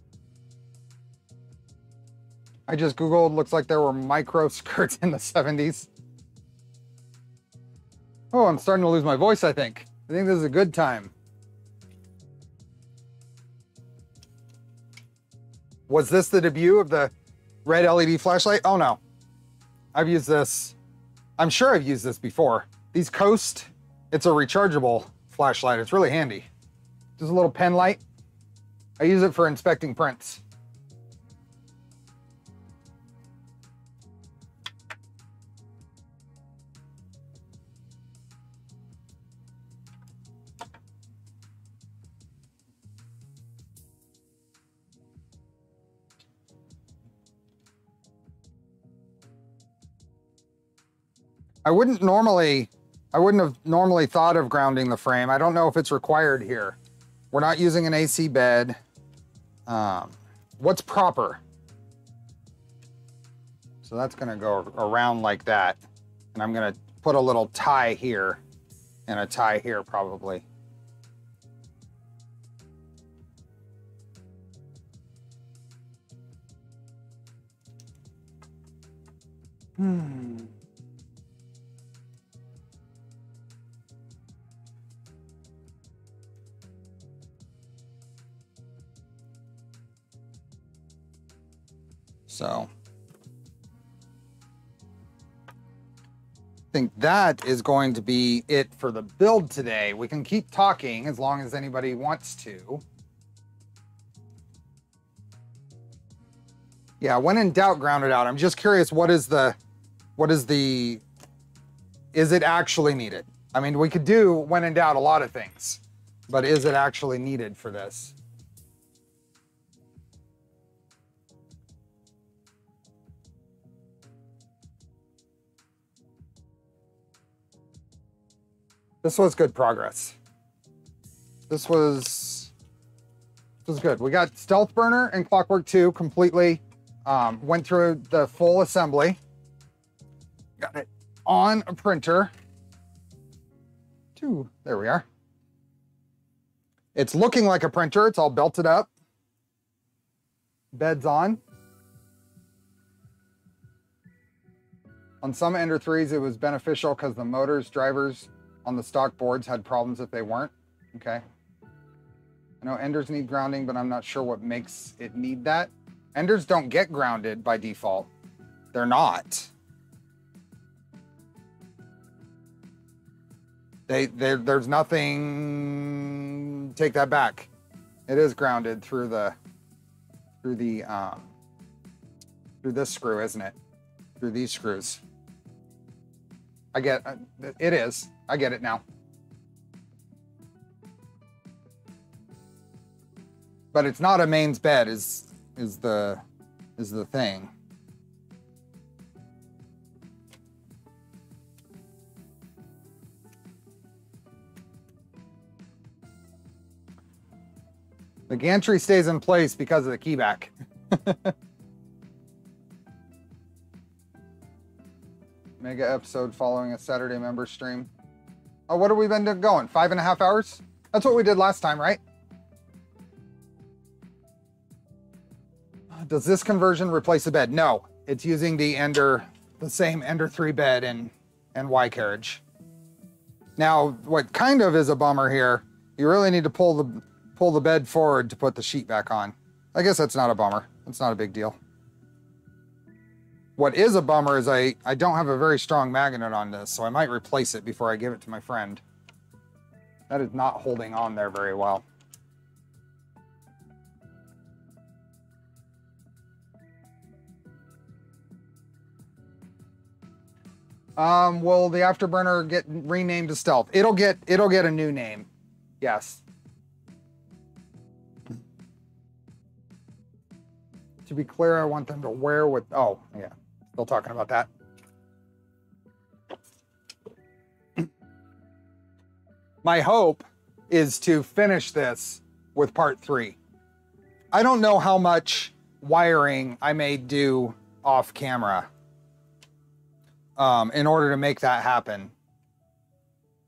I just Googled, looks like there were micro skirts in the 70s. Oh, I'm starting to lose my voice, I think. I think this is a good time. Was this the debut of the red LED flashlight. Oh no, I've used this. I'm sure I've used this before. These Coast, it's a rechargeable flashlight. It's really handy. Just a little pen light. I use it for inspecting prints. I wouldn't normally, I wouldn't have normally thought of grounding the frame. I don't know if it's required here. We're not using an AC bed. Um, what's proper? So that's gonna go around like that. And I'm gonna put a little tie here and a tie here probably. Hmm. So I think that is going to be it for the build today. We can keep talking as long as anybody wants to. Yeah, when in doubt, ground it out. I'm just curious, what is the, what is the, is it actually needed? I mean, we could do, when in doubt, a lot of things, but is it actually needed for this? This was good progress. This was this was good. We got Stealth Burner and Clockwork 2 completely. Um, went through the full assembly. Got it on a printer. Two, there we are. It's looking like a printer. It's all belted up. Beds on. On some Ender 3s, it was beneficial because the motors, drivers, on the stock boards had problems if they weren't. Okay. I know enders need grounding, but I'm not sure what makes it need that. Enders don't get grounded by default. They're not. They, they there's nothing take that back. It is grounded through the through the um through this screw, isn't it? Through these screws. I get uh, it is. I get it now. But it's not a mains bed is is the is the thing. The gantry stays in place because of the keyback. Mega episode following a Saturday member stream. Oh, what have we been going? Five and a half hours? That's what we did last time, right? Does this conversion replace the bed? No, it's using the Ender, the same Ender 3 bed and, and Y carriage. Now, what kind of is a bummer here, you really need to pull the, pull the bed forward to put the sheet back on. I guess that's not a bummer. It's not a big deal. What is a bummer is I, I don't have a very strong magnet on this, so I might replace it before I give it to my friend. That is not holding on there very well. Um, will the afterburner get renamed to stealth? It'll get it'll get a new name. Yes. To be clear, I want them to wear with oh yeah. Still talking about that. My hope is to finish this with part three. I don't know how much wiring I may do off camera um, in order to make that happen.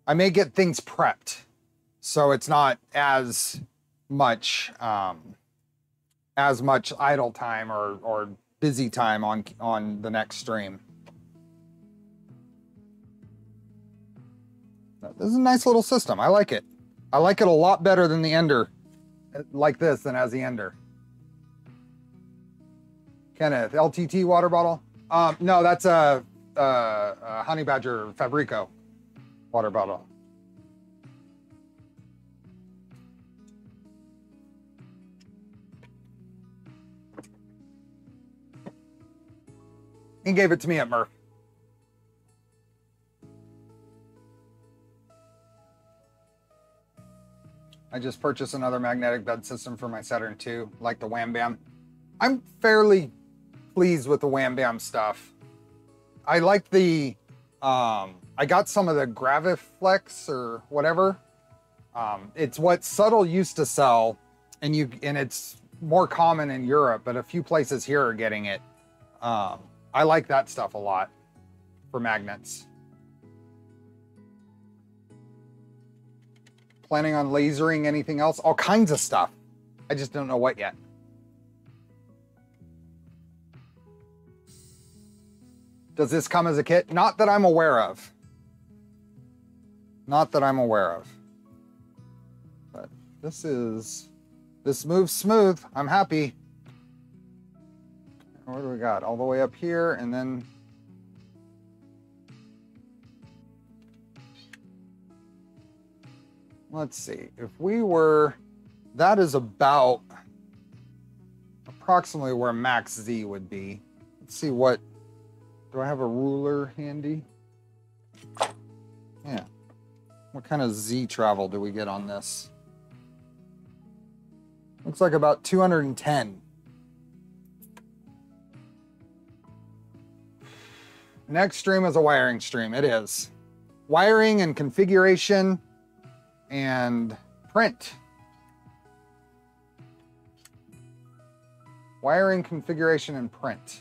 I may get things prepped so it's not as much um, as much idle time or, or busy time on on the next stream. This is a nice little system. I like it. I like it a lot better than the Ender, like this than as the Ender. Kenneth, LTT water bottle? Um, no, that's a, a, a Honey Badger Fabreeko water bottle. He gave it to me at MRRF. I just purchased another magnetic bed system for my Saturn II, like the Wham Bam. I'm fairly pleased with the Wham Bam stuff. I like the, um, I got some of the Graviflex or whatever. Um, it's what Subtle used to sell, and you and it's more common in Europe, but a few places here are getting it. Um, I like that stuff a lot for magnets. Planning on lasering anything else? All kinds of stuff. I just don't know what yet. Does this come as a kit? Not that I'm aware of. Not that I'm aware of. But this is, this moves smooth. I'm happy. What do we got? All the way up here and then let's see. If we were, that is about approximately where max Z would be. Let's see what, do I have a ruler handy? Yeah. What kind of Z travel do we get on this? Looks like about 210. Next stream is a wiring stream. It is. Wiring and configuration and print. Wiring configuration and print.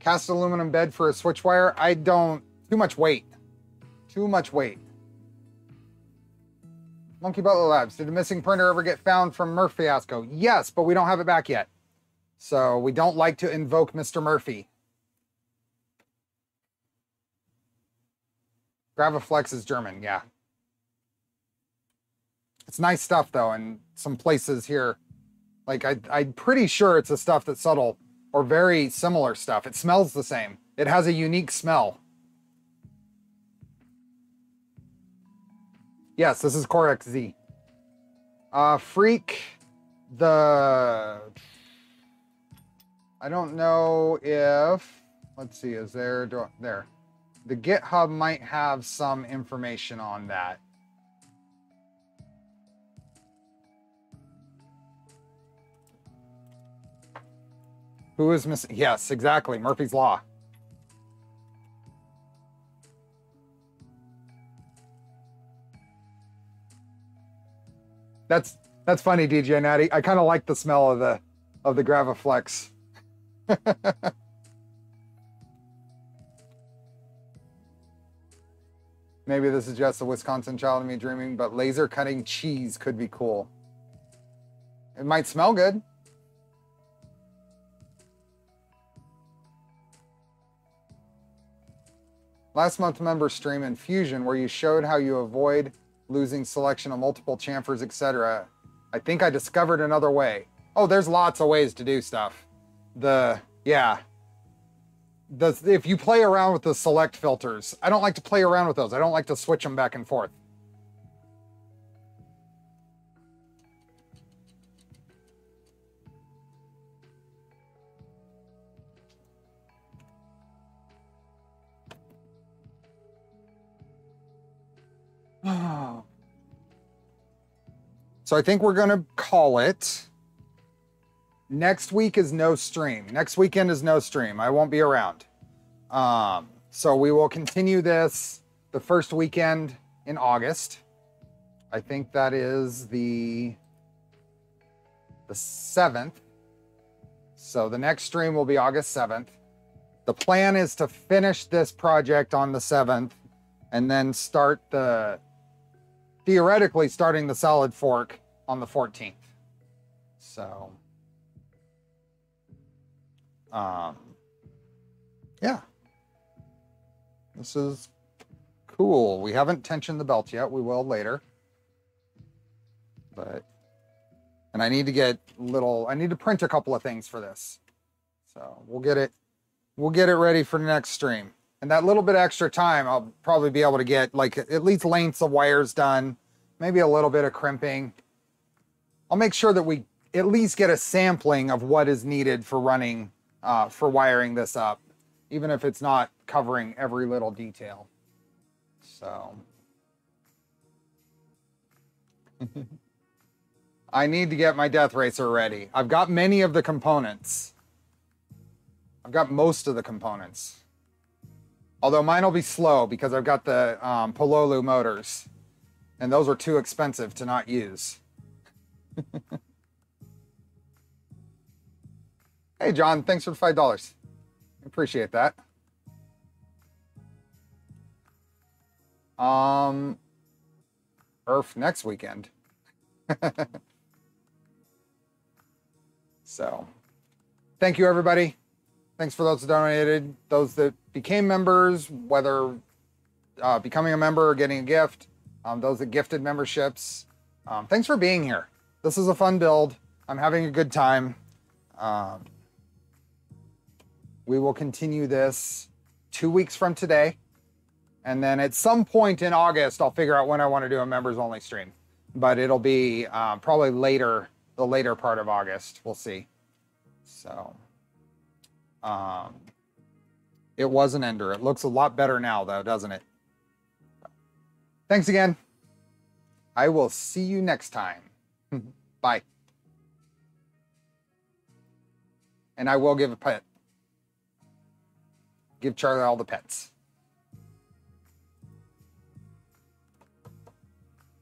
Cast aluminum bed for a Switchwire. I don't, too much weight. Too much weight. Monkey Butler Labs, did the missing printer ever get found from MRRF fiasco? Yes, but we don't have it back yet. So we don't like to invoke Mr. Murphy. Graviflex is German, yeah. It's nice stuff though, and some places here, like I, I'm pretty sure it's a stuff that's subtle or very similar stuff. It smells the same. It has a unique smell. Yes, this is Corex Z. Uh, Freak, the, I don't know if, let's see, is there, there the GitHub might have some information on that. Who is missing? Yes, exactly. Murphy's Law. That's that's funny, DJ Natty. I kind of like the smell of the of the Graviflex. Maybe this is just a Wisconsin child of me dreaming, but laser cutting cheese could be cool. It might smell good. Last month member stream Infusion where you showed how you avoid losing selection of multiple chamfers, etc. I think I discovered another way. Oh, there's lots of ways to do stuff. The, yeah, the if you play around with the select filters, I don't like to play around with those. I don't like to switch them back and forth. so I think we're going to call it next week is no stream. Next weekend is no stream. I won't be around. Um, so we will continue this the first weekend in August. I think that is the the 7th. So the next stream will be August 7th. The plan is to finish this project on the 7th and then start the theoretically starting the Salad Fork on the 14th. So um, yeah. This is cool. We haven't tensioned the belt yet. We will later. But, and I need to get little, I need to print a couple of things for this. So we'll get it, we'll get it ready for the next stream. And that little bit extra time, I'll probably be able to get like at least lengths of wires done, maybe a little bit of crimping. I'll make sure that we at least get a sampling of what is needed for running, uh, for wiring this up, even if it's not covering every little detail. So. I need to get my Death Racer ready. I've got many of the components. I've got most of the components. Although mine will be slow because I've got the um, Pololu motors. And those are too expensive to not use. hey, John, thanks for the $5. Appreciate that. Um, Earth next weekend. so, thank you, everybody. Thanks for those that donated, those that became members, whether uh, becoming a member or getting a gift, um, those that gifted memberships. Um, thanks for being here. This is a fun build. I'm having a good time. Um, we will continue this two weeks from today. And then at some point in August, I'll figure out when I want to do a members only stream. But it'll be uh, probably later, the later part of August. We'll see. So, um, it was an ender. It looks a lot better now, though, doesn't it? Thanks again. I will see you next time. Bye. And I will give a pet. Give Charlie all the pets.